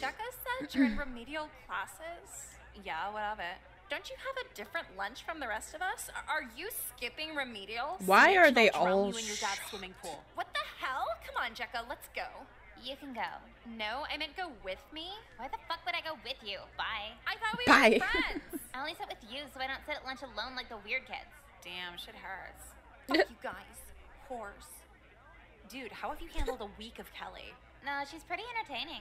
Speaker 2: Jecka said you're in remedial classes. Yeah, what of it? Don't you have a different lunch from the rest of us? Are- Are you skipping remedial?
Speaker 1: Why are they all
Speaker 2: you in your dad's swimming pool? What the hell? Come on, Jecka, let's go.
Speaker 3: You can go.
Speaker 2: No, I meant go with me.
Speaker 3: Why the fuck would I go with you? Bye.
Speaker 2: I thought we
Speaker 1: Bye.
Speaker 2: were friends.
Speaker 3: I only sit with you so I don't sit at lunch alone like the weird kids.
Speaker 2: Damn, shit hurts. Fuck you guys, horse. Dude, how have you handled a week of Kelly?
Speaker 3: No, she's pretty entertaining.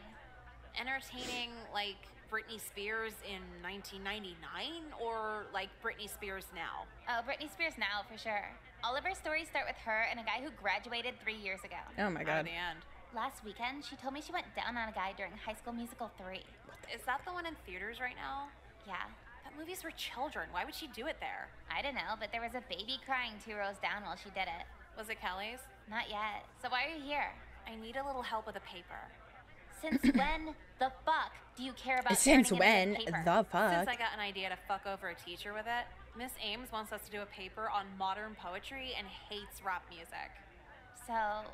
Speaker 2: Entertaining like Britney Spears in 1999 or like Britney Spears now?
Speaker 3: Oh, Britney Spears now for sure. All of her stories start with her and a guy who graduated three years ago.
Speaker 1: Oh my
Speaker 2: By
Speaker 1: god.
Speaker 2: the end.
Speaker 3: Last weekend, she told me she went down on a guy during High School Musical 3.
Speaker 2: Is that the one in theaters right now?
Speaker 3: Yeah.
Speaker 2: That movie's for children. Why would she do it there?
Speaker 3: I don't know, but there was a baby crying two rows down while she did it.
Speaker 2: Was it Kelly's?
Speaker 3: Not yet. So why are you here?
Speaker 2: I need a little help with a paper.
Speaker 3: Since when the fuck do you care about
Speaker 1: Since
Speaker 3: turning in
Speaker 1: when
Speaker 3: a paper?
Speaker 1: the fuck?
Speaker 2: Since I got an idea to fuck over a teacher with it, Miss Ames wants us to do a paper on modern poetry and hates rap music.
Speaker 3: So, y-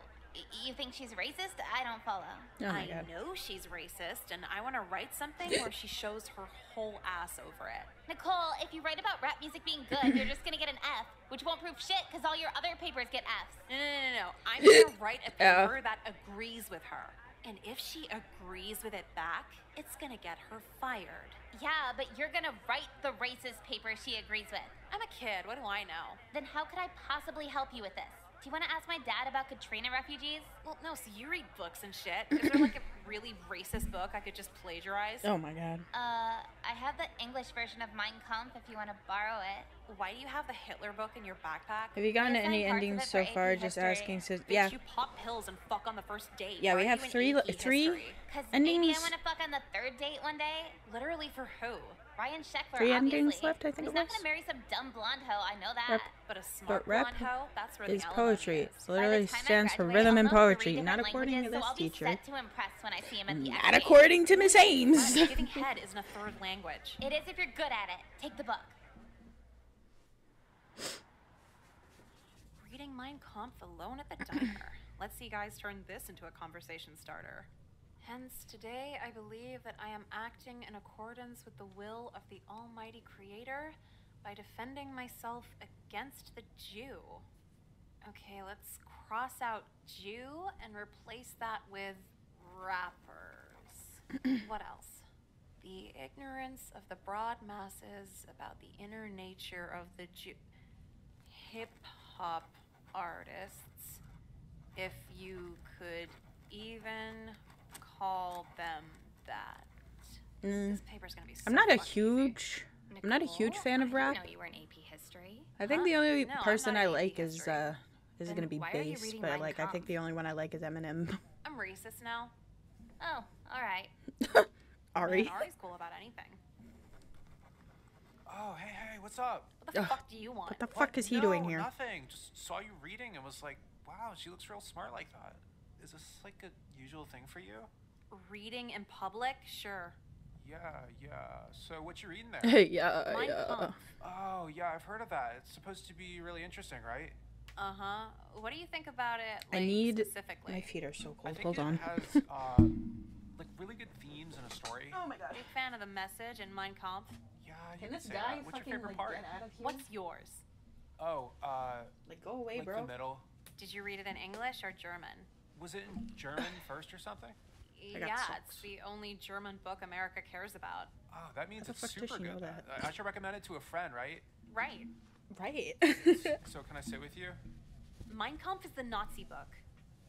Speaker 3: you think she's racist? I don't follow.
Speaker 1: Oh
Speaker 2: I
Speaker 1: god.
Speaker 2: know she's racist, and I want to write something where she shows her whole ass over it.
Speaker 3: Nicole, if you write about rap music being good, you're just gonna get an F, which won't prove shit because all your other papers get Fs.
Speaker 2: No, no, no, no. I'm gonna write a
Speaker 1: Yeah.
Speaker 2: paper that agrees with her. And if she agrees with it back, it's gonna get her fired.
Speaker 3: Yeah, but you're gonna write the racist paper she agrees with.
Speaker 2: I'm a kid, what do I know?
Speaker 3: Then how could I possibly help you with this? Do you want to ask my dad about Katrina refugees?
Speaker 2: Well, no, so you read books and shit. Is there like a really racist book I could just plagiarize?
Speaker 1: Oh my god.
Speaker 3: Uh, I have the English version of Mein Kampf if you want to borrow it.
Speaker 2: Why do you have the Hitler book in your backpack?
Speaker 1: Have you gotten
Speaker 3: Gonna
Speaker 1: any
Speaker 3: sign parts of
Speaker 1: endings so
Speaker 3: for AP
Speaker 1: far? Just
Speaker 3: history.
Speaker 1: asking. Sis-
Speaker 2: Bitch,
Speaker 1: yeah.
Speaker 2: you pop pills and fuck on the first date.
Speaker 1: Yeah,
Speaker 2: Why
Speaker 1: we have three three
Speaker 2: history?
Speaker 3: Cause maybe I
Speaker 1: endings.
Speaker 3: want to fuck on the third date one day.
Speaker 2: Literally for who?
Speaker 3: Ryan Sheckler,
Speaker 1: Three
Speaker 3: obviously.
Speaker 1: endings left, I think
Speaker 3: He's
Speaker 1: it
Speaker 3: not
Speaker 1: was.
Speaker 3: gonna marry some dumb blonde hoe. I know that.
Speaker 1: Rep-
Speaker 2: But a
Speaker 1: But
Speaker 2: smart
Speaker 1: rep
Speaker 2: blonde hoe, that's where the
Speaker 1: is poetry.
Speaker 2: is.
Speaker 1: It literally stands for rhythm and poetry, not according to this
Speaker 3: so
Speaker 1: teacher.
Speaker 3: set to impress when I see him at the
Speaker 1: Not according to Miss Ames.
Speaker 2: What? Giving head isn't a third language.
Speaker 3: It is if you're good at it. Take the book.
Speaker 2: Reading Mein Kampf alone at the diner. Let's see you guys turn this into a conversation starter. Hence, today I believe that I am acting in accordance with the will of the Almighty Creator by defending myself against the Jew. Okay, let's cross out Jew and replace that with rappers. what else? The ignorance of the broad masses about the inner nature of the Jew. Hip hop artists, if you could even call them that.
Speaker 1: Mm.
Speaker 2: This paper's gonna be so
Speaker 1: I'm not a
Speaker 2: fucking
Speaker 1: huge. I'm not a huge fan of rap.
Speaker 3: No, you were in AP history.
Speaker 1: I think
Speaker 2: Huh?
Speaker 1: the only
Speaker 2: No,
Speaker 1: person I
Speaker 2: in AP
Speaker 1: like is
Speaker 2: history.
Speaker 1: uh is
Speaker 2: Then
Speaker 1: gonna be
Speaker 2: why are you
Speaker 1: bass, but
Speaker 2: Mein
Speaker 1: like I think the only one I like is Eminem.
Speaker 2: I'm racist now.
Speaker 3: Oh, all right.
Speaker 1: Ari.
Speaker 2: Man, Ari's cool about anything.
Speaker 4: Oh, hey, hey, what's up?
Speaker 2: What the
Speaker 1: Ugh.
Speaker 2: fuck do you want?
Speaker 1: What the fuck is he doing here?
Speaker 4: Nothing. Just saw you reading and was like, wow, she looks real smart like that. Is this like a usual thing for you?
Speaker 2: Reading in public? Sure.
Speaker 4: Yeah, yeah. So what you reading there?
Speaker 1: yeah,
Speaker 2: Mein
Speaker 1: yeah.
Speaker 2: Kampf.
Speaker 4: Oh, yeah, I've heard of that. It's supposed to be really interesting, right?
Speaker 2: Uh huh. What do you think about it?
Speaker 1: I
Speaker 2: Like,
Speaker 1: need.
Speaker 2: specifically.
Speaker 1: My feet are so
Speaker 4: I
Speaker 1: cold.
Speaker 4: think
Speaker 1: Hold
Speaker 4: it
Speaker 1: on.
Speaker 4: has uh, like really good themes and a story.
Speaker 2: Oh my god. Big fan of the message in Mein Kampf.
Speaker 4: Yeah, you
Speaker 1: Can
Speaker 4: could
Speaker 1: this
Speaker 4: say
Speaker 1: guy
Speaker 4: that. What's
Speaker 1: fucking,
Speaker 4: your favorite
Speaker 1: like,
Speaker 4: part?
Speaker 1: get out of here?
Speaker 2: What's yours?
Speaker 4: Oh, uh,
Speaker 1: Like go away,
Speaker 4: like
Speaker 1: bro.
Speaker 4: the middle.
Speaker 2: Did you read it in English or German?
Speaker 4: Was it in German first or something?
Speaker 1: I got
Speaker 2: yeah,
Speaker 1: socks.
Speaker 2: it's the only German book America cares about.
Speaker 4: Oh, that means
Speaker 1: How
Speaker 4: it's super good.
Speaker 1: that?
Speaker 4: I- I should recommend it to a friend, right?
Speaker 2: Right.
Speaker 1: Right.
Speaker 4: So can I sit with you?
Speaker 2: Mein Kampf is the Nazi book.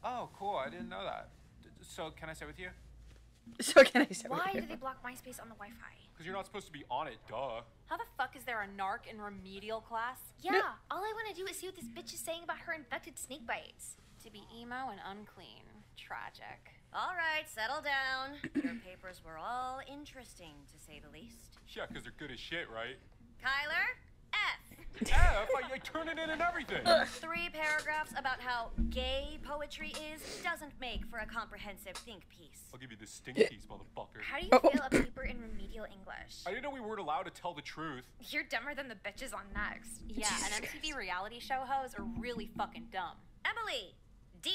Speaker 4: Oh, cool. I didn't know that. D- d- So can I sit with you?
Speaker 1: so can I say?
Speaker 6: Why with you? Why do they block MySpace on the Wi-Fi?
Speaker 7: Because you're not supposed to be on it, duh.
Speaker 2: How the fuck is there a narc in remedial class?
Speaker 6: Yeah, all I want to do is see what this bitch is saying about her infected snake bites.
Speaker 2: To be emo and unclean. Tragic.
Speaker 14: All right, settle down. Your papers were all interesting, to say the least.
Speaker 7: Yeah, because they're good as shit, right?
Speaker 14: Kyler, F.
Speaker 7: yeah, I, I turn it in and everything.
Speaker 14: Three paragraphs about how gay poetry is doesn't make for a comprehensive think piece.
Speaker 7: I'll give you the stink piece, motherfucker.
Speaker 6: How do you feel about paper in remedial English?
Speaker 7: I didn't know we weren't allowed to tell the truth.
Speaker 6: You're dumber than the bitches on Next.
Speaker 2: Yeah, and MTV reality show hoes are really fucking dumb.
Speaker 14: Emily, D.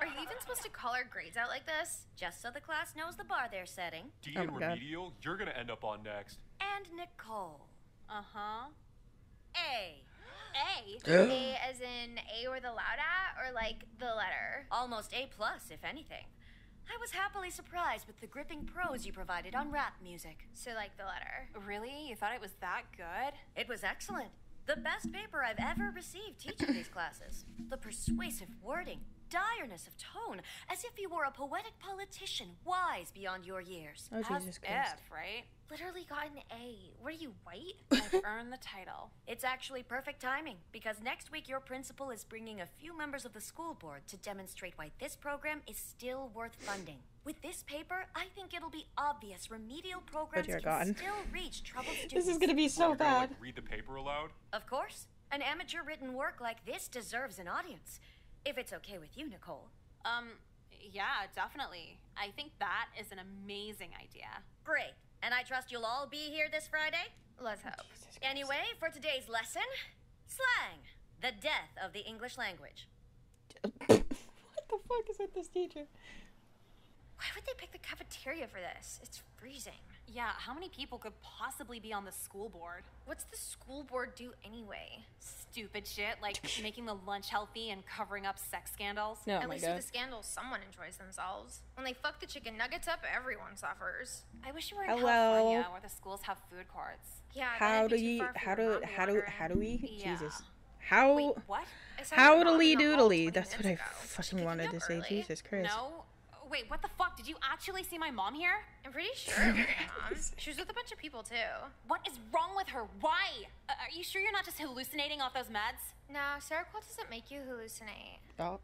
Speaker 6: Are you even supposed to call our grades out like this?
Speaker 14: Just so the class knows the bar they're setting.
Speaker 7: D
Speaker 1: Oh
Speaker 7: and
Speaker 1: my God.
Speaker 7: remedial, you're gonna end up on next.
Speaker 14: And Nicole.
Speaker 2: Uh huh.
Speaker 14: A.
Speaker 2: A.
Speaker 6: A as in A or the loud at, or like the letter?
Speaker 14: Almost A plus, if anything. I was happily surprised with the gripping prose you provided on rap music.
Speaker 6: So like the letter.
Speaker 2: Really? You thought it was that good?
Speaker 14: It was excellent. The best paper I've ever received teaching these classes. The persuasive wording, direness of tone, as if you were a poetic politician wise beyond your years.
Speaker 1: Oh
Speaker 2: As
Speaker 1: Jesus Christ.
Speaker 2: if, right?
Speaker 6: Literally got an A. What are you, white?
Speaker 2: I've earned the title.
Speaker 14: It's actually perfect timing because next week your principal is bringing a few members of the school board to demonstrate why this program is still worth funding. With this paper, I think it'll be obvious remedial programs
Speaker 1: dear
Speaker 14: can
Speaker 1: God.
Speaker 14: still reach troubled students.
Speaker 1: This is gonna be so
Speaker 7: you're gonna,
Speaker 1: bad.
Speaker 7: like, read the paper aloud?
Speaker 14: Of course, an amateur written work like this deserves an audience. If it's okay with you, Nicole.
Speaker 2: Um, yeah, definitely. I think that is an amazing idea.
Speaker 14: Great. And I trust you'll all be here this Friday?
Speaker 6: Let's hope.
Speaker 14: Anyway, for today's lesson slang, the death of the English language.
Speaker 1: what the fuck is with this teacher?
Speaker 6: Why would they pick the cafeteria for this? It's freezing.
Speaker 2: Yeah, how many people could possibly be on the school board?
Speaker 6: What's the school board do anyway?
Speaker 2: Stupid shit like making the lunch healthy and covering up sex scandals.
Speaker 1: No,
Speaker 6: At
Speaker 1: Oh my
Speaker 6: least with the scandals, someone enjoys themselves. When they fuck the chicken nuggets up, everyone suffers.
Speaker 2: I wish you were in
Speaker 1: Hello.
Speaker 2: California where the schools have food courts.
Speaker 6: Yeah,
Speaker 1: How do
Speaker 6: too
Speaker 1: you? How do? How do? How do we?
Speaker 2: Yeah.
Speaker 1: Jesus. How?
Speaker 2: Wait, what?
Speaker 6: I saw your
Speaker 1: Howdly
Speaker 6: in the hall
Speaker 1: doodly. That's what I
Speaker 6: ago.
Speaker 1: fucking wanted to say.
Speaker 6: early.
Speaker 1: Jesus Christ.
Speaker 2: No. Wait, what the fuck? Did you actually see my mom here?
Speaker 6: I'm pretty sure it was mom. She was with a bunch of people too.
Speaker 2: What is wrong with her? Why? Uh, are you sure you're not just hallucinating off those meds?
Speaker 6: No, Seroquel doesn't make you hallucinate
Speaker 1: Oh.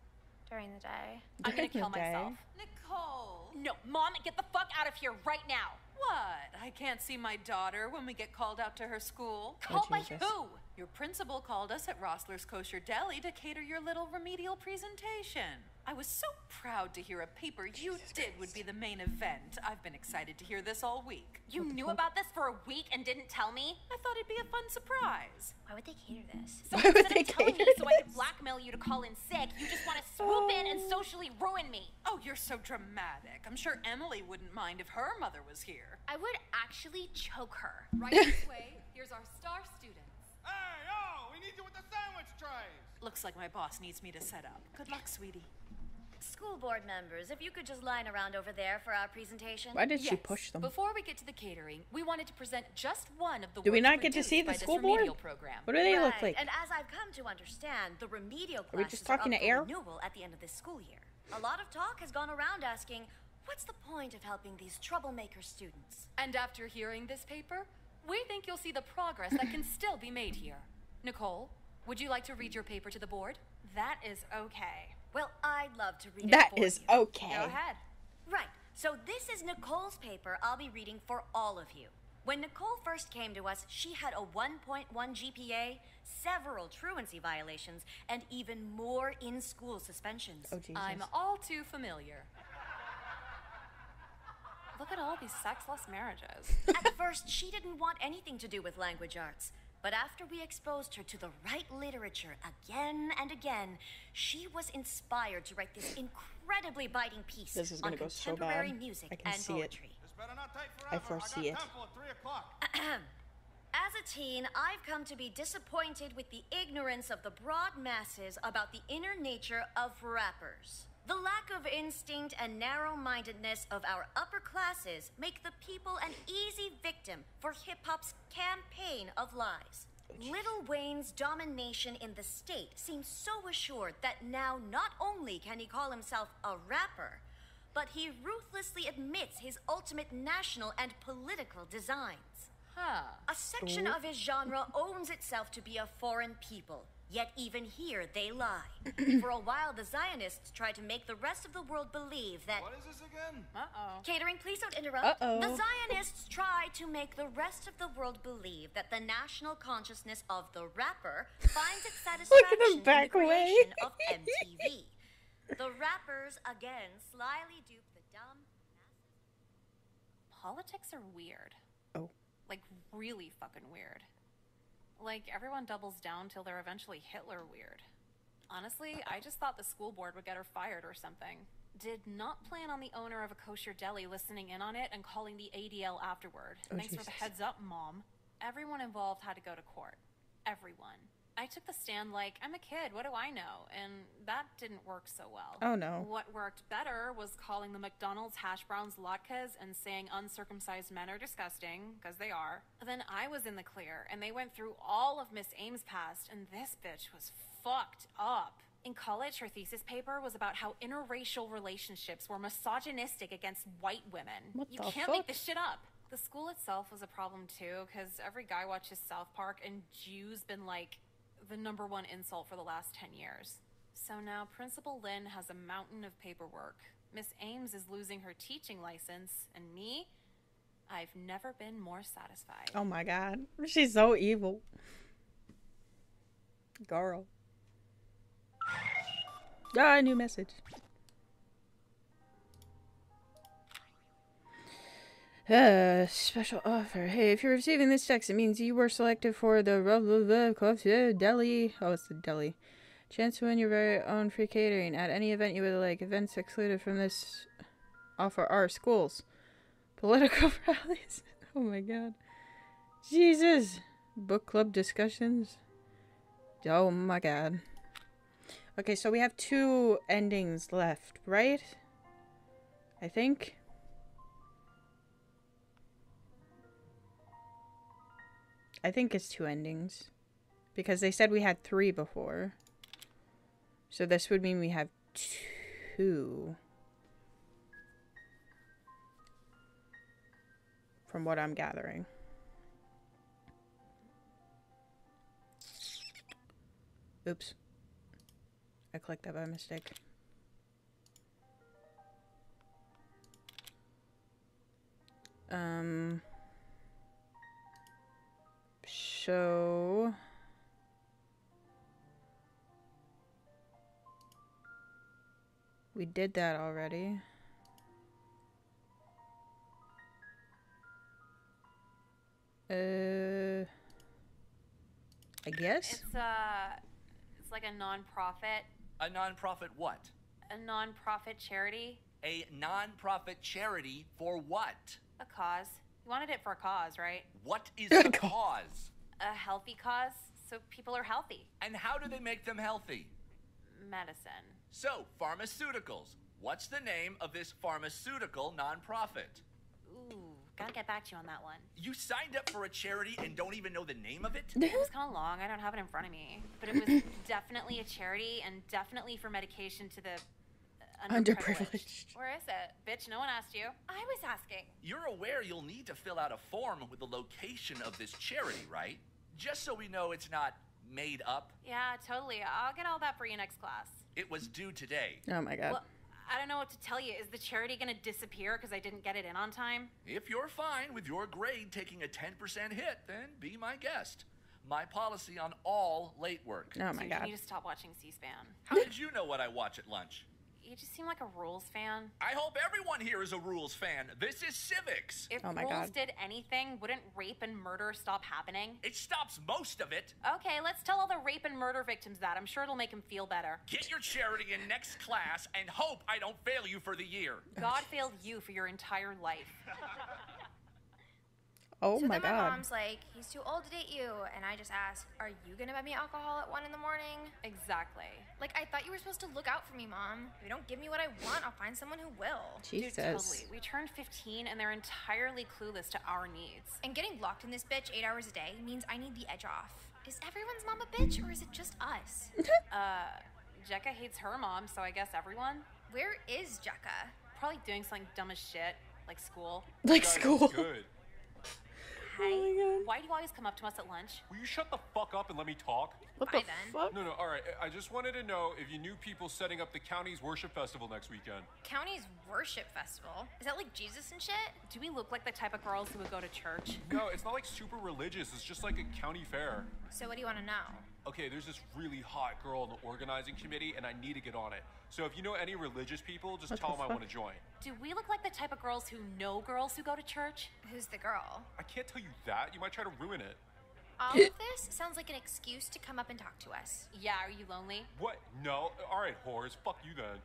Speaker 6: during the day.
Speaker 2: I'm gonna kill
Speaker 1: day.
Speaker 2: myself. Nicole. No, mom, get the fuck out of here right now.
Speaker 19: What? I can't see my daughter when we get called out to her school.
Speaker 1: Oh,
Speaker 19: Called by who? Your principal called us at Rossler's Kosher Deli to cater your little remedial presentation. I was so proud to hear a paper you did would be the main event. I've been excited to hear this all week.
Speaker 21: You knew about this for a week and didn't tell me?
Speaker 19: I thought it'd be a fun surprise.
Speaker 21: Why would they cater this?
Speaker 19: Why
Speaker 21: So
Speaker 19: would they
Speaker 21: of telling me
Speaker 19: cater
Speaker 21: so I could blackmail you to call in sick, you just want to swoop in and oh. socially ruin me.
Speaker 19: Oh, you're so dramatic. I'm sure Emily wouldn't mind if her mother was here.
Speaker 21: I would actually choke her.
Speaker 17: Right this way. Here's our star students.
Speaker 22: Hey, yo, we need you with the sandwich trays.
Speaker 19: Looks like my boss needs me to set up. Good luck, sweetie.
Speaker 14: School board members, if you could just line around over there for our presentation.
Speaker 1: Why did she push them?
Speaker 17: Before we get to the catering, we wanted to present just one of the
Speaker 1: Do we not get to see the school board?
Speaker 17: program.
Speaker 1: What do they look like?
Speaker 14: And as I've come to understand, the remedial
Speaker 1: Are we just talking
Speaker 14: up
Speaker 1: to air?
Speaker 14: renewal at the end of this school year. A lot of talk has gone around asking, what's the point of helping these troublemaker students?
Speaker 17: And after hearing this paper, we think you'll see the progress that can still be made here. Nicole, would you like to read your paper to the board?
Speaker 21: That is okay.
Speaker 14: Well, I'd love to read
Speaker 1: That
Speaker 14: it for you.
Speaker 1: okay.
Speaker 21: Go ahead.
Speaker 14: Right. So this is Nicole's paper I'll be reading for all of you. When Nicole first came to us, she had a 1.1 GPA, several truancy violations, and even more in-school suspensions.
Speaker 1: Oh, Jesus.
Speaker 17: I'm all too familiar.
Speaker 2: Look at all these sexless marriages.
Speaker 14: At first, she didn't want anything to do with language arts. But after we exposed her to the right literature again and again, she was inspired to write this incredibly biting piece
Speaker 1: This is
Speaker 14: on
Speaker 1: gonna go so
Speaker 14: contemporary
Speaker 1: bad.
Speaker 14: music
Speaker 1: I can
Speaker 14: and
Speaker 1: see it.
Speaker 14: poetry.
Speaker 1: I foresee it.
Speaker 14: As a teen, I've come to be disappointed with the ignorance of the broad masses about the inner nature of rappers. The lack of instinct and narrow mindedness of our upper classes make the people an easy victim for hip hop's campaign of lies. Oh, Little Wayne's domination in the state seems so assured that now not only can he call himself a rapper, but he ruthlessly admits his ultimate national and political designs.
Speaker 17: Huh.
Speaker 14: A section oh. of his genre owns itself to be a foreign people, yet even here they lie. For a while, the Zionists tried to make the rest of the world believe that.
Speaker 22: What is this again?
Speaker 2: Uh-oh.
Speaker 14: Catering, please don't interrupt.
Speaker 1: Uh-oh.
Speaker 14: The Zionists try to make the rest of the world believe that the national consciousness of the rapper finds its satisfaction in the
Speaker 1: way.
Speaker 14: creation of MTV. The rappers again slyly dupe the dumb.
Speaker 2: Politics are weird.
Speaker 1: Oh.
Speaker 2: Like, really fucking weird. Like, everyone doubles down till they're eventually Hitler weird. Honestly, I just thought the school board would get her fired or something. Did not plan on the owner of a kosher deli listening in on it and calling the ADL afterward.
Speaker 1: Oh,
Speaker 2: Thanks for
Speaker 1: Jesus.
Speaker 2: the heads up, Mom. Everyone involved had to go to court. Everyone. I took the stand like, I'm a kid, what do I know? And that didn't work so well.
Speaker 1: Oh, no.
Speaker 2: What worked better was calling the McDonald's hash browns latkes and saying uncircumcised men are disgusting, because they are. Then I was in the clear, and they went through all of Miss Ames' past, and this bitch was fucked up. In college, her thesis paper was about how interracial relationships were misogynistic against white women.
Speaker 1: What
Speaker 2: you
Speaker 1: the
Speaker 2: can't make
Speaker 1: fuck?
Speaker 2: this shit up. The school itself was a problem too, because every guy watches South Park, and Jews been like the number one insult for the last 10 years. So now Principal Lynn has a mountain of paperwork. Miss Ames is losing her teaching license, and me, I've never been more satisfied.
Speaker 1: Oh my god. She's so evil. Girl. Ah, new message. Uh, special offer. Hey, if you're receiving this text, it means you were selected for the blah, deli. Oh, it's the deli. Chance to win your very own free catering at any event you would like. Events excluded from this offer are schools, political rallies. Oh my god. Jesus. Book club discussions. Oh my god. Okay, so we have two endings left, right? I think. I think it's two endings. Because they said we had three before. So this would mean we have two. From what I'm gathering. Oops. I clicked that by mistake. Um. So. We did that already. Uh. I guess.
Speaker 2: It's uh, it's like a non-profit,
Speaker 24: A nonprofit what?
Speaker 2: a non-profit charity,
Speaker 24: A nonprofit charity for what?
Speaker 2: a cause. You wanted it for a cause, right?
Speaker 24: What is the cause?
Speaker 2: A healthy cause, so people are healthy.
Speaker 24: And how do they make them healthy?
Speaker 2: Medicine.
Speaker 24: So, pharmaceuticals. What's the name of this pharmaceutical nonprofit?
Speaker 2: Ooh, gotta get back to you on that one.
Speaker 24: You signed up for a charity and don't even know the name of it?
Speaker 2: It was kind of long. I don't have it in front of me, but it was definitely a charity and definitely for medication to the
Speaker 1: Underprivileged.
Speaker 2: Where is it, bitch? No one asked you.
Speaker 21: I was asking.
Speaker 24: You're aware you'll need to fill out a form with the location of this charity, right? Just so we know it's not made up.
Speaker 2: Yeah, totally. I'll get all that for you next class.
Speaker 24: It was due today.
Speaker 1: Oh my god.
Speaker 2: Well, I don't know what to tell you. Is the charity gonna disappear because I didn't get it in on time?
Speaker 24: If you're fine with your grade taking a 10% hit, then be my guest. My policy on all late work.
Speaker 1: Oh my
Speaker 2: so
Speaker 1: god.
Speaker 2: You need to stop watching C-SPAN.
Speaker 24: How did you know what I watch at lunch?
Speaker 2: You just seem like a rules fan.
Speaker 24: I hope everyone here is a rules fan. This is civics.
Speaker 2: If
Speaker 1: Oh my
Speaker 2: rules
Speaker 1: God.
Speaker 2: did anything, wouldn't rape and murder stop happening?
Speaker 24: It stops most of it.
Speaker 2: Okay, let's tell all the rape and murder victims that. I'm sure it'll make them feel better.
Speaker 24: Get your charity in next class and hope I don't fail you for the year.
Speaker 2: God failed you for your entire life.
Speaker 1: Oh
Speaker 6: so
Speaker 1: my
Speaker 6: then my
Speaker 1: god.
Speaker 6: mom's like, he's too old to date you. And I just ask, are you gonna buy me alcohol at 1 in the morning?
Speaker 2: Exactly.
Speaker 6: Like, I thought you were supposed to look out for me, mom. If you don't give me what I want, I'll find someone who will.
Speaker 2: Dude, totally. We turned 15 and they're entirely clueless to our needs.
Speaker 6: And getting locked in this bitch eight hours a day means I need the edge off. Is everyone's mom a bitch, or is it just us?
Speaker 2: uh, Jecka hates her mom, so I guess everyone?
Speaker 6: Where is Jecka?
Speaker 2: Probably doing something dumb as shit, like school.
Speaker 1: Like school.
Speaker 7: Good.
Speaker 2: Oh hey, why do you always come up to us at lunch?
Speaker 7: Will you shut the fuck up and let me talk?
Speaker 1: What
Speaker 6: Bye then.
Speaker 1: fuck?
Speaker 7: No, no, alright. I just wanted to know if you knew people setting up the county's worship festival next weekend.
Speaker 6: County's worship festival. Is that like Jesus and shit?
Speaker 2: Do we look like the type of girls who would go to church?
Speaker 7: No, it's not like super religious. It's just like a county fair.
Speaker 6: So what do you want to know?
Speaker 7: Okay, there's this really hot girl in the organizing committee, and I need to get on it. So if you know any religious people, just
Speaker 1: What
Speaker 7: tell
Speaker 1: the
Speaker 7: them I want to join.
Speaker 2: Do we look like the type of girls who know girls who go to church?
Speaker 6: Who's the girl?
Speaker 7: I can't tell you that. You might try to ruin it.
Speaker 6: All of this sounds like an excuse to come up and talk to us.
Speaker 2: Yeah, are you lonely?
Speaker 7: What? No. Alright, whores. Fuck you then.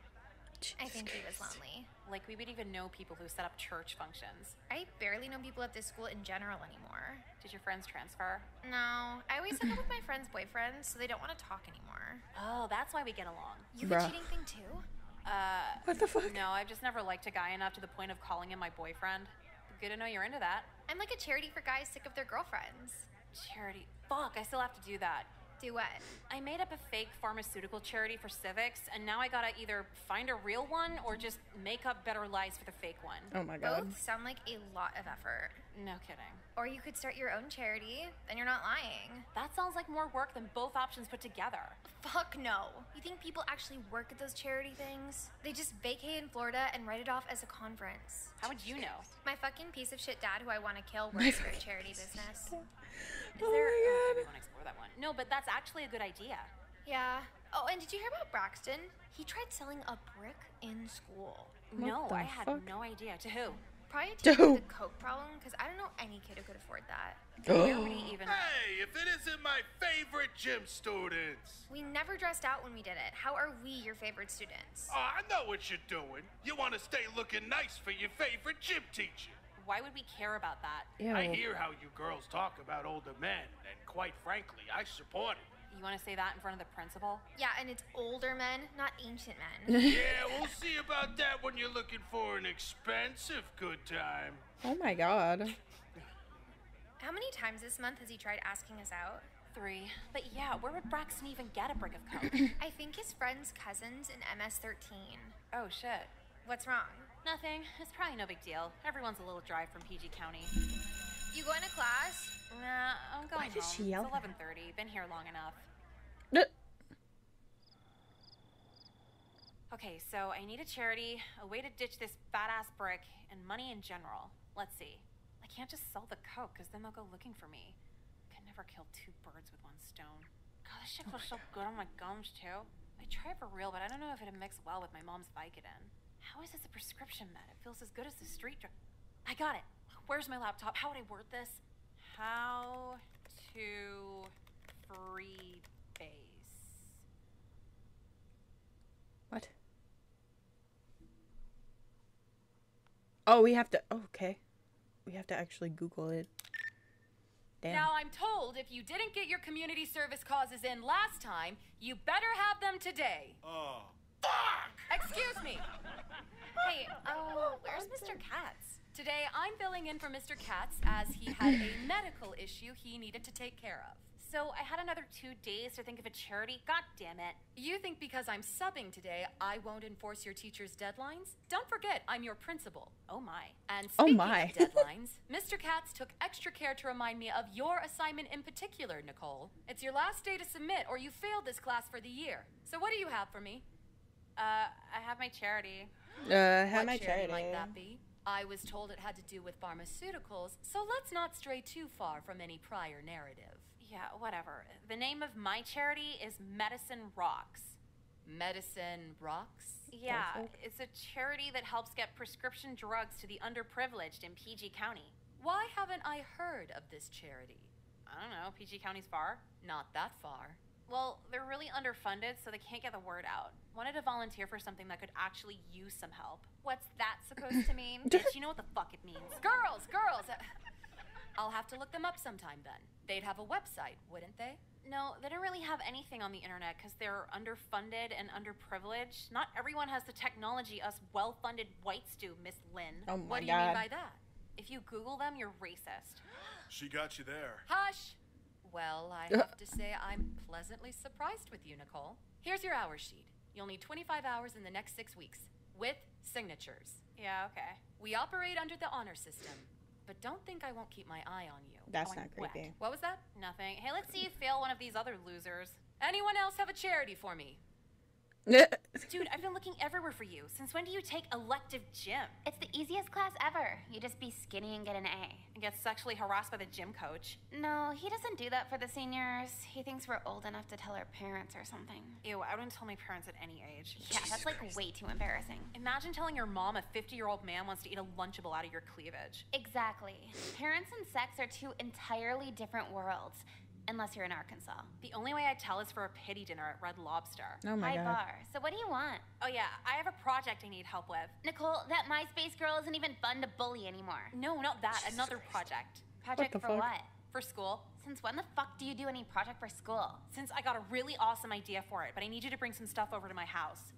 Speaker 6: I think he was lonely.
Speaker 2: Like we would even know people who set up church functions.
Speaker 6: I barely know people at this school in general anymore.
Speaker 2: Did your friends transfer?
Speaker 6: No, I always hook up with my friends' boyfriends, so they don't want to talk anymore.
Speaker 2: Oh, that's why we get along.
Speaker 6: You have a cheating thing too?
Speaker 2: Uh,
Speaker 1: What the fuck?
Speaker 2: no, I've just never liked a guy enough to the point of calling him my boyfriend. Good to know you're into that.
Speaker 6: I'm like a charity for guys sick of their girlfriends.
Speaker 2: Charity. Fuck, I still have to do that.
Speaker 6: Do what?
Speaker 2: I made up a fake pharmaceutical charity for civics, and now I gotta either find a real one or just make up better lies for the fake one.
Speaker 1: Oh my god.
Speaker 6: Both sound like a lot of effort.
Speaker 2: No kidding.
Speaker 6: Or you could start your own charity, then you're not lying.
Speaker 2: That sounds like more work than both options put together.
Speaker 6: Fuck no. You think people actually work at those charity things? They just vacay in Florida and write it off as a conference.
Speaker 2: How would you know?
Speaker 6: My fucking piece of shit dad who I want to kill works for a charity business.
Speaker 2: Is there? Oh, we want to explore that one. No, but that's actually a good idea.
Speaker 6: Yeah. Oh, and did you hear about Braxton? He tried selling a brick in school.
Speaker 1: What
Speaker 2: no, I had
Speaker 1: fuck?
Speaker 2: no idea. To who?
Speaker 6: Probably a
Speaker 1: To
Speaker 6: teacher
Speaker 1: who?
Speaker 6: with a coke problem, because I don't know any kid who could afford that. Oh.
Speaker 2: Where would even?
Speaker 18: Hey, if it isn't my favorite gym students.
Speaker 6: We never dressed out when we did it. How are we your favorite students?
Speaker 18: Oh, I know what you're doing. You want to stay looking nice for your favorite gym teacher.
Speaker 2: Why would we care about that?
Speaker 18: I hear how you girls talk about older men, and quite frankly, I support it.
Speaker 2: You want to say that in front of the principal?
Speaker 6: Yeah, and it's older men, not ancient men.
Speaker 18: yeah, we'll see about that when you're looking for an expensive good time.
Speaker 1: Oh my god.
Speaker 6: How many times this month has he tried asking us out?
Speaker 2: Three. But yeah, where would Braxton even get a brick of coke?
Speaker 6: I think his friend's cousins in MS 13.
Speaker 2: oh shit.
Speaker 6: What's wrong?
Speaker 2: Nothing. It's probably no big deal. Everyone's a little drive from PG County.
Speaker 6: You going to class?
Speaker 2: Nah, I'm going
Speaker 1: did
Speaker 2: home.
Speaker 1: she yell
Speaker 2: it's 11:30. Been here long enough. Okay, so I need a charity, a way to ditch this badass brick, and money in general. Let's see. I can't just sell the coke because then they'll go looking for me. Can never kill two birds with one stone. God, this shit feels so good on my gums too. I try it for real, but I don't know if it'd mix well with my mom's Vicodin. How is this a prescription med? It feels as good as the street drug. I got it. Where's my laptop? How would I word this? How to freebase.
Speaker 1: What? Oh, we have to. Oh, okay. We have to actually Google it. Damn.
Speaker 17: Now, I'm told if you didn't get your community service causes in last time, you better have them today.
Speaker 11: Oh. Fuck!
Speaker 17: Excuse me.
Speaker 2: Hey, oh, where's Mr. Katz?
Speaker 17: Today, I'm filling in for Mr. Katz as he had a medical issue he needed to take care of.
Speaker 2: So I had another two days to think of a charity. God damn it.
Speaker 17: You think because I'm subbing today, I won't enforce your teacher's deadlines? Don't forget, I'm your principal.
Speaker 2: Oh my.
Speaker 17: And
Speaker 1: Oh
Speaker 17: speaking
Speaker 1: my.
Speaker 17: of deadlines, Mr. Katz took extra care to remind me of your assignment in particular, Nicole. It's your last day to submit, or you failed this class for the year. So what do you have for me?
Speaker 2: Uh, I have my charity.
Speaker 1: Uh, how
Speaker 17: what
Speaker 1: my
Speaker 17: charity
Speaker 1: charity?
Speaker 17: might that be? I was told it had to do with pharmaceuticals, so let's not stray too far from any prior narrative.
Speaker 2: Yeah, whatever. The name of my charity is Medicine Rocks.
Speaker 17: Medicine Rocks?
Speaker 2: Yeah, it's a charity that helps get prescription drugs to the underprivileged in PG County.
Speaker 17: Why haven't I heard of this charity?
Speaker 2: I don't know, PG County's far?
Speaker 17: Not that far.
Speaker 2: Well, they're really underfunded, so they can't get the word out. Wanted to volunteer for something that could actually use some help.
Speaker 14: What's that supposed to mean?
Speaker 2: Bitch, you know what the fuck it means.
Speaker 17: Girls, girls! uh, I'll have to look them up sometime then. They'd have a website, wouldn't they?
Speaker 2: No, they don't really have anything on the internet because they're underfunded and underprivileged. Not everyone has the technology us well funded whites do, Miss Lynn.
Speaker 1: Oh my
Speaker 17: what do you mean by that?
Speaker 2: If you Google them, you're racist.
Speaker 11: She got you there.
Speaker 17: Hush! Well, I uh. have to say I'm pleasantly surprised with you, Nicole. Here's your hour sheet. You'll need 25 hours in the next six weeks, with signatures.
Speaker 2: Yeah, okay.
Speaker 17: We operate under the honor system, but don't think I won't keep my eye on you.
Speaker 1: That's
Speaker 2: Going
Speaker 1: not creepy.
Speaker 17: What was that?
Speaker 2: Nothing. Hey, let's see you fail one of these other losers.
Speaker 17: Anyone else have a charity for me?
Speaker 2: Dude, I've been looking everywhere for you. Since when do you take elective gym?
Speaker 3: It's the easiest class ever. You just be skinny and get an A.
Speaker 2: And get sexually harassed by the gym coach.
Speaker 3: No, he doesn't do that for the seniors. He thinks we're old enough to tell our parents or something.
Speaker 2: Ew, I wouldn't tell my parents at any age.
Speaker 3: Yeah, that's like way too embarrassing.
Speaker 2: Imagine telling your mom a 50 year old man wants to eat a Lunchable out of your cleavage.
Speaker 3: Exactly. Parents and sex are two entirely different worlds, unless you're in Arkansas.
Speaker 2: The only way I tell is for a pity dinner at Red Lobster.
Speaker 1: Oh my
Speaker 3: High
Speaker 1: god.
Speaker 3: bar. So what do you want?
Speaker 2: Oh, yeah, I have a project I need help with.
Speaker 3: Nicole, that MySpace girl isn't even fun to bully anymore.
Speaker 2: No, not that. Another project.
Speaker 3: Project
Speaker 1: the
Speaker 3: for
Speaker 1: fuck?
Speaker 3: what?
Speaker 2: For school.
Speaker 3: Since when the fuck do you do any project for school?
Speaker 2: Since I got a really awesome idea for it, but I need you to bring some stuff over to my house.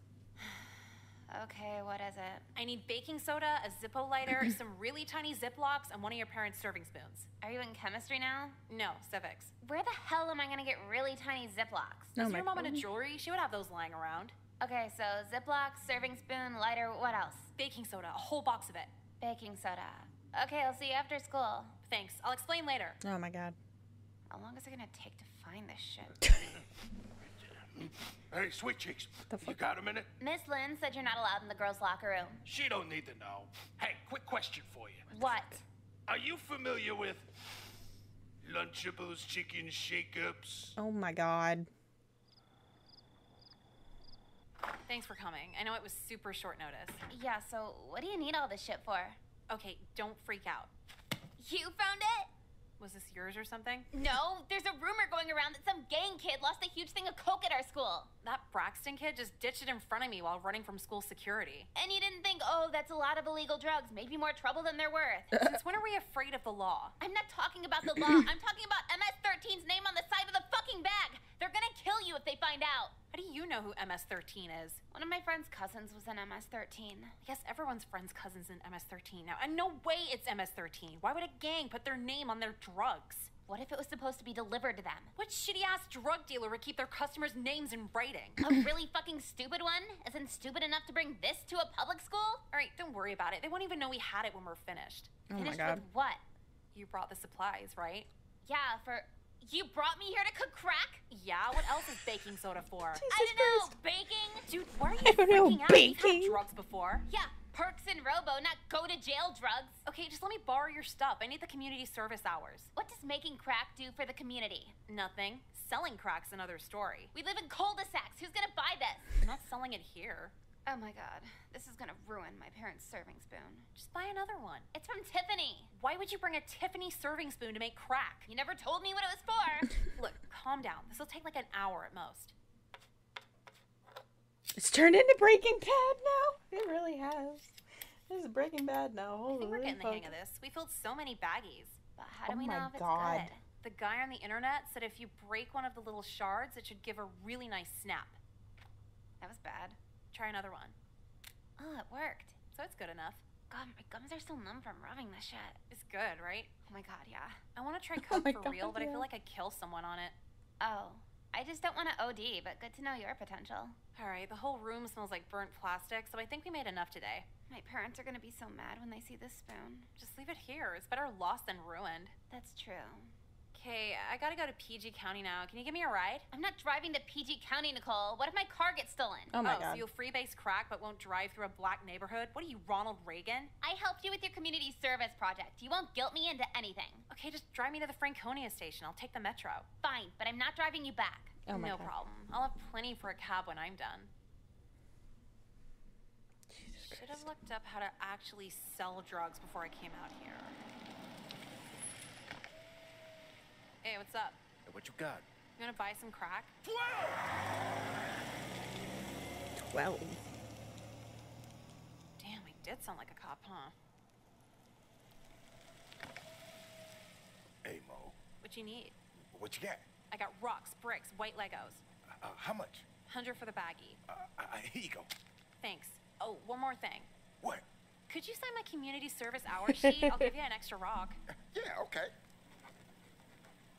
Speaker 3: Okay, what is it?
Speaker 2: I need baking soda, a Zippo lighter, some really tiny Ziplocs, and one of your parents' serving spoons.
Speaker 3: Are you in chemistry now?
Speaker 2: No, civics.
Speaker 3: Where the hell am I gonna get really tiny Ziplocs?
Speaker 1: Oh
Speaker 2: Is
Speaker 1: my
Speaker 2: your mom into
Speaker 1: God.
Speaker 2: jewelry? She would have those lying around.
Speaker 3: Okay, so Ziplocs, serving spoon, lighter, what else?
Speaker 2: Baking soda, a whole box of it.
Speaker 3: Baking soda. Okay, I'll see you after school.
Speaker 2: Thanks. I'll explain later.
Speaker 1: Oh my god.
Speaker 3: How long is it gonna take to find this shit?
Speaker 18: Hey, sweet cheeks.
Speaker 1: The
Speaker 18: You got a minute?
Speaker 3: Miss Lynn said you're not allowed in the girls' locker room.
Speaker 18: She don't need to know. Hey, quick question for you.
Speaker 3: What?
Speaker 18: Are you familiar with Lunchables chicken shake-ups?
Speaker 1: Oh my god.
Speaker 2: Thanks for coming. I know it was super short notice.
Speaker 3: Yeah, so what do you need all this shit for?
Speaker 2: Okay, don't freak out.
Speaker 3: You found it?
Speaker 2: Was this yours or something?
Speaker 3: No, there's a rumor going around that some gang kid lost a huge thing of coke at our school.
Speaker 2: That Braxton kid just ditched it in front of me while running from school security.
Speaker 3: And you didn't think, oh, that's a lot of illegal drugs, maybe more trouble than they're worth.
Speaker 2: Since when are we afraid of the law?
Speaker 3: I'm not talking about the law. I'm talking about MS-13's name on the side of the fucking bag. They're gonna kill you if they find out.
Speaker 2: How do you know who MS-13 is?
Speaker 3: One of my friend's cousins was in MS-13.
Speaker 2: I guess everyone's friend's cousin's in MS-13 now. And no way it's MS-13. Why would a gang put their name on their drugs?
Speaker 3: What if it was supposed to be delivered to them?
Speaker 2: What shitty ass drug dealer would keep their customers' names in writing?
Speaker 3: A really fucking stupid one? Isn't stupid enough to bring this to a public school?
Speaker 2: All right, don't worry about it. They won't even know we had it when we're finished.
Speaker 1: Oh my
Speaker 3: Finished
Speaker 1: god.
Speaker 3: with what?
Speaker 2: You brought the supplies, right?
Speaker 3: Yeah, for you brought me here to cook crack?
Speaker 2: Yeah, what else is baking soda for?
Speaker 3: I don't know, baking?
Speaker 2: Dude, why are you
Speaker 1: I don't know,
Speaker 2: freaking out?
Speaker 1: Baking?
Speaker 2: had drugs before.
Speaker 3: Yeah, perks and robo, not go to jail drugs.
Speaker 2: Okay, just let me borrow your stuff. I need the community service hours.
Speaker 3: What does making crack do for the community?
Speaker 2: Nothing. Selling crack's another story.
Speaker 3: We live in cul-de-sacs. Who's gonna buy this?
Speaker 2: I'm not selling it here.
Speaker 3: Oh my god, this is gonna ruin my parents' serving spoon.
Speaker 2: Just buy another one.
Speaker 3: It's from Tiffany.
Speaker 2: Why would you bring a Tiffany serving spoon to make crack?
Speaker 3: You never told me what it was for.
Speaker 2: Look, calm down. This will take like an hour at most.
Speaker 1: It's turned into Breaking Bad now. It really has. This is Breaking Bad now.
Speaker 2: Holy I
Speaker 1: Holy
Speaker 2: think we're getting the
Speaker 1: fuck.
Speaker 2: hang of this. We filled so many baggies.
Speaker 3: But how oh do
Speaker 1: Oh
Speaker 3: we know if it's
Speaker 1: God.
Speaker 3: good?
Speaker 2: The guy on the internet said if you break one of the little shards, it should give a really nice snap.
Speaker 3: That was bad.
Speaker 2: Try another one.
Speaker 3: Oh, it worked.
Speaker 2: So it's good enough.
Speaker 3: God, my gums are still numb from rubbing this shit.
Speaker 2: It's good, right?
Speaker 3: Oh my god, yeah.
Speaker 2: I want to try
Speaker 1: Oh
Speaker 2: coke
Speaker 1: my
Speaker 2: for real,
Speaker 1: God,
Speaker 2: but I feel like I'd kill someone on it.
Speaker 3: Oh, I just don't want to OD, but good to know your potential.
Speaker 2: All right, the whole room smells like burnt plastic, so I think we made enough today.
Speaker 3: My parents are gonna be so mad when they see this spoon.
Speaker 2: Just leave it here. It's better lost than ruined.
Speaker 3: That's true.
Speaker 2: Okay, I gotta go to PG County now. Can you give me a ride?
Speaker 3: I'm not driving to PG County, Nicole. What if my car gets stolen?
Speaker 1: Oh my oh,
Speaker 2: so
Speaker 1: god.
Speaker 2: you'll freebase crack but won't drive through a black neighborhood? What are you, Ronald Reagan?
Speaker 3: I helped you with your community service project. You won't guilt me into anything.
Speaker 2: Okay, just drive me to the Franconia station. I'll take the metro.
Speaker 3: Fine, but I'm not driving you back.
Speaker 1: Oh my
Speaker 2: no
Speaker 1: God.
Speaker 2: problem. I'll have plenty for a cab when I'm done. Should have looked up how to actually sell drugs before I came out here. Hey, what's up?
Speaker 23: Hey, What you got?
Speaker 2: You wanna buy some crack?
Speaker 1: Twelve.
Speaker 2: Damn, I did sound like a cop, huh?
Speaker 23: Hey, Mo.
Speaker 2: What you need?
Speaker 23: What you got?
Speaker 2: I got rocks, bricks, white Legos.
Speaker 23: Uh, how much?
Speaker 2: Hundred for the baggie.
Speaker 23: Uh, uh, here you go.
Speaker 2: Thanks. Oh, one more thing.
Speaker 23: What?
Speaker 2: Could you sign my community service hour sheet? I'll give you an extra rock.
Speaker 23: Yeah, okay.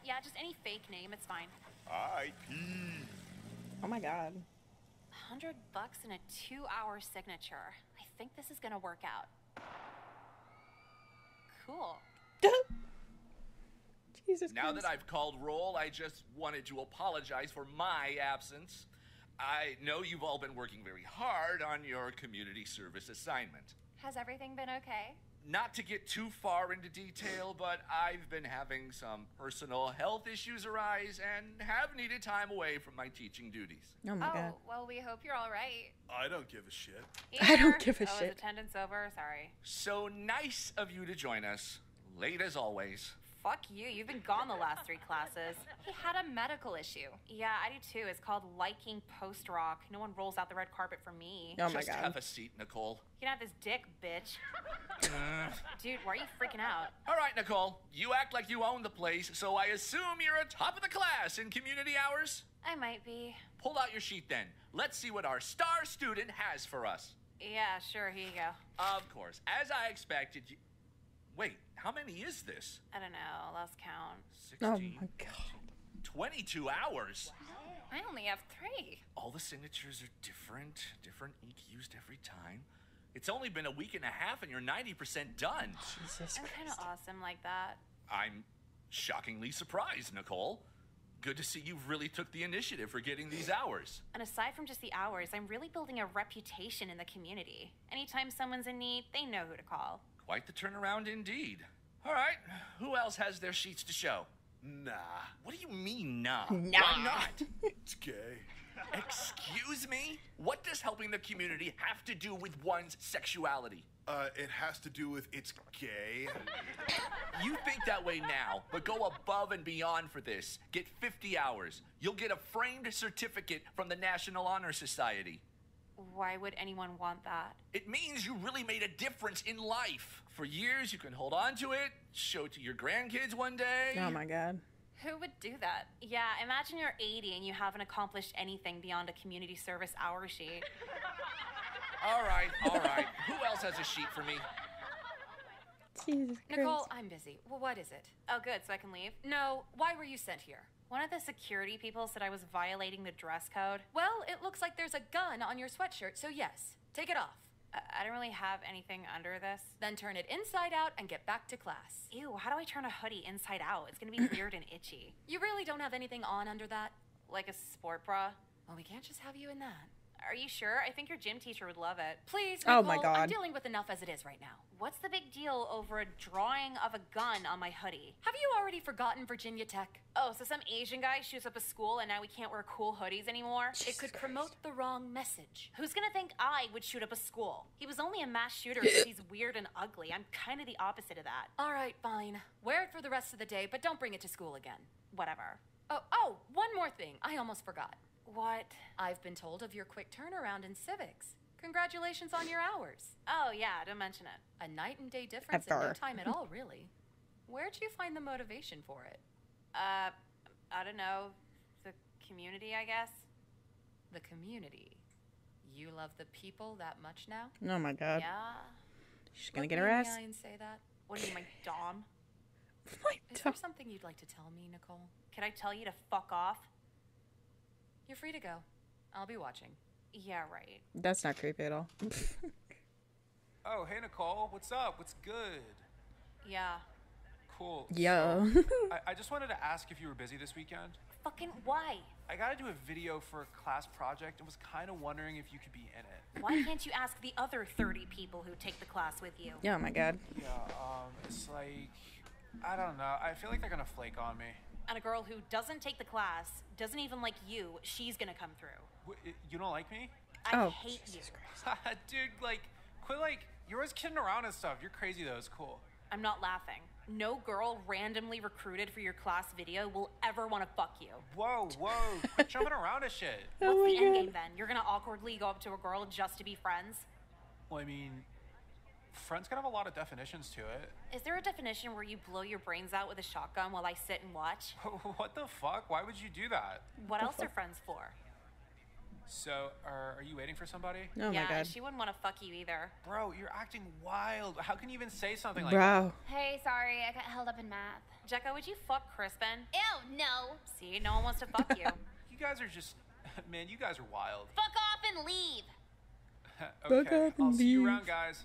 Speaker 2: Yeah, just any fake name, it's fine.
Speaker 23: IP.
Speaker 1: Oh my god.
Speaker 2: Hundred bucks and a two-hour signature. I think this is gonna work out. Cool.
Speaker 1: Jesus
Speaker 24: Now
Speaker 1: Christ.
Speaker 24: that I've called roll, I just wanted to apologize for my absence. I know you've all been working very hard on your community service assignment.
Speaker 3: Has everything been okay?
Speaker 24: Not to get too far into detail, but I've been having some personal health issues arise and have needed time away from my teaching duties.
Speaker 1: Oh my
Speaker 3: oh,
Speaker 1: god.
Speaker 3: well, we hope you're all right.
Speaker 11: I don't give a shit.
Speaker 1: I don't give a
Speaker 2: oh,
Speaker 1: shit.
Speaker 2: Is attendance over? Sorry.
Speaker 24: So nice of you to join us. Late as always.
Speaker 2: Fuck you. You've been gone the last three classes.
Speaker 3: He had a medical issue.
Speaker 2: Yeah, I do too. It's called liking post rock. No one rolls out the red carpet for me.
Speaker 1: Oh my
Speaker 24: Just
Speaker 1: god.
Speaker 24: have a seat, Nicole.
Speaker 2: You can have this dick, bitch. Dude, why are you freaking out?
Speaker 24: All right, Nicole. You act like you own the place, so I assume you're a top of the class in community hours?
Speaker 2: I might be.
Speaker 24: Pull out your sheet then. Let's see what our star student has for us.
Speaker 2: Yeah, sure. Here you go.
Speaker 24: Of course, as I expected. You... Wait, how many is this?
Speaker 2: I don't know. Lost count.
Speaker 24: 16.
Speaker 1: Oh my god.
Speaker 24: 22 hours.
Speaker 3: I only have three.
Speaker 24: All the signatures are different, different ink used every time. It's only been a week and a half and you're 90% done.
Speaker 1: Jesus
Speaker 2: I'm kind of awesome like that.
Speaker 24: I'm shockingly surprised, Nicole. Good to see you really took the initiative for getting these hours.
Speaker 2: And aside from just the hours, I'm really building a reputation in the community. Anytime someone's in need, they know who to call.
Speaker 24: Quite the turnaround indeed. All right, who else has their sheets to show?
Speaker 11: Nah,
Speaker 24: What do you mean, nah?
Speaker 1: Nah.
Speaker 24: Why not?
Speaker 11: it's gay.
Speaker 24: Excuse me? What does helping the community have to do with one's sexuality?
Speaker 11: Uh, it has to do with it's gay.
Speaker 24: You think that way now, but go above and beyond for this. Get 50 hours. You'll get a framed certificate from the National Honor Society.
Speaker 2: Why would anyone want that?
Speaker 24: It means you really made a difference in life. For years, you can hold on to it, show it to your grandkids one day.
Speaker 1: Oh my god.
Speaker 2: Who would do that? Yeah, imagine you're 80 and you haven't accomplished anything beyond a community service hour sheet.
Speaker 24: All right, all right. Who else has a sheet for me?
Speaker 1: Jesus Christ.
Speaker 2: Nicole, I'm busy. Well, what is it? Oh, good, so I can leave? No, why were you sent here? One of the security people said I was violating the dress code.
Speaker 17: Well, it looks like there's a gun on your sweatshirt, so yes, take it off.
Speaker 2: I, I don't really have anything under this.
Speaker 17: Then turn it inside out and get back to class.
Speaker 2: Ew, how do I turn a hoodie inside out? It's gonna be weird and itchy.
Speaker 17: You really don't have anything on under that?
Speaker 2: Like a sport bra?
Speaker 17: Well, we can't just have you in that.
Speaker 2: Are you sure? I think your gym teacher would love it.
Speaker 17: Please,
Speaker 1: Oh my God.
Speaker 17: I'm dealing with enough as it is right now.
Speaker 2: What's the big deal over a drawing of a gun on my hoodie?
Speaker 17: Have you already forgotten Virginia Tech?
Speaker 2: Oh, so some Asian guy shoots up a school and now we can't wear cool hoodies anymore?
Speaker 17: It could promote the wrong message.
Speaker 2: Who's gonna think I would shoot up a school? He was only a mass shooter because he's weird and ugly. I'm kind of the opposite of that.
Speaker 17: All right, fine. Wear it for the rest of the day, but don't bring it to school again.
Speaker 2: Whatever.
Speaker 17: Oh, oh, one more thing. I almost forgot.
Speaker 2: What?
Speaker 17: I've been told of your quick turnaround in civics. Congratulations on your hours.
Speaker 2: Oh, yeah, don't mention it.
Speaker 17: A night and day difference in no time at all, really. Where'd you find the motivation for it?
Speaker 2: Uh, I don't know. The community, I guess.
Speaker 17: The community. You love the people that much now?
Speaker 1: Oh my god.
Speaker 2: Yeah.
Speaker 1: She's gonna
Speaker 17: Look
Speaker 1: get
Speaker 17: me
Speaker 1: her
Speaker 17: in the
Speaker 1: ass.
Speaker 17: eye and say that.
Speaker 2: What do you mean, my dom?
Speaker 17: Is there something you'd like to tell me, Nicole?
Speaker 2: Can I tell you to fuck off?
Speaker 17: You're free to go. I'll be watching.
Speaker 2: Yeah, right.
Speaker 1: That's not creepy at all.
Speaker 4: Oh, hey Nicole, what's up? What's good?
Speaker 2: Yeah.
Speaker 4: Cool.
Speaker 1: Yeah.
Speaker 4: So, I, I just wanted to ask if you were busy this weekend.
Speaker 2: Fucking why?
Speaker 4: I gotta do a video for a class project and was kind of wondering if you could be in it.
Speaker 2: Why can't you ask the other 30 people who take the class with you?
Speaker 1: Yeah, oh my god.
Speaker 4: Yeah, um, it's like, I don't know. I feel like they're gonna flake on me.
Speaker 2: And a girl who doesn't take the class, doesn't even like you, she's gonna come through.
Speaker 4: Wh- You don't like me?
Speaker 2: I
Speaker 1: Oh,
Speaker 2: hate you.
Speaker 4: Dude, like, quit like, you're always kidding around and stuff. You're crazy though, it's cool.
Speaker 2: I'm not laughing. No girl randomly recruited for your class video will ever want to fuck you.
Speaker 4: Whoa, whoa, quit jumping around and shit.
Speaker 2: What's the end game then? You're gonna awkwardly go up to a girl just to be friends?
Speaker 4: Well, I mean, friends can have a lot of definitions to it.
Speaker 2: Is there a definition where you blow your brains out with a shotgun while I sit and watch?
Speaker 4: what the fuck? Why would you do that?
Speaker 2: What else are friends for?
Speaker 4: So, are, are you waiting for somebody?
Speaker 1: Oh my
Speaker 2: yeah,
Speaker 1: god.
Speaker 2: she wouldn't want to fuck you either.
Speaker 4: Bro, you're acting wild. How can you even say something like that?
Speaker 1: Bro.
Speaker 21: Hey, sorry, I got held up in math.
Speaker 2: Jecka, would you fuck Crispin?
Speaker 21: Ew, no.
Speaker 2: See, no one wants to fuck you.
Speaker 4: You guys are just, man, you guys are wild.
Speaker 21: Fuck off and leave.
Speaker 4: okay,
Speaker 1: off
Speaker 4: I'll
Speaker 1: and
Speaker 4: see you around, guys.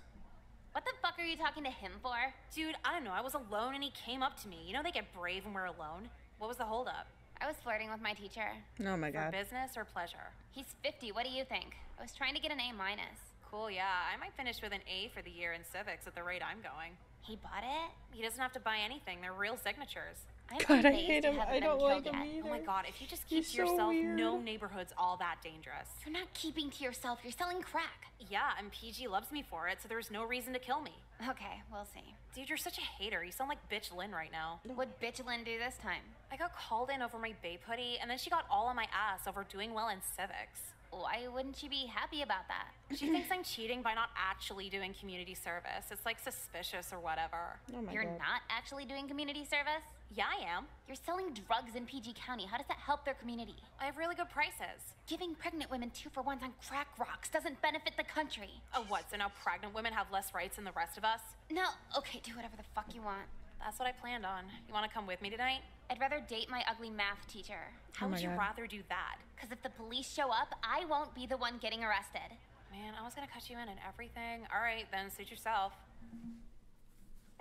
Speaker 21: What the fuck are you talking to him for?
Speaker 2: Dude, I don't know. I was alone and he came up to me. You know they get brave when we're alone. What was the holdup?
Speaker 21: I was flirting with my teacher.
Speaker 1: Oh my
Speaker 2: For
Speaker 1: god.
Speaker 2: business or pleasure?
Speaker 21: He's 50. What do you think? I was trying to get an A minus.
Speaker 2: Cool, yeah. I might finish with an A for the year in civics at the rate I'm going.
Speaker 21: He bought it?
Speaker 2: He doesn't have to buy anything. They're real signatures.
Speaker 21: I'm
Speaker 1: God, I hate him. I don't like him
Speaker 21: yet.
Speaker 2: Oh my god, if you just keep
Speaker 1: He's
Speaker 2: to
Speaker 1: so
Speaker 2: yourself, no neighborhood's all that dangerous.
Speaker 21: You're not keeping to yourself. You're selling crack.
Speaker 2: Yeah, and PG loves me for it, so there's no reason to kill me.
Speaker 21: Okay, we'll see.
Speaker 2: Dude, you're such a hater. You sound like bitch Lynn right now.
Speaker 21: What'd bitch Lynn do this time?
Speaker 2: I got called in over my babe hoodie, and then she got all on my ass over doing well in civics.
Speaker 21: Why wouldn't she be happy about that?
Speaker 2: She thinks I'm cheating by not actually doing community service. It's like suspicious or whatever.
Speaker 1: Oh
Speaker 21: You're
Speaker 1: god.
Speaker 21: not actually doing community service?
Speaker 2: Yeah, I am.
Speaker 21: You're selling drugs in PG County. How does that help their community?
Speaker 2: I have really good prices.
Speaker 21: Giving pregnant women two for ones on crack rocks doesn't benefit the country.
Speaker 2: Oh, what? So now pregnant women have less rights than the rest of us?
Speaker 21: No, okay, do whatever the fuck you want.
Speaker 2: That's what I planned on. You want to come with me tonight?
Speaker 21: I'd rather date my ugly math teacher.
Speaker 2: How
Speaker 1: Oh
Speaker 2: would you
Speaker 1: God.
Speaker 2: rather do that?
Speaker 21: Because if the police show up, I won't be the one getting arrested.
Speaker 2: Man, I was gonna cut you in and everything. All right, then suit yourself.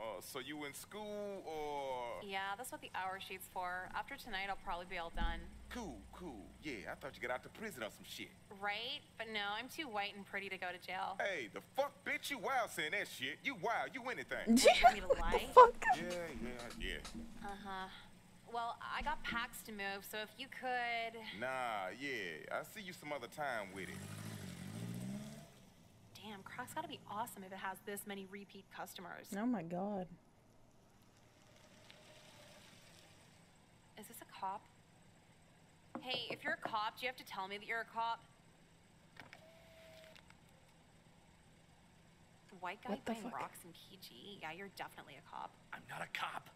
Speaker 23: Uh, so you in school or?
Speaker 2: Yeah, that's what the hour sheet's for. After tonight, I'll probably be all done.
Speaker 23: Cool, cool. Yeah, I thought you got out to prison or some shit.
Speaker 2: Right? But no, I'm too white and pretty to go to jail.
Speaker 23: Hey, the fuck, bitch, you wild saying that shit. You wild, you anything.
Speaker 2: What, you want me to lie?
Speaker 23: Yeah, yeah, yeah.
Speaker 2: Uh huh. Well, I got packs to move, so if you could.
Speaker 23: Nah, yeah. I'll see you some other time with it.
Speaker 2: Damn, Croc's gotta be awesome if it has this many repeat customers.
Speaker 1: Oh my god.
Speaker 2: Is this a cop? Hey, if you're a cop, do you have to tell me that you're a cop? White guy
Speaker 24: What the
Speaker 2: buying
Speaker 24: fuck?
Speaker 2: rocks in PG? Yeah, you're definitely a cop.
Speaker 24: I'm not a cop.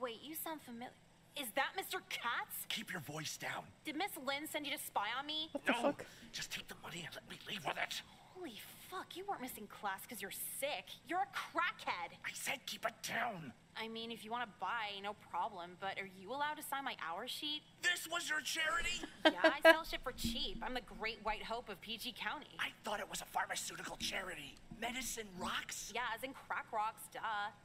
Speaker 2: Wait, you sound familiar. Is that Mr. Katz?
Speaker 24: Keep your voice down.
Speaker 2: Did Miss Lynn send you to spy on me?
Speaker 24: What the no, just take the money and let me leave with it.
Speaker 2: Holy fuck, you weren't missing class because you're sick. You're a crackhead.
Speaker 24: I said keep it down.
Speaker 2: I mean, if you want to buy, no problem, but are you allowed to sign my hour sheet?
Speaker 24: This was your charity?
Speaker 2: Yeah, I sell shit for cheap. I'm the great white hope of PG County.
Speaker 24: I thought it was a pharmaceutical charity. Medicine rocks?
Speaker 2: Yeah, as in crack rocks, duh.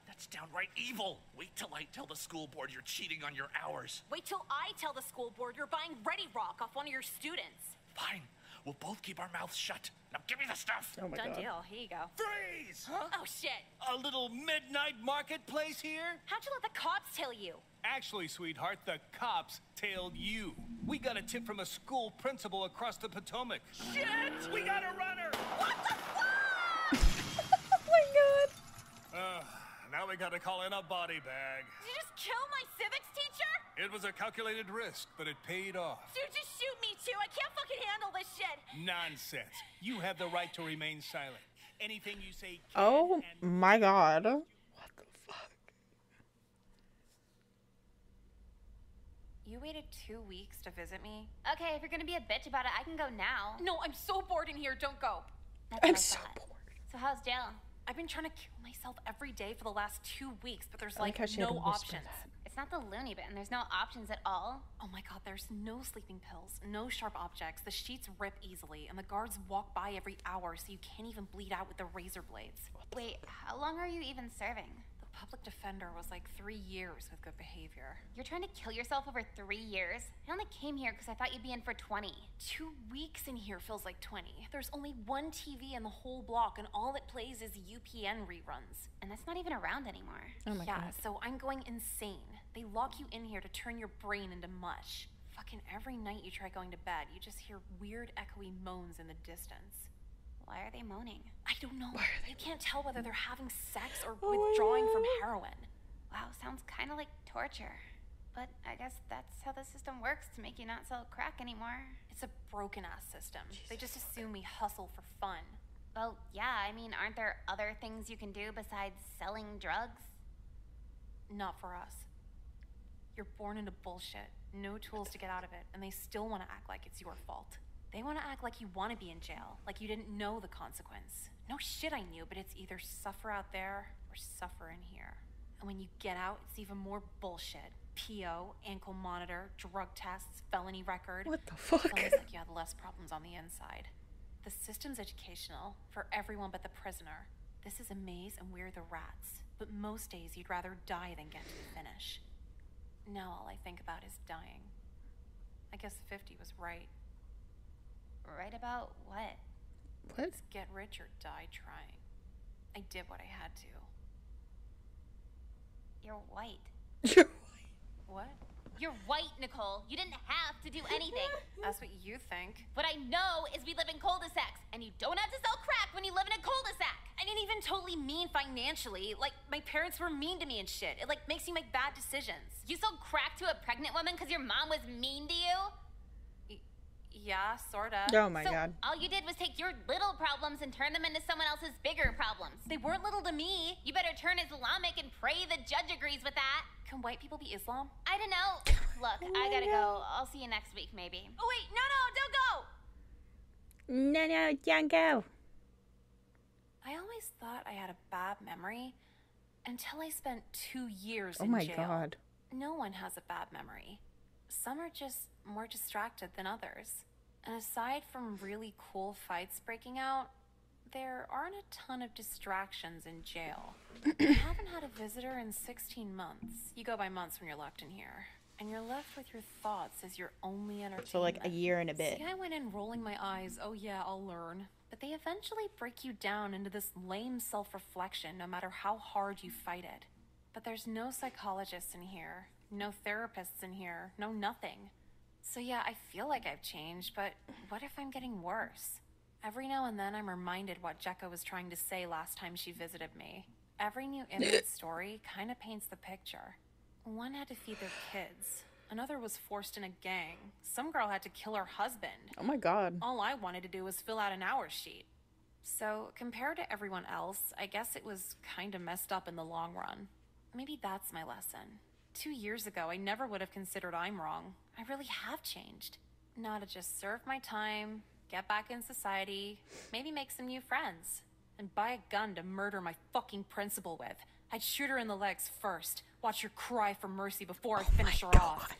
Speaker 24: That's downright evil. Wait till I tell the school board you're cheating on your hours.
Speaker 2: Wait till I tell the school board you're buying Ready Rock off one of your students.
Speaker 24: Fine. We'll both keep our mouths shut. Now give me the stuff.
Speaker 1: Oh my
Speaker 2: Done
Speaker 1: god.
Speaker 2: deal. Here you go.
Speaker 24: Freeze! Huh?
Speaker 2: Oh shit.
Speaker 25: A little midnight marketplace here?
Speaker 2: How'd you let the cops tail you?
Speaker 25: Actually, sweetheart, the cops tailed you. We got a tip from a school principal across the Potomac.
Speaker 24: Shit! We got a runner!
Speaker 25: What the
Speaker 1: oh my god.
Speaker 25: Uh, now we gotta call in a body bag.
Speaker 2: Did you just kill my civics teacher?
Speaker 25: It was a calculated risk, but it paid off.
Speaker 2: Dude, just shoot me too. I can't fucking handle this shit.
Speaker 25: Nonsense. You have the right to remain silent. Anything you say
Speaker 1: Oh my god. What the fuck?
Speaker 2: You waited two weeks to visit me?
Speaker 3: Okay, if you're gonna be a bitch about it, I can go now.
Speaker 2: No, I'm so bored in here. Don't go.
Speaker 3: That's I'm so bored. So how's jail?
Speaker 2: I've been trying to kill myself every day for the last two weeks, but there's
Speaker 1: like
Speaker 2: like,
Speaker 1: how she had to
Speaker 2: no options.
Speaker 1: that.
Speaker 3: It's not the loony bin. And there's no options at all.
Speaker 2: Oh my god, there's no sleeping pills, no sharp objects. The sheets rip easily, and the guards walk by every hour, so you can't even bleed out with the razor blades.
Speaker 3: Wait, how long are you even serving?
Speaker 2: The public defender was like three years with good behavior.
Speaker 3: You're trying to kill yourself over three years? I only came here because I thought you'd be in for 20.
Speaker 2: Two weeks in here feels like 20. There's only one TV in the whole block, and all it plays is UPN reruns.
Speaker 3: And that's not even around anymore.
Speaker 1: Oh my
Speaker 2: yeah,
Speaker 1: god.
Speaker 2: so I'm going insane. They lock you in here to turn your brain into mush. Fucking every night you try going to bed, you just hear weird echoey moans in the distance.
Speaker 3: Why are they moaning?
Speaker 2: I don't know. You can't tell whether they're having sex or
Speaker 1: Oh
Speaker 2: withdrawing from heroin.
Speaker 3: Wow, sounds kind of like torture. But I guess that's how the system works to make you not sell crack anymore.
Speaker 2: It's a broken ass system. They just assume we hustle for fun.
Speaker 3: Well, yeah, I mean, aren't there other things you can do besides selling drugs?
Speaker 2: Not for us. You're born into bullshit, no tools to get out of it, and they still want to act like it's your fault. They want to act like you want to be in jail, like you didn't know the consequence. No shit, I knew, but it's either suffer out there or suffer in here. And when you get out, it's even more bullshit. PO, ankle monitor, drug tests, felony record.
Speaker 1: What the fuck?
Speaker 2: It's like you had less problems on the inside. The system's educational for everyone but the prisoner. This is a maze and we're the rats. But most days you'd rather die than get to the finish. Now all I think about is dying. I guess 50 was right.
Speaker 3: Right about what?
Speaker 1: What?
Speaker 2: It's get rich or die trying. I did what I had to.
Speaker 3: You're white. You're white.
Speaker 2: What?
Speaker 3: You're white, Nicole. You didn't have to do anything.
Speaker 2: That's what you think.
Speaker 3: What I know is we live in cul-de-sacs, and you don't have to sell crack when you live in a cul-de-sac.
Speaker 2: I didn't even totally mean financially. Like, my parents were mean to me and shit. It, like, makes you make bad decisions.
Speaker 3: You sold crack to a pregnant woman because your mom was mean to you?
Speaker 2: Yeah, sorta.
Speaker 1: Oh my
Speaker 3: so
Speaker 1: god.
Speaker 3: all you did was take your little problems and turn them into someone else's bigger problems.
Speaker 2: They weren't little to me.
Speaker 3: You better turn Islamic and pray the judge agrees with that.
Speaker 2: Can white people be Islam?
Speaker 3: I don't know. Look, oh I gotta go. I'll see you next week, maybe.
Speaker 2: Oh, wait, no, no, don't go!
Speaker 1: No, no, don't go.
Speaker 2: I always thought I had a bad memory until I spent two years
Speaker 1: Oh
Speaker 2: in
Speaker 1: my god.
Speaker 2: No one has a bad memory. Some are just more distracted than others. And aside from really cool fights breaking out, there aren't a ton of distractions in jail. I haven't had a visitor in 16 months. You go by months when you're locked in here. And you're left with your thoughts as your only entertainment.
Speaker 1: So like a year and a bit.
Speaker 2: See, I went in rolling my eyes, oh yeah, I'll learn. But they eventually break you down into this lame self reflection no matter how hard you fight it. But there's no psychologists in here, no therapists in here, no nothing. So yeah, I feel like I've changed, but what if I'm getting worse? Every now and then I'm reminded what Jecka was trying to say last time she visited me. Every new inmate story kind of paints the picture. One had to feed their kids. Another was forced in a gang. Some girl had to kill her husband.
Speaker 1: Oh my god.
Speaker 2: All I wanted to do was fill out an hour sheet. So, compared to everyone else, I guess it was kind of messed up in the long run. Maybe that's my lesson. Two years ago, I never would have considered I'm wrong. I really have changed. Now to just serve my time, get back in society, maybe make some new friends, and buy a gun to murder my fucking principal with. I'd shoot her in the legs first, watch her cry for mercy before I finish her off.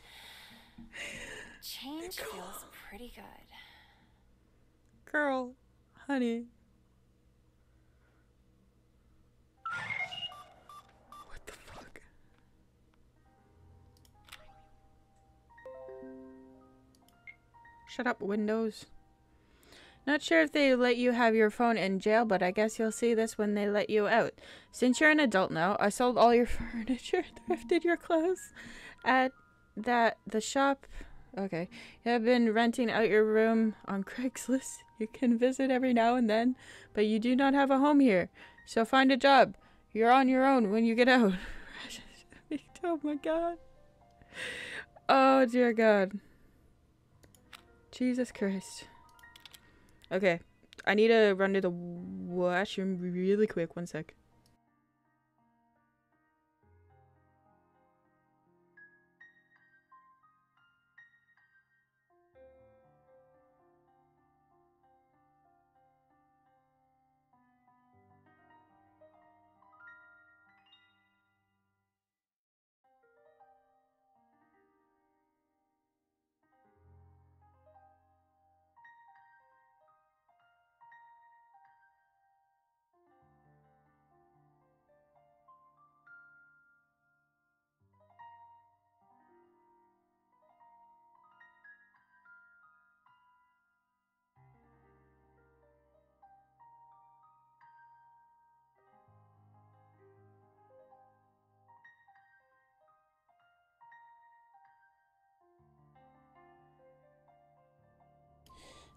Speaker 2: Change feels pretty good.
Speaker 1: Girl, honey. Shut up, Windows. Not sure if they let you have your phone in jail, but I guess you'll see this when they let you out. Since you're an adult now, I sold all your furniture, thrifted your clothes at that the shop. Okay, you have been renting out your room on Craigslist. You can visit every now and then, but you do not have a home here. So find a job. You're on your own when you get out. oh my god. Oh dear god. Jesus Christ. Okay. I need to run to the washroom really quick. One sec.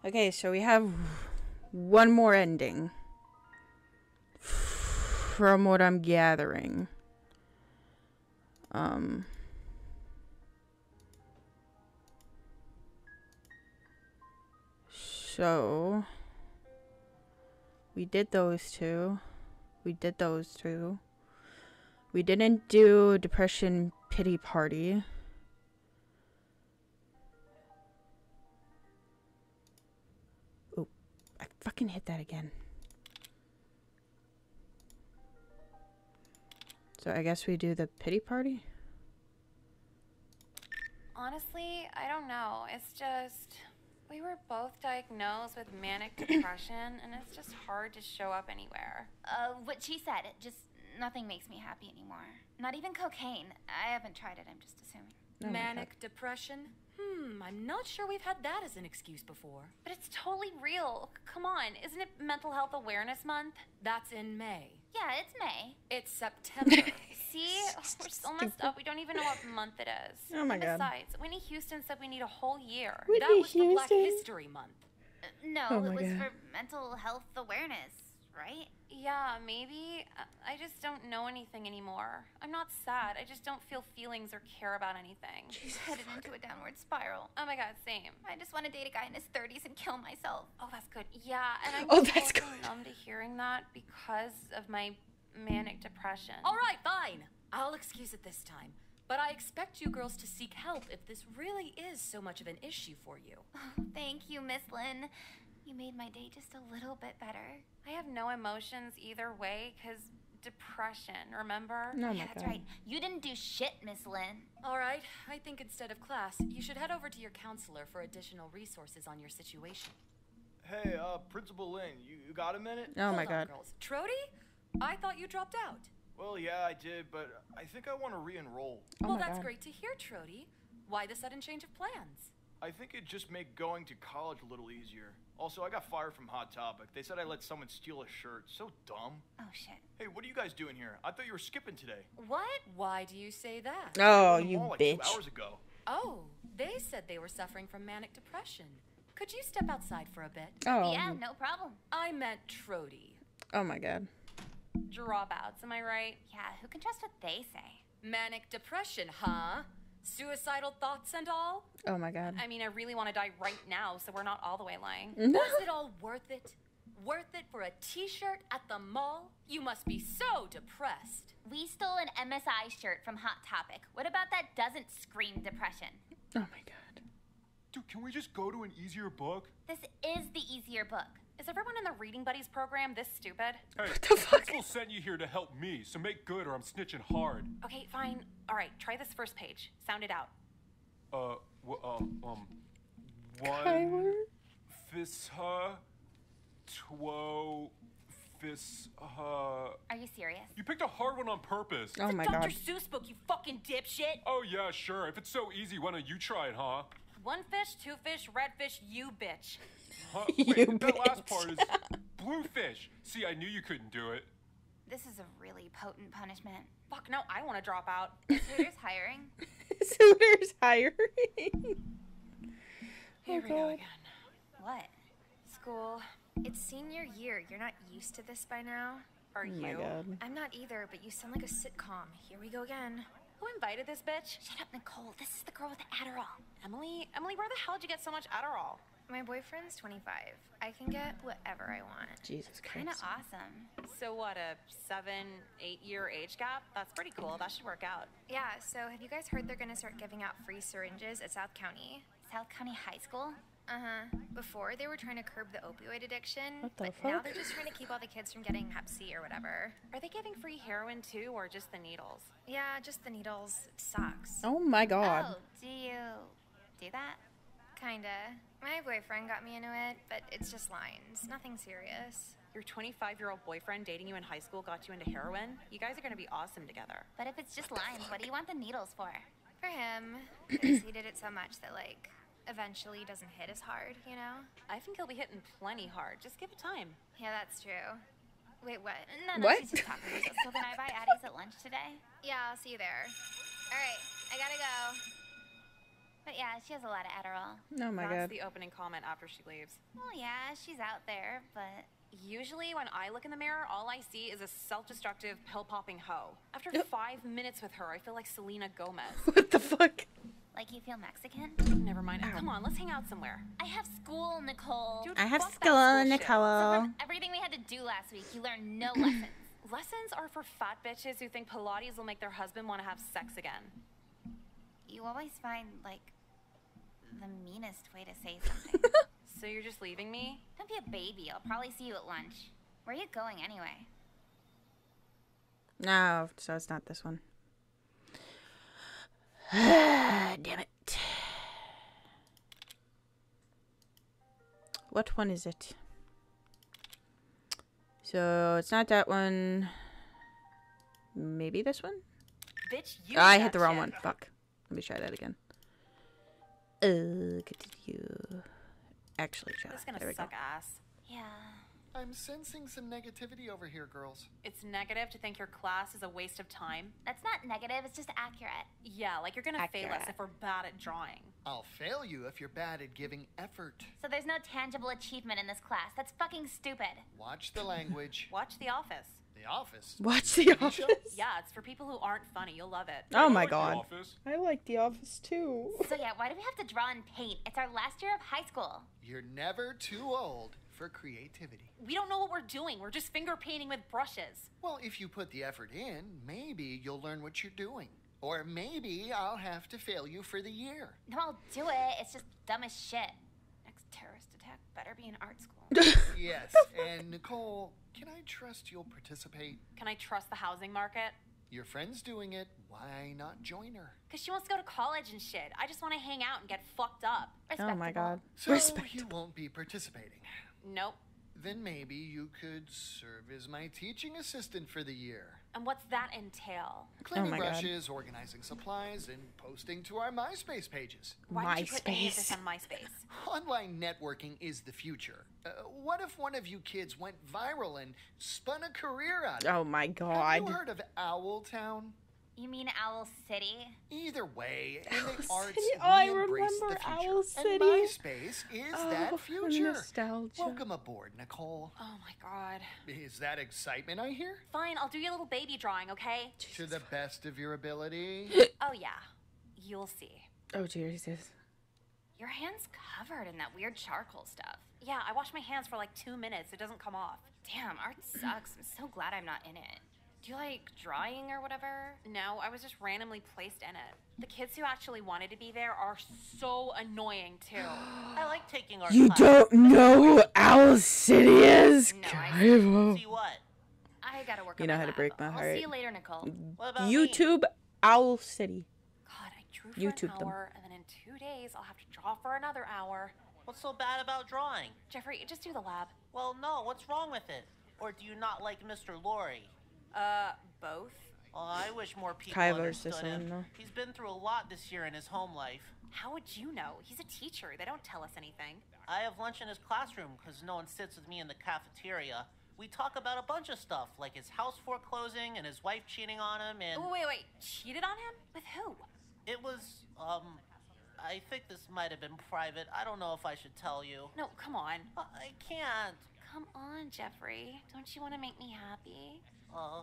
Speaker 1: Okay, so we have one more ending. From what I'm gathering. Um. So. We did those two. We did those two. We didn't do Depression Pity Party. Fucking hit that again. So I guess we do the pity party?
Speaker 2: Honestly, I don't know. It's just we were both diagnosed with manic depression and it's just hard to show up anywhere.
Speaker 3: Uh, what she said, it just nothing makes me happy anymore. Not even cocaine. I haven't tried it, I'm just assuming.
Speaker 17: Oh Manic depression? Hmm, I'm not sure we've had that as an excuse before.
Speaker 2: But it's totally real. Come on, isn't it Mental Health Awareness Month?
Speaker 17: That's in May.
Speaker 3: Yeah, it's May.
Speaker 17: It's September.
Speaker 2: See? We're so messed up. We don't even know what month it is.
Speaker 1: Oh my
Speaker 2: and
Speaker 1: God.
Speaker 2: Besides, Whitney Houston said we need a whole year.
Speaker 1: Whitney
Speaker 17: that was the Black History Month.
Speaker 3: Uh, no,
Speaker 1: Oh
Speaker 3: it was
Speaker 1: God.
Speaker 3: for mental health awareness, right?
Speaker 2: Yeah, maybe. Uh, I just don't know anything anymore. I'm not sad. I just don't feel feelings or care about anything.
Speaker 3: She's headed into a downward spiral.
Speaker 2: Oh my god, same.
Speaker 3: I just want to date a guy in his 30s and kill myself.
Speaker 2: Oh, that's good. Yeah, and I'm
Speaker 1: Oh,
Speaker 2: so
Speaker 1: that's good.
Speaker 2: numb to hearing that because of my manic depression.
Speaker 17: All right, fine. I'll excuse it this time. But I expect you girls to seek help if this really is so much of an issue for you.
Speaker 3: Oh, Thank you, Miss Lynn. You made my day just a little bit better.
Speaker 2: I have no emotions either way because depression, remember?
Speaker 1: No, my
Speaker 3: yeah, that's
Speaker 1: God.
Speaker 3: right. You didn't do shit, Miss Lynn.
Speaker 17: All right, I think instead of class, you should head over to your counselor for additional resources on your situation.
Speaker 22: Hey, uh, Principal Lynn, you, you got a minute?
Speaker 1: Oh my
Speaker 17: Hold on,
Speaker 1: god.
Speaker 17: girls. Trody? I thought you dropped out.
Speaker 22: Well, yeah, I did, but I think I want to re-enroll.
Speaker 1: Oh
Speaker 17: well, that's
Speaker 1: God.
Speaker 17: great to hear, Trody. Why the sudden change of plans?
Speaker 22: I think it'd just make going to college a little easier. Also, I got fired from Hot Topic. They said I let someone steal a shirt. So dumb.
Speaker 3: Oh, shit.
Speaker 22: Hey, what are you guys doing here? I thought you were skipping today.
Speaker 17: What? Why do you say that?
Speaker 1: Oh,
Speaker 22: I was in the
Speaker 1: you
Speaker 22: mall like
Speaker 1: bitch.
Speaker 22: Two hours ago.
Speaker 17: Oh, they said they were suffering from manic depression. Could you step outside for a bit?
Speaker 1: Oh.
Speaker 3: Yeah, no problem.
Speaker 17: I meant Trody.
Speaker 1: Oh my god.
Speaker 2: Dropouts, am I right?
Speaker 3: Yeah, who can trust what they say?
Speaker 17: Manic depression, huh? Suicidal thoughts and all?
Speaker 1: Oh my god.
Speaker 2: I mean, I really want to die right now, so we're not all the way lying.
Speaker 17: Was it all worth it? Worth it for a t shirt at the mall? You must be so depressed.
Speaker 3: We stole an MSI shirt from Hot Topic. What about that doesn't scream depression?
Speaker 1: Oh my god.
Speaker 7: Dude, can we just go to an easier book?
Speaker 3: This is the easier book.
Speaker 2: Is everyone in the Reading Buddies program this stupid?
Speaker 7: Hey,
Speaker 1: the fuck?
Speaker 7: Principal sent you here to help me, so make good or I'm snitching hard.
Speaker 2: Okay, fine. All right, try this first page. Sound it out.
Speaker 7: Uh, w- um, um, one
Speaker 1: Kyler?
Speaker 7: fisha, two fisha.
Speaker 3: Are you serious?
Speaker 7: You picked a hard one on purpose.
Speaker 1: Oh my
Speaker 2: Dr.
Speaker 1: god.
Speaker 2: Seuss book, you fucking dipshit.
Speaker 7: Oh yeah, sure. If it's so easy, why don't you try it, huh?
Speaker 2: One fish, two fish, red fish, you bitch.
Speaker 7: Huh?
Speaker 1: You
Speaker 7: Wait, that last
Speaker 1: bitch.
Speaker 7: part is bluefish. See, I knew you couldn't do it.
Speaker 3: This is a really potent punishment.
Speaker 2: Fuck no, I want to drop out.
Speaker 3: Is Hooters hiring?
Speaker 1: Suitors hiring.
Speaker 2: Here we go again.
Speaker 3: What?
Speaker 6: School. It's senior year. You're not used to this by now.
Speaker 2: Are
Speaker 1: Oh my
Speaker 2: you?
Speaker 1: God.
Speaker 6: I'm not either, but you sound like a sitcom. Here we go again.
Speaker 2: Who invited this bitch?
Speaker 3: Shut up, Nicole. This is the girl with the Adderall.
Speaker 2: Emily, Emily, where the hell did you get so much Adderall?
Speaker 6: My boyfriend's 25. I can get whatever I want.
Speaker 1: Jesus Christ.
Speaker 3: Kind of awesome.
Speaker 2: So what, a seven, eight year age gap? That's pretty cool. That should work out.
Speaker 6: Yeah, so have you guys heard they're gonna start giving out free syringes at South County?
Speaker 3: South County High School?
Speaker 6: Uh huh. Before they were trying to curb the opioid addiction,
Speaker 1: What the
Speaker 6: but now they're just trying to keep all the kids from getting Hep C or whatever.
Speaker 2: Are they giving free heroin too, or just the needles?
Speaker 6: Yeah, just the needles. It sucks.
Speaker 1: Oh my god.
Speaker 3: Oh, do you do that?
Speaker 6: Kinda. My boyfriend got me into it, but it's just lines. Nothing serious.
Speaker 2: Your 25 year old boyfriend dating you in high school got you into heroin? You guys are gonna be awesome together.
Speaker 3: But if it's just lines, what do you want the needles for?
Speaker 6: For him, he did it so much that, like, eventually doesn't hit as hard, you know?
Speaker 2: I think he'll be hitting plenty hard. Just give it time.
Speaker 6: Yeah, that's true. Wait, what?
Speaker 3: No, no,
Speaker 1: What?
Speaker 3: she's just talking. So, so can I buy Addie's at lunch today?
Speaker 6: Yeah, I'll see you there. All right, I gotta go.
Speaker 3: But yeah, she has a lot of Adderall.
Speaker 1: Oh my
Speaker 2: That's
Speaker 1: god.
Speaker 2: the opening comment after she leaves.
Speaker 3: Well, yeah, she's out there, but
Speaker 2: Usually, when I look in the mirror, all I see is a self destructive, pill popping hoe. After five minutes with her, I feel like Selena Gomez.
Speaker 1: What the fuck?
Speaker 3: like you feel Mexican?
Speaker 2: Never mind. Come on, let's hang out somewhere.
Speaker 3: I have school, Nicole.
Speaker 2: Dude,
Speaker 1: I have school,
Speaker 2: shit.
Speaker 3: So
Speaker 1: Nicole.
Speaker 3: from everything we had to do last week, you learned no lessons.
Speaker 2: Lessons are for fat bitches who think Pilates will make their husband want to have sex again.
Speaker 3: You always find like the meanest way to say something.
Speaker 2: So you're just leaving me?
Speaker 3: Don't be a baby. I'll probably see you at lunch. Where are you going anyway?
Speaker 1: No, so it's not this one. Damn it. What one is it? So it's not that one. Maybe this one?
Speaker 2: Bitch, you.
Speaker 1: Oh, I hit the wrong
Speaker 2: shit.
Speaker 1: one. Fuck. Let me try that again. Uh, continue. Actually, try.
Speaker 2: This is gonna
Speaker 1: There we go.
Speaker 2: suck ass.
Speaker 3: Yeah.
Speaker 16: I'm sensing some negativity over here, girls.
Speaker 2: It's negative to think your class is a waste of time.
Speaker 3: That's not negative, it's just accurate.
Speaker 2: Yeah, like you're gonna fail us if we're bad at drawing.
Speaker 16: I'll fail you if you're bad at giving effort.
Speaker 3: So there's no tangible achievement in this class. That's fucking stupid.
Speaker 16: Watch the language.
Speaker 2: Watch The Office.
Speaker 16: The Office.
Speaker 1: Watch The Office.
Speaker 2: Yeah, it's for people who aren't funny. You'll love it.
Speaker 1: Oh my
Speaker 7: like The
Speaker 1: god.
Speaker 7: Office.
Speaker 1: I like The Office too.
Speaker 3: So yeah, why do we have to draw and paint? It's our last year of high school.
Speaker 16: You're never too old for creativity.
Speaker 2: We don't know what we're doing. We're just finger painting with brushes.
Speaker 16: Well, if you put the effort in, maybe you'll learn what you're doing. Or maybe I'll have to fail you for the year.
Speaker 3: No, I'll do it. It's just dumb as shit. Next terrorist attack better be in art school.
Speaker 16: yes, and Nicole, can I trust you'll participate?
Speaker 2: Can I trust the housing market?
Speaker 16: Your friend's doing it. Why not join her?
Speaker 2: Because she wants to go to college and shit. I just want to hang out and get fucked up.
Speaker 1: Oh my god.
Speaker 16: So
Speaker 1: Respect.
Speaker 16: you won't be participating.
Speaker 2: Nope.
Speaker 16: Then maybe you could serve as my teaching assistant for the year.
Speaker 2: And what's that entail?
Speaker 16: Cleaning
Speaker 1: my God.
Speaker 16: brushes, organizing supplies, and posting to our MySpace pages.
Speaker 2: Why did you put any of
Speaker 1: MySpace.
Speaker 2: this on MySpace?
Speaker 16: Online networking is the future. Uh, what if one of you kids went viral and spun a career out of it?
Speaker 1: Oh my God!
Speaker 16: Have
Speaker 1: god.
Speaker 16: you heard of Owltown?
Speaker 3: You mean Owl City?
Speaker 16: Either way, in
Speaker 1: Owl
Speaker 16: the arts,
Speaker 1: City.
Speaker 16: we
Speaker 1: Oh, I
Speaker 16: embrace the
Speaker 1: remember
Speaker 16: future.
Speaker 1: Owl
Speaker 16: And
Speaker 1: City.
Speaker 16: MySpace is
Speaker 1: Oh,
Speaker 16: that future.
Speaker 1: nostalgia.
Speaker 16: Welcome aboard, Nicole.
Speaker 2: Oh my god.
Speaker 16: Is that excitement I hear?
Speaker 2: Fine, I'll do your little baby drawing, okay?
Speaker 16: To the best of your ability.
Speaker 2: Oh yeah. You'll see.
Speaker 1: Oh Jesus.
Speaker 3: Your hand's covered in that weird charcoal stuff.
Speaker 2: Yeah, I wash my hands for like two minutes. It doesn't come off.
Speaker 3: Damn, art sucks. I'm so glad I'm not in it. Do you like drawing or whatever?
Speaker 2: No, I was just randomly placed in it. The kids who actually wanted to be there are so annoying too.
Speaker 12: I like taking art
Speaker 1: You
Speaker 12: class.
Speaker 1: don't know who Owl City is?
Speaker 3: No, I
Speaker 12: See what?
Speaker 3: I gotta work
Speaker 1: You know
Speaker 3: my
Speaker 1: how to break my
Speaker 3: I'll
Speaker 1: heart.
Speaker 3: see you later, Nicole.
Speaker 12: What about me?
Speaker 1: YouTube Owl City.
Speaker 2: God, I drew for
Speaker 1: YouTube
Speaker 2: an
Speaker 1: them.
Speaker 2: hour, and then in two days I'll have to draw for another hour.
Speaker 12: What's so bad about drawing?
Speaker 2: Jeffrey, just do the lab.
Speaker 12: Well, no. What's wrong with it? Or do you not like Mr. Laurie?
Speaker 2: Uh, both.
Speaker 12: Well, I wish more people
Speaker 1: Kyler's
Speaker 12: understood him.
Speaker 1: one.
Speaker 12: He's been through a lot this year in his home life.
Speaker 2: How would you know? He's a teacher. They don't tell us anything.
Speaker 12: I have lunch in his classroom because no one sits with me in the cafeteria. We talk about a bunch of stuff, like his house foreclosing and his wife cheating on him, and.
Speaker 2: Oh, wait, wait. Cheated on him? With who?
Speaker 12: It was, um. I think this might have been private. I don't know if I should tell you.
Speaker 2: No, come on.
Speaker 12: I can't.
Speaker 2: Come on, Jeffrey. Don't you want to make me happy?
Speaker 12: Uh,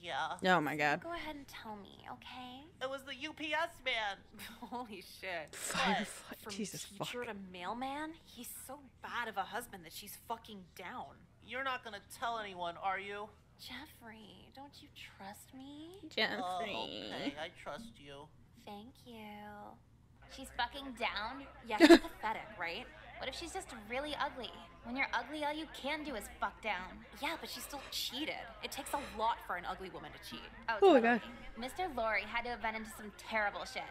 Speaker 12: yeah.
Speaker 1: Oh my god.
Speaker 2: Go ahead and tell me, okay?
Speaker 12: It was the UPS man.
Speaker 2: Holy shit.
Speaker 1: Firefly.
Speaker 2: From
Speaker 1: Jesus
Speaker 2: teacher to mailman? He's so bad of a husband that she's fucking down.
Speaker 12: You're not gonna tell anyone, are you?
Speaker 2: Jeffrey, don't you trust me?
Speaker 1: Jeffrey.
Speaker 12: Oh, okay, I trust you.
Speaker 2: Thank you.
Speaker 3: She's fucking down?
Speaker 2: Yeah, she's pathetic, right?
Speaker 3: What if she's just really ugly? When you're ugly, all you can do is fuck down.
Speaker 2: Yeah, but she still cheated. It takes a lot for an ugly woman to cheat.
Speaker 3: Oh,
Speaker 1: Oh my. God.
Speaker 3: Mr. Laurie had to have been into some terrible shit.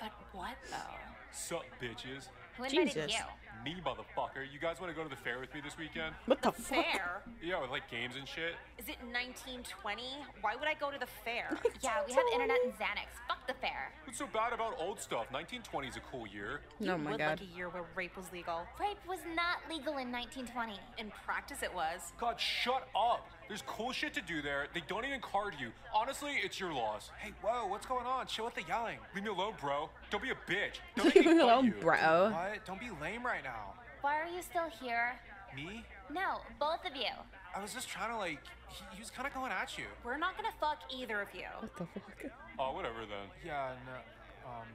Speaker 2: But what though?
Speaker 7: Sup, bitches?
Speaker 3: Who invited
Speaker 1: Jesus.
Speaker 3: you?
Speaker 7: Me, motherfucker. You guys want to go to the fair with me this weekend?
Speaker 1: What the fuck?
Speaker 2: Fair?
Speaker 7: Yeah, with like games and shit.
Speaker 2: Is it 1920? Why would I go to the fair?
Speaker 3: Yeah, we have internet and Xanax. Fuck the fair.
Speaker 7: What's so bad about old stuff? 1920 is a cool year.
Speaker 2: Oh you
Speaker 1: Oh my
Speaker 2: would
Speaker 1: god.
Speaker 2: like a year where rape was legal.
Speaker 3: Rape was not legal in 1920.
Speaker 2: In practice, it was.
Speaker 7: God, shut up. There's cool shit to do there. They don't even card you. Honestly, it's your loss.
Speaker 4: Hey, whoa, what's going on? Chill with the yelling.
Speaker 7: Leave me alone, bro. Don't be a bitch. Don't make me
Speaker 1: Leave me
Speaker 7: fight
Speaker 1: alone,
Speaker 7: you.
Speaker 1: bro.
Speaker 4: What? Don't be lame right now.
Speaker 3: Why are you still here?
Speaker 4: Me?
Speaker 3: No, both of you.
Speaker 4: I was just trying to like. He, he was kind of going at you.
Speaker 2: We're not gonna fuck either of you.
Speaker 1: What the fuck?
Speaker 7: Oh, whatever then.
Speaker 4: Yeah, no. Um.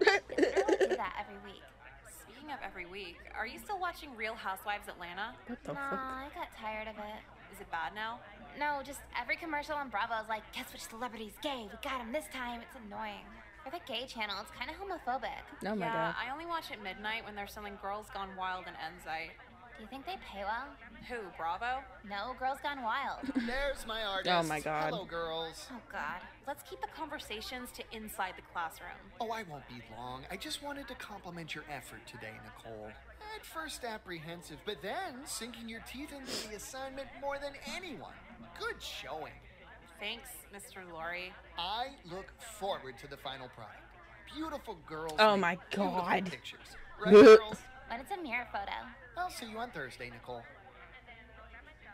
Speaker 3: Literally do that every week.
Speaker 2: Speaking of every week, are you still watching Real Housewives Atlanta?
Speaker 1: What the
Speaker 3: Nah,
Speaker 1: fuck?
Speaker 3: I got tired of it.
Speaker 2: Is it bad now?
Speaker 3: No, just every commercial on Bravo is like, guess which celebrity's gay? We got him this time. It's annoying. For the gay channel, it's kind of homophobic.
Speaker 1: Oh my
Speaker 2: yeah,
Speaker 1: god.
Speaker 2: I only watch at midnight when they're selling Girls Gone Wild and Enzyte.
Speaker 3: Do you think they pay well?
Speaker 2: Who, Bravo?
Speaker 3: No, Girls Gone Wild.
Speaker 16: There's my artist.
Speaker 1: Oh my God.
Speaker 16: Hello, girls.
Speaker 3: oh God.
Speaker 2: Let's keep the conversations to inside the classroom.
Speaker 16: Oh, I won't be long. I just wanted to compliment your effort today, Nicole. At first apprehensive, but then sinking your teeth into the assignment more than anyone. Good showing.
Speaker 2: Thanks, Mr. Laurie.
Speaker 16: I look forward to the final product. Beautiful girls.
Speaker 1: Oh my God.
Speaker 16: Pictures. Right, girls?
Speaker 3: When it's a mirror photo.
Speaker 16: I'll see you on Thursday, Nicole.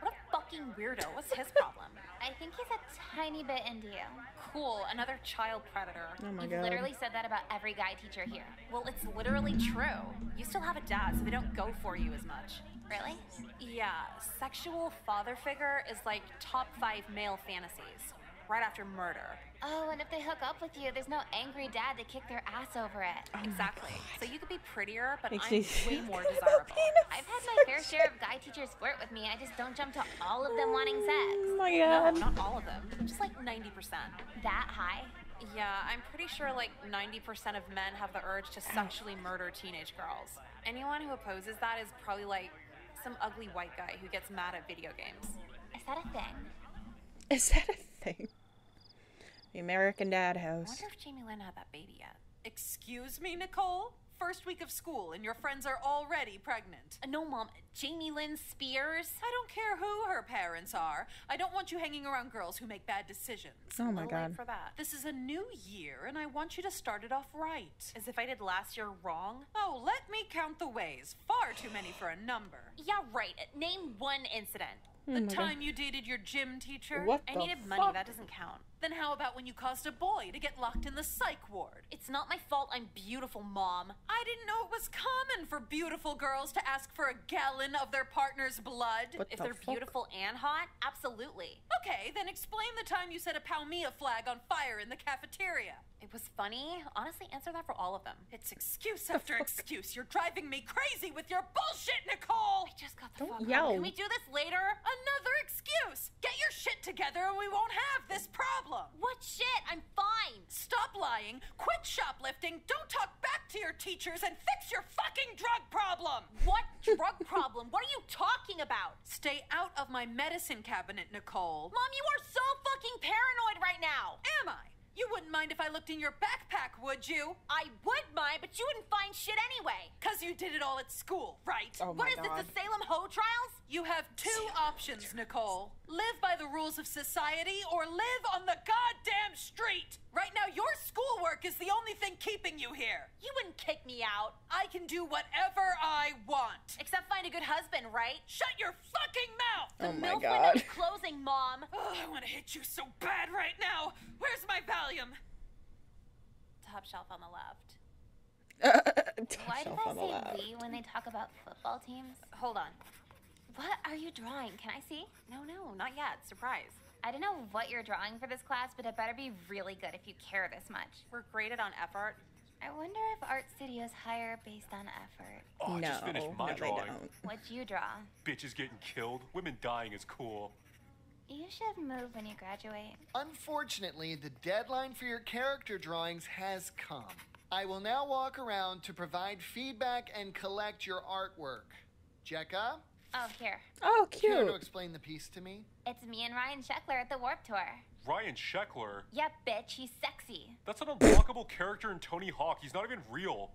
Speaker 2: What a fucking weirdo. What's his problem?
Speaker 3: I think he's a tiny bit into you.
Speaker 2: Cool, another child predator.
Speaker 1: Oh my
Speaker 3: You've
Speaker 1: god.
Speaker 3: literally said that about every guy teacher here.
Speaker 2: Well, it's literally true. You still have a dad, so they don't go for you as much.
Speaker 3: Really?
Speaker 2: Yeah, sexual father figure is like top five male fantasies, right after murder.
Speaker 3: Oh, and if they hook up with you, there's no angry dad to kick their ass over it.
Speaker 2: Oh exactly. So you could be prettier, but
Speaker 1: Makes
Speaker 2: I'm way more desirable.
Speaker 3: I've had my fair share of guy teachers flirt with me. I just don't jump to all of them wanting sex.
Speaker 1: Oh my god.
Speaker 2: No,
Speaker 1: god.
Speaker 2: not all of them. Just like 90%.
Speaker 3: That high?
Speaker 2: Yeah, I'm pretty sure like 90% of men have the urge to sexually murder teenage girls. Anyone who opposes that is probably like some ugly white guy who gets mad at video games.
Speaker 3: Is that a thing?
Speaker 1: Is that a thing? The American Dad house.
Speaker 2: I wonder if Jamie Lynn had that baby yet. Excuse me, Nicole? First week of school and your friends are already pregnant. Uh, no, Mom. Jamie Lynn Spears? I don't care who her parents are. I don't want you hanging around girls who make bad decisions.
Speaker 1: Oh my
Speaker 2: A late
Speaker 1: God.
Speaker 2: for that. This is a new year and I want you to start it off right. As if I did last year wrong? Oh, let me count the ways. Far too many for a number.
Speaker 3: Yeah, right. Name one incident.
Speaker 1: Oh
Speaker 2: The
Speaker 1: God.
Speaker 2: time you dated your gym teacher?
Speaker 1: What
Speaker 2: I
Speaker 1: the
Speaker 2: needed money, that doesn't count. Then how about when you caused a boy to get locked in the psych ward? It's not my fault I'm beautiful, Mom. I didn't know it was common for beautiful girls to ask for a gallon of their partner's blood.
Speaker 1: What
Speaker 2: if
Speaker 1: the
Speaker 2: they're
Speaker 1: fuck?
Speaker 2: beautiful and hot, absolutely. Okay, then explain the time you set a Palmia flag on fire in the cafeteria. It was funny. Honestly, answer that for all of them. It's excuse after excuse. You're driving me crazy with your bullshit, Nicole! I just got the
Speaker 1: Don't
Speaker 2: fuck
Speaker 1: yell.
Speaker 2: home. Can we do this later? Another excuse! Get your shit together and we won't have this problem!
Speaker 3: What shit? I'm fine.
Speaker 2: Stop lying, quit shoplifting, don't talk back to your teachers, and fix your fucking drug problem!
Speaker 3: What drug problem? What are you talking about?
Speaker 2: Stay out of my medicine cabinet, Nicole.
Speaker 3: Mom, you are so fucking paranoid right now.
Speaker 2: Am I?
Speaker 19: You wouldn't mind if I looked in your backpack, would you?
Speaker 26: I would mind, but you wouldn't find shit anyway.
Speaker 19: Cause you did it all at school, right?
Speaker 1: Oh
Speaker 26: What
Speaker 1: my
Speaker 26: is
Speaker 1: God.
Speaker 26: this, the Salem Ho trials?
Speaker 19: You have two options, Nicole. Live by the rules of society or live on the goddamn street. Right now, your schoolwork is the only thing keeping you here.
Speaker 26: You wouldn't kick me out.
Speaker 19: I can do whatever I want.
Speaker 26: Except find a good husband, right?
Speaker 19: Shut your fucking mouth!
Speaker 1: Oh my
Speaker 26: MILF
Speaker 1: God.
Speaker 26: window's closing, Mom.
Speaker 19: Oh, I want to hit you so bad right now. Where's my Valium?
Speaker 2: Top shelf on the left.
Speaker 3: Why do
Speaker 1: Shelf
Speaker 3: I
Speaker 1: on the
Speaker 3: say
Speaker 1: left.
Speaker 3: we when they talk about football teams?
Speaker 2: Hold on.
Speaker 3: What are you drawing? Can I see?
Speaker 2: No, no, not yet. Surprise.
Speaker 3: I don't know what you're drawing for this class, but it better be really good if you care this much.
Speaker 2: We're graded on effort.
Speaker 3: I wonder if art studios hire based on effort.
Speaker 7: Oh, I
Speaker 1: no,
Speaker 7: just finished my
Speaker 1: no, they
Speaker 7: drawing.
Speaker 1: don't.
Speaker 3: What'd you draw?
Speaker 7: Bitches getting killed, women dying is cool.
Speaker 3: You should move when you graduate.
Speaker 16: Unfortunately, the deadline for your character drawings has come. I will now walk around to provide feedback and collect your artwork. Jecka,
Speaker 3: Oh, here.
Speaker 1: Oh, cute.
Speaker 16: care to explain the piece to me?
Speaker 3: It's me and Ryan Sheckler at the Warped Tour.
Speaker 7: Ryan Sheckler?
Speaker 3: Yep, bitch, he's sexy.
Speaker 7: That's an unlockable character in Tony Hawk. He's not even real.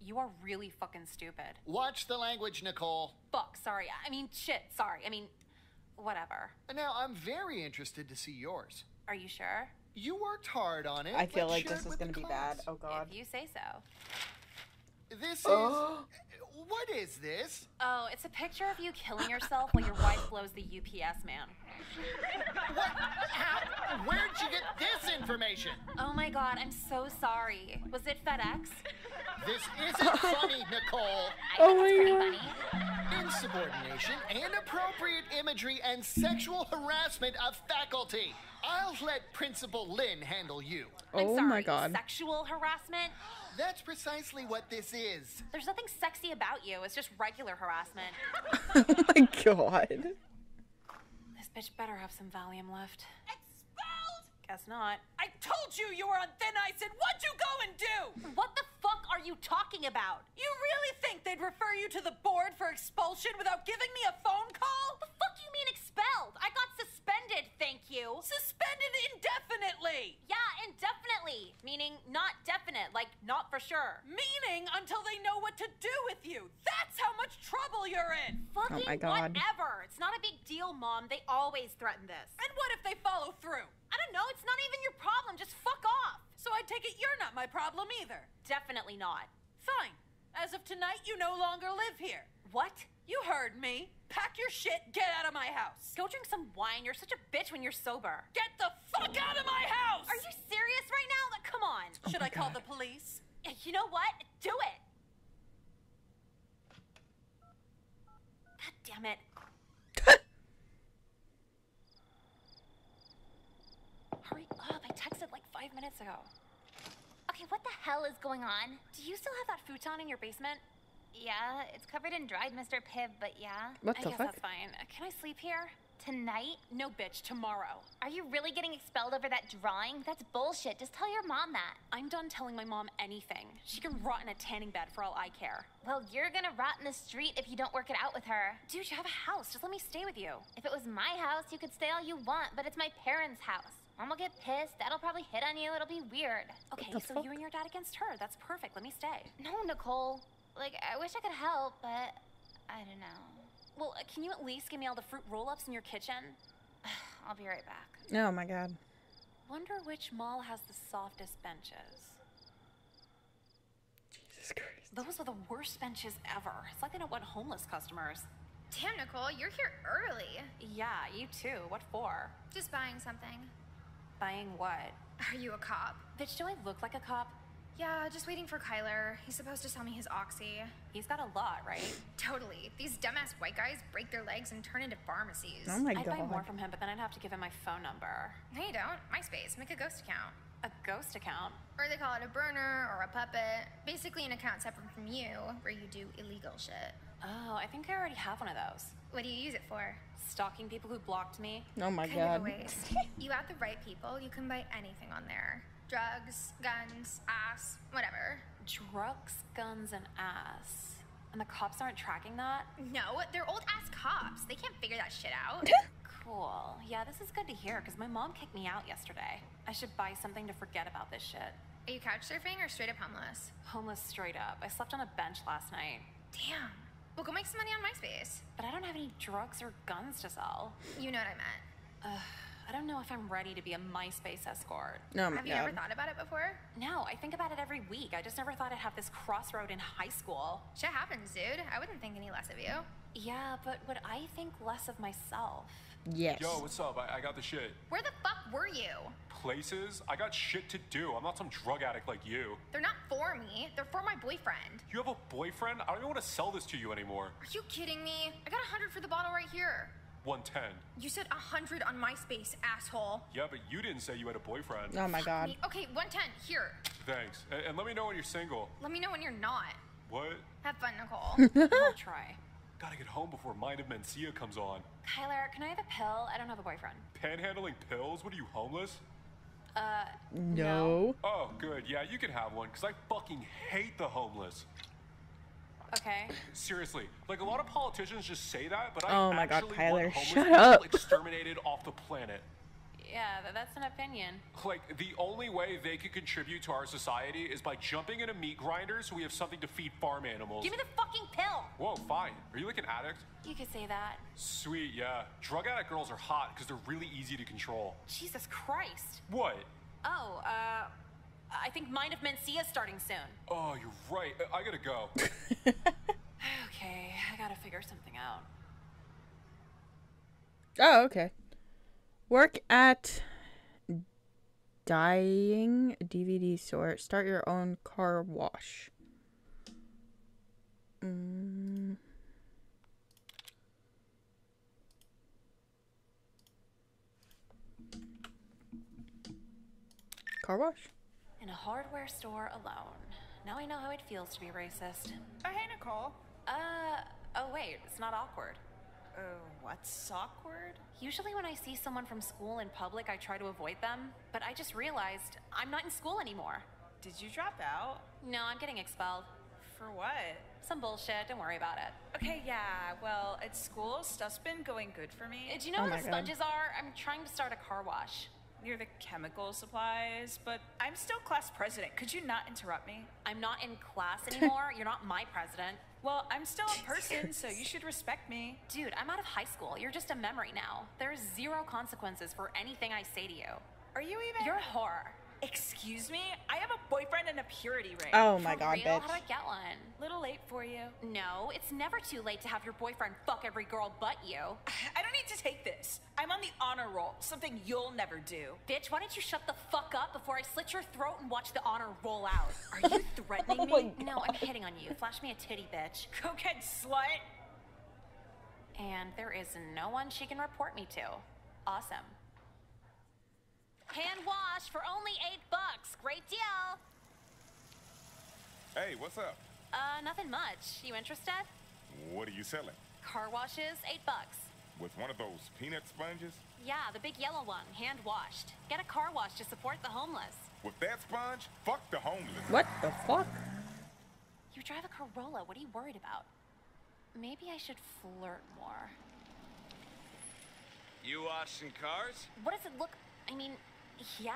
Speaker 2: You are really fucking stupid.
Speaker 16: Watch the language, Nicole.
Speaker 2: Fuck, sorry. I mean, shit, sorry. I mean, whatever.
Speaker 16: Now, I'm very interested to see yours.
Speaker 2: Are you sure?
Speaker 16: You worked hard on it.
Speaker 1: I feel like this is gonna be bad. Oh god.
Speaker 2: If you say so.
Speaker 16: This is. What is this?
Speaker 2: Oh, it's a picture of you killing yourself while your wife blows the UPS man.
Speaker 16: What? How? Where'd you get this information?
Speaker 2: Oh my god, I'm so sorry. Was it FedEx?
Speaker 16: This isn't funny, Nicole.
Speaker 3: I
Speaker 1: Oh
Speaker 3: think
Speaker 1: my
Speaker 3: it's pretty
Speaker 1: God.
Speaker 3: funny.
Speaker 16: Insubordination inappropriate imagery and sexual harassment of faculty. I'll let Principal Lynn handle you.
Speaker 2: I'm
Speaker 1: Oh
Speaker 2: sorry.
Speaker 1: my god.
Speaker 2: Sexual harassment?
Speaker 16: That's precisely what this is.
Speaker 2: There's nothing sexy about you. It's just regular harassment.
Speaker 1: oh my god.
Speaker 2: This bitch better have some Valium left.
Speaker 19: Expelled!
Speaker 2: Guess not.
Speaker 19: I told you you were on thin ice, and what'd you go and do?
Speaker 26: What the fuck are you talking about?
Speaker 19: You really think they'd refer you to the board for expulsion without giving me a phone call?
Speaker 26: The fuck you mean expelled? I got suspended, thank you.
Speaker 19: Suspended indefinitely!
Speaker 26: Yeah, indefinitely. Meaning not definite, like not for sure.
Speaker 19: Meaning until they know what to do with you. That's how much trouble you're in.
Speaker 26: Fucking
Speaker 1: Oh my God.
Speaker 26: whatever. It's not a big deal, Mom. They always threaten this.
Speaker 19: And what if they follow through?
Speaker 26: I don't know. It's not even your problem. Just fuck off.
Speaker 19: So I take it you're not my problem either.
Speaker 26: Definitely not.
Speaker 19: Fine. As of tonight, you no longer live here.
Speaker 26: What?
Speaker 19: You heard me. Pack your shit, get out of my house.
Speaker 2: Go drink some wine. You're such a bitch when you're sober.
Speaker 19: Get the fuck out of my house!
Speaker 26: Are you serious right now? Like, come on.
Speaker 19: Should
Speaker 1: oh
Speaker 19: I call
Speaker 1: God.
Speaker 19: the police?
Speaker 26: Eh, you know what? Do it. God damn it.
Speaker 2: Hurry up. I texted like five minutes ago.
Speaker 3: Okay, what the hell is going on?
Speaker 2: Do you still have that futon in your basement?
Speaker 3: Yeah, it's covered in dried Mr. Pibb, but yeah.
Speaker 1: What
Speaker 2: I
Speaker 1: the
Speaker 2: guess
Speaker 1: fuck?
Speaker 2: that's fine. Can I sleep here?
Speaker 3: Tonight?
Speaker 2: No, bitch. Tomorrow.
Speaker 3: Are you really getting expelled over that drawing? That's bullshit. Just tell your mom that.
Speaker 2: I'm done telling my mom anything. She can rot in a tanning bed for all I care.
Speaker 3: Well, you're gonna rot in the street if you don't work it out with her.
Speaker 2: Dude, you have a house. Just let me stay with you.
Speaker 3: If it was my house, you could stay all you want, but it's my parents' house. Mom will get pissed. Dad'll probably hit on you. It'll be weird.
Speaker 2: Okay, so
Speaker 1: fuck?
Speaker 2: you and your dad against her. That's perfect. Let me stay.
Speaker 3: No, Nicole. Like, I wish I could help, but I don't know.
Speaker 2: Well, uh, can you at least give me all the fruit roll-ups in your kitchen?
Speaker 3: I'll be right back.
Speaker 1: Oh my god.
Speaker 2: Wonder which mall has the softest benches.
Speaker 1: Jesus Christ.
Speaker 2: Those are the worst benches ever. It's like they don't want homeless customers.
Speaker 6: Damn, Nicole, you're here early.
Speaker 2: Yeah, you too. What for?
Speaker 6: Just buying something.
Speaker 2: Buying what?
Speaker 6: Are you a cop?
Speaker 2: Bitch, do I look like a cop?
Speaker 6: Yeah, just waiting for Kyler. He's supposed to sell me his oxy.
Speaker 2: He's got a lot, right?
Speaker 6: Totally. These dumbass white guys break their legs and turn into pharmacies.
Speaker 1: Oh my
Speaker 2: I'd buy more from him, but then I'd have to give him my phone number.
Speaker 6: No, you don't. MySpace. Make a ghost account.
Speaker 2: A ghost account?
Speaker 6: Or they call it a burner or a puppet. Basically, an account separate from you where you do illegal shit.
Speaker 2: Oh, I think I already have one of those.
Speaker 6: What do you use it for?
Speaker 2: Stalking people who blocked me.
Speaker 1: Oh my
Speaker 6: kind of
Speaker 1: god.
Speaker 6: a waste. you add the right people, you can buy anything on there. Drugs, guns, ass, whatever.
Speaker 2: Drugs, guns, and ass. And the cops aren't tracking that?
Speaker 6: No, they're old ass cops. They can't figure that shit out.
Speaker 2: Cool. Yeah, this is good to hear because my mom kicked me out yesterday. I should buy something to forget about this shit.
Speaker 6: Are you couch surfing or straight up homeless?
Speaker 2: Homeless straight up. I slept on a bench last night.
Speaker 6: Damn. Well, go make some money on MySpace.
Speaker 2: But I don't have any drugs or guns to sell.
Speaker 6: You know what I meant.
Speaker 2: Ugh, I don't know if I'm ready to be a MySpace escort.
Speaker 1: My
Speaker 6: have you ever
Speaker 1: God.
Speaker 6: thought about it before?
Speaker 2: No, I think about it every week. I just never thought I'd have this crossroad in high school.
Speaker 6: Shit happens, dude. I wouldn't think any less of you.
Speaker 2: Yeah, but would I think less of myself?
Speaker 1: Yes.
Speaker 7: Yo, what's up? I, I got the shit.
Speaker 6: Where the fuck were you?
Speaker 7: Places? I got shit to do. I'm not some drug addict like you.
Speaker 6: They're not for me. They're for my boyfriend.
Speaker 7: You have a boyfriend? I don't even want to sell this to you anymore.
Speaker 6: Are you kidding me? I got a hundred for the bottle right here.
Speaker 7: 110.
Speaker 6: You said a hundred on MySpace, asshole.
Speaker 7: Yeah, but you didn't say you had a boyfriend.
Speaker 1: Oh my god.
Speaker 6: Okay, 110, here.
Speaker 7: Thanks. And, and let me know when you're single.
Speaker 6: Let me know when you're not.
Speaker 7: What?
Speaker 6: Have fun, Nicole.
Speaker 2: I'll try.
Speaker 7: Gotta get home before Mind of Mencia comes on.
Speaker 2: Kyler, can I have a pill? I don't have a boyfriend.
Speaker 7: Panhandling pills? What are you, homeless?
Speaker 2: Uh,
Speaker 1: No.
Speaker 7: Oh, good. Yeah, you can have one, because I fucking hate the homeless.
Speaker 2: okay.
Speaker 7: Seriously, like a lot of politicians just say that, but I
Speaker 1: Oh my God,
Speaker 7: actually
Speaker 1: Kyler,
Speaker 7: want homeless
Speaker 1: shut
Speaker 7: people
Speaker 1: up.
Speaker 7: exterminated off the planet.
Speaker 2: Yeah, that's an opinion.
Speaker 7: Like the only way they could contribute to our society is by jumping in a meat grinder so we have something to feed farm animals.
Speaker 2: Give me the fucking pill!
Speaker 7: Whoa, fine. Are you like an addict?
Speaker 2: You could say that.
Speaker 7: Sweet, yeah. Drug addict girls are hot because they're really easy to control.
Speaker 2: Jesus Christ.
Speaker 7: What?
Speaker 2: Oh, uh, I think Mind of Mencia is starting soon.
Speaker 7: Oh, you're right. I I gotta go.
Speaker 2: Okay, I gotta figure something out.
Speaker 1: Oh, okay. Work at dying DVD store. Start your own car wash. Mm. Car wash?
Speaker 2: In a hardware store alone. Now I know how it feels to be racist.
Speaker 9: Oh, hey, Nicole.
Speaker 2: Uh, oh wait, it's not awkward.
Speaker 9: Uh, what's awkward?
Speaker 2: Usually when I see someone from school in public, I try to avoid them, but I just realized I'm not in school anymore.
Speaker 9: Did you drop out?
Speaker 2: No, I'm getting expelled.
Speaker 9: For what?
Speaker 2: Some bullshit, don't worry about it.
Speaker 9: Okay, yeah, well, at school, stuff's been going good for me.
Speaker 2: Uh, Do you know
Speaker 1: Oh
Speaker 2: where
Speaker 1: my
Speaker 2: the
Speaker 1: God.
Speaker 2: sponges are? I'm trying to start a car wash.
Speaker 9: Near the chemical supplies, but I'm still class president. Could you not interrupt me?
Speaker 2: I'm not in class anymore. You're not my president.
Speaker 9: Well, I'm still a person, so you should respect me.
Speaker 2: Dude, I'm out of high school. You're just a memory now. There's zero consequences for anything I say to you.
Speaker 9: Are you even?
Speaker 2: You're a whore.
Speaker 9: Excuse me? I have a boyfriend and a purity ring.
Speaker 1: Oh my
Speaker 2: For
Speaker 1: god,
Speaker 2: real?
Speaker 1: bitch.
Speaker 2: How do I get one?
Speaker 9: Little late for you.
Speaker 2: No, it's never too late to have your boyfriend fuck every girl but you.
Speaker 9: I don't need to take this. I'm on the honor roll, something you'll never do.
Speaker 2: Bitch, why don't you shut the fuck up before I slit your throat and watch the honor roll out?
Speaker 9: Are you threatening
Speaker 1: Oh
Speaker 9: me?
Speaker 1: my
Speaker 2: No, I'm hitting on you. Flash me a titty, bitch.
Speaker 9: Cokehead slut.
Speaker 2: And there is no one she can report me to. Awesome. Hand wash for only eight bucks. Great deal.
Speaker 23: Hey, what's up?
Speaker 2: Uh, nothing much. You interested?
Speaker 23: What are you selling?
Speaker 2: Car washes, eight bucks.
Speaker 23: With one of those peanut sponges?
Speaker 2: Yeah, the big yellow one, hand washed. Get a car wash to support the homeless.
Speaker 23: With that sponge? Fuck the homeless.
Speaker 1: What the fuck?
Speaker 2: You drive a Corolla. What are you worried about? Maybe I should flirt more.
Speaker 27: You washing cars?
Speaker 2: What does it look? I mean, yeah,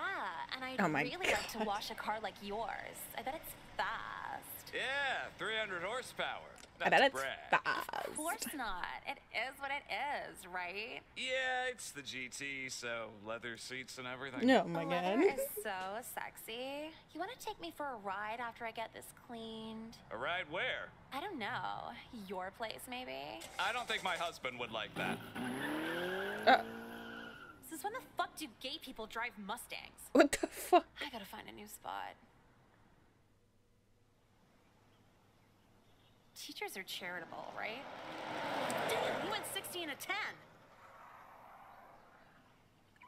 Speaker 2: and I'd
Speaker 1: Oh my
Speaker 2: really like to wash a car like yours. I bet it's fast.
Speaker 27: Yeah, 300 horsepower.
Speaker 1: I bet it's
Speaker 27: brag.
Speaker 1: fast.
Speaker 2: Of course not. It is what it is, right?
Speaker 27: Yeah, it's the GT, so leather seats and everything.
Speaker 1: No, my
Speaker 2: Leather
Speaker 1: god.
Speaker 2: is so sexy. You want to take me for a ride after I get this cleaned?
Speaker 27: A ride where?
Speaker 2: I don't know. Your place, maybe?
Speaker 27: I don't think my husband would like that.
Speaker 1: Uh,
Speaker 2: Since when the fuck do gay people drive Mustangs?
Speaker 1: what the fuck?
Speaker 2: I gotta find a new spot. Teachers are charitable, right? Damn, you went 60 and a 10.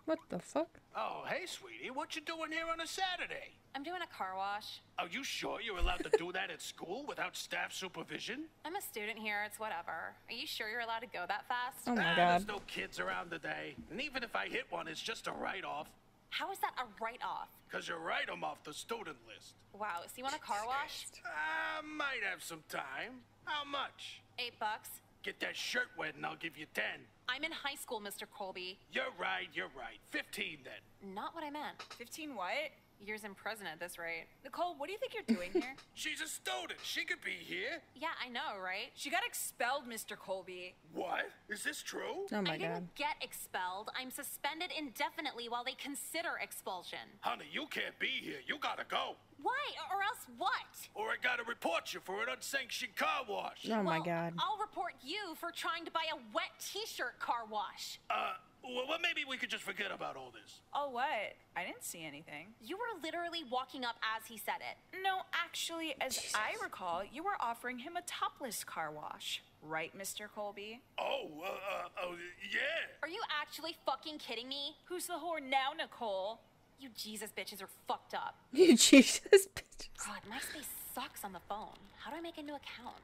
Speaker 1: What the fuck?
Speaker 18: Oh, hey, sweetie, what you doing here on a Saturday?
Speaker 2: I'm doing a car wash.
Speaker 18: Are you sure you're allowed to do that at school without staff supervision?
Speaker 2: I'm a student here, it's whatever. Are you sure you're allowed to go that fast?
Speaker 1: Oh my
Speaker 18: ah,
Speaker 1: god.
Speaker 18: There's no kids around today. And even if I hit one, it's just a write-off.
Speaker 2: How is that a write off?
Speaker 18: Because you write them off the student list.
Speaker 2: Wow, so you want a car wash?
Speaker 18: I might have some time. How much?
Speaker 2: Eight bucks.
Speaker 18: Get that shirt wet and I'll give you 10.
Speaker 2: I'm in high school, Mr. Colby.
Speaker 18: You're right, you're right. 15 then.
Speaker 2: Not what I meant.
Speaker 9: 15 what?
Speaker 2: Years in prison at this rate.
Speaker 9: Nicole, what do you think you're doing here?
Speaker 18: She's a student. She could be here.
Speaker 2: Yeah, I know, right?
Speaker 9: She got expelled, Mr. Colby.
Speaker 18: What? Is this true?
Speaker 1: Oh my
Speaker 2: I
Speaker 1: god.
Speaker 2: didn't get expelled. I'm suspended indefinitely while they consider expulsion.
Speaker 18: Honey, you can't be here. You gotta go.
Speaker 2: Why? Or else what?
Speaker 18: Or I gotta report you for an unsanctioned car wash.
Speaker 1: Oh my god.
Speaker 2: I'll report you for trying to buy a wet t-shirt car wash.
Speaker 18: Uh, well, well, maybe we could just forget about all this.
Speaker 9: Oh, what? I didn't see anything.
Speaker 2: You were literally walking up as he said it.
Speaker 9: No, actually, as I recall, you were offering him a topless car wash. Right, Mr. Colby?
Speaker 18: Oh, uh, uh, oh, yeah.
Speaker 2: Are you actually fucking kidding me?
Speaker 9: Who's the whore now, Nicole?
Speaker 2: You Jesus bitches are fucked up.
Speaker 1: You Jesus bitch.
Speaker 2: God, MySpace sucks on the phone. How do I make a new account?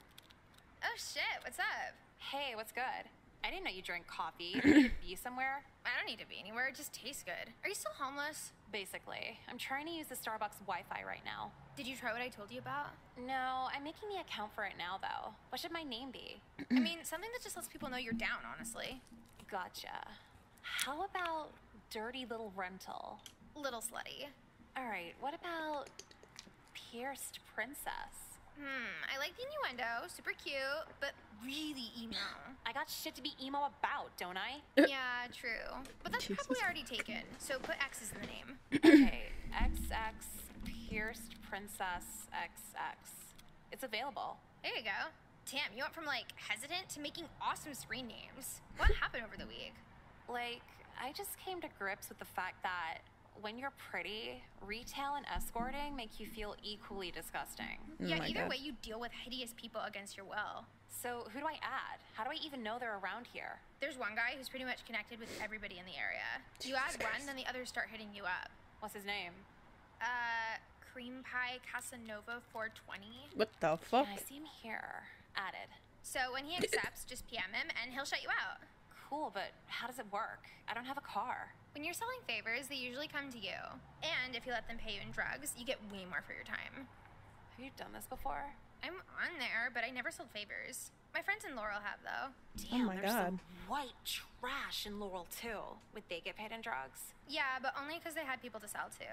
Speaker 6: Oh shit, what's up?
Speaker 2: Hey, what's good? I didn't know you drank coffee. You to be somewhere?
Speaker 6: I don't need to be anywhere, it just tastes good. Are you still homeless?
Speaker 2: Basically. I'm trying to use the Starbucks Wi Fi right now.
Speaker 6: Did you try what I told you about?
Speaker 2: No, I'm making the account for it now, though. What should my name be?
Speaker 6: I mean, something that just lets people know you're down, honestly.
Speaker 2: Gotcha. How about Dirty Little Rental?
Speaker 6: Little slutty.
Speaker 2: Alright, what about Pierced Princess?
Speaker 6: Hmm, I like the innuendo, super cute, but really emo.
Speaker 2: I got shit to be emo about, don't I?
Speaker 6: yeah, true. But that's
Speaker 2: Jesus
Speaker 6: probably already taken, so put X's in the name.
Speaker 2: okay, XX Pierced Princess XX. It's available.
Speaker 6: There you go. Damn, you went from like hesitant to making awesome screen names. What happened over the week?
Speaker 2: Like, I just came to grips with the fact that when you're pretty, retail and escorting make you feel equally disgusting.
Speaker 6: yeah, either way, you deal with hideous people against your will.
Speaker 2: So, who do I add? How do I even know they're around here?
Speaker 6: There's one guy who's pretty much connected with everybody in the area. You add one, then the others start hitting you up.
Speaker 2: What's his name?
Speaker 6: Uh, Cream Pie Casanova 420.
Speaker 1: What the fuck?
Speaker 2: I see him here. Added.
Speaker 6: So when he accepts, just PM him and he'll shut you out.
Speaker 2: Cool, but how does it work? I don't have a car.
Speaker 6: When you're selling favors, they usually come to you. And if you let them pay you in drugs, you get way more for your time.
Speaker 2: Have you done this before?
Speaker 6: I'm on there, but I never sold favors. My friends in Laurel have, though.
Speaker 2: Oh Damn,
Speaker 1: my
Speaker 2: there's some
Speaker 1: God.
Speaker 2: white trash in Laurel too. Would they get paid in drugs?
Speaker 6: Yeah, but only because they had people to sell to.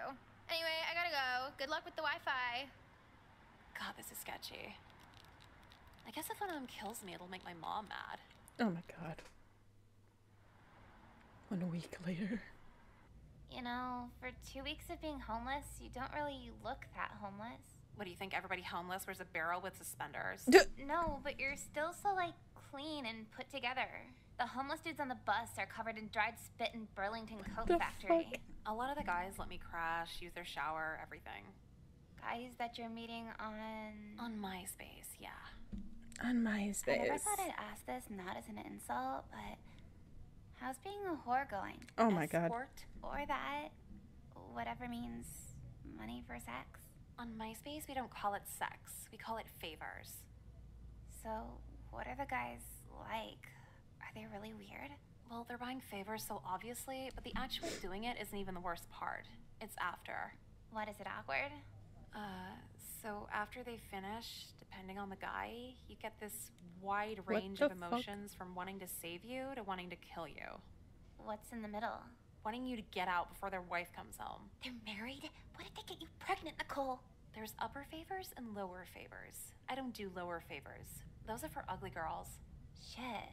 Speaker 6: Anyway, I gotta go. Good luck with the Wi Fi.
Speaker 2: God, this is sketchy. I guess if one of them kills me, it'll make my mom mad.
Speaker 1: Oh my god. One week later.
Speaker 3: You know, for two weeks of being homeless, you don't really look that homeless.
Speaker 2: What do you think? Everybody homeless wears a barrel with suspenders?
Speaker 3: No, but you're still so like clean and put together. The homeless dudes on the bus are covered in dried spit and Burlington Coat
Speaker 2: The
Speaker 3: Factory.
Speaker 2: A lot of the guys let me crash, use their shower, everything.
Speaker 3: Guys that you're meeting on
Speaker 2: On MySpace, yeah.
Speaker 1: On MySpace.
Speaker 3: I never
Speaker 1: MySpace.
Speaker 3: thought I'd ask this, not as an insult, but how's being a whore going?
Speaker 1: Oh my god.
Speaker 2: Escort?
Speaker 3: Or that, whatever means money for sex.
Speaker 2: On MySpace, we don't call it sex. We call it favors.
Speaker 3: So, what are the guys like? Are they really weird?
Speaker 2: Well, they're buying favors so obviously, but the actual doing it isn't even the worst part. It's after.
Speaker 3: What is it awkward?
Speaker 2: Uh, so after they finish, depending on the guy, you get this wide range
Speaker 3: the
Speaker 2: of
Speaker 3: fuck?
Speaker 2: emotions from wanting to save you to wanting to kill you.
Speaker 3: What's in the middle?
Speaker 2: Wanting you to get out before their wife comes home.
Speaker 3: They're married? What did they get you pregnant, Nicole?
Speaker 2: There's upper favors and lower favors. I don't do lower favors. Those are for ugly girls.
Speaker 3: Shit.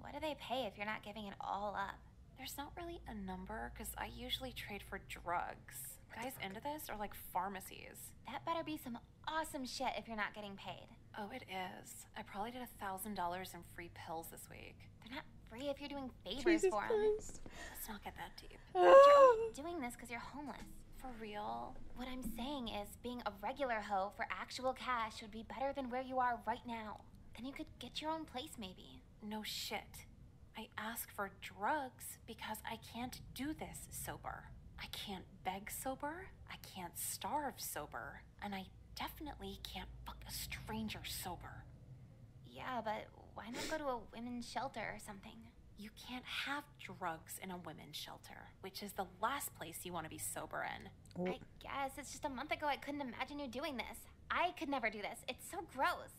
Speaker 3: What do they pay if you're not giving it all up?
Speaker 2: There's not really a number because I usually trade for drugs. Guys into this are like pharmacies.
Speaker 3: That better be some awesome shit if you're not getting paid.
Speaker 2: Oh, it is. I probably did a thousand dollars in free pills this week.
Speaker 3: They're not free if you're doing favors
Speaker 1: Jesus
Speaker 3: for 'em.
Speaker 1: Christ.
Speaker 2: Let's not get that deep.
Speaker 3: You're ah. doing this because you're homeless.
Speaker 2: For real?
Speaker 3: What I'm saying is, being a regular hoe for actual cash would be better than where you are right now. Then you could get your own place, maybe.
Speaker 2: No shit. I ask for drugs because I can't do this sober. I can't beg sober. I can't starve sober. And I definitely can't fuck a stranger sober.
Speaker 3: Yeah, but why not go to a women's shelter or something?
Speaker 2: You can't have drugs in a women's shelter, which is the last place you want to be sober in.
Speaker 3: I guess it's just a month ago I couldn't imagine you doing this. I could never do this. It's so gross.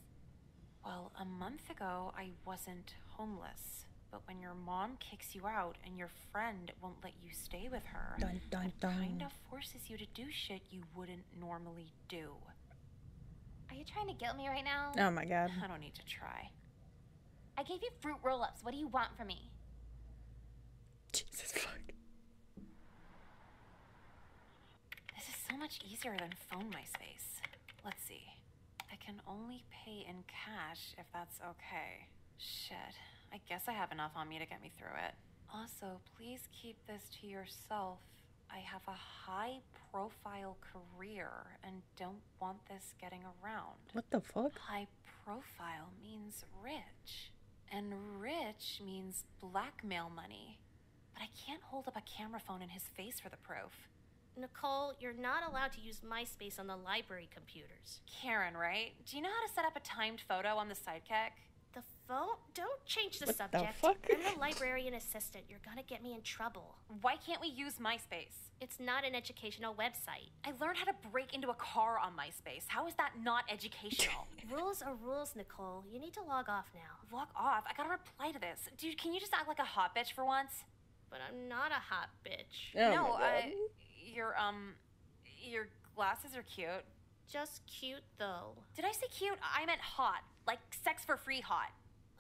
Speaker 2: Well, a month ago I wasn't homeless. But when your mom kicks you out and your friend won't let you stay with her,
Speaker 1: Dun, dun,
Speaker 2: it
Speaker 1: dun.
Speaker 2: kind of forces you to do shit you wouldn't normally do.
Speaker 3: Are you trying to guilt me right now?
Speaker 1: Oh my god.
Speaker 2: I don't need to try.
Speaker 3: I gave you fruit roll ups. What do you want from me?
Speaker 1: Jesus fuck.
Speaker 2: This is so much easier than phone MySpace. Let's see. I can only pay in cash if that's okay. Shit. I guess I have enough on me to get me through it. Also, please keep this to yourself. I have a high profile career and don't want this getting around.
Speaker 1: What the fuck?
Speaker 2: High profile means rich. And rich means blackmail money. But I can't hold up a camera phone in his face for the proof.
Speaker 20: Nicole, you're not allowed to use MySpace on the library computers.
Speaker 2: Karen, right? Do you know how to set up a timed photo on the sidekick?
Speaker 20: The phone? Don't change the
Speaker 2: What the
Speaker 20: subject.
Speaker 2: fuck?
Speaker 20: I'm the librarian assistant. You're gonna get me in trouble.
Speaker 2: Why can't we use MySpace?
Speaker 20: It's not an educational website.
Speaker 2: I learned how to break into a car on MySpace. How is that not educational?
Speaker 20: rules are rules, Nicole. You need to log off now.
Speaker 2: Log off. I gotta reply to this. Dude, can you just act like a hot bitch for once?
Speaker 20: But I'm not a hot bitch.
Speaker 1: Oh
Speaker 2: no. I, your um, your glasses are cute.
Speaker 20: Just cute though.
Speaker 2: Did I say cute? I meant hot, like sex for free hot.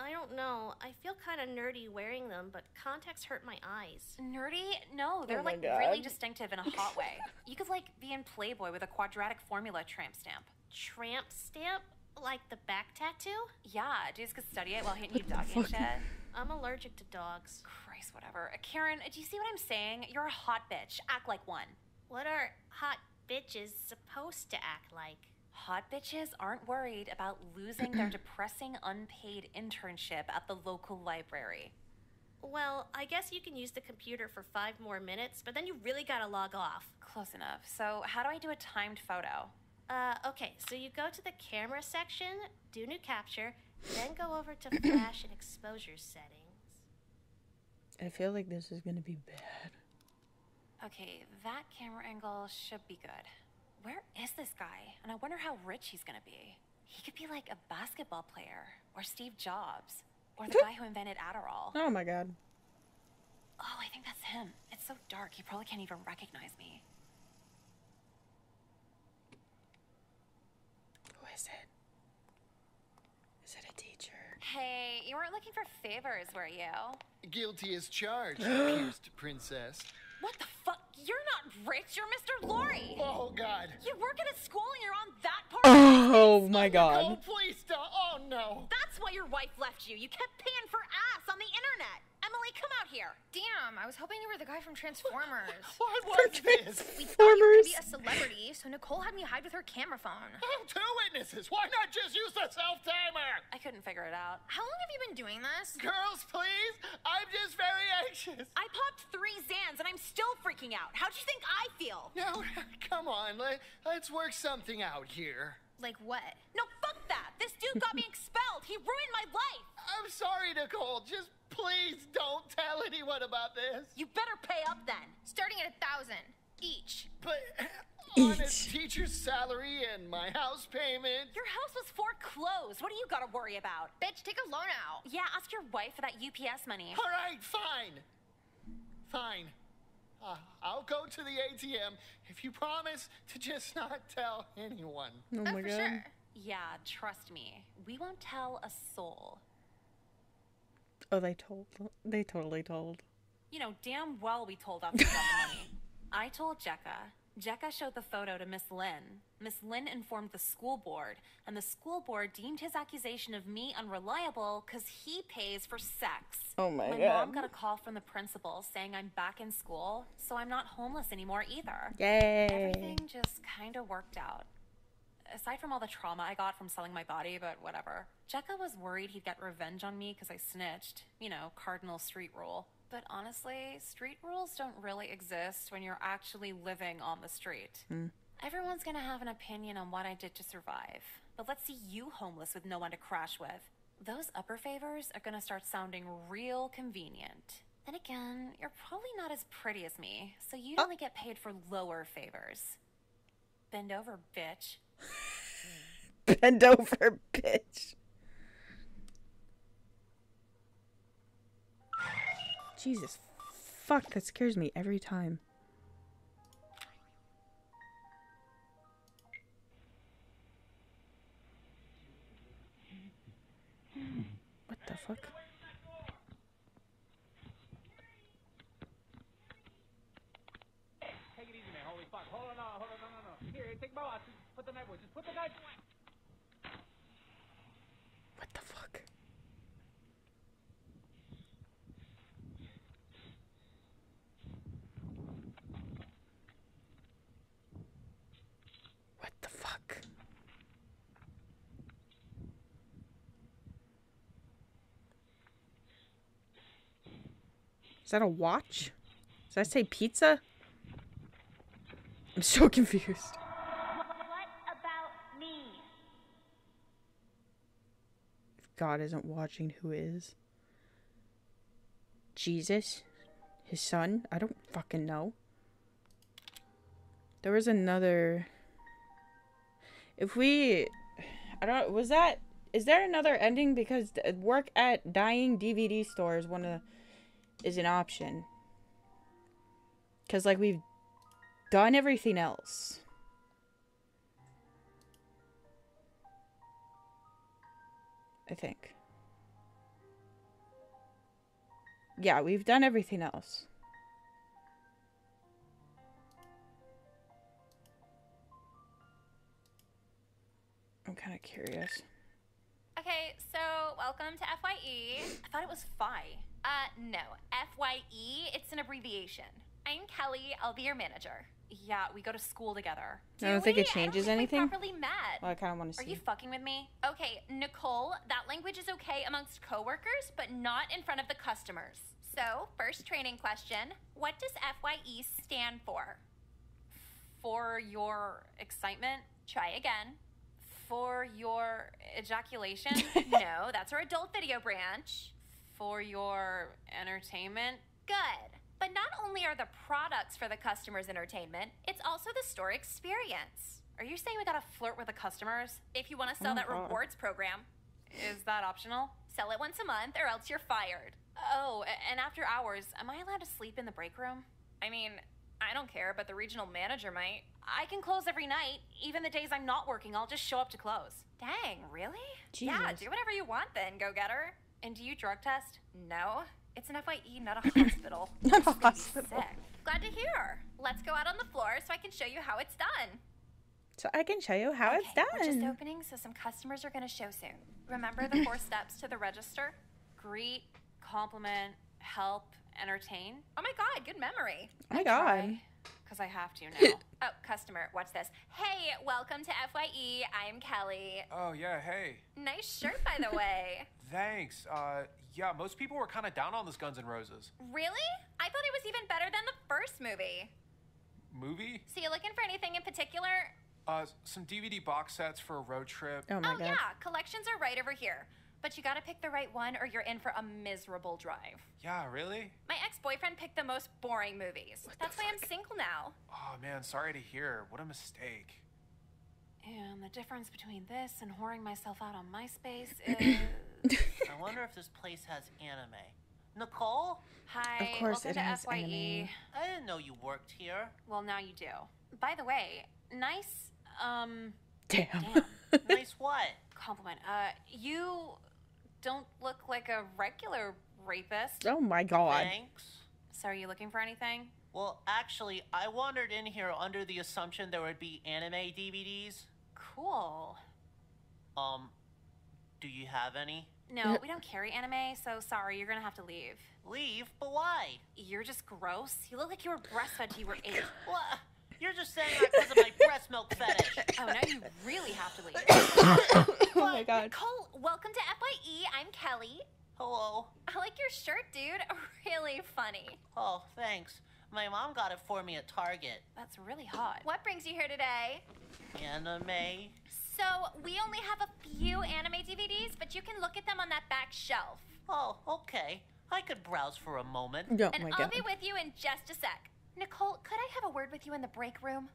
Speaker 20: I don't know. I feel kind of nerdy wearing them, but contacts hurt my eyes.
Speaker 2: Nerdy? No, they're
Speaker 20: Oh my
Speaker 2: like really distinctive in a hot way. You could like be in Playboy with a quadratic formula tramp stamp.
Speaker 20: Tramp stamp? Like the back tattoo?
Speaker 2: Yeah, dudes could study it while hitting you doggy and shit.
Speaker 20: I'm allergic to dogs.
Speaker 2: Christ, whatever. Karen, do you see what I'm saying? You're a hot bitch. Act like one.
Speaker 20: What are hot bitches supposed to act like?
Speaker 2: Hot bitches aren't worried about losing their depressing unpaid internship at the local library.
Speaker 20: Well, I guess you can use the computer for five more minutes, but then you really gotta log off.
Speaker 2: Close enough. So, how do I do a timed photo?
Speaker 20: Uh, okay, so you go to the camera section, do new capture, then go over to flash and exposure settings.
Speaker 1: I feel like this is gonna be bad.
Speaker 2: Okay, that camera angle should be good. Where is this guy? And I wonder how rich he's gonna be. He could be like a basketball player, or Steve Jobs, or the guy who invented Adderall.
Speaker 1: Oh my god.
Speaker 2: Oh, I think that's him. It's so dark, he probably can't even recognize me.
Speaker 1: Who is it? Is it a teacher?
Speaker 2: Hey, you weren't looking for favors, were you?
Speaker 16: Guilty as charged, accused princess.
Speaker 2: What the fuck? You're not rich, you're Mr. Laurie!
Speaker 16: Oh, God.
Speaker 2: You work at a school and you're on that part?
Speaker 1: Oh my
Speaker 16: Oh,
Speaker 1: god.
Speaker 16: please don't. Oh, no.
Speaker 2: That's why your wife left you. You kept paying for ass on the internet. Emily, come out here.
Speaker 6: Damn, I was hoping you were the guy from Transformers.
Speaker 16: What was this?
Speaker 6: We thought you were gonna be a celebrity, so Nicole had me hide with her camera phone.
Speaker 16: Oh, two witnesses. Why not just use the self timer?
Speaker 2: I couldn't figure it out.
Speaker 6: How long have you been doing this?
Speaker 16: Girls, please. I'm just very anxious.
Speaker 2: I popped three Zans and I'm still freaking out. How'd you think I feel?
Speaker 16: No, come on. Let, let's work something out here.
Speaker 6: Like what?
Speaker 2: No, fuck that. This dude got me expelled. He ruined my life.
Speaker 16: I'm sorry, Nicole. Just please don't tell anyone about this.
Speaker 2: You better pay up then.
Speaker 6: Starting at a thousand each.
Speaker 16: But on a teacher's salary and my house payment.
Speaker 2: Your house was foreclosed. What do you gotta worry about?
Speaker 6: Bitch, take a loan out.
Speaker 2: Yeah, ask your wife for that UPS money.
Speaker 16: All right, fine. Fine. Uh, I'll go to the ATM if you promise to just not tell anyone.
Speaker 1: Oh my god.
Speaker 2: Yeah, trust me. We won't tell a soul.
Speaker 1: Oh, they told. They totally told.
Speaker 2: You know, damn well we told about the money. I told Jecka. Jecka showed the photo to Miss Lynn. Miss Lynn informed the school board, and the school board deemed his accusation of me unreliable because he pays for sex.
Speaker 1: Oh my
Speaker 2: My
Speaker 1: God.
Speaker 2: mom got a call from the principal saying I'm back in school, so I'm not homeless anymore either.
Speaker 1: Yay.
Speaker 2: Everything just kind of worked out. Aside from all the trauma I got from selling my body, but whatever. Jecka was worried he'd get revenge on me because I snitched. You know, cardinal street rule. But honestly, street rules don't really exist when you're actually living on the street. Hmm. Everyone's gonna have an opinion on what I did to survive. But let's see you homeless with no one to crash with. Those upper favors are gonna start sounding real convenient. Then again, you're probably not as pretty as me, so you'd oh. only get paid for lower favors. Bend over, bitch.
Speaker 1: Bend over, bitch. Jesus fuck, that scares me every time. What the fuck?
Speaker 4: Take it easy, man. Holy fuck. Hold on, hold on, no, no, no. Here, take my watch. The knife away. Just put the knife away.
Speaker 1: What the fuck? What the fuck? Is that a watch? Does that say pizza? I'm so confused.
Speaker 3: What about me?
Speaker 1: If God isn't watching, who is? Jesus? His son? I don't fucking know. There was another. If we. I don't. Was that. Is there another ending? Because work at dying DVD stores one of is an option. Because, like, we've done everything else. I think. Yeah, we've done everything else. I'm kind of curious.
Speaker 28: Okay, so welcome to FYE.
Speaker 2: I thought it was Phi.
Speaker 28: Uh, no. FYE, it's an abbreviation. I'm Kelly, I'll be your manager.
Speaker 2: Yeah, we go to school together.
Speaker 1: Do I don't think it changes
Speaker 28: We
Speaker 1: anything.
Speaker 28: properly met.
Speaker 1: Well, I kind of want to see.
Speaker 28: Are you fucking with me? Okay, Nicole, that language is okay amongst coworkers, but not in front of the customers. So, first training question What does FYE stand for?
Speaker 2: For your excitement?
Speaker 28: Try again.
Speaker 2: For your ejaculation?
Speaker 28: no, that's our adult video branch.
Speaker 2: For your entertainment?
Speaker 28: Good. But not only are the products for the customer's entertainment, it's also the store experience.
Speaker 2: Are you saying we gotta flirt with the customers?
Speaker 28: If you want to sell
Speaker 2: Oh
Speaker 28: that rewards program,
Speaker 2: Is that optional?
Speaker 28: sell it once a month or else you're fired.
Speaker 2: Oh, and after hours, am I allowed to sleep in the break room?
Speaker 28: I mean, I don't care, but the regional manager might.
Speaker 2: I can close every night. Even the days I'm not working, I'll just show up to close.
Speaker 28: Dang, really? Yeah, do whatever you want then, go getter. And do you drug test? No. It's an FYE, not a hospital.
Speaker 1: Not a hospital.
Speaker 28: Sick. Glad to hear. Let's go out on the floor so I can show you how it's done.
Speaker 1: So I can show you how it's done.
Speaker 28: We're just opening, so some customers are gonna show soon. Remember the four steps to the register?
Speaker 2: Greet, compliment, help, entertain.
Speaker 28: Oh my god, good memory.
Speaker 1: Oh my god.
Speaker 2: Because I have to now.
Speaker 28: Oh, customer, watch this. Hey, welcome to FYE. I'm Kelly.
Speaker 4: Oh, yeah, hey.
Speaker 28: Nice shirt, by the way.
Speaker 4: Thanks. Uh, yeah, most people were kind of down on this Guns N' Roses.
Speaker 28: Really? I thought it was even better than the first movie.
Speaker 4: Movie?
Speaker 28: So you looking for anything in particular?
Speaker 4: Uh, some DVD box sets for a road trip.
Speaker 1: Oh my god.
Speaker 28: yeah, collections are right over here. But you gotta pick the right one or you're in for a miserable drive.
Speaker 4: Yeah, really?
Speaker 28: My ex-boyfriend picked the most boring movies. That's why I'm single now.
Speaker 4: Oh, man, sorry to hear. What a mistake.
Speaker 2: And the difference between this and whoring myself out on MySpace is.
Speaker 12: I wonder if this place has anime. Nicole?
Speaker 2: Hi,
Speaker 1: Of course
Speaker 2: welcome
Speaker 1: it
Speaker 2: to
Speaker 1: has
Speaker 2: FYE.
Speaker 1: anime.
Speaker 12: I didn't know you worked here.
Speaker 2: Well, now you do. By the way, nice, um,
Speaker 1: Damn.
Speaker 12: nice what?
Speaker 2: compliment. Uh, you don't look like a regular rapist.
Speaker 1: Oh my god.
Speaker 12: Thanks.
Speaker 2: So, are you looking for anything?
Speaker 12: Well, actually, I wandered in here under the assumption there would be anime DVDs.
Speaker 2: Cool.
Speaker 12: Um, do you have any?
Speaker 2: No, we don't carry anime, so sorry, you're gonna have to leave.
Speaker 12: Leave? But why?
Speaker 2: You're just gross. You look like you were breastfed till you were oh eight.
Speaker 12: What? You're just saying that because of my breast milk fetish.
Speaker 2: Oh, now you really have to leave.
Speaker 1: Oh my god.
Speaker 28: Nicole, welcome to FYE. I'm Kelly.
Speaker 12: Hello.
Speaker 28: I like your shirt, dude. Really funny.
Speaker 12: Oh, thanks. My mom got it for me at Target.
Speaker 2: That's really hot.
Speaker 28: What brings you here today?
Speaker 12: Anime.
Speaker 28: So, we only have a few anime DVDs, but you can look at them on that back shelf.
Speaker 12: Oh, okay. I could browse for a moment.
Speaker 1: Oh
Speaker 28: and I'll
Speaker 1: god.
Speaker 28: be with you in just a sec. Nicole, could I have a word with you in the break room?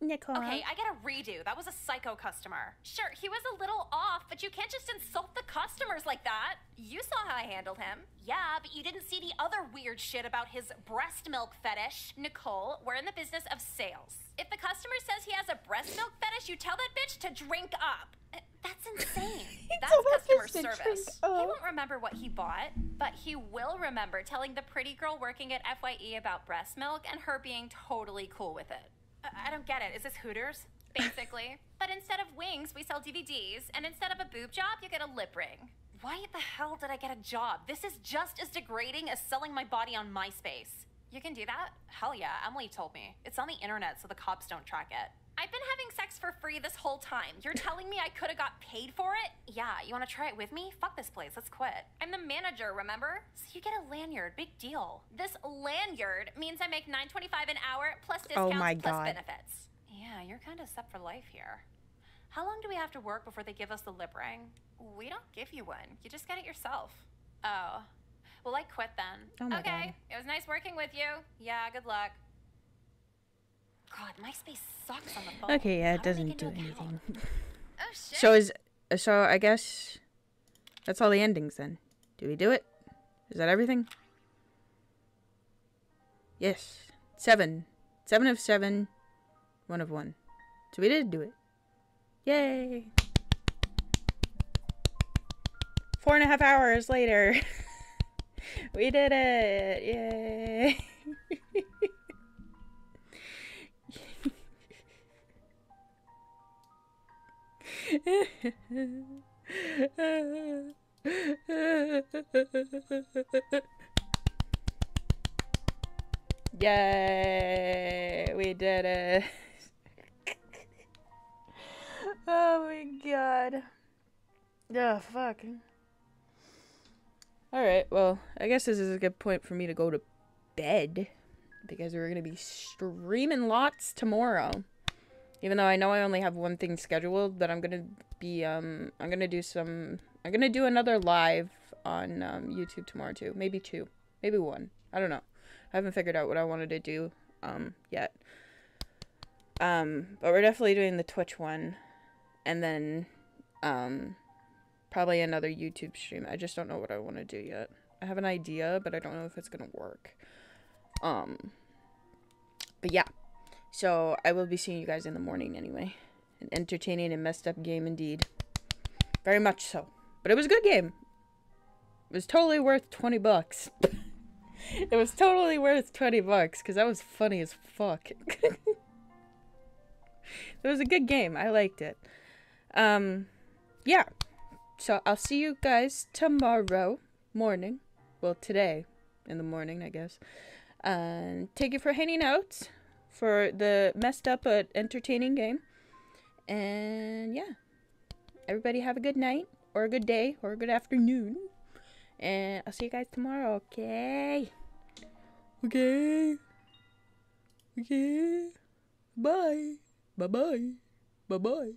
Speaker 1: Nicole.
Speaker 2: Okay, I get a redo. That was a psycho customer.
Speaker 28: Sure, he was a little off, but you can't just insult the customers like that.
Speaker 2: You saw how I handled him. Yeah, but you didn't see the other weird shit about his breast milk fetish. Nicole, we're in the business of sales. If the customer says he has a breast milk fetish, you tell that bitch to drink up. Uh, That's insane. That's customer
Speaker 1: bitch to drink
Speaker 2: service. He won't remember what he bought, but he will remember telling the pretty girl working at FYE about breast milk and her being totally cool with it. I don't get it. Is this Hooters? Basically. but instead of wings, we sell DVDs, and instead of a boob job, you get a lip ring. Why the hell did I get a job? This is just as degrading as selling my body on MySpace. You can do that? Hell yeah, Emily told me. It's on the internet so the cops don't track it. I've been having sex for free this whole time. You're telling me I could have got paid for it? Yeah, you want to try it with me? Fuck this place. Let's quit. I'm the manager, remember? So you get a lanyard. Big deal. This lanyard means I make $9.25 an hour plus
Speaker 1: Oh
Speaker 2: discounts
Speaker 1: my
Speaker 2: plus
Speaker 1: God.
Speaker 2: benefits. Yeah, you're kind of set for life here. How long do we have to work before they give us the lip ring? We don't give you one. You just get it yourself. Oh. Well, I quit then.
Speaker 1: Oh
Speaker 2: okay.
Speaker 1: God.
Speaker 2: It was nice working with you. Yeah, good luck. God, MySpace sucks on the phone.
Speaker 1: Okay, yeah, it
Speaker 2: How do they
Speaker 1: doesn't do anything.
Speaker 2: Oh shit.
Speaker 1: So is so I guess that's all the endings then. Do we do it? Is that everything? Yes. Seven. Seven of seven. One of one. So we did do it. Yay. Four and a half hours later. we did it. Yay. Yay! We did it. oh my god. Oh, fuck. Alright, well, I guess this is a good point for me to go to bed. Because we're to be streaming lots tomorrow. Even though I know I only have one thing scheduled, but I'm gonna be um I'm gonna do some I'm gonna do another live on um, YouTube tomorrow too. Maybe two. Maybe one. I don't know. I haven't figured out what I wanted to do um yet. Um but we're definitely doing the Twitch one and then um probably another YouTube stream. I just don't know what I want to do yet. I have an idea, but I don't know if it's to work. Um but yeah. So I will be seeing you guys in the morning anyway. An entertaining and messed up game indeed. Very much so. But it was a good game. It was totally worth 20 bucks. it was totally worth 20 bucks because that was funny as fuck. it was a good game. I liked it. Um, yeah. So I'll see you guys tomorrow morning. Well, today in the morning, I guess. And thank you for hanging out for the messed up but entertaining game. And yeah. Everybody have a good night or a good day or a good afternoon. And I'll see you guys tomorrow, okay? Okay. Okay. Bye. Bye bye. Bye bye.